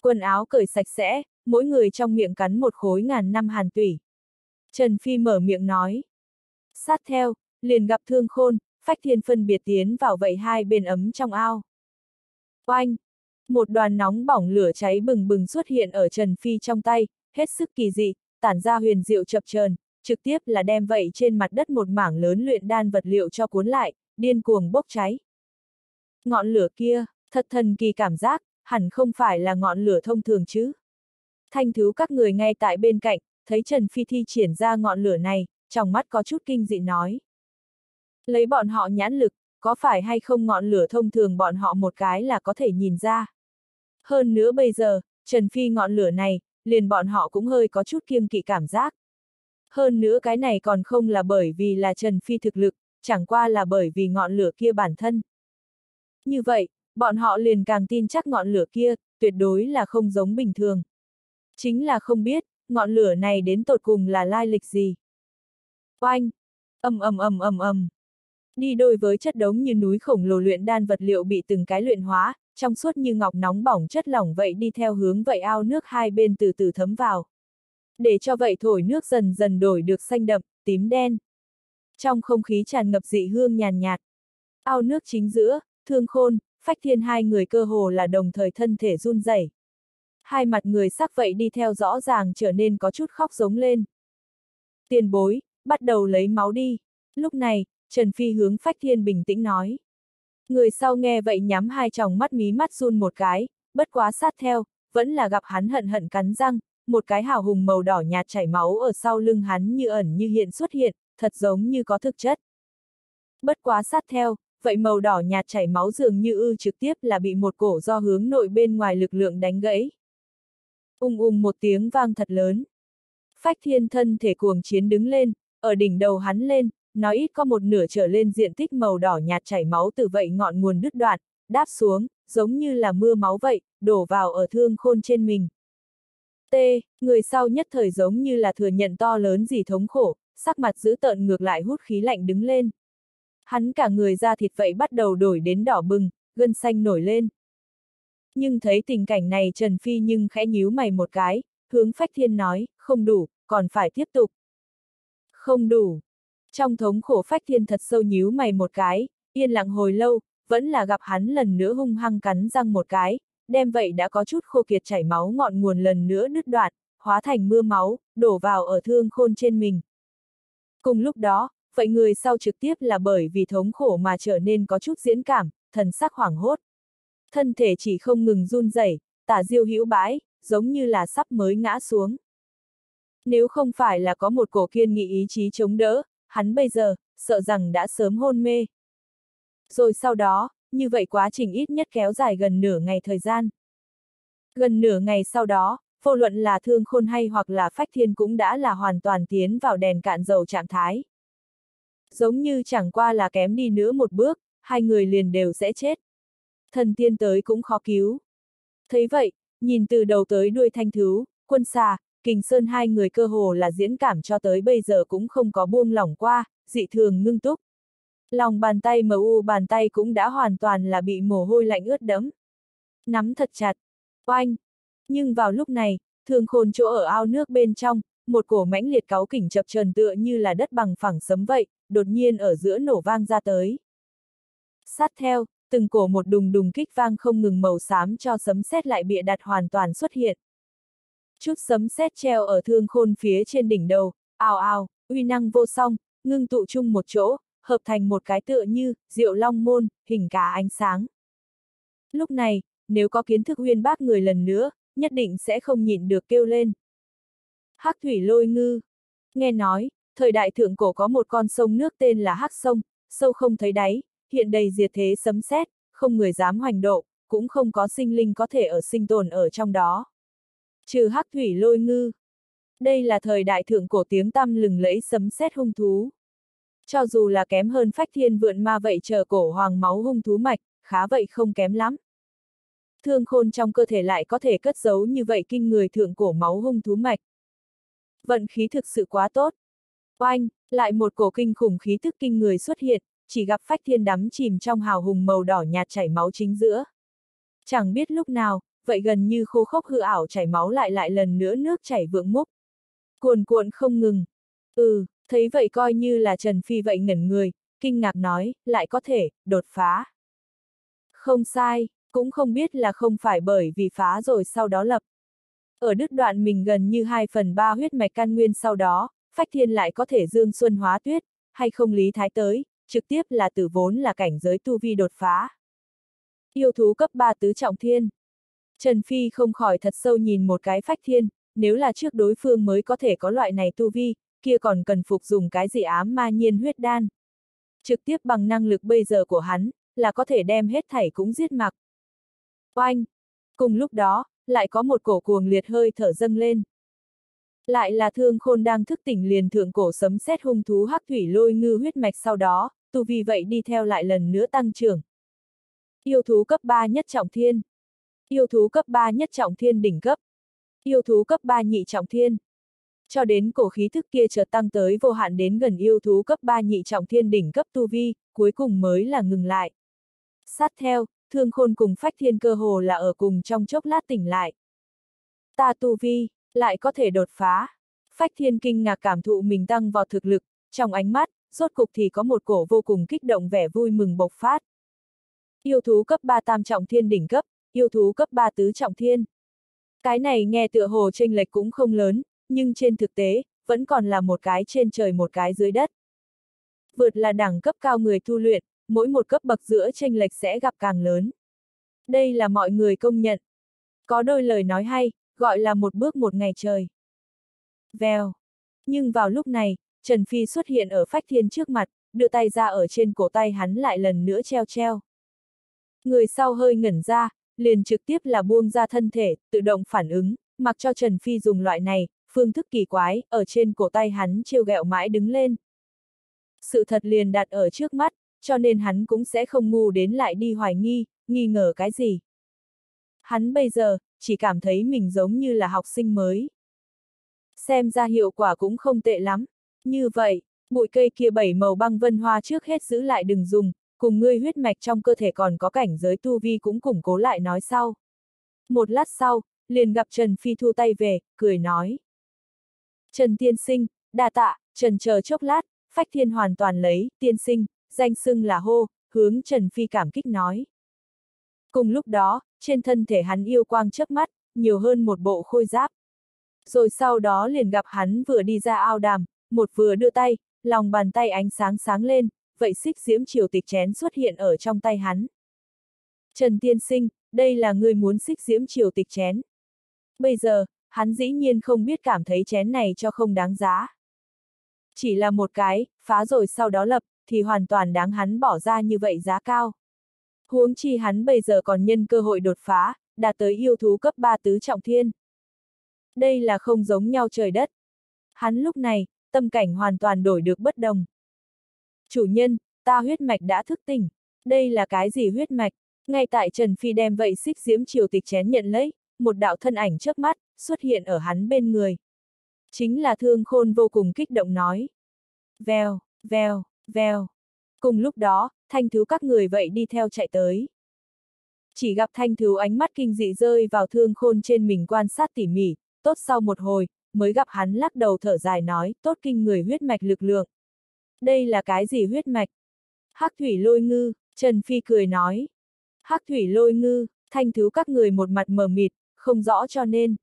Quần áo cởi sạch sẽ, mỗi người trong miệng cắn một khối ngàn năm hàn tủy. Trần Phi mở miệng nói. Sát theo, liền gặp thương khôn, phách thiên phân biệt tiến vào vậy hai bên ấm trong ao. Oanh! Một đoàn nóng bỏng lửa cháy bừng bừng xuất hiện ở Trần Phi trong tay, hết sức kỳ dị, tản ra huyền diệu chập chờn, trực tiếp là đem vậy trên mặt đất một mảng lớn luyện đan vật liệu cho cuốn lại, điên cuồng bốc cháy. Ngọn lửa kia, thật thần kỳ cảm giác, hẳn không phải là ngọn lửa thông thường chứ. Thanh thứ các người ngay tại bên cạnh, thấy Trần Phi thi triển ra ngọn lửa này, trong mắt có chút kinh dị nói. Lấy bọn họ nhãn lực, có phải hay không ngọn lửa thông thường bọn họ một cái là có thể nhìn ra. Hơn nữa bây giờ, Trần Phi ngọn lửa này, liền bọn họ cũng hơi có chút kiêng kỵ cảm giác. Hơn nữa cái này còn không là bởi vì là Trần Phi thực lực, chẳng qua là bởi vì ngọn lửa kia bản thân. Như vậy, bọn họ liền càng tin chắc ngọn lửa kia, tuyệt đối là không giống bình thường. Chính là không biết, ngọn lửa này đến tột cùng là lai lịch gì. Oanh! ầm ầm ầm ầm ầm. Đi đôi với chất đống như núi khổng lồ luyện đan vật liệu bị từng cái luyện hóa, trong suốt như ngọc nóng bỏng chất lỏng vậy đi theo hướng vậy ao nước hai bên từ từ thấm vào. Để cho vậy thổi nước dần dần đổi được xanh đậm, tím đen. Trong không khí tràn ngập dị hương nhàn nhạt. Ao nước chính giữa, thương khôn, phách thiên hai người cơ hồ là đồng thời thân thể run rẩy. Hai mặt người sắc vậy đi theo rõ ràng trở nên có chút khóc giống lên. Tiền bối, bắt đầu lấy máu đi. Lúc này, Trần Phi hướng Phách Thiên bình tĩnh nói. Người sau nghe vậy nhắm hai tròng mắt mí mắt run một cái, bất quá sát theo, vẫn là gặp hắn hận hận cắn răng, một cái hào hùng màu đỏ nhạt chảy máu ở sau lưng hắn như ẩn như hiện xuất hiện, thật giống như có thực chất. Bất quá sát theo, vậy màu đỏ nhạt chảy máu dường như ư trực tiếp là bị một cổ do hướng nội bên ngoài lực lượng đánh gãy. Ung ung một tiếng vang thật lớn. Phách thiên thân thể cuồng chiến đứng lên, ở đỉnh đầu hắn lên, nói ít có một nửa trở lên diện tích màu đỏ nhạt chảy máu từ vậy ngọn nguồn đứt đoạn, đáp xuống, giống như là mưa máu vậy, đổ vào ở thương khôn trên mình. T, người sau nhất thời giống như là thừa nhận to lớn gì thống khổ, sắc mặt giữ tợn ngược lại hút khí lạnh đứng lên. Hắn cả người da thịt vậy bắt đầu đổi đến đỏ bừng, gân xanh nổi lên. Nhưng thấy tình cảnh này Trần Phi nhưng khẽ nhíu mày một cái, hướng Phách Thiên nói, không đủ, còn phải tiếp tục. Không đủ. Trong thống khổ Phách Thiên thật sâu nhíu mày một cái, yên lặng hồi lâu, vẫn là gặp hắn lần nữa hung hăng cắn răng một cái, đem vậy đã có chút khô kiệt chảy máu ngọn nguồn lần nữa đứt đoạn, hóa thành mưa máu, đổ vào ở thương khôn trên mình. Cùng lúc đó, vậy người sau trực tiếp là bởi vì thống khổ mà trở nên có chút diễn cảm, thần sắc hoảng hốt. Thân thể chỉ không ngừng run rẩy, tả diêu hữu bãi, giống như là sắp mới ngã xuống. Nếu không phải là có một cổ kiên nghị ý chí chống đỡ, hắn bây giờ, sợ rằng đã sớm hôn mê. Rồi sau đó, như vậy quá trình ít nhất kéo dài gần nửa ngày thời gian. Gần nửa ngày sau đó, vô luận là thương khôn hay hoặc là phách thiên cũng đã là hoàn toàn tiến vào đèn cạn dầu trạng thái. Giống như chẳng qua là kém đi nữa một bước, hai người liền đều sẽ chết. Thần tiên tới cũng khó cứu. Thấy vậy, nhìn từ đầu tới đuôi thanh thứ, quân xà, kình sơn hai người cơ hồ là diễn cảm cho tới bây giờ cũng không có buông lỏng qua, dị thường ngưng túc. Lòng bàn tay mờ u bàn tay cũng đã hoàn toàn là bị mồ hôi lạnh ướt đẫm. Nắm thật chặt. Oanh! Nhưng vào lúc này, thường khôn chỗ ở ao nước bên trong, một cổ mãnh liệt cáu kỉnh chập trần tựa như là đất bằng phẳng sấm vậy, đột nhiên ở giữa nổ vang ra tới. Sát theo, từng cổ một đùng đùng kích vang không ngừng màu xám cho sấm sét lại bịa đặt hoàn toàn xuất hiện. Chút sấm sét treo ở thương khôn phía trên đỉnh đầu, ào ào, uy năng vô song, ngưng tụ chung một chỗ, hợp thành một cái tựa như, diệu long môn, hình cá ánh sáng. Lúc này, nếu có kiến thức uyên bác người lần nữa, nhất định sẽ không nhịn được kêu lên. Hắc thủy lôi ngư. Nghe nói, thời đại thượng cổ có một con sông nước tên là Hắc sông, sâu không thấy đáy, hiện đầy diệt thế sấm sét, không người dám hoành độ, cũng không có sinh linh có thể ở sinh tồn ở trong đó. Trừ Hắc thủy lôi ngư. Đây là thời đại thượng cổ tiếng tăm lừng lẫy sấm sét hung thú. Cho dù là kém hơn phách thiên vượn ma vậy chờ cổ hoàng máu hung thú mạch, khá vậy không kém lắm. Thương khôn trong cơ thể lại có thể cất giấu như vậy kinh người thượng cổ máu hung thú mạch. Vận khí thực sự quá tốt. Oanh, lại một cổ kinh khủng khí thức kinh người xuất hiện, chỉ gặp phách thiên đắm chìm trong hào hùng màu đỏ nhạt chảy máu chính giữa. Chẳng biết lúc nào, vậy gần như khô khốc hư ảo chảy máu lại lại lần nữa nước chảy vượng múc. Cuồn cuộn không ngừng. Ừ, thấy vậy coi như là Trần Phi vậy ngẩn người, kinh ngạc nói, lại có thể, đột phá. Không sai, cũng không biết là không phải bởi vì phá rồi sau đó lập. Ở đứt đoạn mình gần như 2 phần 3 huyết mạch căn nguyên sau đó, Phách Thiên lại có thể dương xuân hóa tuyết, hay không lý thái tới, trực tiếp là từ vốn là cảnh giới tu vi đột phá. Yêu thú cấp 3 tứ trọng thiên. Trần Phi không khỏi thật sâu nhìn một cái Phách Thiên, nếu là trước đối phương mới có thể có loại này tu vi, kia còn cần phục dùng cái gì ám ma nhiên huyết đan. Trực tiếp bằng năng lực bây giờ của hắn, là có thể đem hết thảy cũng giết mặc. Oanh! Cùng lúc đó, lại có một cổ cuồng liệt hơi thở dâng lên. Lại là thương khôn đang thức tỉnh liền thượng cổ sấm xét hung thú hắc thủy lôi ngư huyết mạch sau đó, tu vì vậy đi theo lại lần nữa tăng trưởng. Yêu thú cấp 3 nhất trọng thiên. Yêu thú cấp 3 nhất trọng thiên đỉnh cấp. Yêu thú cấp 3 nhị trọng thiên. Cho đến cổ khí thức kia chợt tăng tới vô hạn đến gần yêu thú cấp 3 nhị trọng thiên đỉnh cấp tu vi, cuối cùng mới là ngừng lại. Sát theo, thương khôn cùng phách thiên cơ hồ là ở cùng trong chốc lát tỉnh lại. Ta tu vi, lại có thể đột phá. Phách thiên kinh ngạc cảm thụ mình tăng vào thực lực, trong ánh mắt, rốt cục thì có một cổ vô cùng kích động vẻ vui mừng bộc phát. Yêu thú cấp 3 tam trọng thiên đỉnh cấp, yêu thú cấp 3 tứ trọng thiên. Cái này nghe tựa hồ tranh lệch cũng không lớn, nhưng trên thực tế, vẫn còn là một cái trên trời một cái dưới đất. Vượt là đẳng cấp cao người tu luyện, mỗi một cấp bậc giữa tranh lệch sẽ gặp càng lớn. Đây là mọi người công nhận. Có đôi lời nói hay, gọi là một bước một ngày trời. Vèo. Nhưng vào lúc này, Trần Phi xuất hiện ở Phách Thiên trước mặt, đưa tay ra ở trên cổ tay hắn lại lần nữa treo treo. Người sau hơi ngẩn ra, liền trực tiếp là buông ra thân thể, tự động phản ứng, mặc cho Trần Phi dùng loại này, phương thức kỳ quái, ở trên cổ tay hắn trêu ghẹo mãi đứng lên. Sự thật liền đặt ở trước mắt, cho nên hắn cũng sẽ không ngu đến lại đi hoài nghi, nghi ngờ cái gì. Hắn bây giờ, chỉ cảm thấy mình giống như là học sinh mới. Xem ra hiệu quả cũng không tệ lắm. Như vậy, bụi cây kia bảy màu băng vân hoa trước hết giữ lại đừng dùng, cùng ngươi huyết mạch trong cơ thể còn có cảnh giới tu vi cũng củng cố lại nói sau. Một lát sau, liền gặp Trần Phi thu tay về, cười nói. Trần Tiên Sinh, đa tạ, Trần chờ chốc lát, Phách Thiên hoàn toàn lấy, Tiên Sinh, danh xưng là hô, hướng Trần Phi cảm kích nói. Cùng lúc đó, trên thân thể hắn yêu quang chớp mắt, nhiều hơn một bộ khôi giáp. Rồi sau đó liền gặp hắn vừa đi ra ao đàm, một vừa đưa tay, lòng bàn tay ánh sáng sáng lên, vậy xích diễm triều tịch chén xuất hiện ở trong tay hắn. Trần Tiên Sinh, đây là người muốn xích diễm triều tịch chén. Bây giờ, hắn dĩ nhiên không biết cảm thấy chén này cho không đáng giá. Chỉ là một cái, phá rồi sau đó lập, thì hoàn toàn đáng hắn bỏ ra như vậy giá cao. Huống chi hắn bây giờ còn nhân cơ hội đột phá, đạt tới yêu thú cấp 3 tứ trọng thiên. Đây là không giống nhau trời đất. Hắn lúc này, tâm cảnh hoàn toàn đổi được bất đồng. Chủ nhân, ta huyết mạch đã thức tỉnh. Đây là cái gì huyết mạch? Ngay tại Trần Phi đem vậy xích diễm triều tịch chén nhận lấy, một đạo thân ảnh trước mắt, xuất hiện ở hắn bên người. Chính là thương khôn vô cùng kích động nói. Vèo, vèo, vèo. Cùng lúc đó, thanh thứ các người vậy đi theo chạy tới. Chỉ gặp thanh thứ ánh mắt kinh dị rơi vào thương khôn trên mình quan sát tỉ mỉ, tốt sau một hồi, mới gặp hắn lắc đầu thở dài nói, tốt kinh người huyết mạch lực lượng. Đây là cái gì huyết mạch? Hắc thủy lôi ngư, Trần Phi cười nói. Hắc thủy lôi ngư, thanh thứ các người một mặt mờ mịt, không rõ cho nên.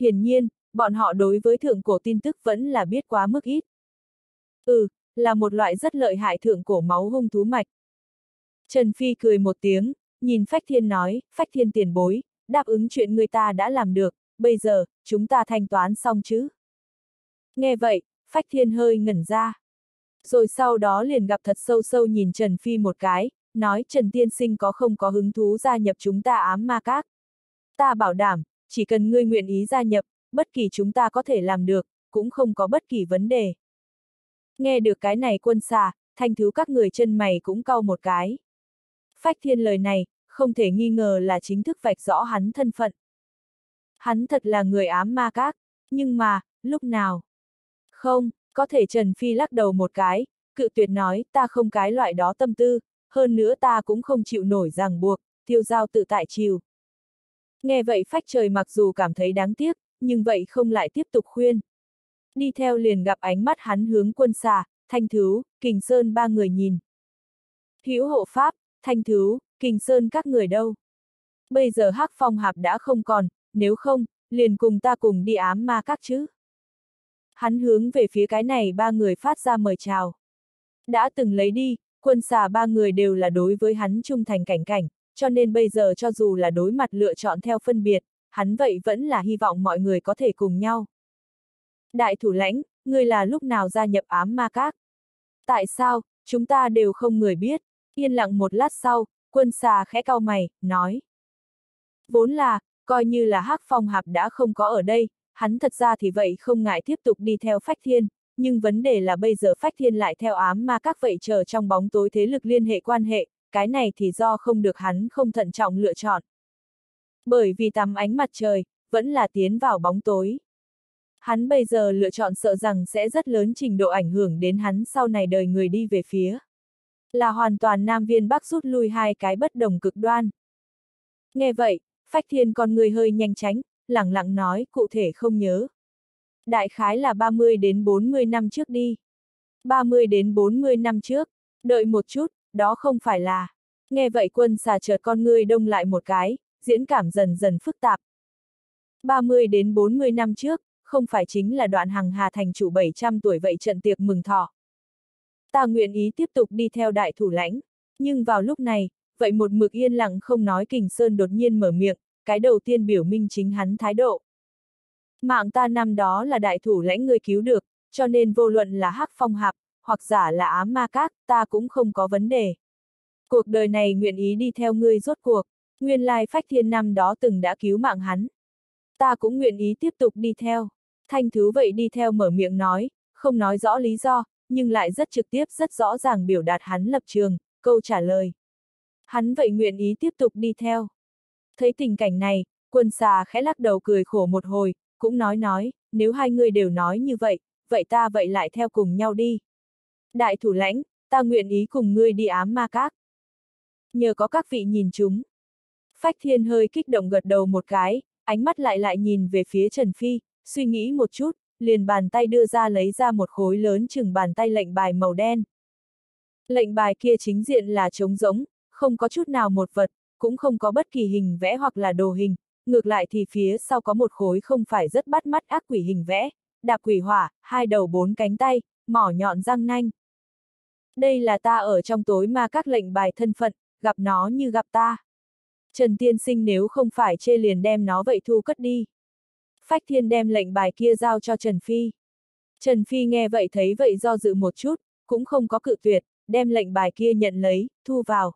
Hiển nhiên, bọn họ đối với thượng cổ tin tức vẫn là biết quá mức ít. Ừ, là một loại rất lợi hại thượng cổ máu hung thú mạch. Trần Phi cười một tiếng, nhìn Phách Thiên nói, Phách Thiên tiền bối, đáp ứng chuyện người ta đã làm được, bây giờ, chúng ta thanh toán xong chứ. Nghe vậy, Phách Thiên hơi ngẩn ra. Rồi sau đó liền gặp thật sâu sâu nhìn Trần Phi một cái, nói Trần Tiên Sinh có không có hứng thú gia nhập chúng ta ám ma các. Ta bảo đảm, chỉ cần ngươi nguyện ý gia nhập, bất kỳ chúng ta có thể làm được, cũng không có bất kỳ vấn đề. Nghe được cái này quân xà, thanh thứ các người chân mày cũng cau một cái. Phách thiên lời này, không thể nghi ngờ là chính thức vạch rõ hắn thân phận. Hắn thật là người ám ma các, nhưng mà, lúc nào? Không, có thể Trần Phi lắc đầu một cái, cự tuyệt nói, ta không cái loại đó tâm tư, hơn nữa ta cũng không chịu nổi ràng buộc, tiêu giao tự tại chiều. Nghe vậy phách trời mặc dù cảm thấy đáng tiếc, nhưng vậy không lại tiếp tục khuyên. Đi theo liền gặp ánh mắt hắn hướng quân xà, thanh thứ, kình sơn ba người nhìn. Hữu hộ pháp, thanh thứ, kình sơn các người đâu? Bây giờ hắc phong hạp đã không còn, nếu không, liền cùng ta cùng đi ám ma các chứ. Hắn hướng về phía cái này ba người phát ra mời chào. Đã từng lấy đi, quân xà ba người đều là đối với hắn trung thành cảnh cảnh, cho nên bây giờ cho dù là đối mặt lựa chọn theo phân biệt, hắn vậy vẫn là hy vọng mọi người có thể cùng nhau. Đại thủ lãnh, ngươi là lúc nào gia nhập ám ma các? Tại sao, chúng ta đều không người biết? Yên lặng một lát sau, quân xà khẽ cau mày, nói. Vốn là, coi như là hắc phong hạp đã không có ở đây, hắn thật ra thì vậy không ngại tiếp tục đi theo phách thiên, nhưng vấn đề là bây giờ phách thiên lại theo ám ma các vậy chờ trong bóng tối thế lực liên hệ quan hệ, cái này thì do không được hắn không thận trọng lựa chọn. Bởi vì tắm ánh mặt trời, vẫn là tiến vào bóng tối. Hắn bây giờ lựa chọn sợ rằng sẽ rất lớn trình độ ảnh hưởng đến hắn sau này đời người đi về phía. Là hoàn toàn Nam Viên Bắc rút lui hai cái bất đồng cực đoan. Nghe vậy, Phách Thiên con người hơi nhanh tránh, lẳng lặng nói cụ thể không nhớ. Đại khái là 30 đến 40 năm trước đi. 30 đến 40 năm trước, đợi một chút, đó không phải là. Nghe vậy quân xà chợt con người đông lại một cái, diễn cảm dần dần phức tạp. 30 đến 40 năm trước, không phải chính là đoạn hằng hà thành chủ 700 tuổi vậy trận tiệc mừng thọ. Ta nguyện ý tiếp tục đi theo đại thủ lãnh, nhưng vào lúc này, vậy một mực yên lặng không nói kình sơn đột nhiên mở miệng, cái đầu tiên biểu minh chính hắn thái độ. Mạng ta năm đó là đại thủ lãnh người cứu được, cho nên vô luận là hắc phong hạp, hoặc giả là ám ma các, ta cũng không có vấn đề. Cuộc đời này nguyện ý đi theo ngươi rốt cuộc, nguyên lai phách thiên năm đó từng đã cứu mạng hắn. Ta cũng nguyện ý tiếp tục đi theo. Thanh thứ vậy đi theo mở miệng nói, không nói rõ lý do, nhưng lại rất trực tiếp rất rõ ràng biểu đạt hắn lập trường, câu trả lời. Hắn vậy nguyện ý tiếp tục đi theo. Thấy tình cảnh này, quân xà khẽ lắc đầu cười khổ một hồi, cũng nói nói, nếu hai người đều nói như vậy, vậy ta vậy lại theo cùng nhau đi. Đại thủ lãnh, ta nguyện ý cùng ngươi đi ám ma các. Nhờ có các vị nhìn chúng. Phách thiên hơi kích động gật đầu một cái, ánh mắt lại lại nhìn về phía Trần Phi, suy nghĩ một chút, liền bàn tay đưa ra lấy ra một khối lớn chừng bàn tay lệnh bài màu đen. Lệnh bài kia chính diện là trống rỗng, không có chút nào một vật, cũng không có bất kỳ hình vẽ hoặc là đồ hình, ngược lại thì phía sau có một khối không phải rất bắt mắt ác quỷ hình vẽ, đạp quỷ hỏa, hai đầu bốn cánh tay, mỏ nhọn răng nanh. Đây là ta ở trong tối ma các lệnh bài thân phận, gặp nó như gặp ta. Trần Tiên Sinh nếu không phải chê liền đem nó vậy thu cất đi. Phách Thiên đem lệnh bài kia giao cho Trần Phi. Trần Phi nghe vậy thấy vậy do dự một chút, cũng không có cự tuyệt, đem lệnh bài kia nhận lấy, thu vào.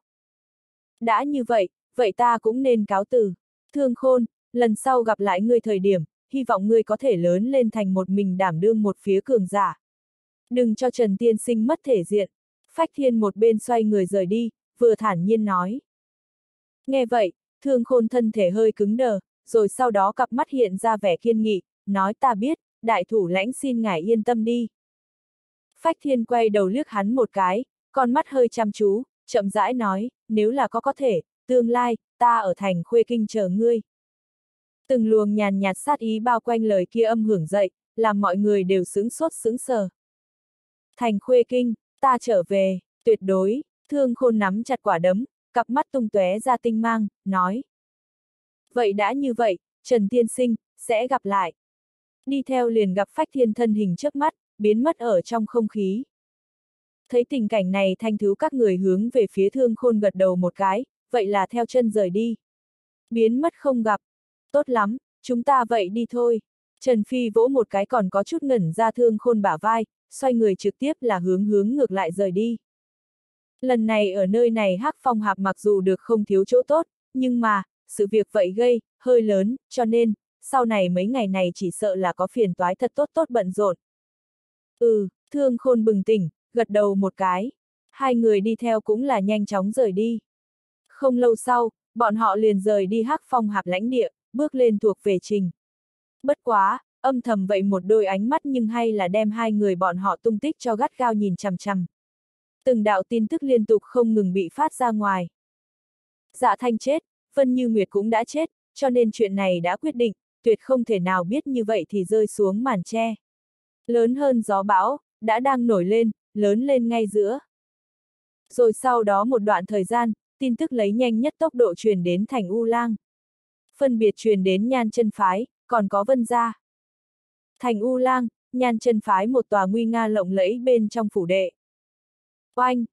Đã như vậy, vậy ta cũng nên cáo từ. Thương khôn, lần sau gặp lại ngươi thời điểm, hy vọng ngươi có thể lớn lên thành một mình đảm đương một phía cường giả. Đừng cho Trần Tiên Sinh mất thể diện. Phách Thiên một bên xoay người rời đi, vừa thản nhiên nói. Nghe vậy, thương khôn thân thể hơi cứng đờ, rồi sau đó cặp mắt hiện ra vẻ kiên nghị, nói ta biết, đại thủ lãnh xin ngài yên tâm đi. Phách Thiên quay đầu liếc hắn một cái, con mắt hơi chăm chú, chậm rãi nói, nếu là có có thể, tương lai, ta ở thành khuê kinh chờ ngươi. Từng luồng nhàn nhạt sát ý bao quanh lời kia âm hưởng dậy, làm mọi người đều sướng sốt sướng sờ. Thành khuê kinh, ta trở về, tuyệt đối, thương khôn nắm chặt quả đấm, cặp mắt tung tóe ra tinh mang, nói. Vậy đã như vậy, Trần Tiên Sinh, sẽ gặp lại. Đi theo liền gặp phách thiên thân hình trước mắt, biến mất ở trong không khí. Thấy tình cảnh này thanh thứ các người hướng về phía thương khôn gật đầu một cái, vậy là theo chân rời đi. Biến mất không gặp. Tốt lắm, chúng ta vậy đi thôi. Trần Phi vỗ một cái còn có chút ngẩn ra thương khôn bả vai, xoay người trực tiếp là hướng hướng ngược lại rời đi. Lần này ở nơi này hắc phong hạp mặc dù được không thiếu chỗ tốt, nhưng mà, sự việc vậy gây, hơi lớn, cho nên, sau này mấy ngày này chỉ sợ là có phiền toái thật tốt tốt bận rộn. Ừ, thương khôn bừng tỉnh, gật đầu một cái. Hai người đi theo cũng là nhanh chóng rời đi. Không lâu sau, bọn họ liền rời đi hắc phong hạp lãnh địa, bước lên thuộc về trình. Bất quá, âm thầm vậy một đôi ánh mắt nhưng hay là đem hai người bọn họ tung tích cho gắt gao nhìn chằm chằm. Từng đạo tin tức liên tục không ngừng bị phát ra ngoài. Dạ thanh chết, Vân Như Nguyệt cũng đã chết, cho nên chuyện này đã quyết định, tuyệt không thể nào biết như vậy thì rơi xuống màn tre. Lớn hơn gió bão, đã đang nổi lên, lớn lên ngay giữa. Rồi sau đó một đoạn thời gian, tin tức lấy nhanh nhất tốc độ truyền đến thành U Lang. Phân biệt truyền đến Nhan chân Phái, còn có Vân Gia. Thành U Lang, Nhan chân Phái một tòa nguy nga lộng lẫy bên trong phủ đệ. Oanh!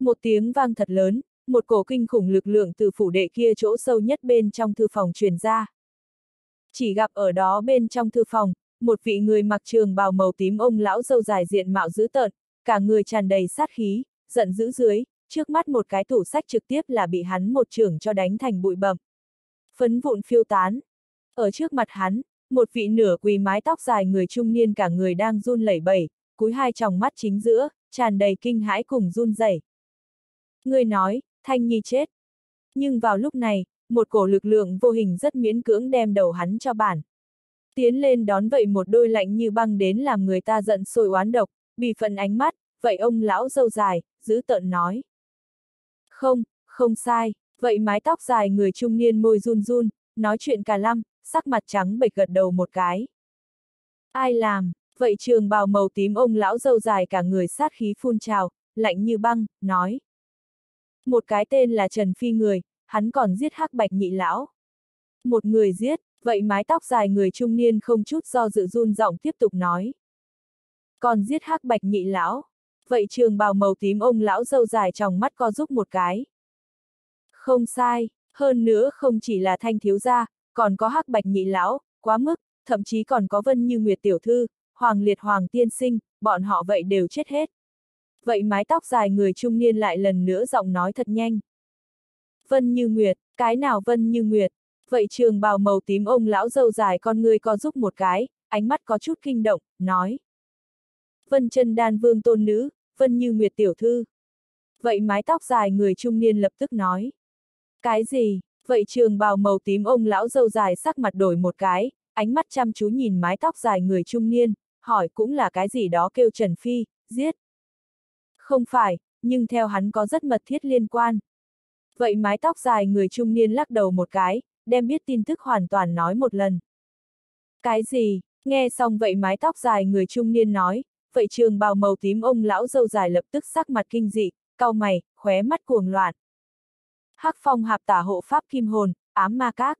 Một tiếng vang thật lớn, một cổ kinh khủng lực lượng từ phủ đệ kia chỗ sâu nhất bên trong thư phòng truyền ra. Chỉ gặp ở đó bên trong thư phòng, một vị người mặc trường bào màu tím ông lão dâu dài diện mạo dữ tợn, cả người tràn đầy sát khí, giận dữ dưới, trước mắt một cái tủ sách trực tiếp là bị hắn một trường cho đánh thành bụi bậm. Phấn vụn phiêu tán. Ở trước mặt hắn, một vị nửa quỳ mái tóc dài người trung niên cả người đang run lẩy bẩy, cúi hai tròng mắt chính giữa, tràn đầy kinh hãi cùng run rẩy. Người nói, Thanh Nhi chết. Nhưng vào lúc này, một cổ lực lượng vô hình rất miễn cưỡng đem đầu hắn cho bản. Tiến lên đón vậy một đôi lạnh như băng đến làm người ta giận sôi oán độc, bị phần ánh mắt, vậy ông lão dâu dài, giữ tợn nói. Không, không sai, vậy mái tóc dài người trung niên môi run run, nói chuyện cả lăm, sắc mặt trắng bệch gật đầu một cái. Ai làm, vậy trường bào màu tím ông lão dâu dài cả người sát khí phun trào, lạnh như băng, nói. Một cái tên là Trần Phi người, hắn còn giết hắc bạch nhị lão. Một người giết, vậy mái tóc dài người trung niên không chút do dự run giọng tiếp tục nói. Còn giết hắc bạch nhị lão. Vậy trường bào màu tím ông lão dâu dài trong mắt co giúp một cái. Không sai, hơn nữa không chỉ là thanh thiếu gia, còn có hắc bạch nhị lão, quá mức, thậm chí còn có vân như nguyệt tiểu thư, hoàng liệt hoàng tiên sinh, bọn họ vậy đều chết hết. Vậy mái tóc dài người trung niên lại lần nữa giọng nói thật nhanh. Vân như nguyệt, cái nào vân như nguyệt? Vậy trường bào màu tím ông lão dâu dài con người co giúp một cái, ánh mắt có chút kinh động, nói. Vân chân đan vương tôn nữ, Vân như nguyệt tiểu thư. Vậy mái tóc dài người trung niên lập tức nói. Cái gì? Vậy trường bào màu tím ông lão dâu dài sắc mặt đổi một cái, ánh mắt chăm chú nhìn mái tóc dài người trung niên, hỏi cũng là cái gì đó kêu Trần Phi, giết. Không phải, nhưng theo hắn có rất mật thiết liên quan. Vậy mái tóc dài người trung niên lắc đầu một cái, đem biết tin tức hoàn toàn nói một lần. Cái gì? Nghe xong vậy mái tóc dài người trung niên nói, vậy trường bào màu tím ông lão dâu dài lập tức sắc mặt kinh dị, cau mày, khóe mắt cuồng loạn. Hắc phong hạp tả hộ pháp kim hồn, ám ma các.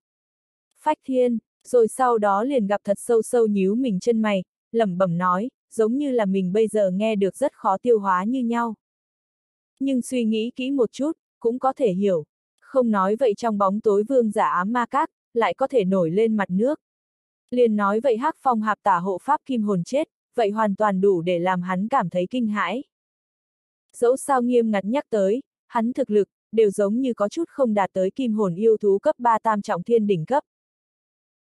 Phách thiên, rồi sau đó liền gặp thật sâu sâu nhíu mình chân mày, lẩm bẩm nói, giống như là mình bây giờ nghe được rất khó tiêu hóa như nhau. Nhưng suy nghĩ kỹ một chút, cũng có thể hiểu. Không nói vậy trong bóng tối vương giả ám ma các, lại có thể nổi lên mặt nước. Liền nói vậy hắc phong hạp tả hộ pháp kim hồn chết, vậy hoàn toàn đủ để làm hắn cảm thấy kinh hãi. Dẫu sao nghiêm ngặt nhắc tới, hắn thực lực, đều giống như có chút không đạt tới kim hồn yêu thú cấp 3 tam trọng thiên đỉnh cấp.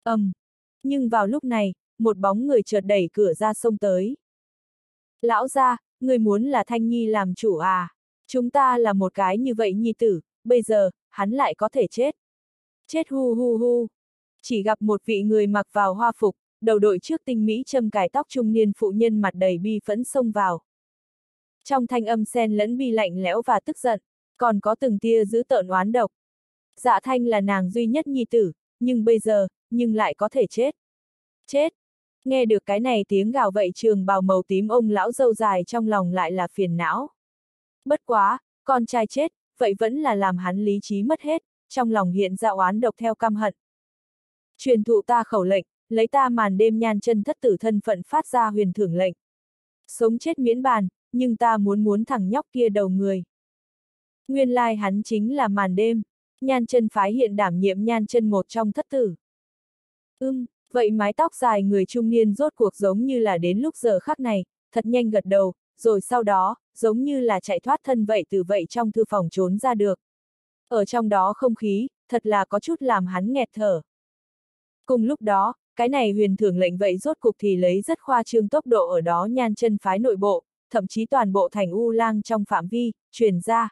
Âm. Um. Nhưng vào lúc này, một bóng người chợt đẩy cửa ra sông tới. Lão gia, người muốn là Thanh Nhi làm chủ à? Chúng ta là một cái như vậy nhi tử, bây giờ, hắn lại có thể chết. Chết hu hu hu. Chỉ gặp một vị người mặc vào hoa phục, đầu đội trước tinh mỹ châm cài tóc trung niên phụ nhân mặt đầy bi phẫn xông vào. Trong thanh âm sen lẫn bi lạnh lẽo và tức giận, còn có từng tia giữ tợn oán độc. Dạ thanh là nàng duy nhất nhi tử, nhưng bây giờ, nhưng lại có thể chết. Chết! Nghe được cái này tiếng gào vậy trường bào màu tím ông lão dâu dài trong lòng lại là phiền não. Bất quá, con trai chết, vậy vẫn là làm hắn lý trí mất hết, trong lòng hiện ra oán độc theo căm hận. Truyền thụ ta khẩu lệnh, lấy ta màn đêm nhan chân thất tử thân phận phát ra huyền thưởng lệnh. Sống chết miễn bàn, nhưng ta muốn muốn thằng nhóc kia đầu người. Nguyên lai hắn chính là màn đêm, nhan chân phái hiện đảm nhiệm nhan chân một trong thất tử. Ưm, vậy mái tóc dài người trung niên rốt cuộc giống như là đến lúc giờ khắc này, thật nhanh gật đầu, rồi sau đó, giống như là chạy thoát thân vậy từ vậy trong thư phòng trốn ra được. Ở trong đó không khí, thật là có chút làm hắn nghẹt thở. Cùng lúc đó, cái này huyền thưởng lệnh vậy rốt cục thì lấy rất khoa trương tốc độ ở đó nhan chân phái nội bộ, thậm chí toàn bộ thành U lang trong phạm vi, truyền ra.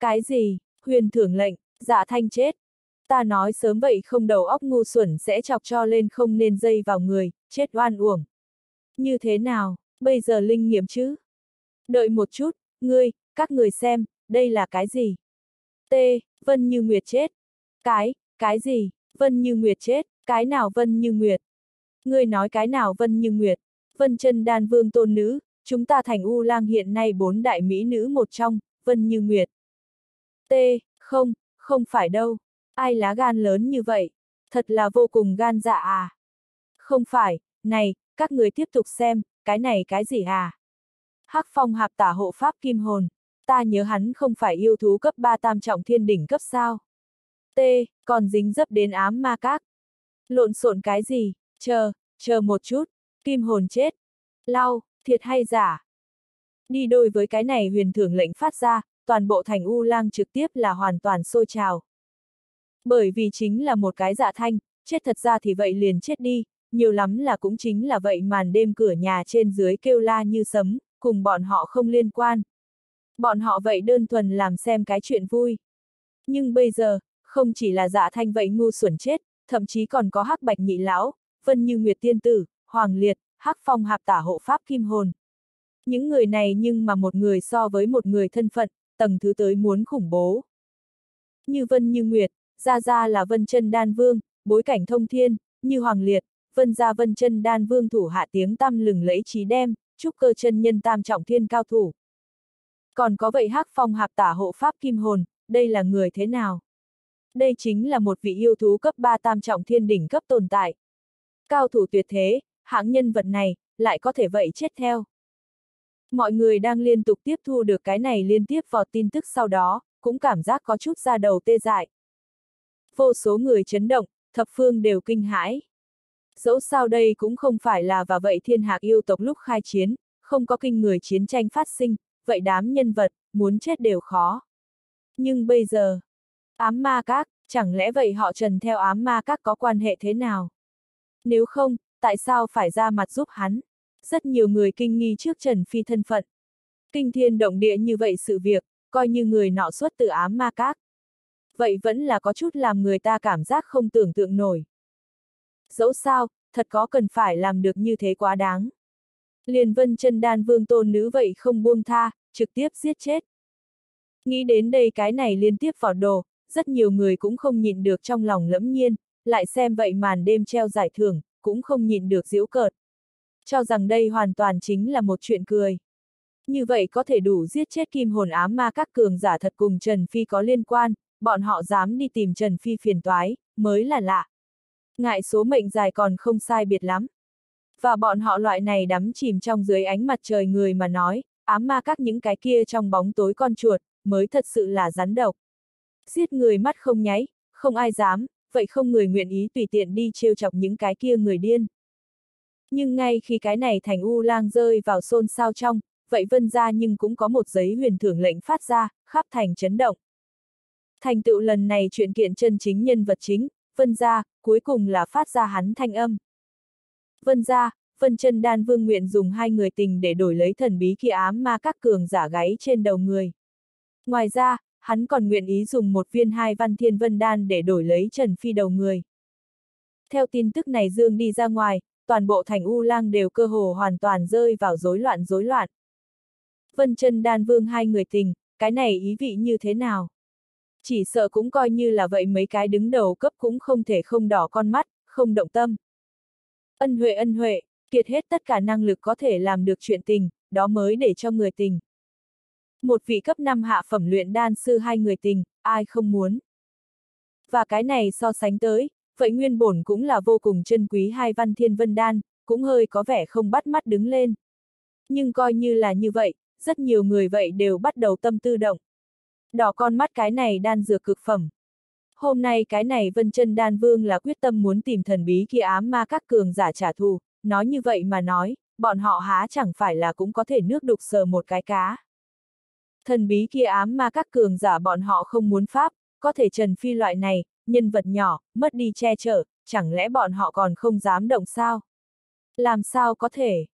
Cái gì, huyền thưởng lệnh, dạ thanh chết. Ta nói sớm vậy không đầu óc ngu xuẩn sẽ chọc cho lên không nên dây vào người, chết oan uổng. Như thế nào, bây giờ linh nghiệm chứ? Đợi một chút, ngươi, các người xem, đây là cái gì? T, Vân Như Nguyệt chết. Cái, cái gì? Vân Như Nguyệt chết, cái nào Vân Như Nguyệt? Ngươi nói cái nào Vân Như Nguyệt? Vân chân đan vương tôn nữ, chúng ta thành U lang hiện nay bốn đại mỹ nữ một trong, Vân Như Nguyệt. T, không, không phải đâu. Ai lá gan lớn như vậy? Thật là vô cùng gan dạ à? Không phải, này, các người tiếp tục xem, cái này cái gì à? Hắc phong hạp tả hộ pháp kim hồn. Ta nhớ hắn không phải yêu thú cấp 3 tam trọng thiên đỉnh cấp sao? T, còn dính dấp đến ám ma các. Lộn xộn cái gì? Chờ, chờ một chút. Kim hồn chết. Lau, thiệt hay giả? Đi đôi với cái này huyền thưởng lệnh phát ra, toàn bộ thành U lang trực tiếp là hoàn toàn sôi trào. Bởi vì chính là một cái dạ thanh, chết thật ra thì vậy liền chết đi, nhiều lắm là cũng chính là vậy màn đêm cửa nhà trên dưới kêu la như sấm, cùng bọn họ không liên quan. Bọn họ vậy đơn thuần làm xem cái chuyện vui. Nhưng bây giờ, không chỉ là dạ thanh vậy ngu xuẩn chết, thậm chí còn có hắc bạch nhị lão, vân như nguyệt tiên tử, hoàng liệt, hắc phong hạp tả hộ pháp kim hồn. Những người này nhưng mà một người so với một người thân phận, tầng thứ tới muốn khủng bố. Như vân như nguyệt, gia gia là vân chân đan vương, bối cảnh thông thiên, như hoàng liệt, vân gia vân chân đan vương thủ hạ tiếng tăm lừng lẫy trí đem, trúc cơ chân nhân tam trọng thiên cao thủ. Còn có vậy hắc phong hạp tả hộ pháp kim hồn, đây là người thế nào? Đây chính là một vị yêu thú cấp 3 tam trọng thiên đỉnh cấp tồn tại. Cao thủ tuyệt thế, hãng nhân vật này, lại có thể vậy chết theo. Mọi người đang liên tục tiếp thu được cái này liên tiếp vào tin tức sau đó, cũng cảm giác có chút ra đầu tê dại. Vô số người chấn động, thập phương đều kinh hãi. Dẫu sao đây cũng không phải là và vậy thiên hạc yêu tộc lúc khai chiến, không có kinh người chiến tranh phát sinh, vậy đám nhân vật, muốn chết đều khó. Nhưng bây giờ, ám ma các, chẳng lẽ vậy họ trần theo ám ma các có quan hệ thế nào? Nếu không, tại sao phải ra mặt giúp hắn? Rất nhiều người kinh nghi trước Trần Phi thân phận. Kinh thiên động địa như vậy sự việc, coi như người nọ xuất từ ám ma các. vậy vẫn là có chút làm người ta cảm giác không tưởng tượng nổi. Dẫu sao, thật có cần phải làm được như thế quá đáng. Liền vân chân đan vương tôn nữ vậy không buông tha, trực tiếp giết chết. Nghĩ đến đây cái này liên tiếp vào đồ, rất nhiều người cũng không nhịn được trong lòng lẫm nhiên, lại xem vậy màn đêm treo giải thưởng, cũng không nhịn được diễu cợt. Cho rằng đây hoàn toàn chính là một chuyện cười. Như vậy có thể đủ giết chết kim hồn ám ma các cường giả thật cùng Trần Phi có liên quan, bọn họ dám đi tìm Trần Phi phiền toái, mới là lạ. Ngại số mệnh dài còn không sai biệt lắm. Và bọn họ loại này đắm chìm trong dưới ánh mặt trời người mà nói, ám ma các những cái kia trong bóng tối con chuột, mới thật sự là rắn độc. Giết người mắt không nháy, không ai dám, vậy không người nguyện ý tùy tiện đi trêu chọc những cái kia người điên. Nhưng ngay khi cái này thành u lang rơi vào xôn xao trong, vậy vân ra nhưng cũng có một giấy huyền thưởng lệnh phát ra, khắp thành chấn động. Thành tựu lần này chuyện kiện chân chính nhân vật chính, vân ra, cuối cùng là phát ra hắn thanh âm. Vân ra, vân chân đan vương nguyện dùng hai người tình để đổi lấy thần bí kia ám ma các cường giả gáy trên đầu người. Ngoài ra, hắn còn nguyện ý dùng một viên hai văn thiên vân đan để đổi lấy Trần Phi đầu người. Theo tin tức này dương đi ra ngoài, toàn bộ thành U Lang đều cơ hồ hoàn toàn rơi vào rối loạn rối loạn. Vân chân đan vương hai người tình, cái này ý vị như thế nào? Chỉ sợ cũng coi như là vậy mấy cái đứng đầu cấp cũng không thể không đỏ con mắt, không động tâm. Ân huệ ân huệ, kiệt hết tất cả năng lực có thể làm được chuyện tình, đó mới để cho người tình. Một vị cấp 5 hạ phẩm luyện đan sư hai người tình, ai không muốn. Và cái này so sánh tới, vậy nguyên bổn cũng là vô cùng chân quý hai văn thiên vân đan, cũng hơi có vẻ không bắt mắt đứng lên. Nhưng coi như là như vậy, rất nhiều người vậy đều bắt đầu tâm tư động. Đỏ con mắt cái này đan dược cực phẩm. Hôm nay cái này vân chân đan vương là quyết tâm muốn tìm thần bí kia ám ma các cường giả trả thù, nói như vậy mà nói, bọn họ há chẳng phải là cũng có thể nước đục sờ một cái cá. Thần bí kia ám ma các cường giả bọn họ không muốn pháp, có thể Trần Phi loại này, nhân vật nhỏ, mất đi che chở, chẳng lẽ bọn họ còn không dám động sao? Làm sao có thể?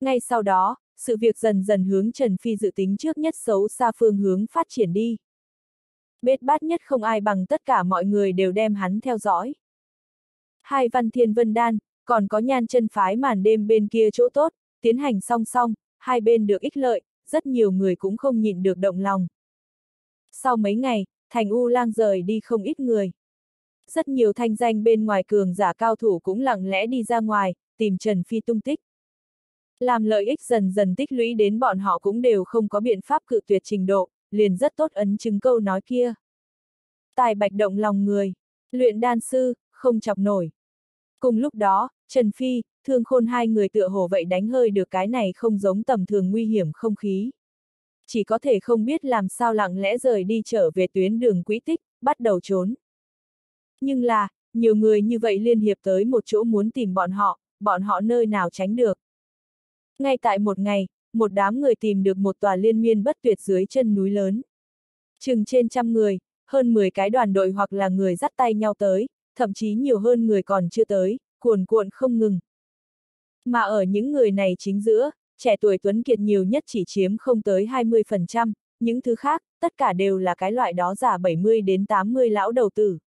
Ngay sau đó, sự việc dần dần hướng Trần Phi dự tính trước nhất xấu xa phương hướng phát triển đi. Bết bát nhất không ai bằng tất cả mọi người đều đem hắn theo dõi. Hai văn thiên vân đan, còn có nhan chân phái màn đêm bên kia chỗ tốt, tiến hành song song, hai bên được ích lợi, rất nhiều người cũng không nhịn được động lòng. Sau mấy ngày, thành U lang rời đi không ít người. Rất nhiều thanh danh bên ngoài cường giả cao thủ cũng lặng lẽ đi ra ngoài, tìm Trần Phi tung tích. Làm lợi ích dần dần tích lũy đến bọn họ cũng đều không có biện pháp cự tuyệt trình độ, liền rất tốt ấn chứng câu nói kia. Tài bạch động lòng người, luyện đan sư, không chọc nổi. Cùng lúc đó, Trần Phi, thương khôn hai người tựa hồ vậy đánh hơi được cái này không giống tầm thường nguy hiểm không khí. Chỉ có thể không biết làm sao lặng lẽ rời đi trở về tuyến đường quỹ tích, bắt đầu trốn. Nhưng là, nhiều người như vậy liên hiệp tới một chỗ muốn tìm bọn họ, bọn họ nơi nào tránh được. Ngay tại một ngày, một đám người tìm được một tòa liên miên bất tuyệt dưới chân núi lớn. Chừng trên trăm người, hơn 10 cái đoàn đội hoặc là người dắt tay nhau tới, thậm chí nhiều hơn người còn chưa tới, cuồn cuộn không ngừng. Mà ở những người này chính giữa, trẻ tuổi tuấn kiệt nhiều nhất chỉ chiếm không tới 20%, những thứ khác, tất cả đều là cái loại đó giả 70 đến 80 lão đầu tử.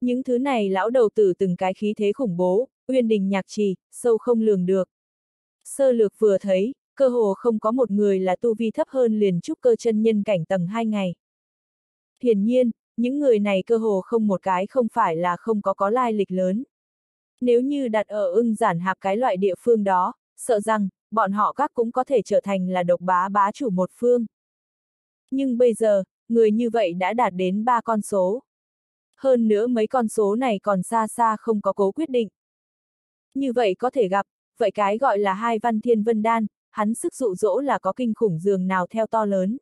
Những thứ này lão đầu tử từng cái khí thế khủng bố, uyên đình nhạc trì, sâu không lường được. Sơ lược vừa thấy, cơ hồ không có một người là tu vi thấp hơn liền trúc cơ chân nhân cảnh tầng 2 ngày. Hiển nhiên, những người này cơ hồ không một cái không phải là không có có lai lịch lớn. Nếu như đặt ở ưng giản hạp cái loại địa phương đó, sợ rằng, bọn họ các cũng có thể trở thành là độc bá bá chủ một phương. Nhưng bây giờ, người như vậy đã đạt đến ba con số. Hơn nữa mấy con số này còn xa xa không có cố quyết định. Như vậy có thể gặp, vậy cái gọi là hai văn thiên vân đan, hắn sức dụ dỗ là có kinh khủng dường nào theo to lớn.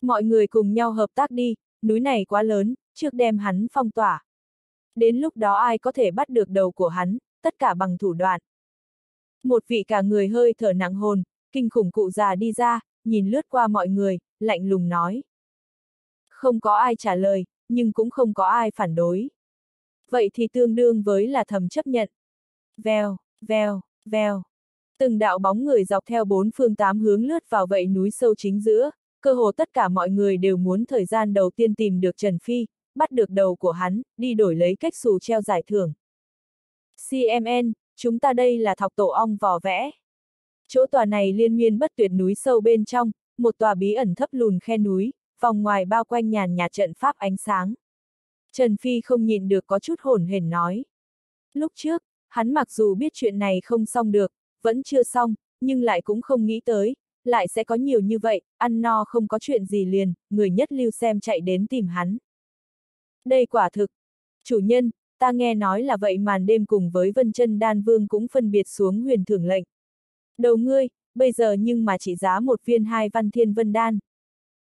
Mọi người cùng nhau hợp tác đi, núi này quá lớn, trước đem hắn phong tỏa. Đến lúc đó ai có thể bắt được đầu của hắn, tất cả bằng thủ đoạn. Một vị cả người hơi thở nặng hồn, kinh khủng cụ già đi ra, nhìn lướt qua mọi người, lạnh lùng nói. Không có ai trả lời, nhưng cũng không có ai phản đối. Vậy thì tương đương với là thầm chấp nhận. Vèo, vèo, vèo. Từng đạo bóng người dọc theo bốn phương tám hướng lướt vào vậy núi sâu chính giữa, cơ hồ tất cả mọi người đều muốn thời gian đầu tiên tìm được Trần Phi, bắt được đầu của hắn, đi đổi lấy cách xù treo giải thưởng. CMN, chúng ta đây là thọc tổ ong vò vẽ. Chỗ tòa này liên miên bất tuyệt núi sâu bên trong, một tòa bí ẩn thấp lùn khe núi, vòng ngoài bao quanh nhàn nhà trận pháp ánh sáng. Trần Phi không nhìn được có chút hồn hển nói. Lúc trước, hắn mặc dù biết chuyện này không xong được, vẫn chưa xong, nhưng lại cũng không nghĩ tới, lại sẽ có nhiều như vậy, ăn no không có chuyện gì liền, người nhất lưu xem chạy đến tìm hắn. Đây quả thực. Chủ nhân, ta nghe nói là vậy màn đêm cùng với Vân chân Đan Vương cũng phân biệt xuống huyền thưởng lệnh. Đầu ngươi, bây giờ nhưng mà chỉ giá một viên hai văn thiên vân đan.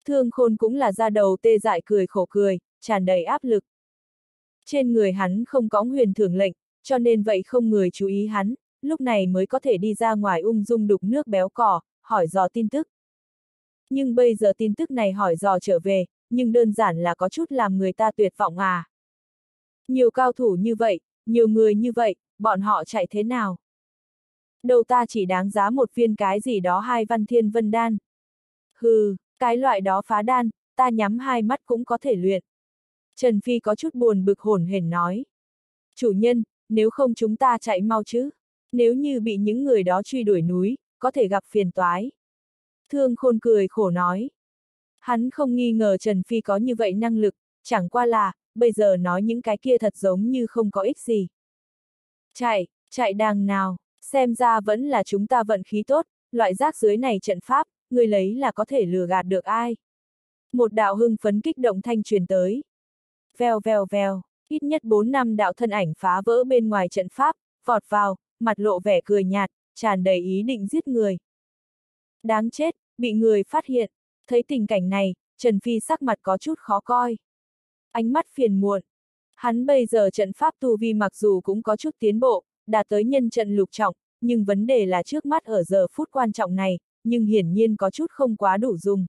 Thương khôn cũng là ra đầu tê dại cười khổ cười, tràn đầy áp lực. Trên người hắn không có huyền thưởng lệnh, cho nên vậy không người chú ý hắn, lúc này mới có thể đi ra ngoài ung dung đục nước béo cỏ, hỏi dò tin tức. Nhưng bây giờ tin tức này hỏi dò trở về, nhưng đơn giản là có chút làm người ta tuyệt vọng à. Nhiều cao thủ như vậy, nhiều người như vậy, bọn họ chạy thế nào? Đầu ta chỉ đáng giá một viên cái gì đó hai văn thiên vân đan. Hừ, cái loại đó phá đan, ta nhắm hai mắt cũng có thể luyện. Trần Phi có chút buồn bực hồn hển nói. Chủ nhân, nếu không chúng ta chạy mau chứ? Nếu như bị những người đó truy đuổi núi, có thể gặp phiền toái. Thương khôn cười khổ nói. Hắn không nghi ngờ Trần Phi có như vậy năng lực, chẳng qua là, bây giờ nói những cái kia thật giống như không có ích gì. Chạy, chạy đàng nào, xem ra vẫn là chúng ta vận khí tốt, loại rác dưới này trận pháp, người lấy là có thể lừa gạt được ai. Một đạo hưng phấn kích động thanh truyền tới. Vèo vèo vèo, ít nhất 4 năm đạo thân ảnh phá vỡ bên ngoài trận pháp, vọt vào, mặt lộ vẻ cười nhạt, tràn đầy ý định giết người. Đáng chết, bị người phát hiện, thấy tình cảnh này, Trần Phi sắc mặt có chút khó coi. Ánh mắt phiền muộn. Hắn bây giờ trận pháp tu vi mặc dù cũng có chút tiến bộ, đạt tới nhân trận lục trọng, nhưng vấn đề là trước mắt ở giờ phút quan trọng này, nhưng hiển nhiên có chút không quá đủ dùng.